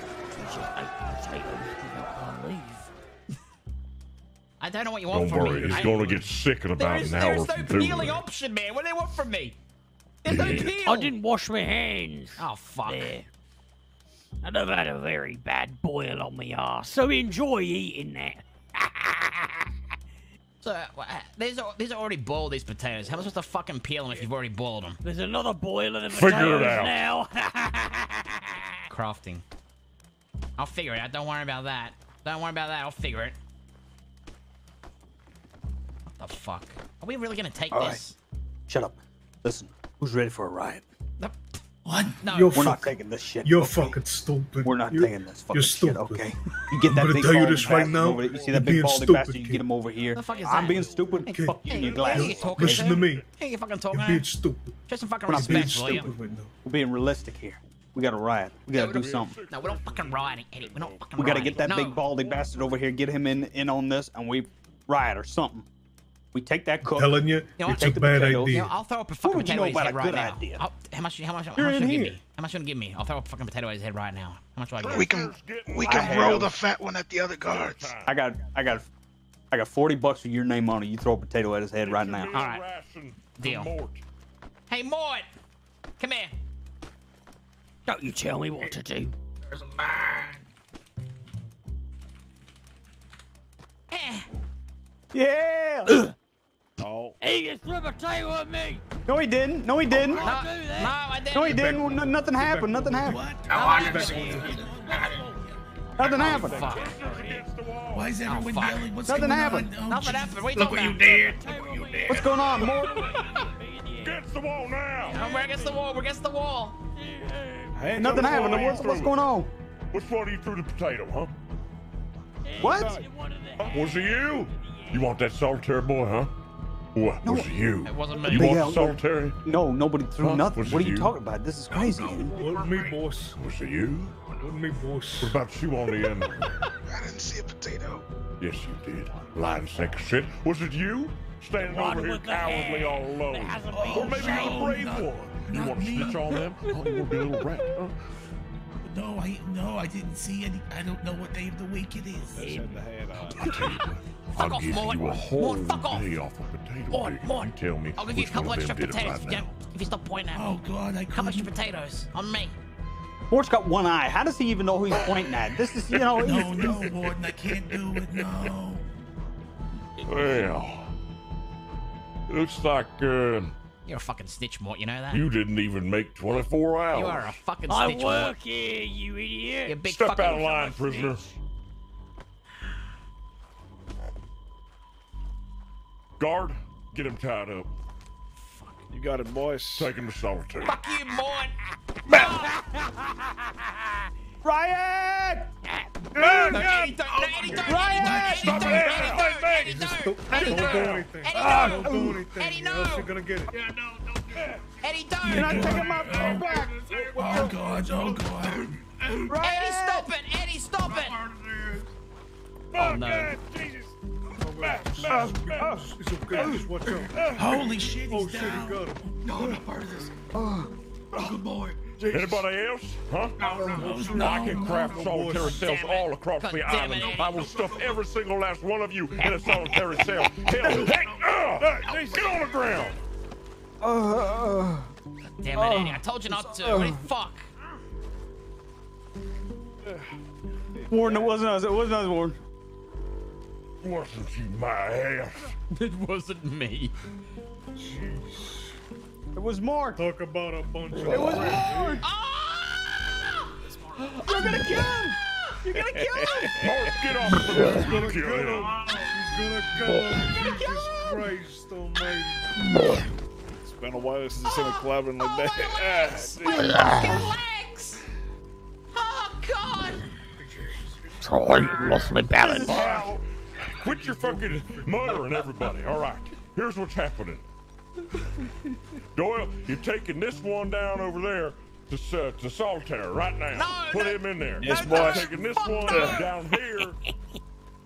I don't know what you want Don't from worry, me. he's I- going to get sick in about is, an hour is no peeling it. option, man. What do they want from me? There's no Yeah. peel. I didn't wash my hands. Oh fuck. There. And I've had a very bad boil on my arse, so enjoy eating that. So uh, these are these are already boiled. These potatoes. How am I supposed to fucking peel them if you've already boiled them? There's another boil of the Figure it potatoes out. now. Crafting. I'll figure it out. Don't worry about that. Don't worry about that. I'll figure it. What the fuck? Are we really gonna take All right. this? Shut up. Listen, who's ready for a riot? What? No. You're We're not taking this shit. You're okay? fucking stupid. We're not You're- taking this fucking you're shit, stupid. okay? You get I'm that gonna big tell you this right bastard now. over there. You see You're that big being balding stupid, bastard? You kid. get him over here. The fuck is I'm that? being stupid. Hey, Fuck you hey, in your hey, glasses. you talking Listen to me. Hey, you fucking talking. You're being stupid. Show some fucking We're not being respect, will you? Stupid right now. We're being realistic here. We got to riot. We got to do something. No, we're not fucking riding, Eddie. We're not fucking We got to riding. get that no. big balding bastard over here, get him in in on this, and we riot or something. We take that cook. telling you, You know it's a take the bad potatoes. idea. Yeah, I'll throw up a What fucking would you potato know at his about head a right good now. idea? I'll, how much? How much? How You're much in you give me? How much you gonna give me? I'll throw a fucking potato at his head right now. How much do I get? We can we I can roll have- the fat one at the other guards. I got, I got, I got 40 bucks with your name on it. You throw a potato at his head right now. All right. Deal. Hey, Mort, come here. Don't you tell me what to do. There's a mine. Eh. Yeah. oh. He just threw a potato at me. No, he didn't. No, he didn't. No, no, I didn't. No, he didn't. Well, no- nothing happened. Nothing happened. Nothing oh, happened. Why is everyone oh, fuck. yelling? What's Nothing going happened. on? Oh, Nothing Jesus. happened. What are you Look what you did. Look what you did. What's going on, Mort? Against the wall now. No, we're against the wall. We're against the wall. Hey, nothing happened. What's, what's going on? Which one of you threw the potato, huh? What? Was it you? You want that solitary boy, huh? What? Was it you? It wasn't You me. want Yeah, solitary? No, nobody threw Huh? nothing. Was What are you you? talking about? This is crazy. Wasn't me, boss. Was it you? Wasn't me, boss. What about you on the end? I didn't see a potato. yes, you did. Lying sack of shit. Was it you? Standing One over here cowardly hair all alone. Or maybe you're a brave one. You want to snitch on them? Oh, you want to be a little rat, huh? No, I no, I didn't see any. I don't know what day of the week it is. I tell you what, Fuck I'll off, give Mort. you a whole Mort, fuck off. day off a potato Mort, pig. Mort. You tell me I'll give you a which one couple extra them did it potatoes right if you, now. if you stop pointing at me. Oh God, I How much potatoes on me? Mort's got one eye. How does he even know who he's pointing at? This is, you know. No, no, Warden, I can't do it. No. Well, looks like uh, You're a fucking snitch, Mort. You know that? you didn't even make 24 hours. You are a fucking I snitch, work Mort. here, you idiot. You big Step fucking out of line, prisoner. Guard, get him tied up. You got it, boys. Take him to solitary. Fuck you, Mort. Ryan! No, Eddie, don't. No, Eddie, don't. Ryan! Eddie, don't. Eddie, don't. Eddie, don't. Eddie, Don't do don't. anything. Eddie, no. Don't do anything. Eddie, or else no. you're gonna get it. Eddie, not don't. taking my phone back. Oh God, oh God. Eddie, stop it. Eddie, stop it. Oh, oh no. It's okay. Just watch out. Holy shit, he's Oh shit, down. he got him. No, I'm not part of this. Oh, good boy. Anybody else? Huh? No, I can craft no, solitary boys. cells all across God the island. it, I will stuff every single last one of you in a solitary cell. Hell, heck, uh, get on the ground. Uh, Damn it, Eddie. I told you not to. What the fuck? Warren, it wasn't us. It wasn't us, Warren. Wasn't you my ass? It wasn't me. It was Mark. Talk about a bunch of. It was Mark. Ah! You're gonna kill him. You're gonna kill him. Mark, get off the roof. He's gonna Kill kill him. him. He's gonna kill him. Jesus Christ Almighty. It's been a while since I've seen a clapping like that. My fucking legs! Oh, God! Troy, lost my balance. Quit your fucking muttering, everybody. All right, here's what's happening. Doyle, you're taking this one down over there to, uh, to solitaire right now. No, Put no. him in there. Yes, I'm taking this one no. down here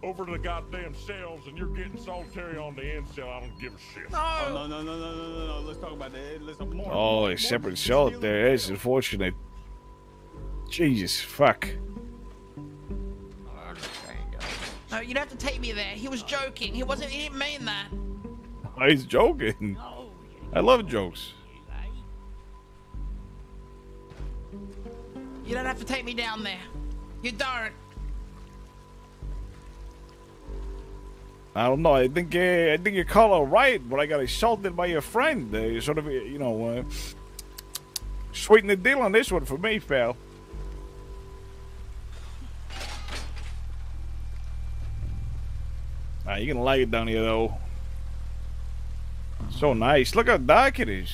over to the goddamn cells, and you're getting solitary on the end cell. I don't give a shit. Oh, no, no, no, no, no, no, no. Let's talk about that. Let's talk more. Oh, a separate cell up there. That's unfortunate. Jesus, fuck. No, you'd have to take me there. He was joking. He wasn't. He didn't mean that. Oh, he's joking. I love jokes. You don't have to take me down there. You don't. I don't know. I think uh, I think you call it right, but I got assaulted by your friend. Uh, sort of, you know, uh, sweeten the deal on this one for me, pal. Ah, you're gonna like it down here, though. So nice. Look how dark it is.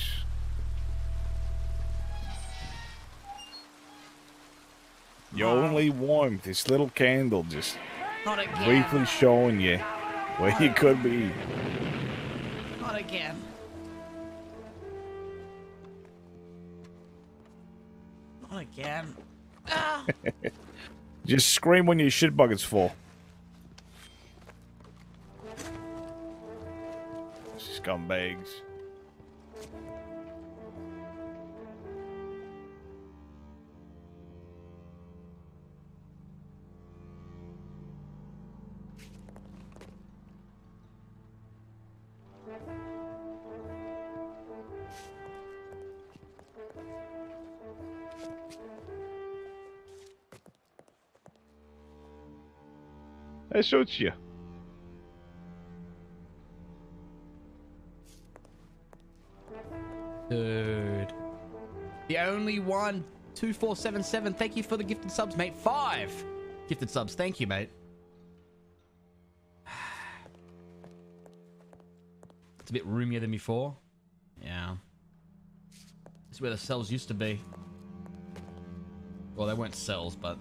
Your only warmth, this little candle just briefly showing you where you could be. Not again. Not again. Ah. Just scream when your shit bucket's full. Scumbags. That suits you. Dude. The only one. 2477. Thank you for the gifted subs, mate. Five gifted subs. Thank you, mate. It's a bit roomier than before. Yeah. This is where the cells used to be. Well, they weren't cells, but.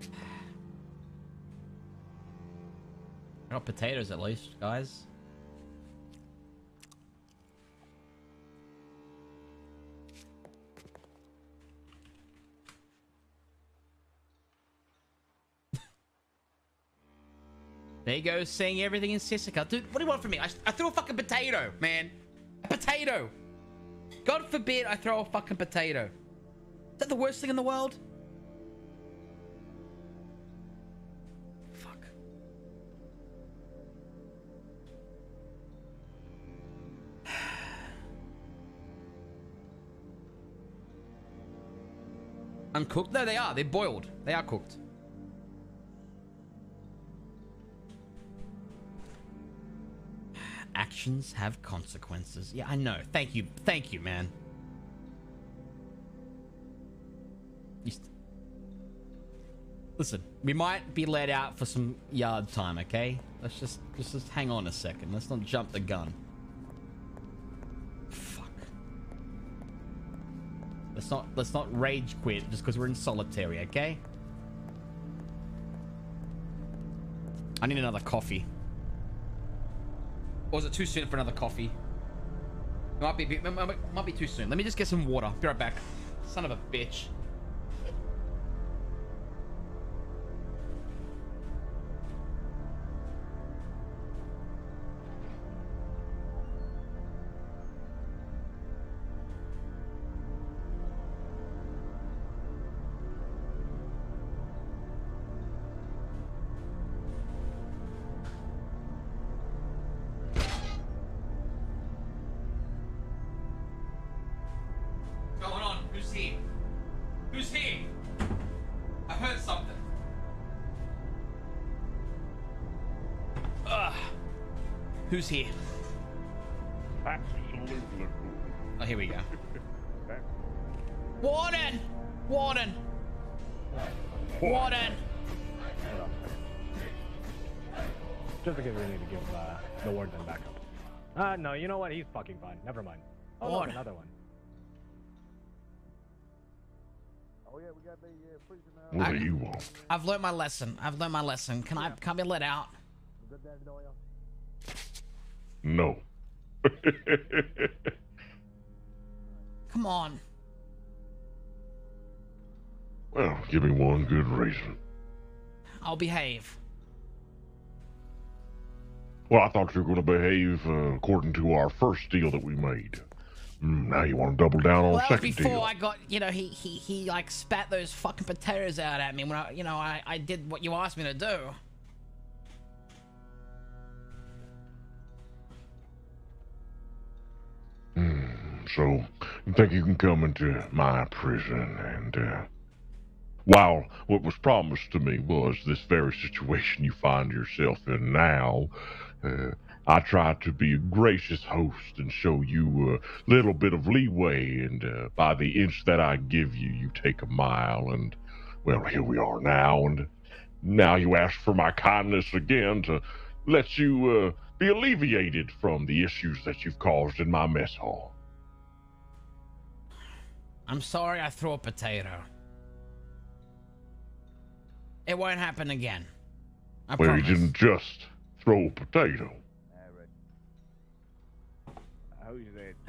I got potatoes at least, guys. There you go, seeing everything in Sisika. Dude, what do you want from me? I, I threw a fucking potato, man. A potato. God forbid I throw a fucking potato. Is that the worst thing in the world? Fuck. Uncooked? No, they are. They're boiled. They are cooked. Actions have consequences. Yeah, I know. Thank you. Thank you, man. Listen, we might be let out for some yard time, okay? Let's just, just just hang on a second. Let's not jump the gun. Fuck. Let's not let's not rage quit just because we're in solitary, okay? I need another coffee. Or is it too soon for another coffee? It might be, might be too soon. Let me just get some water. Be right back. Son of a bitch. Who's here? Absolutely. Oh, here we go. Warden! Warden! Warden! Just because we need to give uh, the warden backup. Uh, no, you know what? He's fucking fine. Never mind. Oh, no, Warden. another one. Oh yeah, we got the uh, prisoner. What do you want? I've learned my lesson. I've learned my lesson. Can I can I be let out? No. Come on. Well, give me one good reason. I'll behave. Well, I thought you were going to behave uh, according to our first deal that we made. Mm, now you want to double down on Well, a that was second before deal. I got, you know, he he he like spat those fucking potatoes out at me when I, you know, I I did what you asked me to do. So, you think you can come into my prison and uh, while what was promised to me was this very situation you find yourself in now, uh, I try to be a gracious host and show you a little bit of leeway, and uh, by the inch that I give you, you take a mile, and well, here we are now, and now you ask for my kindness again to let you uh, be alleviated from the issues that you've caused in my mess hall. I'm sorry I threw a potato. It won't happen again. I well, promise. you didn't just throw a potato.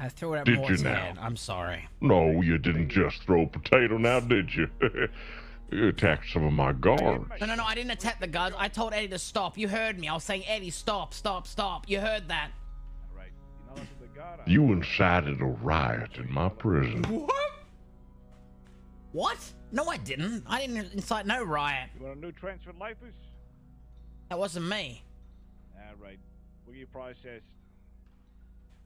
I threw it at Did you Mort's now? head. I'm sorry. No, you didn't just throw a potato now, did you? you attacked some of my guards. No, no, no. I didn't attack the guards. I told Eddie to stop. You heard me. I was saying, Eddie, stop, stop, stop. You heard that. You incited a riot in my prison. What? What? No, I didn't. I didn't incite no riot. You want a new transfer license? That wasn't me. All right. We'll you processed.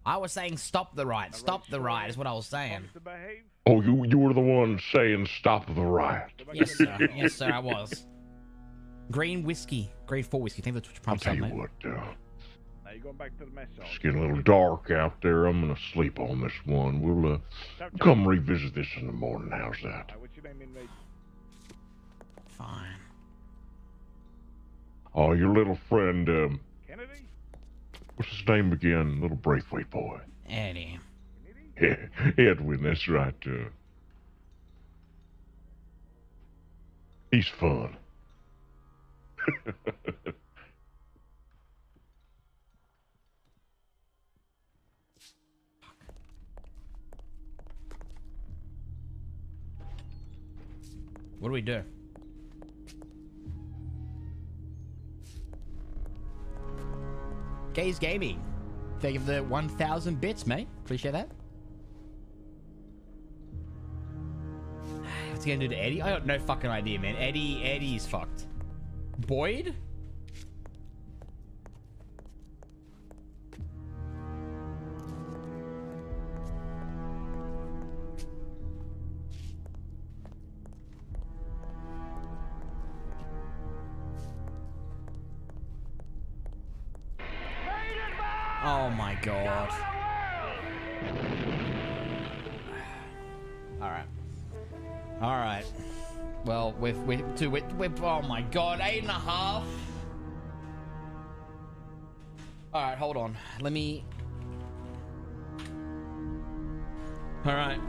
I was saying stop the riot. Stop the riot is what I was saying. Oh, you you were the one saying stop the riot. Yes, sir. Yes, sir, I was. Green whiskey. Grade 4 whiskey. Thank you for the I'll prompt tell you mate. what, uh, Now you're going back to the mess hall. it's getting a little dark out there. I'm gonna sleep on this one. We'll uh, come revisit this in the morning. How's that? What's your name, inmate? Fine. Oh, your little friend, um, Kennedy? what's his name again? Little Braithwaite boy. Eddie. Edwin, that's right. Uh, he's fun. What do we do? Gaze Gaming. Thank you for the 1,000 bits, mate. Appreciate that. What's he gonna do to Eddie? I got no fucking idea, man. Eddie, Eddie's fucked. Boyd? Oh my god, eight and a half. Alright, hold on. Let me. Alright.